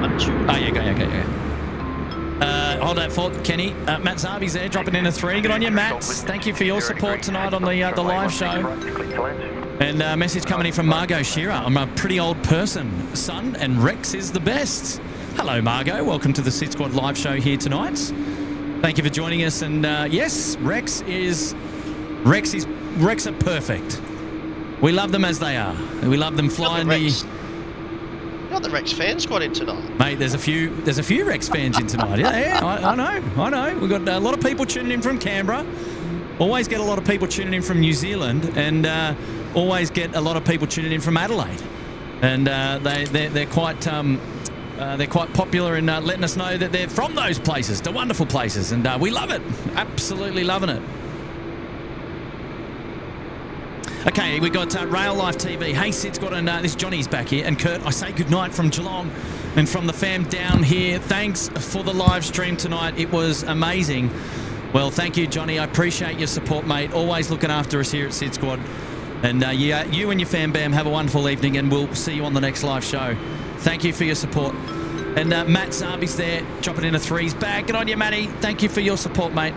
One, two. Oh, yeah, go, yeah, go, yeah. Uh, hold that thought, Kenny. Uh, Matt Zarbi's there, dropping in a three. Good on you, Matt. Thank you for your support tonight on the uh, the live show. And uh, message coming in from Margot Shearer. I'm a pretty old person, son, and Rex is the best. Hello, Margot. Welcome to the SydSquad live show here tonight. Thank you for joining us. And uh, yes, Rex is Rex is Rex are perfect. We love them as they are. We love them flying the. Rex. Got the Rex fan squad in tonight. Mate, there's a few there's a few Rex fans in tonight. Yeah, yeah I, I know, I know. We've got a lot of people tuning in from Canberra. Always get a lot of people tuning in from New Zealand, and uh, always get a lot of people tuning in from Adelaide. And uh, they they're, they're quite um, uh, they're quite popular in uh, letting us know that they're from those places. They're wonderful places, and uh, we love it. Absolutely loving it. Okay, we got uh, Rail Life TV. Hey, Sid's got and uh, this Johnny's back here, and Kurt. I say goodnight from Geelong and from the fam down here. Thanks for the live stream tonight. It was amazing. Well, thank you, Johnny. I appreciate your support, mate. Always looking after us here at SydSquad. And uh, yeah, you and your fam bam have a wonderful evening, and we'll see you on the next live show. Thank you for your support. And uh, Matt Zarbi's there, dropping in a threes bag. Good on you, Matty. Thank you for your support, mate.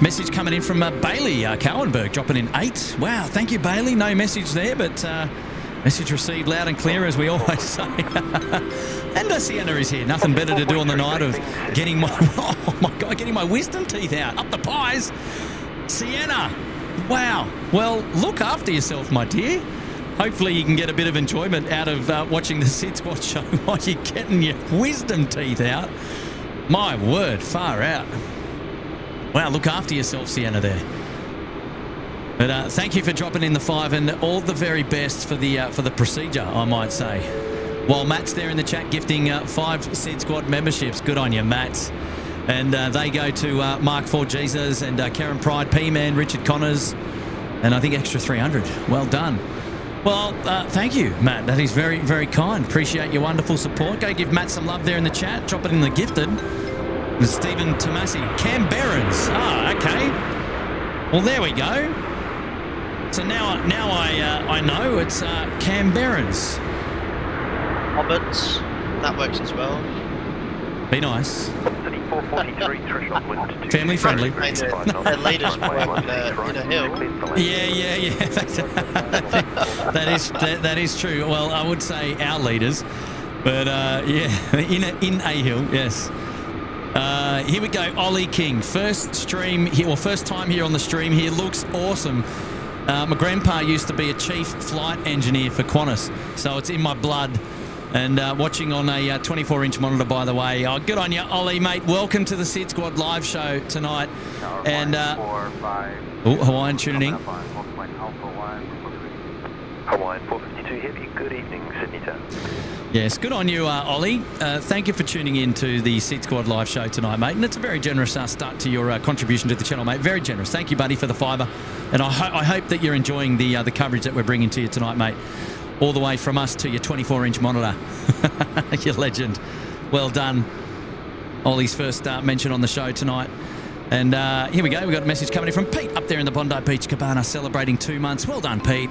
Message coming in from uh, Bailey uh, Cowenberg, dropping in eight. Wow, thank you, Bailey. No message there, but uh, message received loud and clear, as we always say. and Sienna is here. Nothing better to do on the night of getting my oh my god, getting my wisdom teeth out up the pies. Sienna, wow. Well, look after yourself, my dear. Hopefully, you can get a bit of enjoyment out of uh, watching the SydSquad show while you're getting your wisdom teeth out. My word, far out. Wow, look after yourself, Sienna, there. But uh, thank you for dropping in the five and all the very best for the uh, for the procedure, I might say. While Matt's there in the chat gifting uh, five SydSquad memberships. Good on you, Matt. And uh, they go to uh, Mark Ford Jesus and uh, Karen Pride, P-Man, Richard Connors, and I think extra 300. Well done. Well, thank you, Matt. That is very, very kind. Appreciate your wonderful support. Go give Matt some love there in the chat. Drop it in the gifted. Stephen Tomasi. Canberrans. Ah, okay. Well, there we go. So now, now I uh, I know it's uh, Canberrans. Hobbits. that works as well. Be nice. City threshold Family friendly. And the, the leaders work in a, in a hill. Yeah, yeah, yeah. that is that, that is true. Well, I would say our leaders, but uh, yeah, in a, in a hill, yes. Uh, here we go, Ollie King. First stream here, well, first time here on the stream here. Looks awesome. Uh, my grandpa used to be a chief flight engineer for Qantas, so it's in my blood. And uh, watching on a 24 inch monitor, by the way. Oh, good on you, Ollie, mate. Welcome to the SydSquad live show tonight. And uh, oh, Hawaiian tuning in. Hawaiian 452 Heavy, good evening, Sydney Town. Yes, good on you, uh, Ollie. Uh, thank you for tuning in to the SydSquad live show tonight, mate. And it's a very generous uh, start to your uh, contribution to the channel, mate. Very generous. Thank you, buddy, for the fiver. And I, ho- I hope that you're enjoying the uh, the coverage that we're bringing to you tonight, mate. All the way from us to your 24 inch monitor. you legend. Well done. Ollie's first uh, mention on the show tonight. And here we go. We've got a message coming in from Pete up there in the Bondi Beach Cabana celebrating two months. Well done, Pete.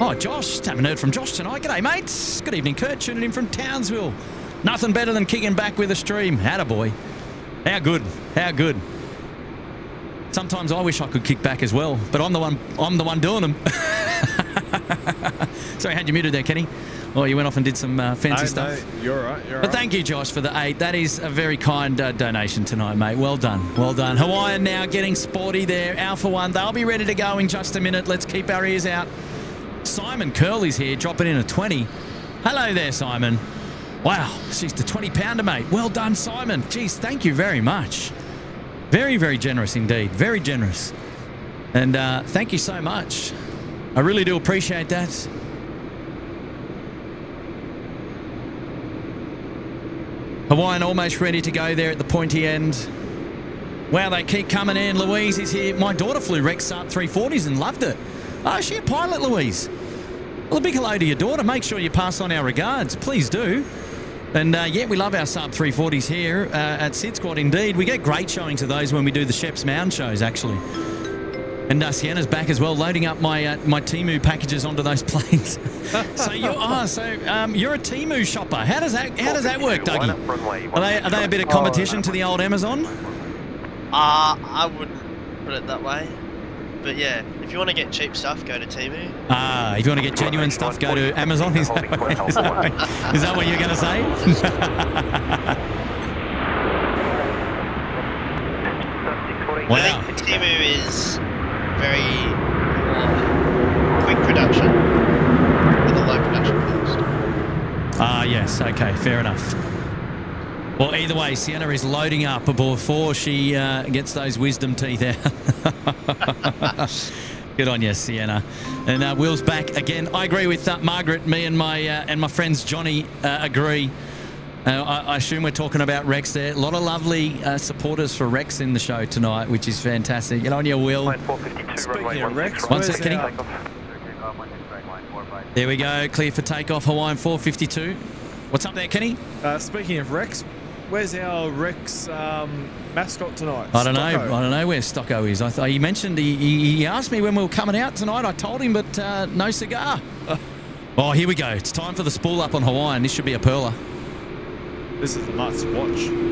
Oh, Josh. Haven't heard from Josh tonight. G'day, mates. Good evening, Kurt. Tuning in from Townsville. Nothing better than kicking back with a stream. boy. How good. How good. Sometimes I wish I could kick back as well, but I'm the one I'm the one doing them. Sorry, I had you muted there, Kenny? Oh, you went off and did some uh, fancy No, stuff. no, you're all right. You're all But right. thank you, Josh, for the eight. That is a very kind uh, donation tonight, mate. Well done. Well done. Hawaiian now getting sporty there. Alpha One, they'll be ready to go in just a minute. Let's keep our ears out. Simon Curley's here, dropping in a 20. Hello there, Simon. Wow, she's the 20 pounder, mate. Well done, Simon. Geez, thank you very much. Very, very generous indeed. Very generous. And uh, thank you so much. I really do appreciate that. Hawaiian almost ready to go there at the pointy end. Wow, they keep coming in. Louise is here. My daughter flew Rex Saab 340s and loved it. Oh, she a pilot, Louise? Well, a big hello to your daughter. Make sure you pass on our regards. Please do. And uh, yeah, we love our Saab 340s here uh, at SydSquad indeed. We get great showings of those when we do the Sheps Mound shows, actually. And uh, Sienna's back as well, loading up my uh, my Temu packages onto those planes. so you're oh, so um, you're a Temu shopper. How does that how does that work, Dougie? Are they are they a bit of competition to the old Amazon? Uh, I wouldn't put it that way. But yeah, if you want to get cheap stuff, go to Temu. Ah, if you want to get genuine stuff, go to Amazon. Is that, is that, is that what you're going to say? wow. Temu is very quick production with a low production cost. Ah, yes. Okay, fair enough. Well, either way, Sienna is loading up before she uh, gets those wisdom teeth out. Good on you, Sienna. And uh, Will's back again. I agree with uh, Margaret. Me and my uh, and my friends Johnny uh, agree. Uh, I, I assume we're talking about Rex there. A lot of lovely uh, supporters for Rex in the show tonight, which is fantastic. Get on your Will. Speaking of Rex, One where's sec, Kenny. our- There we go. Clear for takeoff. Hawaiian 452. What's up there, Kenny? Uh, speaking of Rex, where's our Rex um, mascot tonight? I don't know. I don't know where Stocko is. I thought he mentioned he, he, he asked me when we were coming out tonight. I told him, but uh, no cigar. oh, here we go. It's time for the spool up on Hawaiian. This should be a perler. This is a must watch.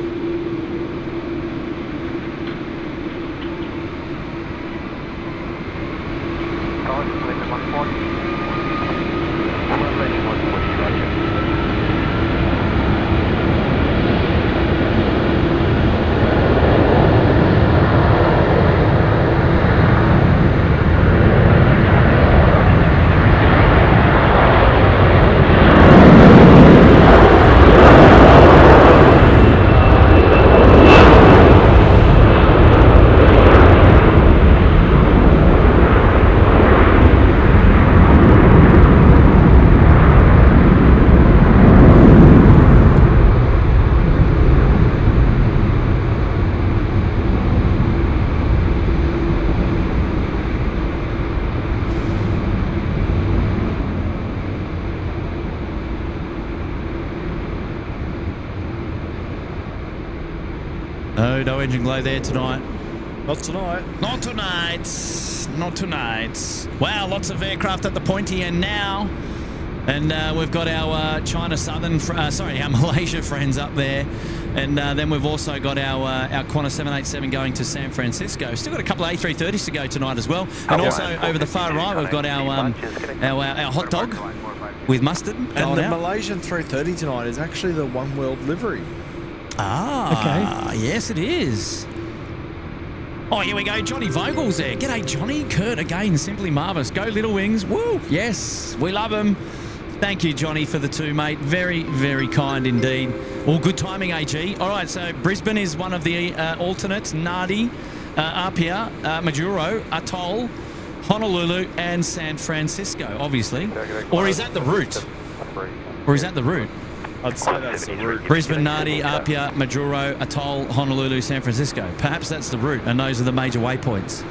No, there tonight. Not tonight. Not tonight. Not tonight. Wow, lots of aircraft at the pointy end now. And uh, we've got our uh, China Southern, fr- uh, sorry, our Malaysia friends up there. And uh, then we've also got our uh, our Qantas 787 going to San Francisco. Still got a couple of A330s to go tonight as well. And also over the far right, we've got our um, our, our, our hot dog with mustard And the out. Malaysian 330 tonight is actually the oneworld livery. Ah, yes, it is. Oh, here we go. Johnny Vogel's there. G'day, Johnny. Kurt again. Simply marvellous. Go, Little Wings. Woo. Yes, we love him. Thank you, Johnny, for the two, mate. Very, very kind indeed. All good timing, AG. All right, so Brisbane is one of the uh, alternates. Nadi, uh, Apia, uh, Majuro, Atoll, Honolulu, and San Francisco, obviously. Or is that the route? Or is that the route? I'd say that's the route. Brisbane, Nadi, Apia, Majuro, Atoll, Honolulu, San Francisco. Perhaps that's the route, and those are the major waypoints.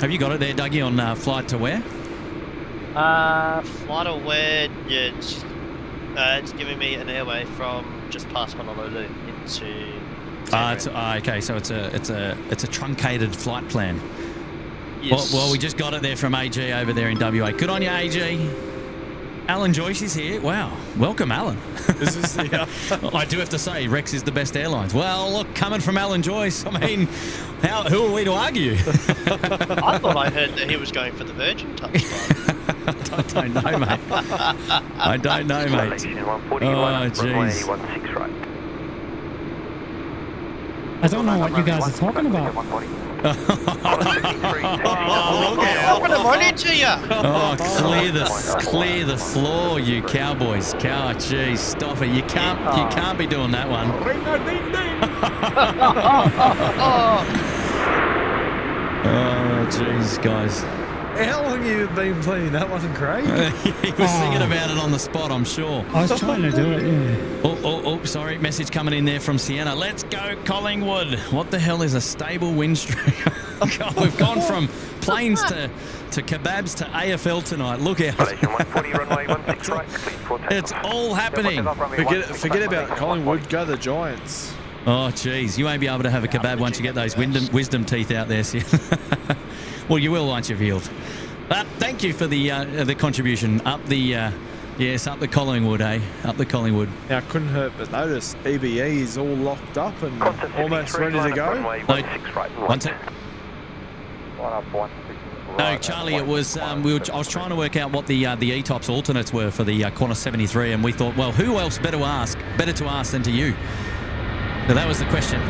Have you got it there, Dougie, on uh, flight to where? Uh, FlightAware, yeah, it's, uh, it's giving me an airway from just past Honolulu into. Uh, it's, uh, okay, so it's a it's a it's a truncated flight plan. Yes. Well, well, we just got it there from AG over there in WA. Good on you, AG. Alan Joyce is here. Wow, welcome, Alan. Is the, I do have to say, Rex is the best airlines. Well, look, coming from Alan Joyce, I mean, how, who are we to argue? I thought I heard that he was going for the Virgin touch I don't know, mate. I don't know, mate. Oh, runway jeez. I don't know what you guys are talking about. Oh, look out. Good morning to you. Oh, clear the clear the floor, you cowboys. Cow, jeez, stop it. You can't you can't be doing that one. Oh, jeez, guys. How long have you been playing that one, Craig? he was oh. thinking about it on the spot, I'm sure. I was trying to do it, yeah. Oh, oh, oh, sorry. Message coming in there from Sienna. Let's go, Collingwood. What the hell is a stable win streak? Oh, God, we've gone from planes to, to kebabs to AFL tonight. Look out. Malaysian 140, runway 16 right, clear for takeoff. It's all happening. Forget, forget about Collingwood, go the Giants. Oh, geez. You won't be able to have a kebab once you get those wisdom, wisdom teeth out there, Sienna. well, you will once you've healed. But thank you for the uh, the contribution. Up the, uh, yes, up the Collingwood, eh? Up the Collingwood. Now, couldn't hurt but notice EBE is all locked up and almost ready to line up go. Runway No. 16 right. One sec. Line up 16 No, Charlie, it was. Um, we were, I was trying to work out what the uh, the ETOPS alternates were for the uh, Qantas 73, and we thought, well, who else better to ask? Better to ask than to you. So that was the question.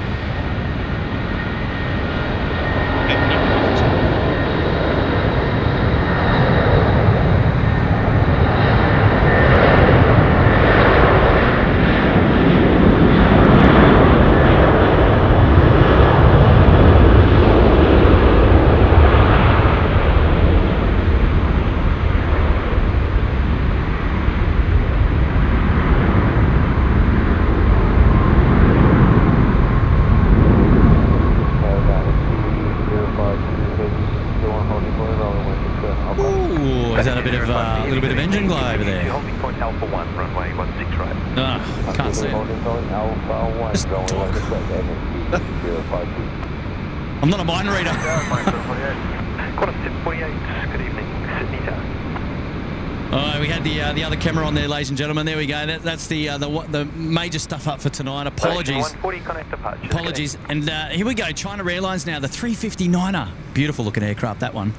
Ooh, is that a bit of uh, a little bit of engine glow over there? Holding point Alpha 1, runway 16 right. Ah, can't see it. Just talk. I'm not a mind reader. Qantas 748, good evening, Sydney Tower. Oh, we had the uh, the other camera on there, ladies and gentlemen. There we go. That, that's the uh, the the major stuff up for tonight. Apologies. 140, connect departure. Apologies. And uh, here we go. China Airlines now, the 359er. Beautiful looking aircraft, that one.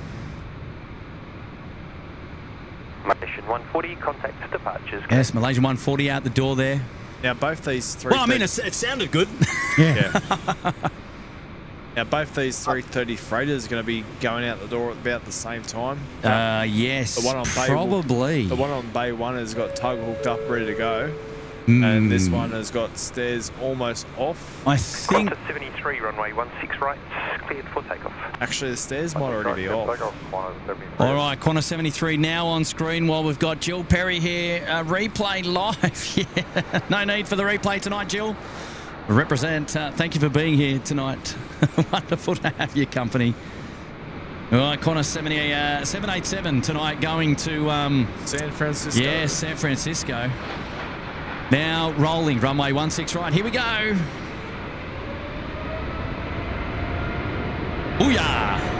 Malaysian 140, contact departures. Yes, Malaysian 140 out the door there. Now, both these three. Well, I mean, it's, it sounded good. yeah. now, both these 330 freighters are going to be going out the door at about the same time. Uh, yes, The one on bay probably. The one on bay one has got tug hooked up, ready to go, and this Hmm. one has got stairs almost off. I think. Qantas 73, runway 16 right, cleared for takeoff. Actually, the stairs might already be off. All right, Qantas 73 now on screen while we've got Jill Perry here. Uh, replay live. yeah. No need for the replay tonight, Jill. Represent. Uh, thank you for being here tonight. Wonderful to have your company. All right, Qantas 70, uh, 787 tonight going to. Um, San Francisco. Yes, San Francisco. Now rolling, runway 16 right. Here we go. Booyah!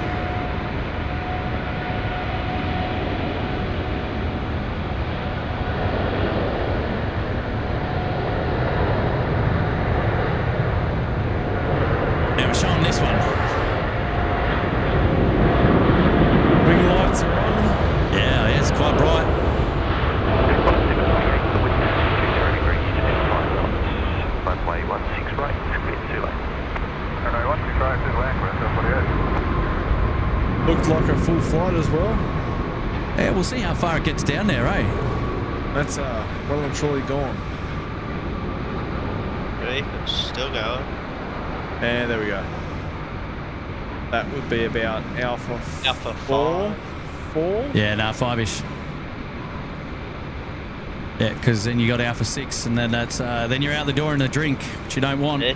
like a full flight as well. Yeah, we'll see how far it gets down there, eh? That's uh, well and truly gone. Ready? It's still going. And there we go. That would be about Alpha, Alpha four. Four? Yeah, no, five-ish. Yeah, because then you got Alpha Six, and then that's uh, then you're out the door in a drink, which you don't want. Yeah.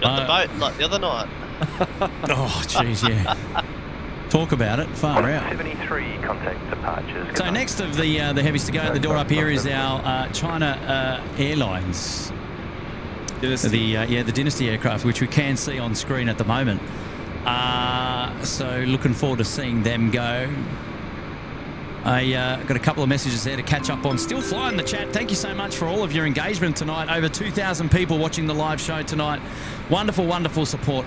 Got Uh, the boat like the other night. Oh, jeez, yeah. Talk about it, far out. 73, contact departures. So next of the uh, the heavies to go out the door up here is our uh, China uh, Airlines. The uh, yeah the Dynasty aircraft, which we can see on screen at the moment. Uh, so looking forward to seeing them go. I uh, got a couple of messages there to catch up on. Still flying the chat. Thank you so much for all of your engagement tonight. Over 2,000 people watching the live show tonight. Wonderful, wonderful support.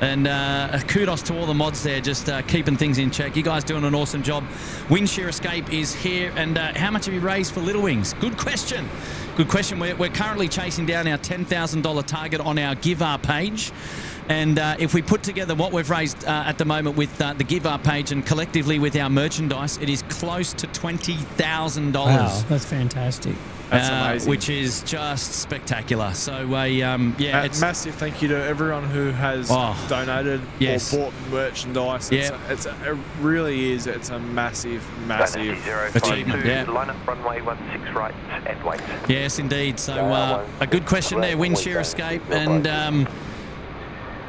And uh, kudos to all the mods there, just uh, keeping things in check. You guys doing an awesome job. Windshare Escape is here. And uh, how much have you raised for Little Wings? Good question. Good question. We're, we're currently chasing down our $10,000 target on our Give Our page. And uh, if we put together what we've raised uh, at the moment with uh, the Give Our page and collectively with our merchandise, it is close to $20,000. Wow, that's fantastic. That's uh. Which is just spectacular. So, uh, um, yeah, Ma- it's massive thank you to everyone who has Oh, donated yes. or bought merchandise. It's, Yeah. a, it's a, it really is. It's a massive, massive Achievement, yeah. Line up runway 16 right and wait. Yes, indeed. So uh, a good question there, Windshare Escape, and um,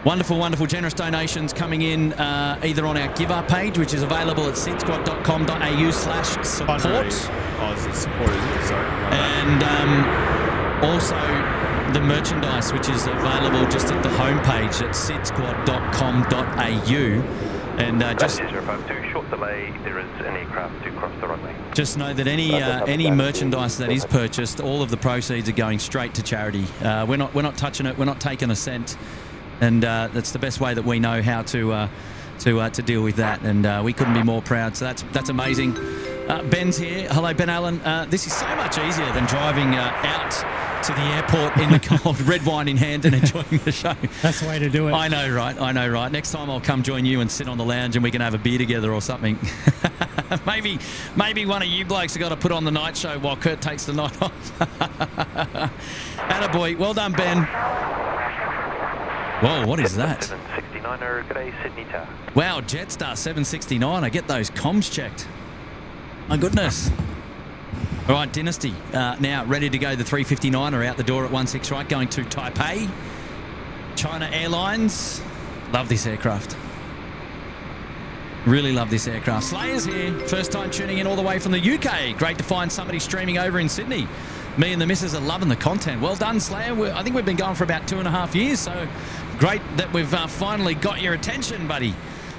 wonderful, wonderful, generous donations coming in uh, either on our Give Up page, which is available at sydsquad.com.au slash support, no, oh, it's support, and um, also the merchandise, which is available just at the homepage at sydsquad.com.au. And uh, just short delay, there is an aircraft to cross the runway. Just know that any uh, any merchandise that is purchased, all of the proceeds are going straight to charity. Uh, we're not we're not touching it. We're not taking a cent, and uh, that's the best way that we know how to uh, to uh, to deal with that. And uh, we couldn't be more proud. So that's that's amazing. Uh, Ben's here. Hello, Ben Allen. Uh, this is so much easier than driving uh, out to the airport in the cold, red wine in hand, and enjoying the show. That's the way to do it. I know, right? I know, right? Next time I'll come join you and sit on the lounge and we can have a beer together or something. maybe, maybe one of you blokes have got to put on the night show while Kurt takes the night off. Attaboy. Well done, Ben. Whoa, what is that? 769er, g'day, Sydney Tower. Wow, Jetstar 769. I get those comms checked. My goodness. All right, Dynasty. Uh, now ready to go. The 359er out the door at 16 right, going to Taipei. China Airlines. Love this aircraft. Really love this aircraft. Slayer's here. First time tuning in all the way from the UK. Great to find somebody streaming over in Sydney. Me and the missus are loving the content. Well done, Slayer. We're, I think we've been going for about two and a half years, so great that we've uh, finally got your attention, buddy.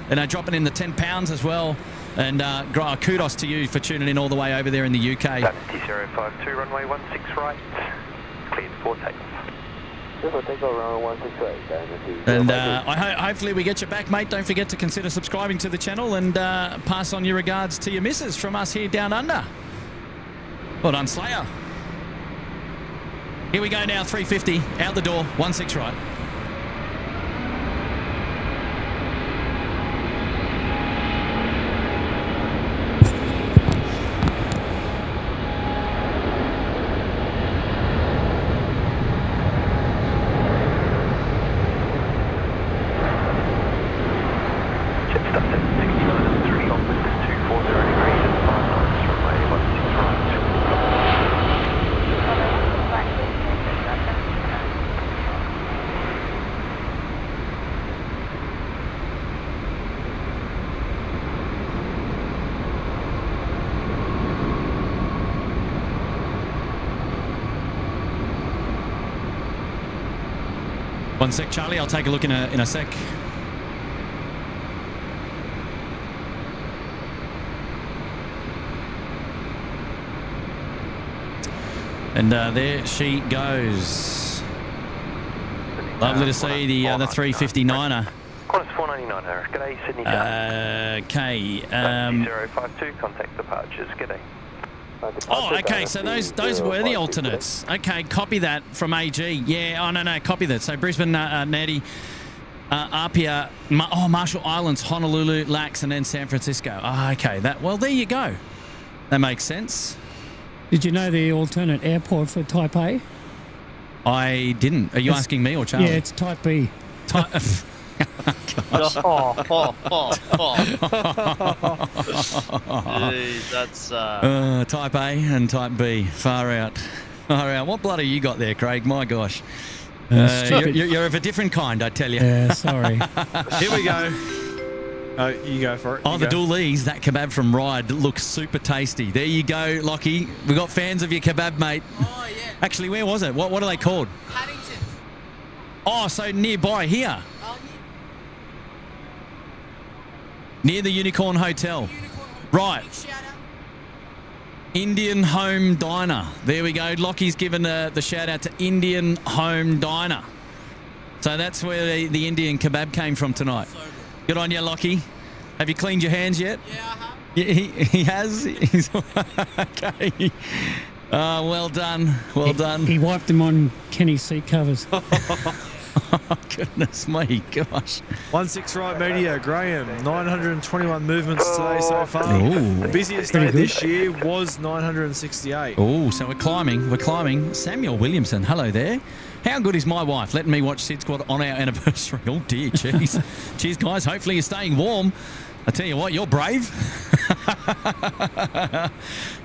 And uh, dropping in the 10 pounds as well. And uh, kudos to you for tuning in all the way over there in the UK. Dynasty 052, runway 16 right, cleared for takeoff. And uh, I ho- hopefully we get you back, mate. Don't forget to consider subscribing to the channel and uh, pass on your regards to your missus from us here down under. Well done, Slayer. Here we go now, 350, out the door, 16 right. Jetstar 769 3 on with 240 degrees and 5 knots, runway 16 right. One sec, Charlie. I'll take a look in a, in a sec. And uh, there she goes. Lovely to see the uh, the 359er. Qantas 499er, g'day, Sydney Tower. Uh, okay. Um, 052, contact departures, g'day. Oh, okay. So those those were the alternates. Okay, copy that from AG. Yeah. Oh no no, copy that. So Brisbane uh, uh, Nadi. uh, Apia, Ma- oh, Marshall Islands, Honolulu, Lax, and then San Francisco. Ah, okay. That well, there you go. That makes sense. Did you know the alternate airport for Taipei? I didn't. Are you It's- asking me or Charlie? Yeah, it's Type B. Ty- Oh, oh, oh, oh. Jeez, that's uh, Uh, type A and Type B. Far out. Far out. What blood have you got there, Craig? My gosh. Uh, Uh, you're, you're you're of a different kind, I tell you. Yeah, sorry. Here we go. Oh, you go for it. Oh, You the go. Doolies, that kebab from Ride looks super tasty. There you go, Lockie. We got fans of your kebab, mate. Oh, yeah. Actually, where was it? What, what are they called? Paddington. Oh, so nearby here, Oh, near the Unicorn Hotel. Right. Big shout out. Indian Home Diner. There we go. Lockie's given uh, the shout out to Indian Home Diner. So that's where the, the Indian kebab came from tonight. So good. Good on you, Lockie. Have you cleaned your hands yet? Yeah, I have. Yeah, he, he has. He's okay. Uh, well done. Well He- done. He wiped them on Kenny's seat covers. Oh, goodness me. Gosh. One six right media, Graham. 921 movements today so far. Ooh. The busiest day good. this year was 968. Oh, so we're climbing. We're climbing. Samuel Williamson, hello there. How good is my wife letting me watch SydSquad on our anniversary? Oh dear, jeez. Cheers, guys. Hopefully you're staying warm. I tell you what, you're brave.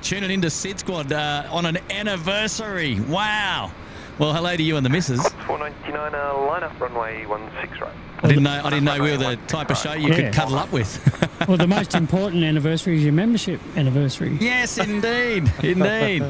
Tuning into SydSquad uh, on an anniversary. Wow. Well, hello to you and the missus. 499 uh, line up, runway 16 right. I didn't know. I didn't know we were the type of show you Yeah. could cuddle up with. well, the most important anniversary is your membership anniversary. Yes, indeed, indeed.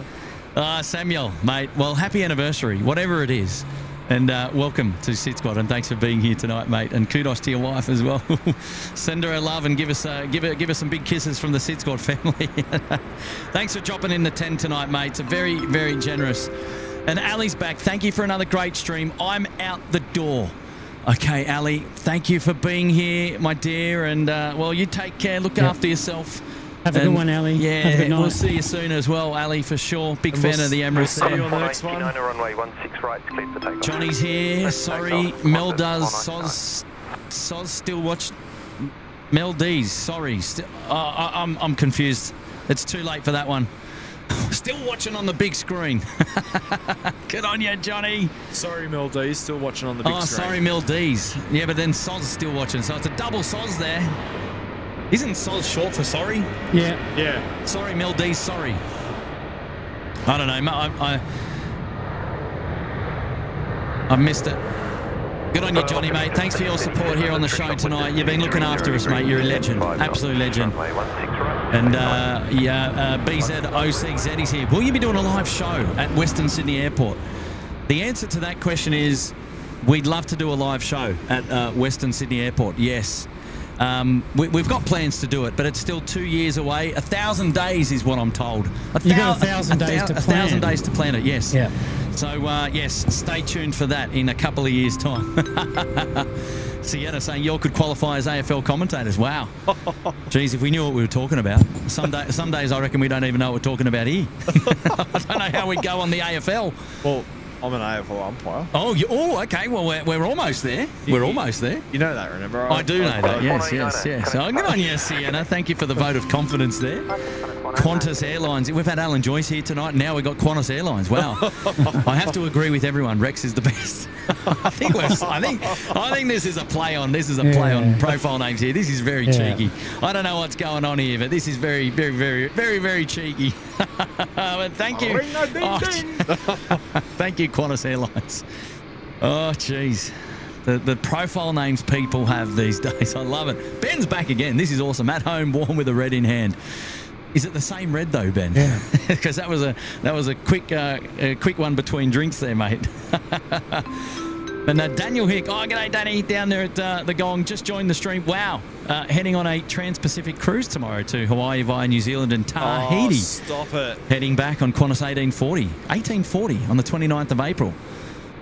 Uh, Samuel, mate. Well, happy anniversary, whatever it is, and uh, welcome to SydSquad. And thanks for being here tonight, mate. And kudos to your wife as well. Send her a love and give us uh, give her give her some big kisses from the SydSquad family. thanks for dropping in the ten tonight, mate. It's a very very generous. And Ali's back. Thank you for another great stream. I'm out the door. Okay, Ali, thank you for being here, my dear. And, uh, well, you take care. Look Yep. after yourself. Have a good one, Ali. Yeah, Have a good we'll see you soon as well, Ali, for sure. Big And fan we'll of the s- Emirates we'll see you on the next one. 499 runway 16 right, clear for takeoff. Johnny's here. Take Sorry. Mel does. Soz, Soz still watch. Mel D's. Sorry, St- uh, I, I'm I'm confused. It's too late for that one. Still watching on the big screen. Good on you, Johnny. Sorry, Mel D. Still watching on the big Oh, screen. sorry, Mel D's. Yeah, but then Soz is still watching, so it's a double Soz there. Isn't Soz short for sorry? Yeah. Yeah. Sorry, Mel D. Sorry. I don't know. I, I, I missed it. Good on you, Johnny, mate. Thanks for your support here on the show tonight. You've been looking after us, mate. You're a legend. Absolute legend. Runway 16 right. And uh, yeah, uh, BZOCZ is here. Will you be doing a live show at Western Sydney Airport? The answer to that question is we'd love to do a live show at uh, Western Sydney Airport. Yes. Um, we, we've got plans to do it, but it's still two years away. A thousand days is what I'm told. A You got a thousand days thou- to A thousand plan. days to plan it. Yes. Yeah. So uh, yes, stay tuned for that in a couple of years' time. Sienna saying you all could qualify as AFL commentators. Wow. Geez, if we knew what we were talking about. Some, day, some days I reckon we don't even know what we're talking about here. I don't know how we'd go on the AFL. Well, I'm an AFL umpire. Oh, you, oh, okay. Well, we're, we're almost there. We're almost there. You know that, remember? I do know that. Yes, yes, yes. Oh, good on you, Sienna. Thank you for the vote of confidence there. Qantas Airlines. We've had Alan Joyce here tonight. Now we've got Qantas Airlines. Wow. I have to agree with everyone. Rex is the best. I think we're, I think I think this is a play on this is a play on profile names here. This is very Yeah. cheeky. I don't know what's going on here, but this is very, very, very, very, very cheeky. but thank you. Ring oh, ding Oh. Thank you, Qantas Airlines. Oh, jeez. The, the profile names people have these days. I love it. Ben's back again. This is awesome. At home, warm with a red in hand. Is it the same red though, Ben? Yeah. Because that was a that was a quick uh, a quick one between drinks there, mate. and uh, Daniel Hick. Oh, g'day, Danny. Down there at uh, the Gong. Just joined the stream. Wow. Uh, heading on a Trans-Pacific cruise tomorrow to Hawaii via New Zealand and Tahiti Oh, stop it. heading back on Qantas 1840. 1840 on the 29th of April.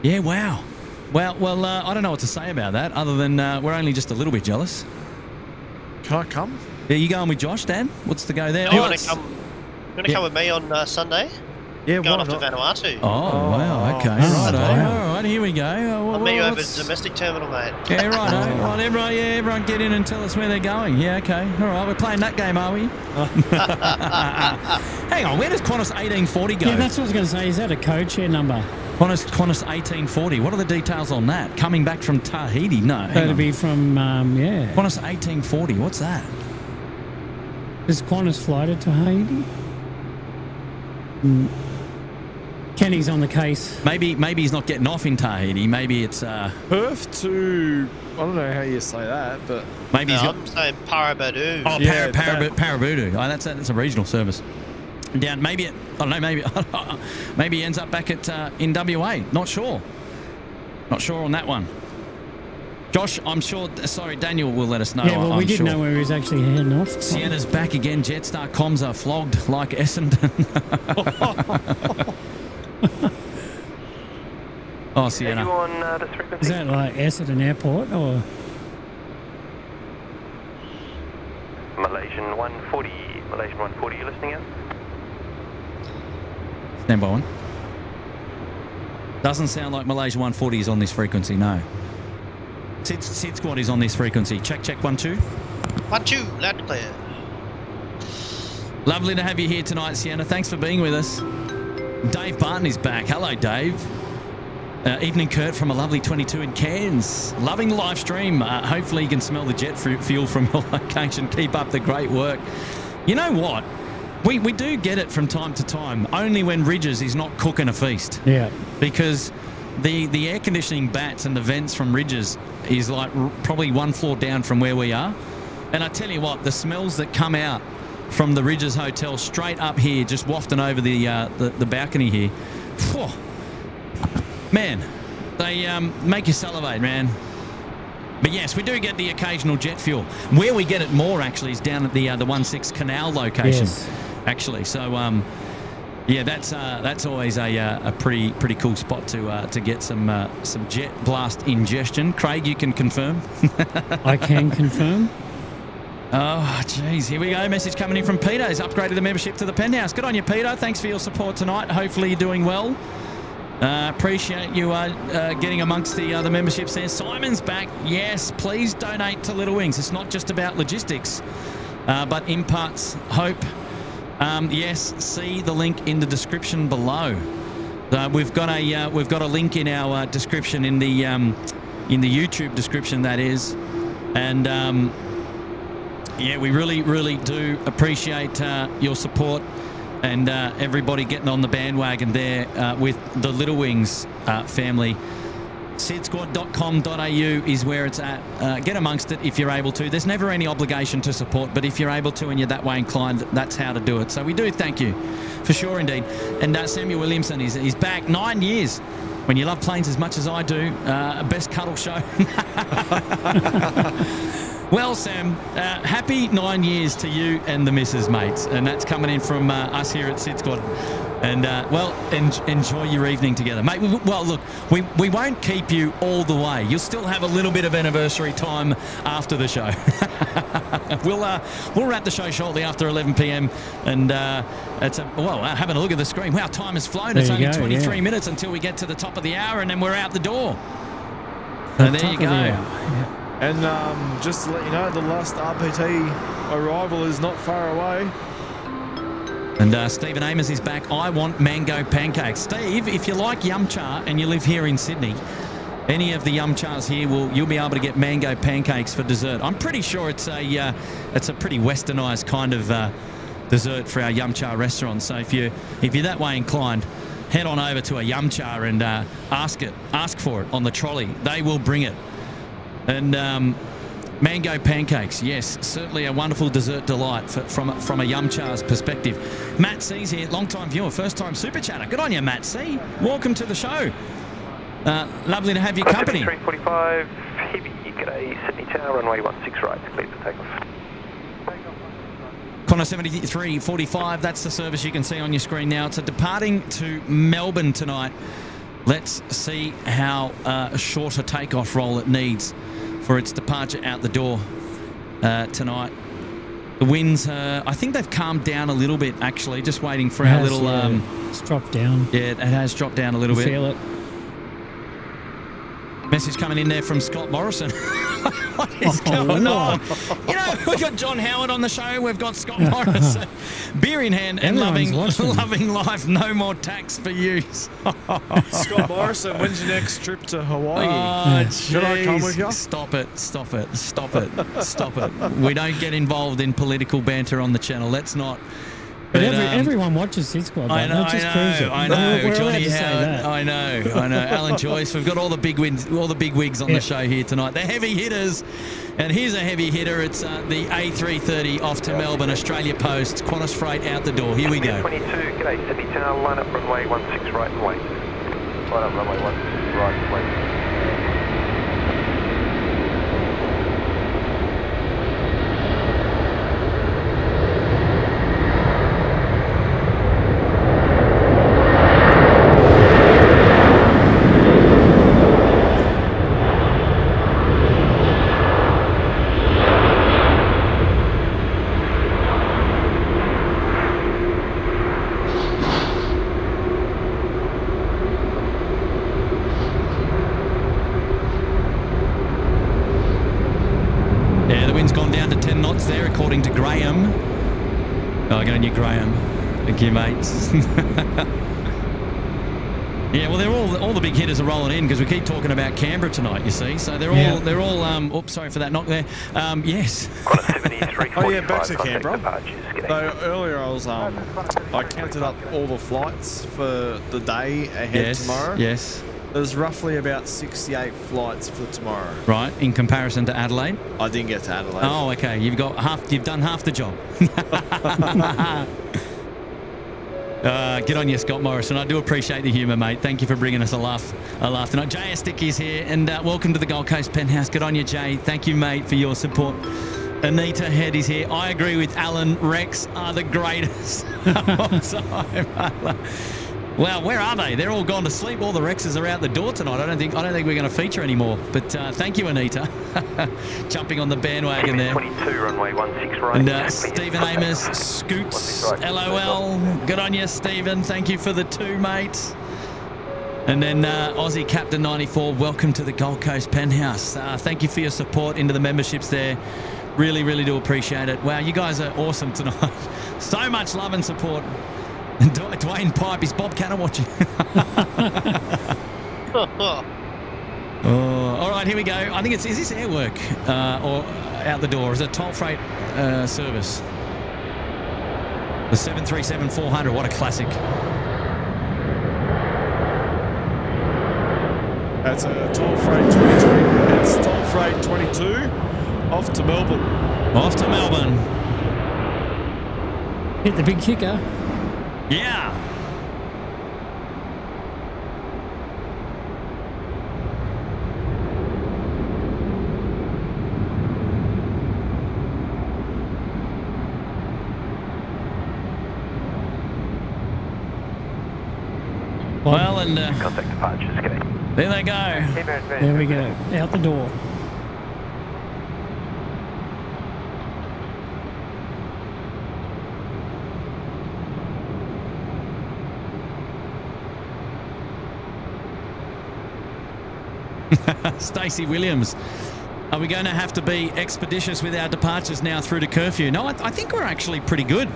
Yeah, wow. Well, well, uh, I don't know what to say about that other than uh, we're only just a little bit jealous. Can I come? Are you going with Josh, Dan? What's the go there? You Oh, want to come? You want to Yeah. come with me on uh, Sunday? Yeah, going why off to? Vanuatu. Oh, wow. Okay. Oh, right. wow. All right. Here we go. Uh, I'll wha- meet you over at the domestic terminal, mate. Yeah, right. Well, everyone, yeah, everyone get in and tell us where they're going. Yeah, okay. All right, we're playing that game, are we? Hang on, where does Qantas 1840 go? Yeah, that's what I was going to say. Is that a code share number? Qantas, Qantas 1840. What are the details on that? Coming back from Tahiti? No. hang That'd on. be from, um, yeah. Qantas 1840. What's that? Does Qantas fly to Tahiti? Mm. Kenny's on the case. Maybe maybe he's not getting off in Tahiti. Maybe it's uh, Perth to. I don't know how you say that, but. maybe he's No, got I'm saying Parabadu. oh Yeah, Para, Para, that- Paraburdoo. Oh, that's a, that's a regional service. Down maybe it, I don't know. Maybe maybe he ends up back at uh, in WA. Not sure. Not sure on that one. Josh, I'm sure. Sorry, Daniel will let us know. yeah, well, I'm we didn't sure. know where he was actually heading off. Sienna's back again. Jetstar comms are flogged like Essendon. oh, Sienna. on uh, this frequency? Is that like Essendon Airport or? Malaysian 140. Malaysian 140, you listening in? Stand by one. Doesn't sound like Malaysian 140 is on this frequency, no. Sid, SydSquad is on this frequency. Check, check, one, two. One, two, loud and clear. Lovely to have you here tonight, Sienna. Thanks for being with us. Dave Barton is back. Hello, Dave. Uh, evening, Kurt, from a lovely 22 in Cairns. Loving the live stream. Uh, hopefully, you can smell the jet fuel from your location. Keep up the great work. You know what? We, we do get it from time to time, only when Rydges is not cooking a feast. Yeah. because the the air conditioning bats and the vents from Rydges is like r- probably one floor down from where we are. And I tell you what, the smells that come out from the Rydges Hotel straight up here, just wafting over the uh, the, the balcony here, phew, man, they um, make you salivate, man. But yes, we do get the occasional jet fuel. Where we get it more actually is down at the uh, the one six canal location. Yes. Actually, so um, yeah, that's uh, that's always a, uh, a pretty pretty cool spot to uh, to get some uh, some jet blast ingestion. Craig, you can confirm. I can confirm. Oh, jeez. Here we go. Message coming in from Peter. He's upgraded the membership to the penthouse. Good on you, Peter. Thanks for your support tonight. Hopefully you're doing well. Uh, appreciate you uh, uh, getting amongst the uh, the memberships there. Simon's back. Yes, please donate to Little Wings. It's not just about logistics, uh, but imparts hope. Um, yes, see the link in the description below. Uh, we've got a uh, we've got a link in our uh, description in the um, in the YouTube description that is, and um, yeah, we really really do appreciate uh, your support and uh, everybody getting on the bandwagon there uh, with the Little Wings family. SydSquad.com.au is where it's at. Uh, get amongst it if you're able to. There's never any obligation to support, but if you're able to and you're that way inclined, that's how to do it. So we do thank you, for sure indeed. And uh, Samuel Williamson is he's back nine years. When you love planes as much as I do, uh, best cuddle show. well, Sam, uh, happy nine years to you and the missus, mates. And that's coming in from uh, us here at SydSquad. And, uh, well, en- enjoy your evening together. Mate, we, well, look, we, we won't keep you all the way. You'll still have a little bit of anniversary time after the show. we'll, uh, we'll wrap the show shortly after 11 p.m. And uh, it's, a, well, uh, having a look at the screen. Wow, time has flown. There it's only go, 23 yeah. minutes until we get to the top of the hour, and then we're out the door. The And there you of the go. yeah. And um, just to let you know, the last RPT arrival is not far away. And uh, Stephen Amos is back. I want mango pancakes. Steve, if you like yum cha and you live here in Sydney, any of the yum chars here will you'll be able to get mango pancakes for dessert. I'm pretty sure it's a uh, it's a pretty westernised kind of uh, dessert for our yum cha restaurant. So if you if you're that way inclined, head on over to a yum cha and uh, ask it, ask for it on the trolley. They will bring it. And um, mango pancakes, yes, certainly a wonderful dessert delight for, from from a Yum Cha's perspective. Matt C's here, long time viewer, first time super chatter. Good on you, Matt C. Welcome to the show. Uh, lovely to have your company. 345, heavy, g'day, Sydney Tower, runway 16 right, clear for takeoff. Connor 7345, that's the service you can see on your screen now. It's a departing to Melbourne tonight. Let's see how uh, short a takeoff roll it needs for its departure out the door uh, tonight. The winds, uh, I think they've calmed down a little bit, actually, just waiting for It our has, little. yeah. Um, it's dropped down. yeah, it has dropped down a little You bit. feel it. Message coming in there from Scott Morrison. what is Oh, going what? on? You know, we've got John Howard on the show. We've got Scott Morrison. Beer in hand and Everyone's loving, watching. loving life. No more tax for you. Scott Morrison, when's your next trip to Hawaii? Oh, Should I come with you? Stop it, stop it, stop it, stop it. We don't get involved in political banter on the channel. Let's not. But, every, um, everyone watches SydSquad. I mate. know, that just I know, it. I know. We're, we're Johnny to Howard. I know, I know. Alan Joyce. We've got all the big wins, all the big wigs on Yeah. the show here tonight. The heavy hitters. And here's a heavy hitter. It's uh, the A330 off to Melbourne, Australia Post. Qantas Freight out the door. Here we go. 22, g'day, Sydney Tower, line up runway 16 right and wait. Line up runway 16 right and wait. Yeah, the wind's gone down to 10 knots there, according to Graham. Oh, good on you, Graham. Thank you, mates. yeah, well, they're all all the big hitters are rolling in because we keep talking about Canberra tonight. You see, so they're all Yeah. they're all. Um, oops, sorry for that knock there. Um, yes. Oh yeah, back to Canberra. So earlier I was um I counted up all the flights for the day ahead yes. tomorrow. Yes. There's roughly about 68 flights for tomorrow. Right. In comparison to Adelaide. I didn't get to Adelaide. Oh, okay. You've got half. You've done half the job. Uh, get on you, Scott Morrison. I do appreciate the humour, mate. Thank you for bringing us a laugh, a laugh tonight. Jay Sticky's here, and uh, welcome to the Gold Coast Penthouse. Good on you, Jay. Thank you, mate, for your support. Anita Head is here. I agree with Alan. Rex are the greatest of all time. Well, where are they? They're all gone to sleep. All the Rexes are out the door tonight. I don't think I don't think we're going to feature anymore. But uh, thank you, Anita, jumping on the bandwagon there. 22, runway 16 right. And uh. Stephen Amos, Scoots, LOL. Good on you, Stephen. Thank you for the two, mate. And then uh, Aussie Captain 94, welcome to the Gold Coast Penthouse. Uh, thank you for your support into the memberships there. Really, really do appreciate it. Wow, you guys are awesome tonight. so much love and support. And Dwayne Pipe, is Bob Cannon watching? Oh, all right, here we go. I think it's is this airwork uh, or out the door? Is it toll freight uh, service? The 737-400, what a classic. That's a toll freight 22. It's toll freight 22 off to Melbourne. Off to Melbourne. Hit the big kicker. Yeah. Well, and uh, Contact departures, g'day. there they go. There we go. Out the door. Stacey Williams. Are we going to have to be expeditious with our departures now through to curfew? No, I, I think we're actually pretty good.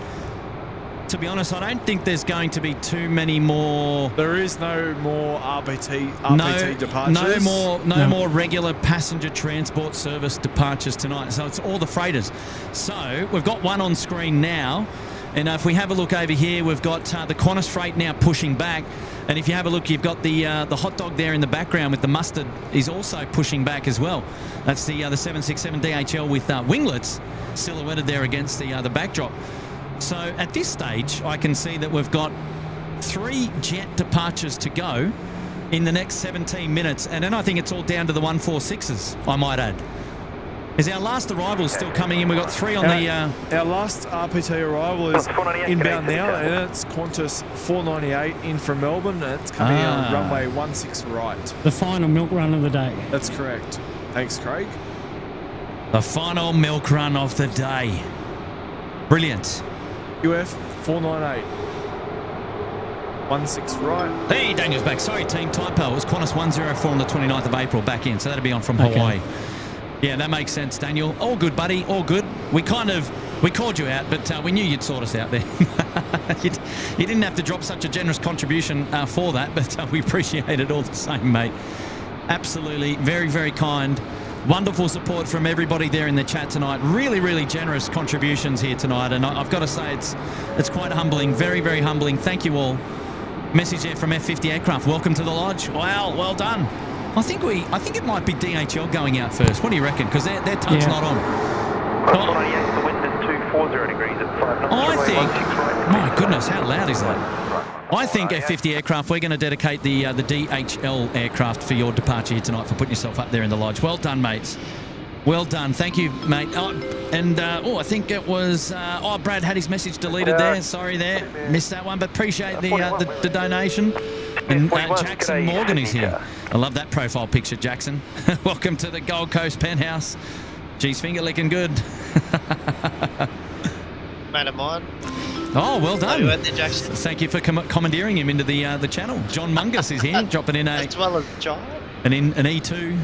To be honest, I don't think there's going to be too many more. There is no more RPT, RPT no, departures. no more, no, No. more regular passenger transport service departures tonight. So it's all the freighters. So we've got one on screen now, and if we have a look over here, we've got uh, the Qantas freight now pushing back. And if you have a look, you've got the uh, the hot dog there in the background with the mustard is also pushing back as well. That's the uh, the 767 DHL with uh, winglets silhouetted there against the uh, the backdrop. So at this stage, I can see that we've got three jet departures to go in the next 17 minutes, and then I think it's all down to the 146s, I might add. Is our last arrival still coming in? We've got three on Our, the. Uh, our last RPT arrival is Qantas 498, inbound now, and it's Qantas 498 in from Melbourne. It's coming in Ah. on runway 16 right. The final milk run of the day. That's correct. Thanks, Craig. the final milk run of the day. Brilliant. QF 498. 16 right. Hey, Daniel's back. Sorry, team typo. It was Qantas 104 on the 29th of April back in, so that'll be on from Okay. Yeah, that makes sense, Daniel. All good, buddy. All good. We kind of we called you out, but uh, we knew you'd sort us out there. you, you didn't have to drop such a generous contribution uh, for that, but uh, we appreciate it all the same, mate. Absolutely, very, very kind. Wonderful support from everybody there in the chat tonight. Really, really generous contributions here tonight, and I've got to say it's it's quite humbling. Very, very humbling. Thank you all. Message there from F50 Aircraft. Welcome to the lodge. Wow, well done. I think we, I think it might be DHL going out first. What do you reckon? Because their, their tongue's Yeah. not on. Cross 198, the wind is 240 degrees at 5. I think, my goodness, how loud is that? I think F50 aircraft, we're going to dedicate the uh, the DHL aircraft for your departure here tonight for putting yourself up there in the lodge. Well done, mates. Well done. Thank you, mate. Oh, and, uh, oh, I think it was, uh, oh, Brad had his message deleted there. Sorry there. Missed that one, but appreciate the, uh, the, the donation. And uh, Jackson Morgan is here. I love that profile picture, Jackson. Welcome to the Gold Coast penthouse. Geez, finger licking good. Mate of mine. Oh, well done. Happy birthday, Jackson. Thank you for com- commandeering him into the uh, the channel. John Mungus is here, dropping in a As well as John. an in, an E2.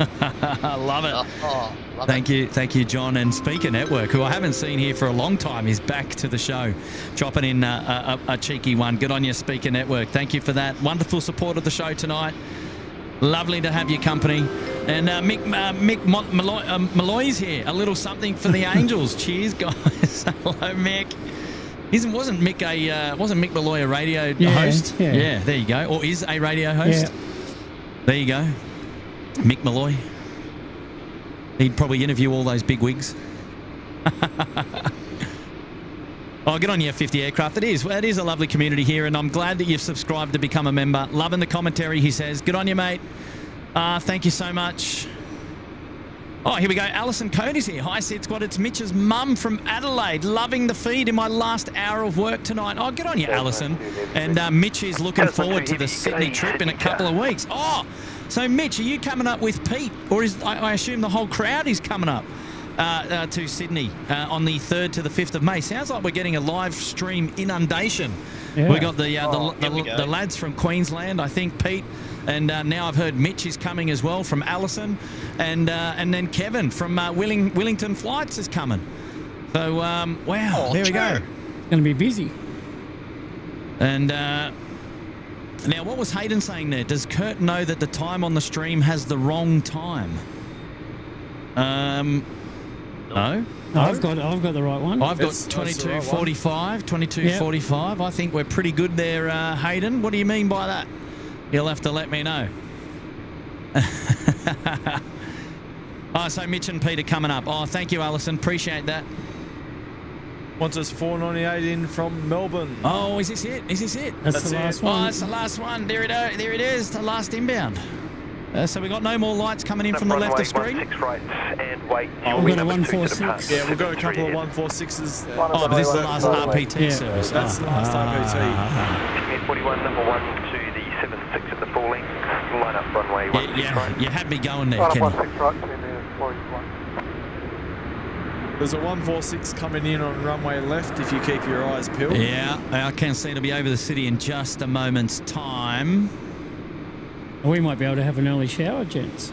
I love it. Oh, oh, love Thank you, thank you, John. And Speaker Network, who I haven't seen here for a long time, is back to the show, dropping in uh, a, a, a cheeky one. Good on you, Speaker Network. Thank you for that wonderful support of the show tonight. Lovely to have your company. And uh, Mick, uh, Mick Mo- Malloy, uh, Malloy's here. A little something for the Angels. Cheers, guys. Hello, Mick. Isn't wasn't Mick a uh, wasn't Mick Molloy a radio Yeah, host? yeah. yeah, there you go. Or is a radio host? Yeah. There you go. Mick Molloy. He'd probably interview all those big wigs. oh, get on your 50 aircraft. It is. It is a lovely community here, and I'm glad that you've subscribed to become a member. Loving the commentary, he says. Good on you, mate. Uh, thank you so much. Oh, here we go. Alison Cody's here. Hi, SydSquad. It's Mitch's mum from Adelaide. Loving the feed in my last hour of work tonight. Oh, good on you, Alison. And uh, Mitch is looking forward to the Sydney trip in a couple of weeks. Oh, so Mitch, are you coming up with Pete? Or is I, I assume the whole crowd is coming up uh, uh, to Sydney uh, on the 3rd to the 5th of May? Sounds like we're getting a live stream inundation. Yeah. We got the, uh, Oh, the, here we the, go. the lads from Queensland, I think Pete, and uh, now I've heard Mitch is coming as well from Allison, and uh, and then Kevin from uh, Willing, Wellington Flights is coming. So um, wow, Oh, there we go. true. Going to be busy. And uh, now, what was Hayden saying there? Does Kurt know that the time on the stream has the wrong time? Um, no. No, I've got I've got the right one. I've got That's- that's the right 2245, 2245. I think we're pretty good there, uh, Hayden. What do you mean by that? You'll have to let me know. oh, so Mitch and Peter coming up. Oh, thank you, Alison. Appreciate that. Qantas 498 in from Melbourne. Oh, is this it? Is this it? That's, That's the it. last Oh, one. it's the last one. There it, uh, there it is, the last inbound. Uh, so we got no more lights coming in from the left of screen. 16 right and wait. Oh, we've got a 146. Yeah, we've got a couple of 146s. there. Oh, but this is the last Runway RPT Yeah. service. That's the last RPT. 41, number 1 to the 76 at the full length. Line up runway Yeah, 16 yeah, right. you had me going there, Line up Kenny. right, 2 meters, 41. There's a 146 coming in on runway left if you keep your eyes peeled. Yeah, I can see it'll be over the city in just a moment's time. We might be able to have an early shower, gents.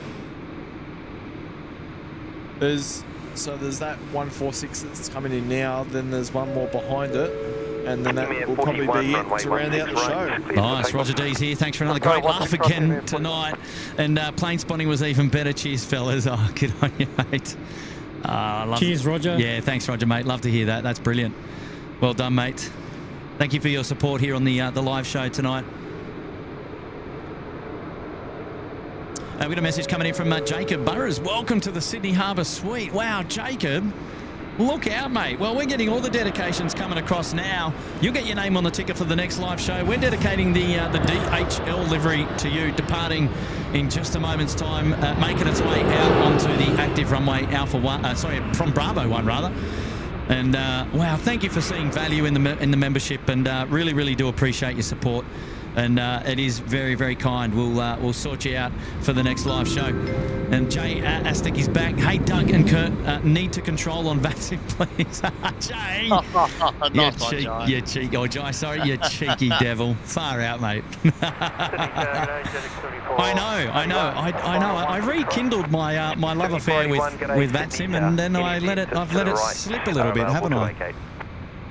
There's so there's that 146 that's coming in now. Then there's one more behind it, and then that Give me a will probably be it runway to round out the show. right. Clear for Nice. Roger D's here. Thanks for another great laugh again tonight. And uh, plane spotting was even better. Cheers, fellas. Oh, good on you, mate. Uh, Cheers, Roger. Yeah, thanks, Roger, mate. Love to hear that. That's brilliant. Well done, mate. Thank you for your support here on the uh, the live show tonight. Uh, we got a message coming in from uh, Jacob Burrows. Welcome to the Sydney Harbour Suite. Wow, Jacob. Look out, mate. Well, we're getting all the dedications coming across now. You'll get your name on the ticket for the next live show. We're dedicating the uh, the DHL livery to you, departing in just a moment's time, uh, making its way out onto the active runway Alpha One. Uh, sorry, from Bravo One rather. And uh, wow, thank you for seeing value in the in the membership, and uh, really, really do appreciate your support. And uh, it is very, very kind. We'll uh, we'll sort you out for the next live show. And Jay uh, Astic is back. Hey, Doug and Kurt, uh, need to control on VATSIM, please. Jay, you nice one, cheek, Jai. you cheek, oh Jay, sorry, you cheeky devil. Far out, mate. I know, I know, I, I know. I, I rekindled my uh, my love affair with with VATSIM, and then I let it I've let it slip a little bit, haven't I?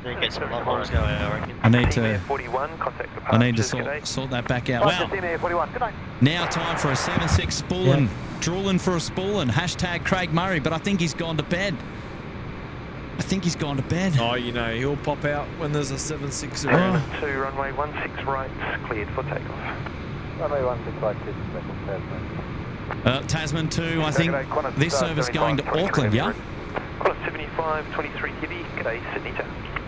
Gonna get some love bombs going, I reckon. I need to I need to departures, good day. sort sort that back out. Oh, Wow. Team Air 41, good night. Now time for a 7-6 Spoolin. Drooling for a Spoolin. Hashtag Craig Murray, but I think he's gone to bed. I think he's gone to bed. Oh, you know, he'll pop out when there's a 7-6 Oh. around. Two, runway 16 right, cleared for takeoff. Runway 16 right, cleared for takeoff, Uh, Tasman 2, I think this service going to Auckland, yeah? Qantas 75, 23 heavy, g'day, Sydney to.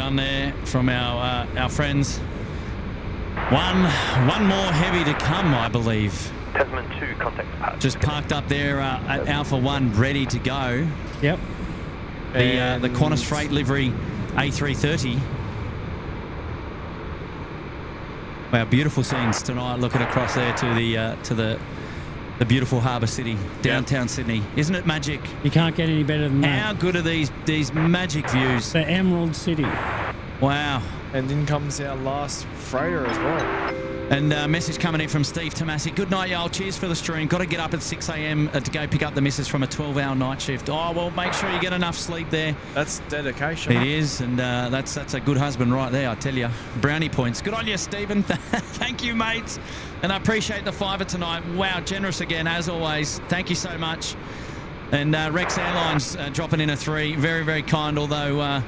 done there from our uh, our friends. One one more heavy to come, I believe. Tasman 2, contact departure. Just parked up there uh, at Alpha One, ready to go. Yep. The uh, the Qantas Freight livery A330. Wow, beautiful scenes tonight. Looking across there to the uh, to the the beautiful harbour city, downtown Sydney. Isn't it magic? You can't get any better than that. How good are these these magic views? The Emerald City. Wow. And in comes our last freighter as well. And uh, message coming in from Steve Tomasi. Good night, y'all. Cheers for the stream. Got to get up at 6 a.m. uh, to go pick up the missus from a 12-hour night shift. Oh well, make sure you get enough sleep there. That's dedication. It is, and uh, that's that's a good husband right there. I tell you, brownie points. Good on you, Stephen. Thank you, mates. And I appreciate the fiver tonight. Wow, generous again as always. Thank you so much. And uh, Rex Airlines uh, dropping in a three. Very very kind. Although. Uh,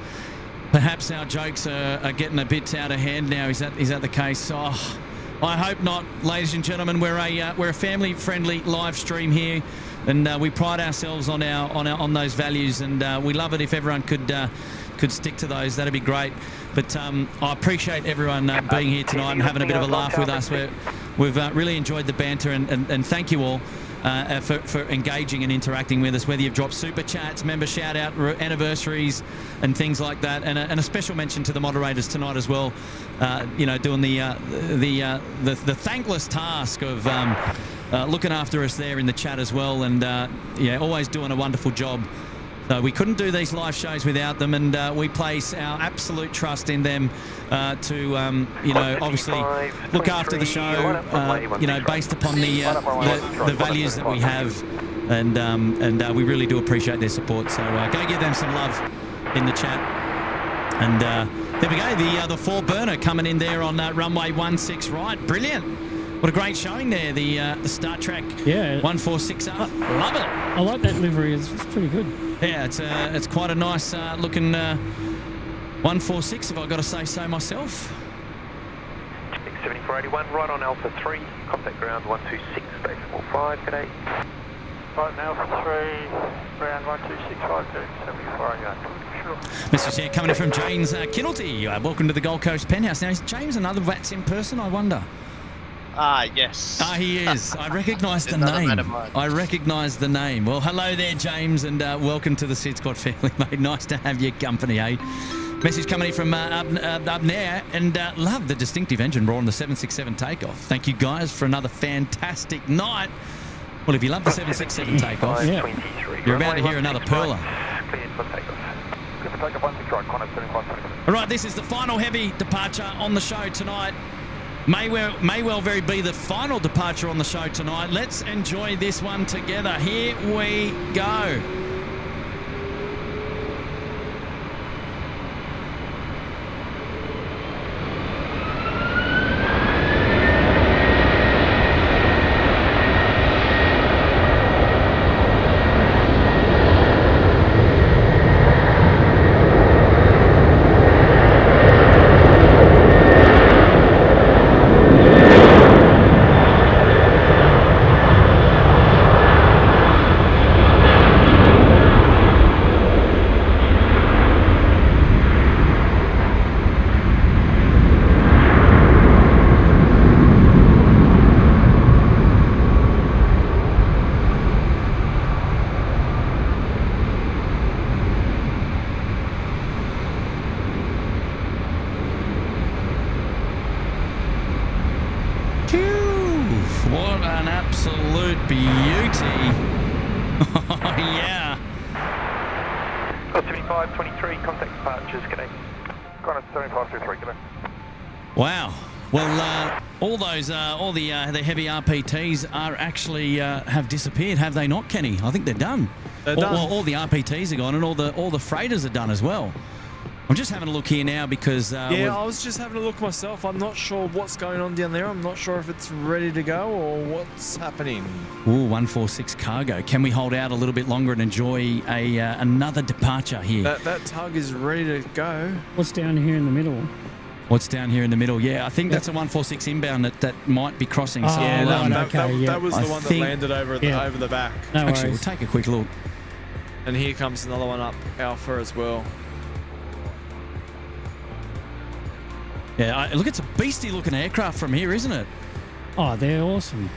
Perhaps our jokes are, are getting a bit out of hand now. Is that is that the case? Oh, I hope not, ladies and gentlemen. We're a uh, we're a family-friendly live stream here, and uh, we pride ourselves on our on our, on those values, and uh, we love it if everyone could uh, could stick to those. That'd be great. But um, I appreciate everyone uh, being here tonight and having a bit of a laugh with us. We're, we've uh, really enjoyed the banter, and, and, and thank you all. Uh, for, for engaging and interacting with us, whether you've dropped super chats, member shout out, anniversaries, and things like that, and a, and a special mention to the moderators tonight as well. Uh, you know, doing the uh, the, uh, the the thankless task of um, uh, looking after us there in the chat as well, and uh, yeah, always doing a wonderful job. So we couldn't do these live shows without them, and uh, we place our absolute trust in them uh, to, um, you know, obviously look after the show, uh, you know, based upon the, uh, the the values that we have, and um, and uh, we really do appreciate their support. So uh, go give them some love in the chat. And uh, there we go, the uh, the four burner coming in there on uh, runway 16 right. Brilliant. What a great showing there, the, uh, the StarTrack Yeah. 146 up. Love it. I like that livery. It's, it's pretty good. Yeah, it's uh, it's quite a nice uh, looking uh, 146 if I've got to say so myself. 7481, right on Alpha 3, contact ground 126, base 45, g'day. Right now for 3, ground 1265, 7481. Sure. Message here coming in from James uh, Kinnelty. Uh, welcome to the Gold Coast Penthouse. Now, is James another VATSIM person, I wonder? Ah, yes. Ah, he is. I recognise the name. mate of mine. I recognise the name. Well, hello there, James, and uh, welcome to the SydSquad family, mate. Nice to have your company, eh? Message coming in from uh, up, uh, up there, and uh, love the distinctive engine roar on the 767 takeoff. Thank you guys for another fantastic night. Well, if you love the 767 takeoff, Yeah. You're about to hear another 16 perler. right, Cleared for takeoff. Cleared for takeoff 16 right, Qantas 75, 20 All right, this is the final heavy departure on the show tonight. May well, may well very be the final departure on the show tonight. Let's enjoy this one together. Here we go. Phew, what an absolute beauty. Oh, yeah. Got 75, 23, contact departures, connect. Got 75, 23, connect. Wow. Well, uh, all those, uh, the heavy RPTs are actually uh, have disappeared, have they not, Kenny? I think they're done. They're all, done. Well, all the RPTs are gone, and all the all the freighters are done as well. I'm just having a look here now because uh, Yeah, I was just having a look myself. I'm not sure what's going on down there. I'm not sure if it's ready to go or what's happening. Ooh, 146 cargo. Can we hold out a little bit longer and enjoy a uh, another departure here? That that tug is ready to go. What's down here in the middle? What's down here in the middle? Yeah, I think that's a 146 inbound that, that might be crossing. so Oh, Yeah, that, right, um, that, okay, that, yeah. that was I the one that landed over the, over the back. No actually, we'll take a quick look. And here comes another one up Alpha as well. Yeah, I, look, it's a beastly looking aircraft from here, isn't it? Oh, they're awesome.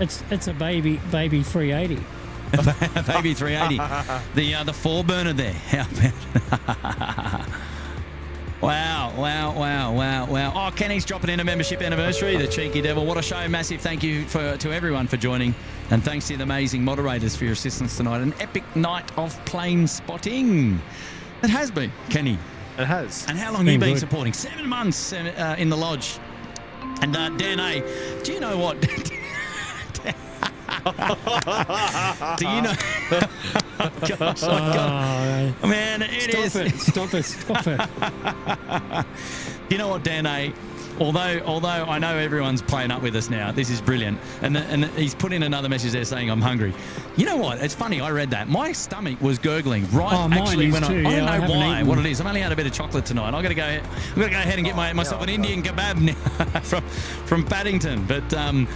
It's it's a baby baby 380. Baby 380. the uh, the four burner there. How about? wow, wow, wow, wow, wow. Oh, Kenny's dropping in a membership anniversary. The cheeky devil. What a show! Massive thank you for to everyone for joining, and thanks to the amazing moderators for your assistance tonight. An epic night of plane spotting. It has been, Kenny. It has. And how long have you Been good. supporting? Seven months uh, in the lodge. And uh, Dan A, do you know what? do you know? Gosh, I got- Oh, man, it is. stop it! Stop it! Stop it! You know what, Dan A? Although, although I know everyone's playing up with us now, this is brilliant. And, the, and he's put in another message there saying I'm hungry. You know what? It's funny. I read that. My stomach was gurgling right Oh, actually is when too, I, I don't know haven't why, eaten. what it is. I've only had a bit of chocolate tonight. I've got to go. I've got to go ahead and get my, myself an Indian kebab now from from Paddington. But um,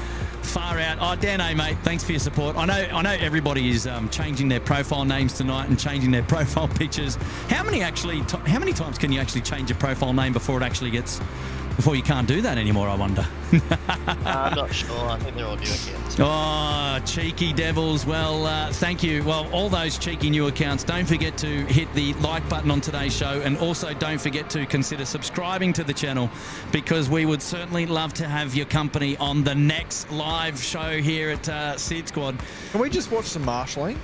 far out. Oh, Dan A, mate, thanks for your support. I know, I know everybody is um, changing their profile names tonight and changing their profile pictures. How many actually? How many times can you actually change your profile name before it actually gets? Before you can't do that anymore, I wonder. Uh, I'm not sure. I think they're all new accounts. Oh, cheeky devils. Well, uh, thank you. Well, all those cheeky new accounts, don't forget to hit the like button on today's show and also don't forget to consider subscribing to the channel because we would certainly love to have your company on the next live show here at uh, SydSquad. Can we just watch some marshalling?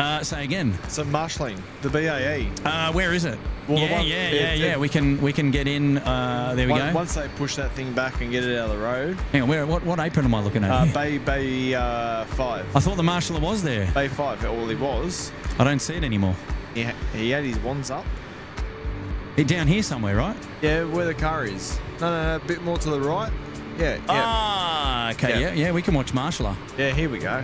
Uh, say again. So marshalling. The BAE. Uh, where is it? Well, the yeah, one- yeah, yeah, yeah. We can we can get in. Uh, there we Once- go. Once they push that thing back and get it out of the road. Hang on, where, what, what apron am I looking at? Uh. Bay Bay uh, five. I thought the marshaller was there. Bay five. All he was. I don't see it anymore. He, he had his wands up. It down here somewhere, right? Yeah, where the car is. No, no, no. A bit more to the right. Yeah, yeah, Ah, okay, yeah, Yeah. yeah, we can watch Marshaller. yeah. Here we go.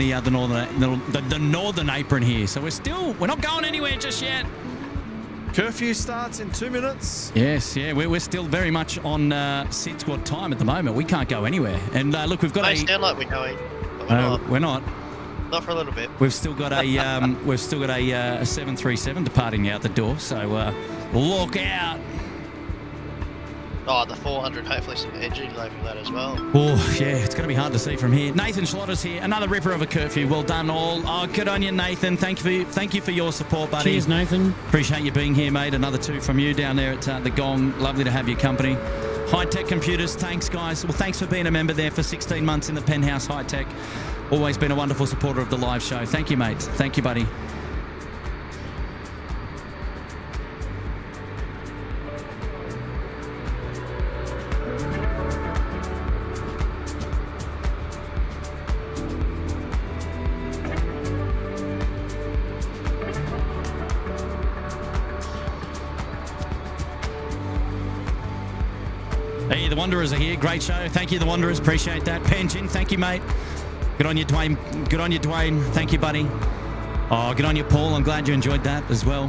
The uh, the northern the, the, the northern apron here. So we're still we're not going anywhere just yet. Curfew starts in two minutes. Yes, yeah, we're, we're still very much on uh, SydSquad time at the moment. We can't go anywhere. And uh, look, we've got They a. sound like we're going, but we're Uh, not. we're not. Not for a little bit. We've still got a um, we've still got a, uh, a seven three seven departing out the door. So uh, look out. Oh, the 400, hopefully some engine low from that as well. Oh yeah, it's going to be hard to see from here. Nathan Schlotter's here, another ripper of a curfew. Well done, all. Oh, good on you, Nathan. Thank you for thank you for your support, buddy. Cheers, Nathan. Appreciate you being here, mate. Another two from you down there at uh, the Gong. Lovely to have your company. High Tech Computers, thanks, guys. Well, thanks for being a member there for 16 months in the Penthouse High Tech. Always been a wonderful supporter of the live show. Thank you, mate. Thank you, buddy. Great show. Thank you, the Wanderers. Appreciate that. Pension, thank you, mate. Good on you, Dwayne. Good on you, Dwayne. Thank you, buddy. Oh, good on you, Paul. I'm glad you enjoyed that as well.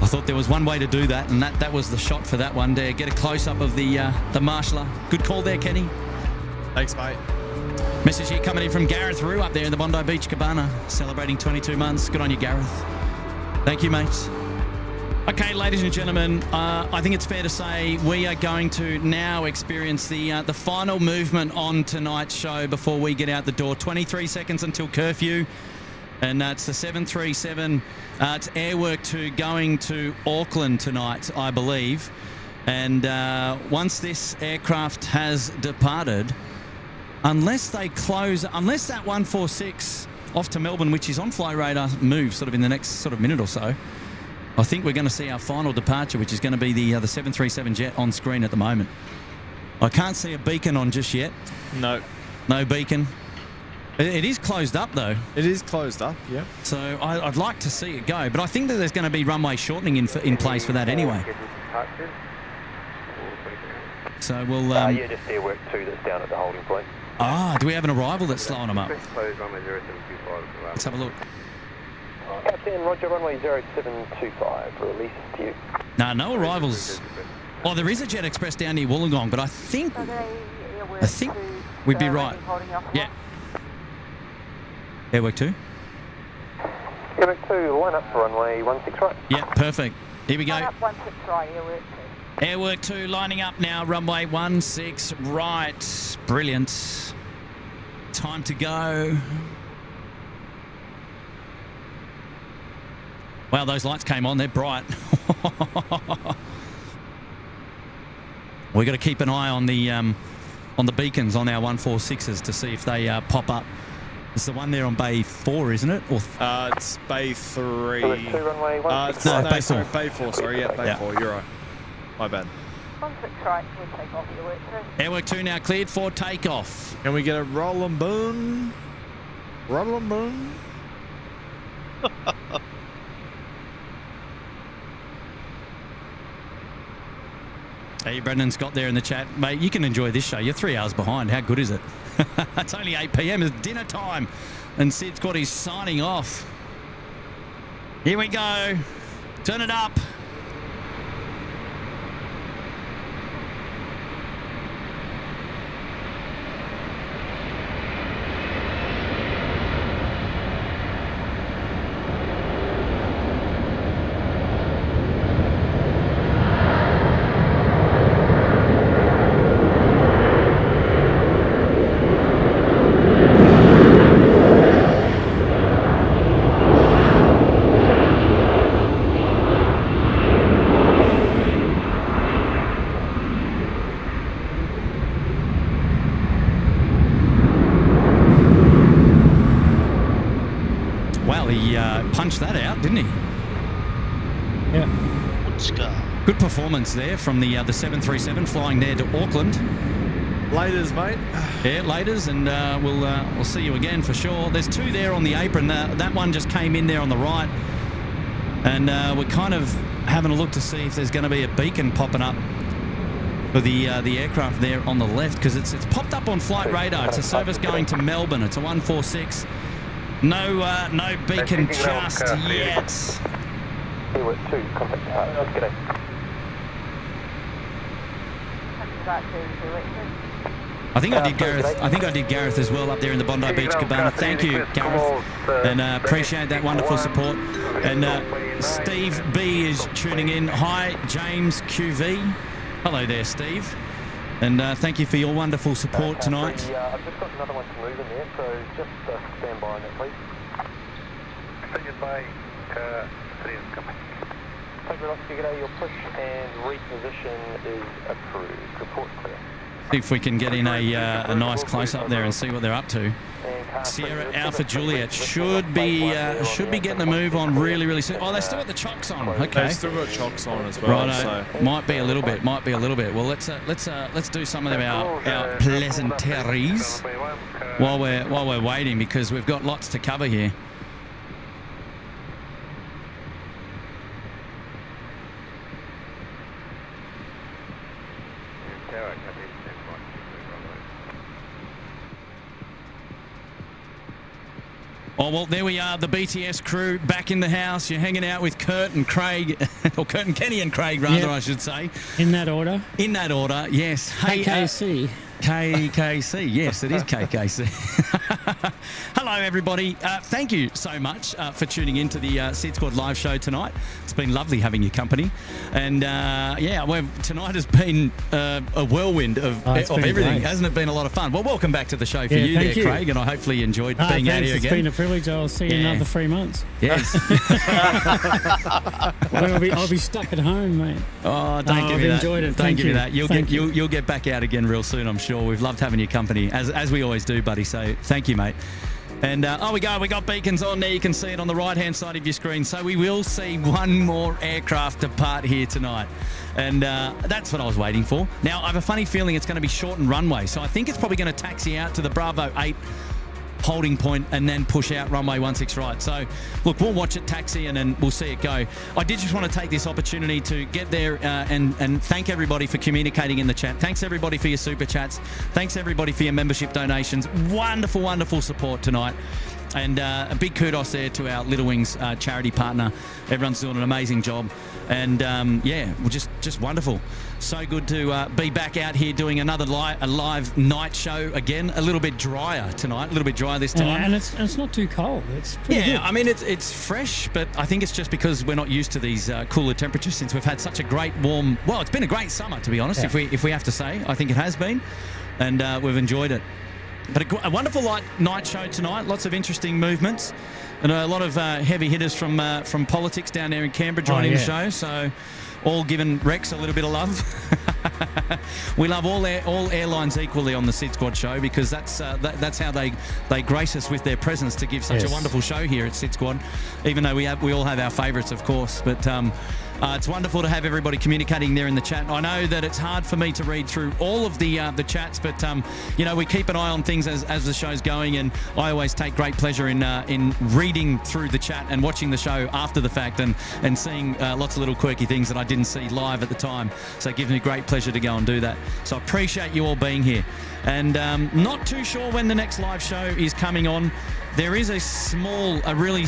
I thought there was one way to do that, and that, that was the shot for that one there. Get a close up of the uh, the marshaller. Good call there, Kenny. Thanks, mate. Message here coming in from Gareth Rue up there in the Bondi Beach Cabana, celebrating 22 months. Good on you, Gareth. Thank you, mate. Okay, ladies and gentlemen, uh, I think it's fair to say we are going to now experience the uh, the final movement on tonight's show before we get out the door. 23 seconds until curfew, and that's the 737. Uh, it's Airwork 2 going to Auckland tonight, I believe. And uh, once this aircraft has departed, unless they close, unless that 146 off to Melbourne, which is on fly radar, moves sort of in the next sort of minute or so. I think we're going to see our final departure, which is going to be the uh, the 737 jet on screen at the moment. I can't see a beacon on just yet. No. No beacon. It, it is closed up though, It is closed up, yeah. so I, I'd like to see it go. But I think that there's going to be runway shortening in in place for that anyway. So we'll. Uh, Um, yeah, just Airwork 2 that's down at the holding point. Ah, do we have an arrival that's slowing them up? Close runway 0725. Let's have a look. Captain, Roger, runway 0725, release to you. No, no arrivals. Oh, there is a Jet Express down near Wollongong, but I think I think we'd be right. Yeah. Airwork two. Airwork 2, line up for runway 16 right. Yeah, perfect. Here we go. One six right, airwork two. Airwork 2 lining up now, runway 16 right. Brilliant. Time to go. Wow, those lights came on, they're bright. We've got to keep an eye on the um, on the beacons on our 146s to see if they uh, pop up. It's the one there on bay 4, isn't it? Or th- Uh, it's Bay 3. Airwork 2, runway Uh, it's, No, no, Bay sorry, four. Bay 4, sorry, yeah, Bay Yeah. 4, you're right. My bad. One right, we'll airwork two. Airwork 2 now cleared for takeoff. Can we get a roll and boom? Roll and boom? Hey, Brendan Scott there in the chat. Mate, you can enjoy this show. You're three hours behind. How good is it? it's only 8 p.m. It's dinner time. And SydSquad is signing off. Here we go. Turn it up. Well, he uh, punched that out, didn't he? Yeah. Wood scar. Good performance there from the uh, the 737 flying there to Auckland. Laters, mate. Yeah, laters, and uh, we'll uh, we'll see you again for sure. There's two there on the apron. That that one just came in there on the right, and uh, we're kind of having a look to see if there's going to be a beacon popping up for the uh, the aircraft there on the left because it's it's popped up on flight radar. It's a service going to Melbourne. It's a 146. No uh, no beacon just yet. Two, contact uh, G'day. To the I think I did Gareth. I think I did Gareth as well up there in the Bondi Beach Cabana. Thank you, Gareth, and uh, appreciate that wonderful support. And uh, Steve B is tuning in. Hi, James QV. Hello there, Steve. And uh, thank you for your wonderful support tonight. Uh, I've just got another one to move in there, so just uh, stand by on that, please. Configured by uh, Citizen Company. Take it off, G'day. Your push and reposition is approved. Report clear. See if we can get in a, uh, a nice close up there and see what they're up to. Sierra Alpha Juliet should be uh, should be getting the move on really really soon. Oh, they still got the chocks on. Okay. They've still got chocks on as well. Right, so. might be a little bit, might be a little bit. Well, let's uh, let's uh, let's do some of them our, our pleasantries while we're while we're waiting because we've got lots to cover here. Oh, well, there we are, the BTS crew back in the house. You're hanging out with Kurt and Craig, or Kurt and Kenny and Craig, rather, Yep. I should say. In that order. In that order, yes. Hey, uh, KKC. Yes, it is KKC. Hello, everybody. Uh, thank you so much uh, for tuning in to the uh, SydSquad live show tonight. It's been lovely having your company. And uh, yeah, well, tonight has been uh, a whirlwind of, Oh, of everything. great. Hasn't it been a lot of fun? Well, welcome back to the show for Yeah, you there, you. Craig. And I hopefully you enjoyed Ah, being out thanks. here It's again. been a privilege. I'll see you Yeah. another three months. Yes. I'll, be, I'll be stuck at home, mate. Oh, don't No, give I've me that. enjoyed it. Don't Thank give me you. that. You'll Thank get you. you'll, you'll get back out again real soon, I'm sure. We've loved having your company as as we always do, buddy. So thank you, mate. And uh, oh, we go. We got beacons on there. You can see it on the right hand side of your screen. So we will see one more aircraft depart here tonight. And uh, that's what I was waiting for. Now, I have a funny feeling it's going to be short and runway. So I think it's probably going to taxi out to the Bravo 8 holding point and then push out runway 16 right. So, look, we'll watch it taxi and then we'll see it go. I did just want to take this opportunity to get there uh, and, and thank everybody for communicating in the chat. Thanks everybody for your super chats. Thanks everybody for your membership donations. Wonderful, wonderful support tonight. And uh, a big kudos there to our Little Wings uh, charity partner. Everyone's doing an amazing job, and um, yeah, well, just just wonderful. So good to uh, be back out here doing another li- a live night show again. A little bit drier tonight, a little bit drier this time. and it's, and it's not too cold. It's pretty Yeah, good. I mean it's it's fresh, but I think it's just because we're not used to these uh, cooler temperatures since we've had such a great warm. Well, it's been a great summer to be honest. Yeah. If we if we have to say, I think it has been, and uh, we've enjoyed it. But a, a wonderful light night show tonight. Lots of interesting movements, and a lot of uh, heavy hitters from uh, from politics down there in Canberra joining the yeah. show. So, all giving Rex a little bit of love. we love all air, all airlines equally on the SydSquad show because that's uh, that, that's how they they grace us with their presence to give such a wonderful show here at SydSquad. Even though we have we all have our favourites, of course, but. Um, uh, it's wonderful to have everybody communicating there in the chat. I know that it's hard for me to read through all of the uh, the chats, but um, you know we keep an eye on things as, as the show's going, and I always take great pleasure in uh, in reading through the chat and watching the show after the fact, and and seeing uh, lots of little quirky things that I didn't see live at the time. So it gives me great pleasure to go and do that. So I appreciate you all being here, and um, not too sure when the next live show is coming on. There is a small, a really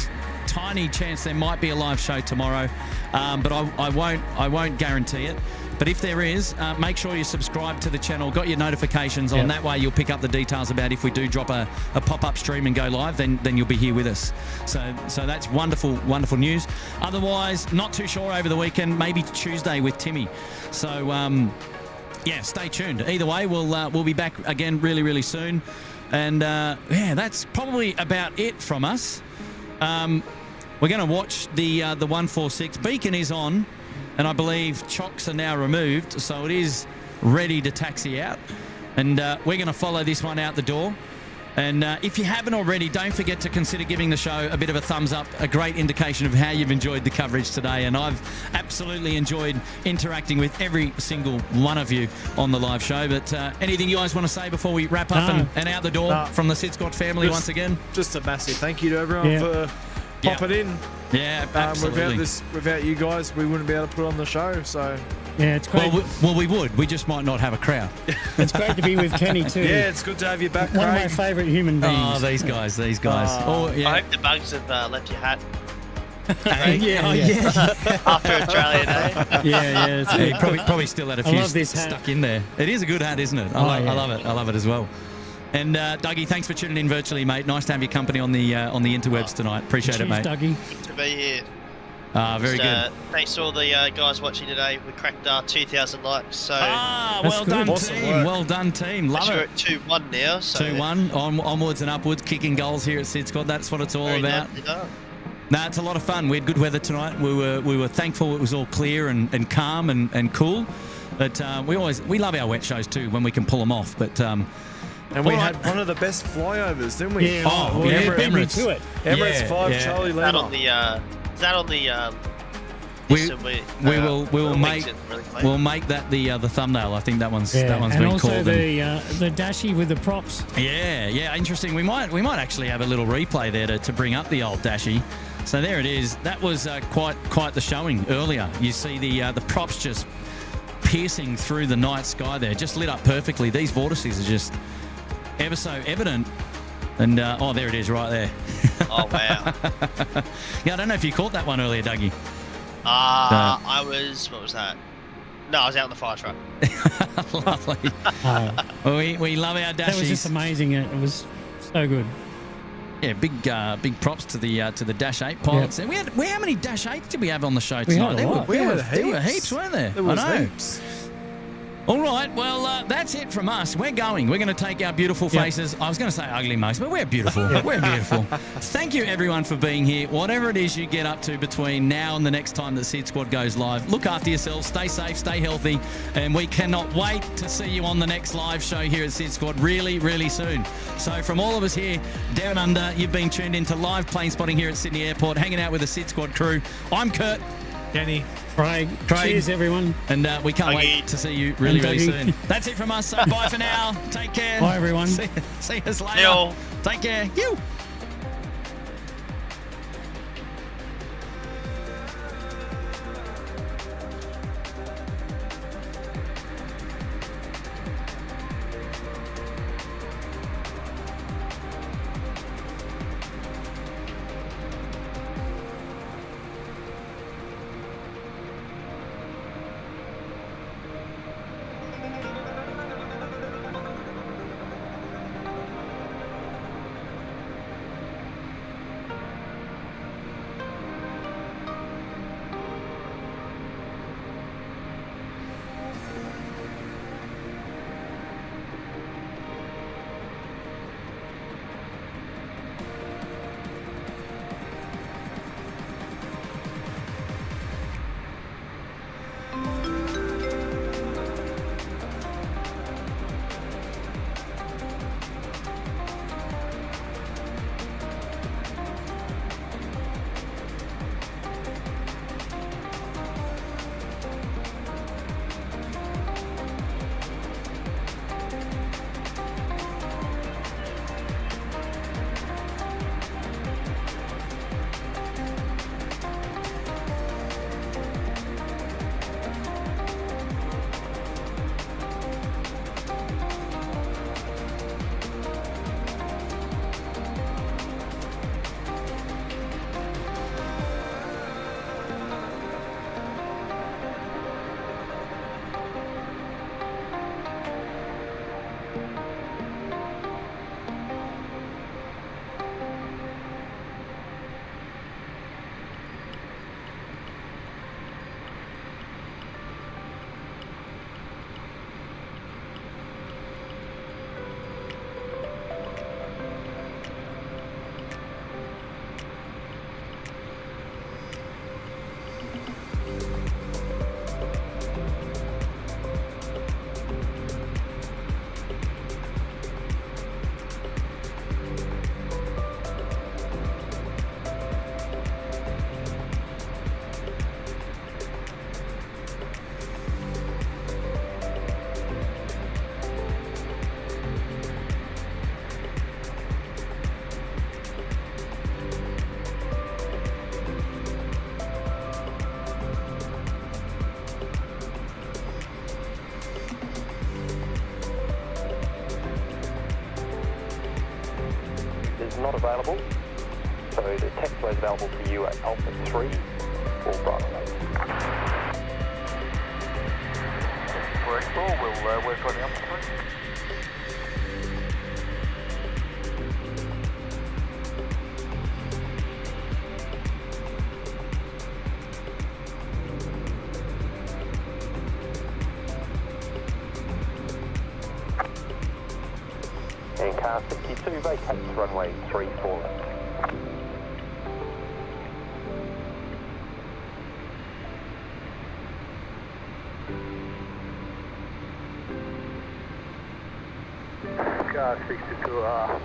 tiny chance there might be a live show tomorrow, um, but I, I won't I won't guarantee it. But if there is, uh, make sure you subscribe to the channel, got your notifications on. Yep. That way you'll pick up the details about if we do drop a, a pop-up stream and go live, then then you'll be here with us. So so that's wonderful, wonderful news. Otherwise, not too sure over the weekend, maybe Tuesday with Timmy. So um, yeah, stay tuned. Either way, we'll uh, we'll be back again really really soon. And uh, yeah, that's probably about it from us. Um, we're going to watch the uh, the 146. Beacon is on, and I believe chocks are now removed, so it is ready to taxi out. And uh, we're going to follow this one out the door. And uh, if you haven't already, don't forget to consider giving the show a bit of a thumbs up, a great indication of how you've enjoyed the coverage today. And I've absolutely enjoyed interacting with every single one of you on the live show. But uh, anything you guys want to say before we wrap up No. and, and out the door No. from the SydSquad family Just- once again? Just a massive thank you to everyone Yeah. for Yeah. it in. Yeah, Um, absolutely. without this, without you guys, we wouldn't be able to put on the show. So Yeah, it's great. Well, we, well, we would. We just might not have a crowd. it's great to be with Kenny too. Yeah, it's good to have you back, One of my favourite human beings. Oh, these guys, these guys. oh, I yeah. hope the bugs have uh, left your hat yeah, oh, yeah. after Australia Day. yeah, yeah. It's Yeah, probably, probably still had a I few love stuck in there. It is a good hat, isn't it? I, Oh, lo- I love it. I love it as well. And uh, Dougie, thanks for tuning in virtually, mate. Nice to have your company on the uh, on the interwebs tonight. Appreciate Cheers, it, mate. Dougie. Good to be here. Ah, very Just, good. Uh, thanks to all the uh, guys watching today. We cracked uh, 2,000 likes, so ah, well good. done, Awesome team. work. Well done, team. Love we're it. at 2-1 now. So Two one on, onwards and upwards, kicking goals here at SydSquad. That's what it's all very about. nicely done. No, it's a lot of fun. We had good weather tonight. We were we were thankful it was all clear and, and calm and, and cool. But uh, we always we love our wet shows too when we can pull them off. But um, And we All had one of the best flyovers, didn't we? Yeah, Oh, well, yeah, you beat me Emirates. to it. Emirates Yeah, 5 yeah. Charlie Is that on the, uh, is that on the, um, We- uh, we, we uh, will we will make really we'll make that the uh, the thumbnail. I think that one's Yeah, that one's and been also called. and- the uh, the dashy with the props. Yeah, yeah, interesting. We might we might actually have a little replay there to, to bring up the old dashy. So there it is. That was uh, quite quite the showing earlier. You see the uh, the props just piercing through the night sky there, just lit up perfectly. These vortices are just ever so evident. And uh, oh, there it is, right there. Oh, wow. yeah, I don't know if you caught that one earlier, Dougie. Uh, I was, what was that? No, I was out in the fire truck. Lovely. Well, we, we love our dashies. that was just amazing. It was so good. Yeah, big uh, big props to the uh, to the Dash Eight pilots. And we had we, how many Dash Eights did we have on the show We tonight? had a there, lot. Were, there, We were, had there were heaps. heaps, weren't there? There was I know. heaps. All right, well, uh, that's it from us. We're going. We're going to take our beautiful Yep. faces. I was going to say ugly mugs, but we're beautiful. We're beautiful. Thank you, everyone, for being here. Whatever it is you get up to between now and the next time that SydSquad goes live, look after yourselves, stay safe, stay healthy, and we cannot wait to see you on the next live show here at SydSquad really, really soon. So, from all of us here down under, you've been tuned into live plane spotting here at Sydney Airport, hanging out with the SydSquad crew. I'm Kurt. Kenny. Craig, Craig. cheers everyone. And uh, we can't Dougie. wait to see you really, really soon. That's it from us. So bye for now. Take care. Bye, everyone. See, see us later. Yo. Take care. You.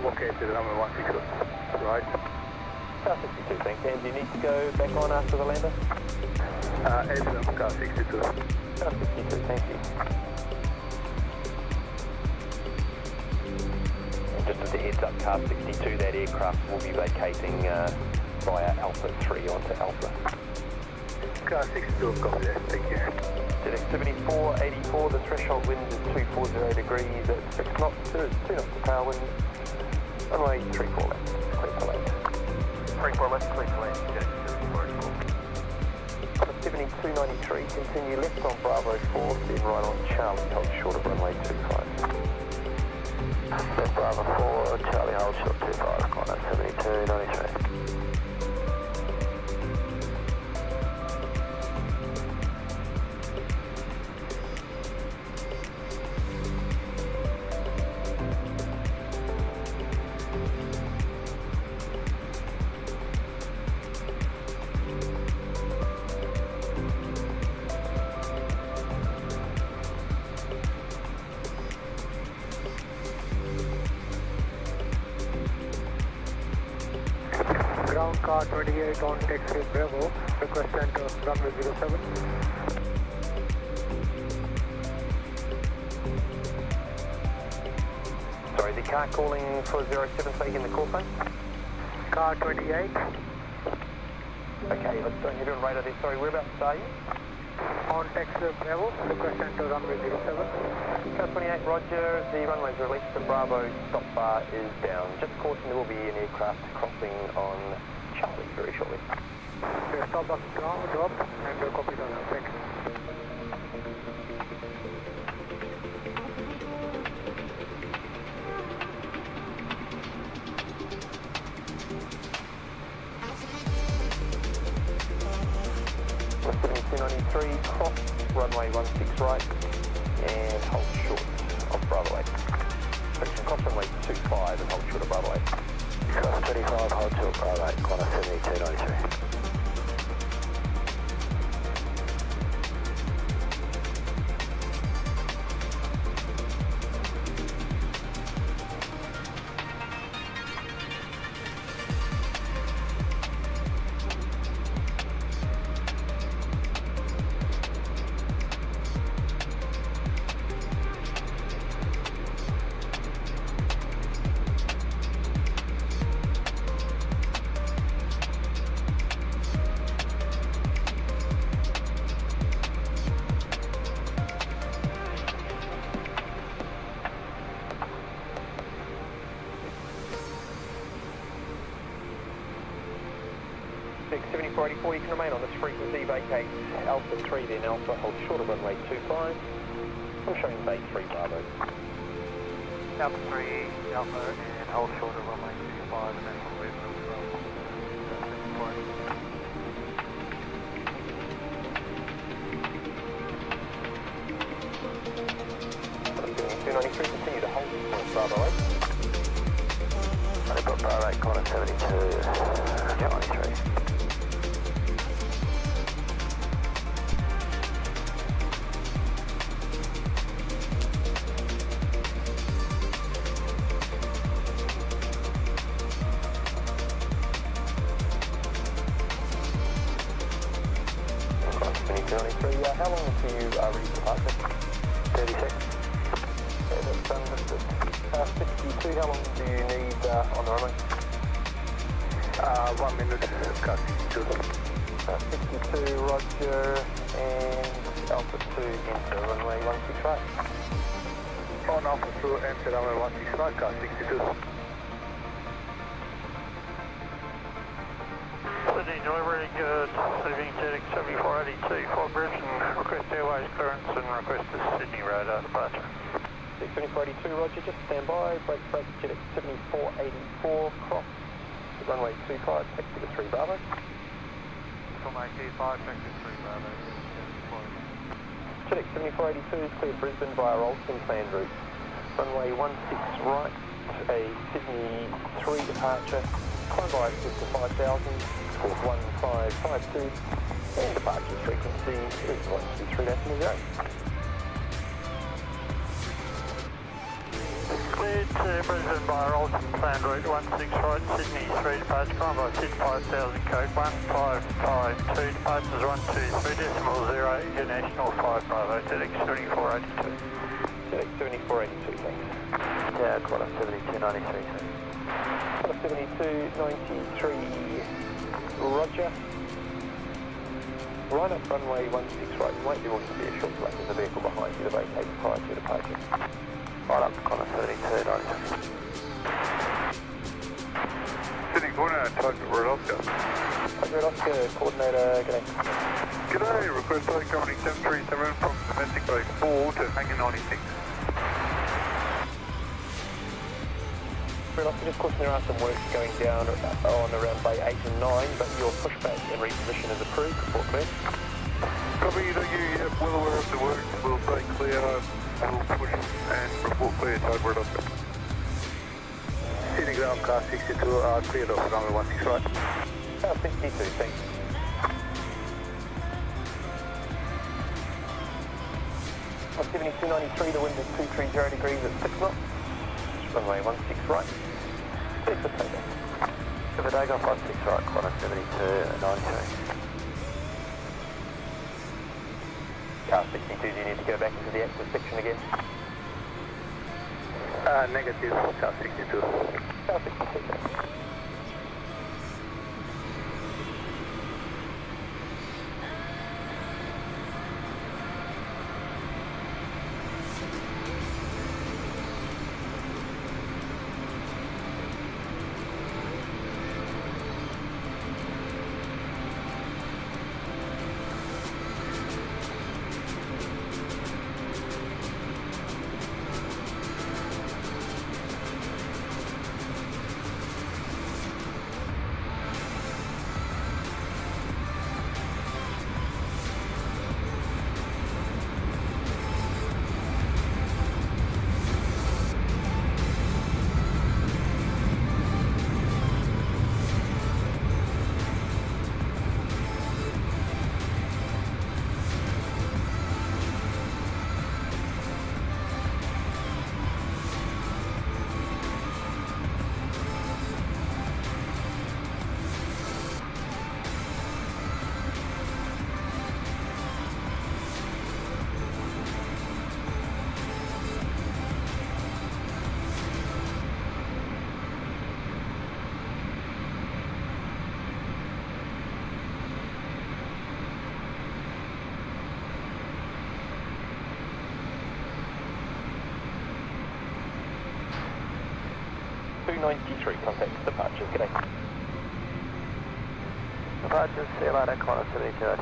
Located runway 16 right. Car 62, thanks. And you need to go back on after the lander? Continue. Left on Bravo 4, then right on car 28 on taxi Bravo, request center runway 07. Sorry, the car calling for 07 taking the call sign? Car 28 Okay, let's don't have you on radar there. Sorry, whereabouts are you? on taxi Bravo, request center runway 07. Car 28, roger. The runway's released. The Bravo stop bar is down. Just caution there will be an aircraft crossing on Charlie very shortly. Okay, stop ground, drop, and uh, copy that, thank you. 293, cross runway 16 right, and hold short of Bravo 8. Correction, cross runway 25 and hold short of Bravo 8. 35, hold tilt, right, corner 72, route 16 right, Sydney 3 departure. Climb by 5000 Coke 1552, departures 123 decimal 0, International 5 Bravo, JetX 7482. JetX 7482, thanks. Yeah, quarter 7293, thanks. Colour 7293, Roger. Line up runway 16 right, might be wanting to be a short delay with the vehicle behind you to vacate prior to departure. Line up Connor 7293. Tiger Red Oscar, coordinator, g'day. G'day, request flight company 737 from domestic base 4 to hangar 96. Red Oscar, just caution there are some works going down on around bay 8 and 9, but your pushback and reposition is approved, report clear. Copy, thank you. Yep, well aware of the works, We'll stay clear. We'll push and report clear, Red Oscar. Sydney ground car 62, uh, cleared off runway 16 right. Car 62, thanks. On 7293, the wind is 230 degrees at 6 knots. Runway 16 right. Clear for takeoff. If a takeoff 16 right, quarter 72 93. Car 62, do you need to go back into the active section again? Uh, negative, car 62. Car 62, thanks. Two ninety-three, contact departure. G'day. Departures, see you later, Connor 7293.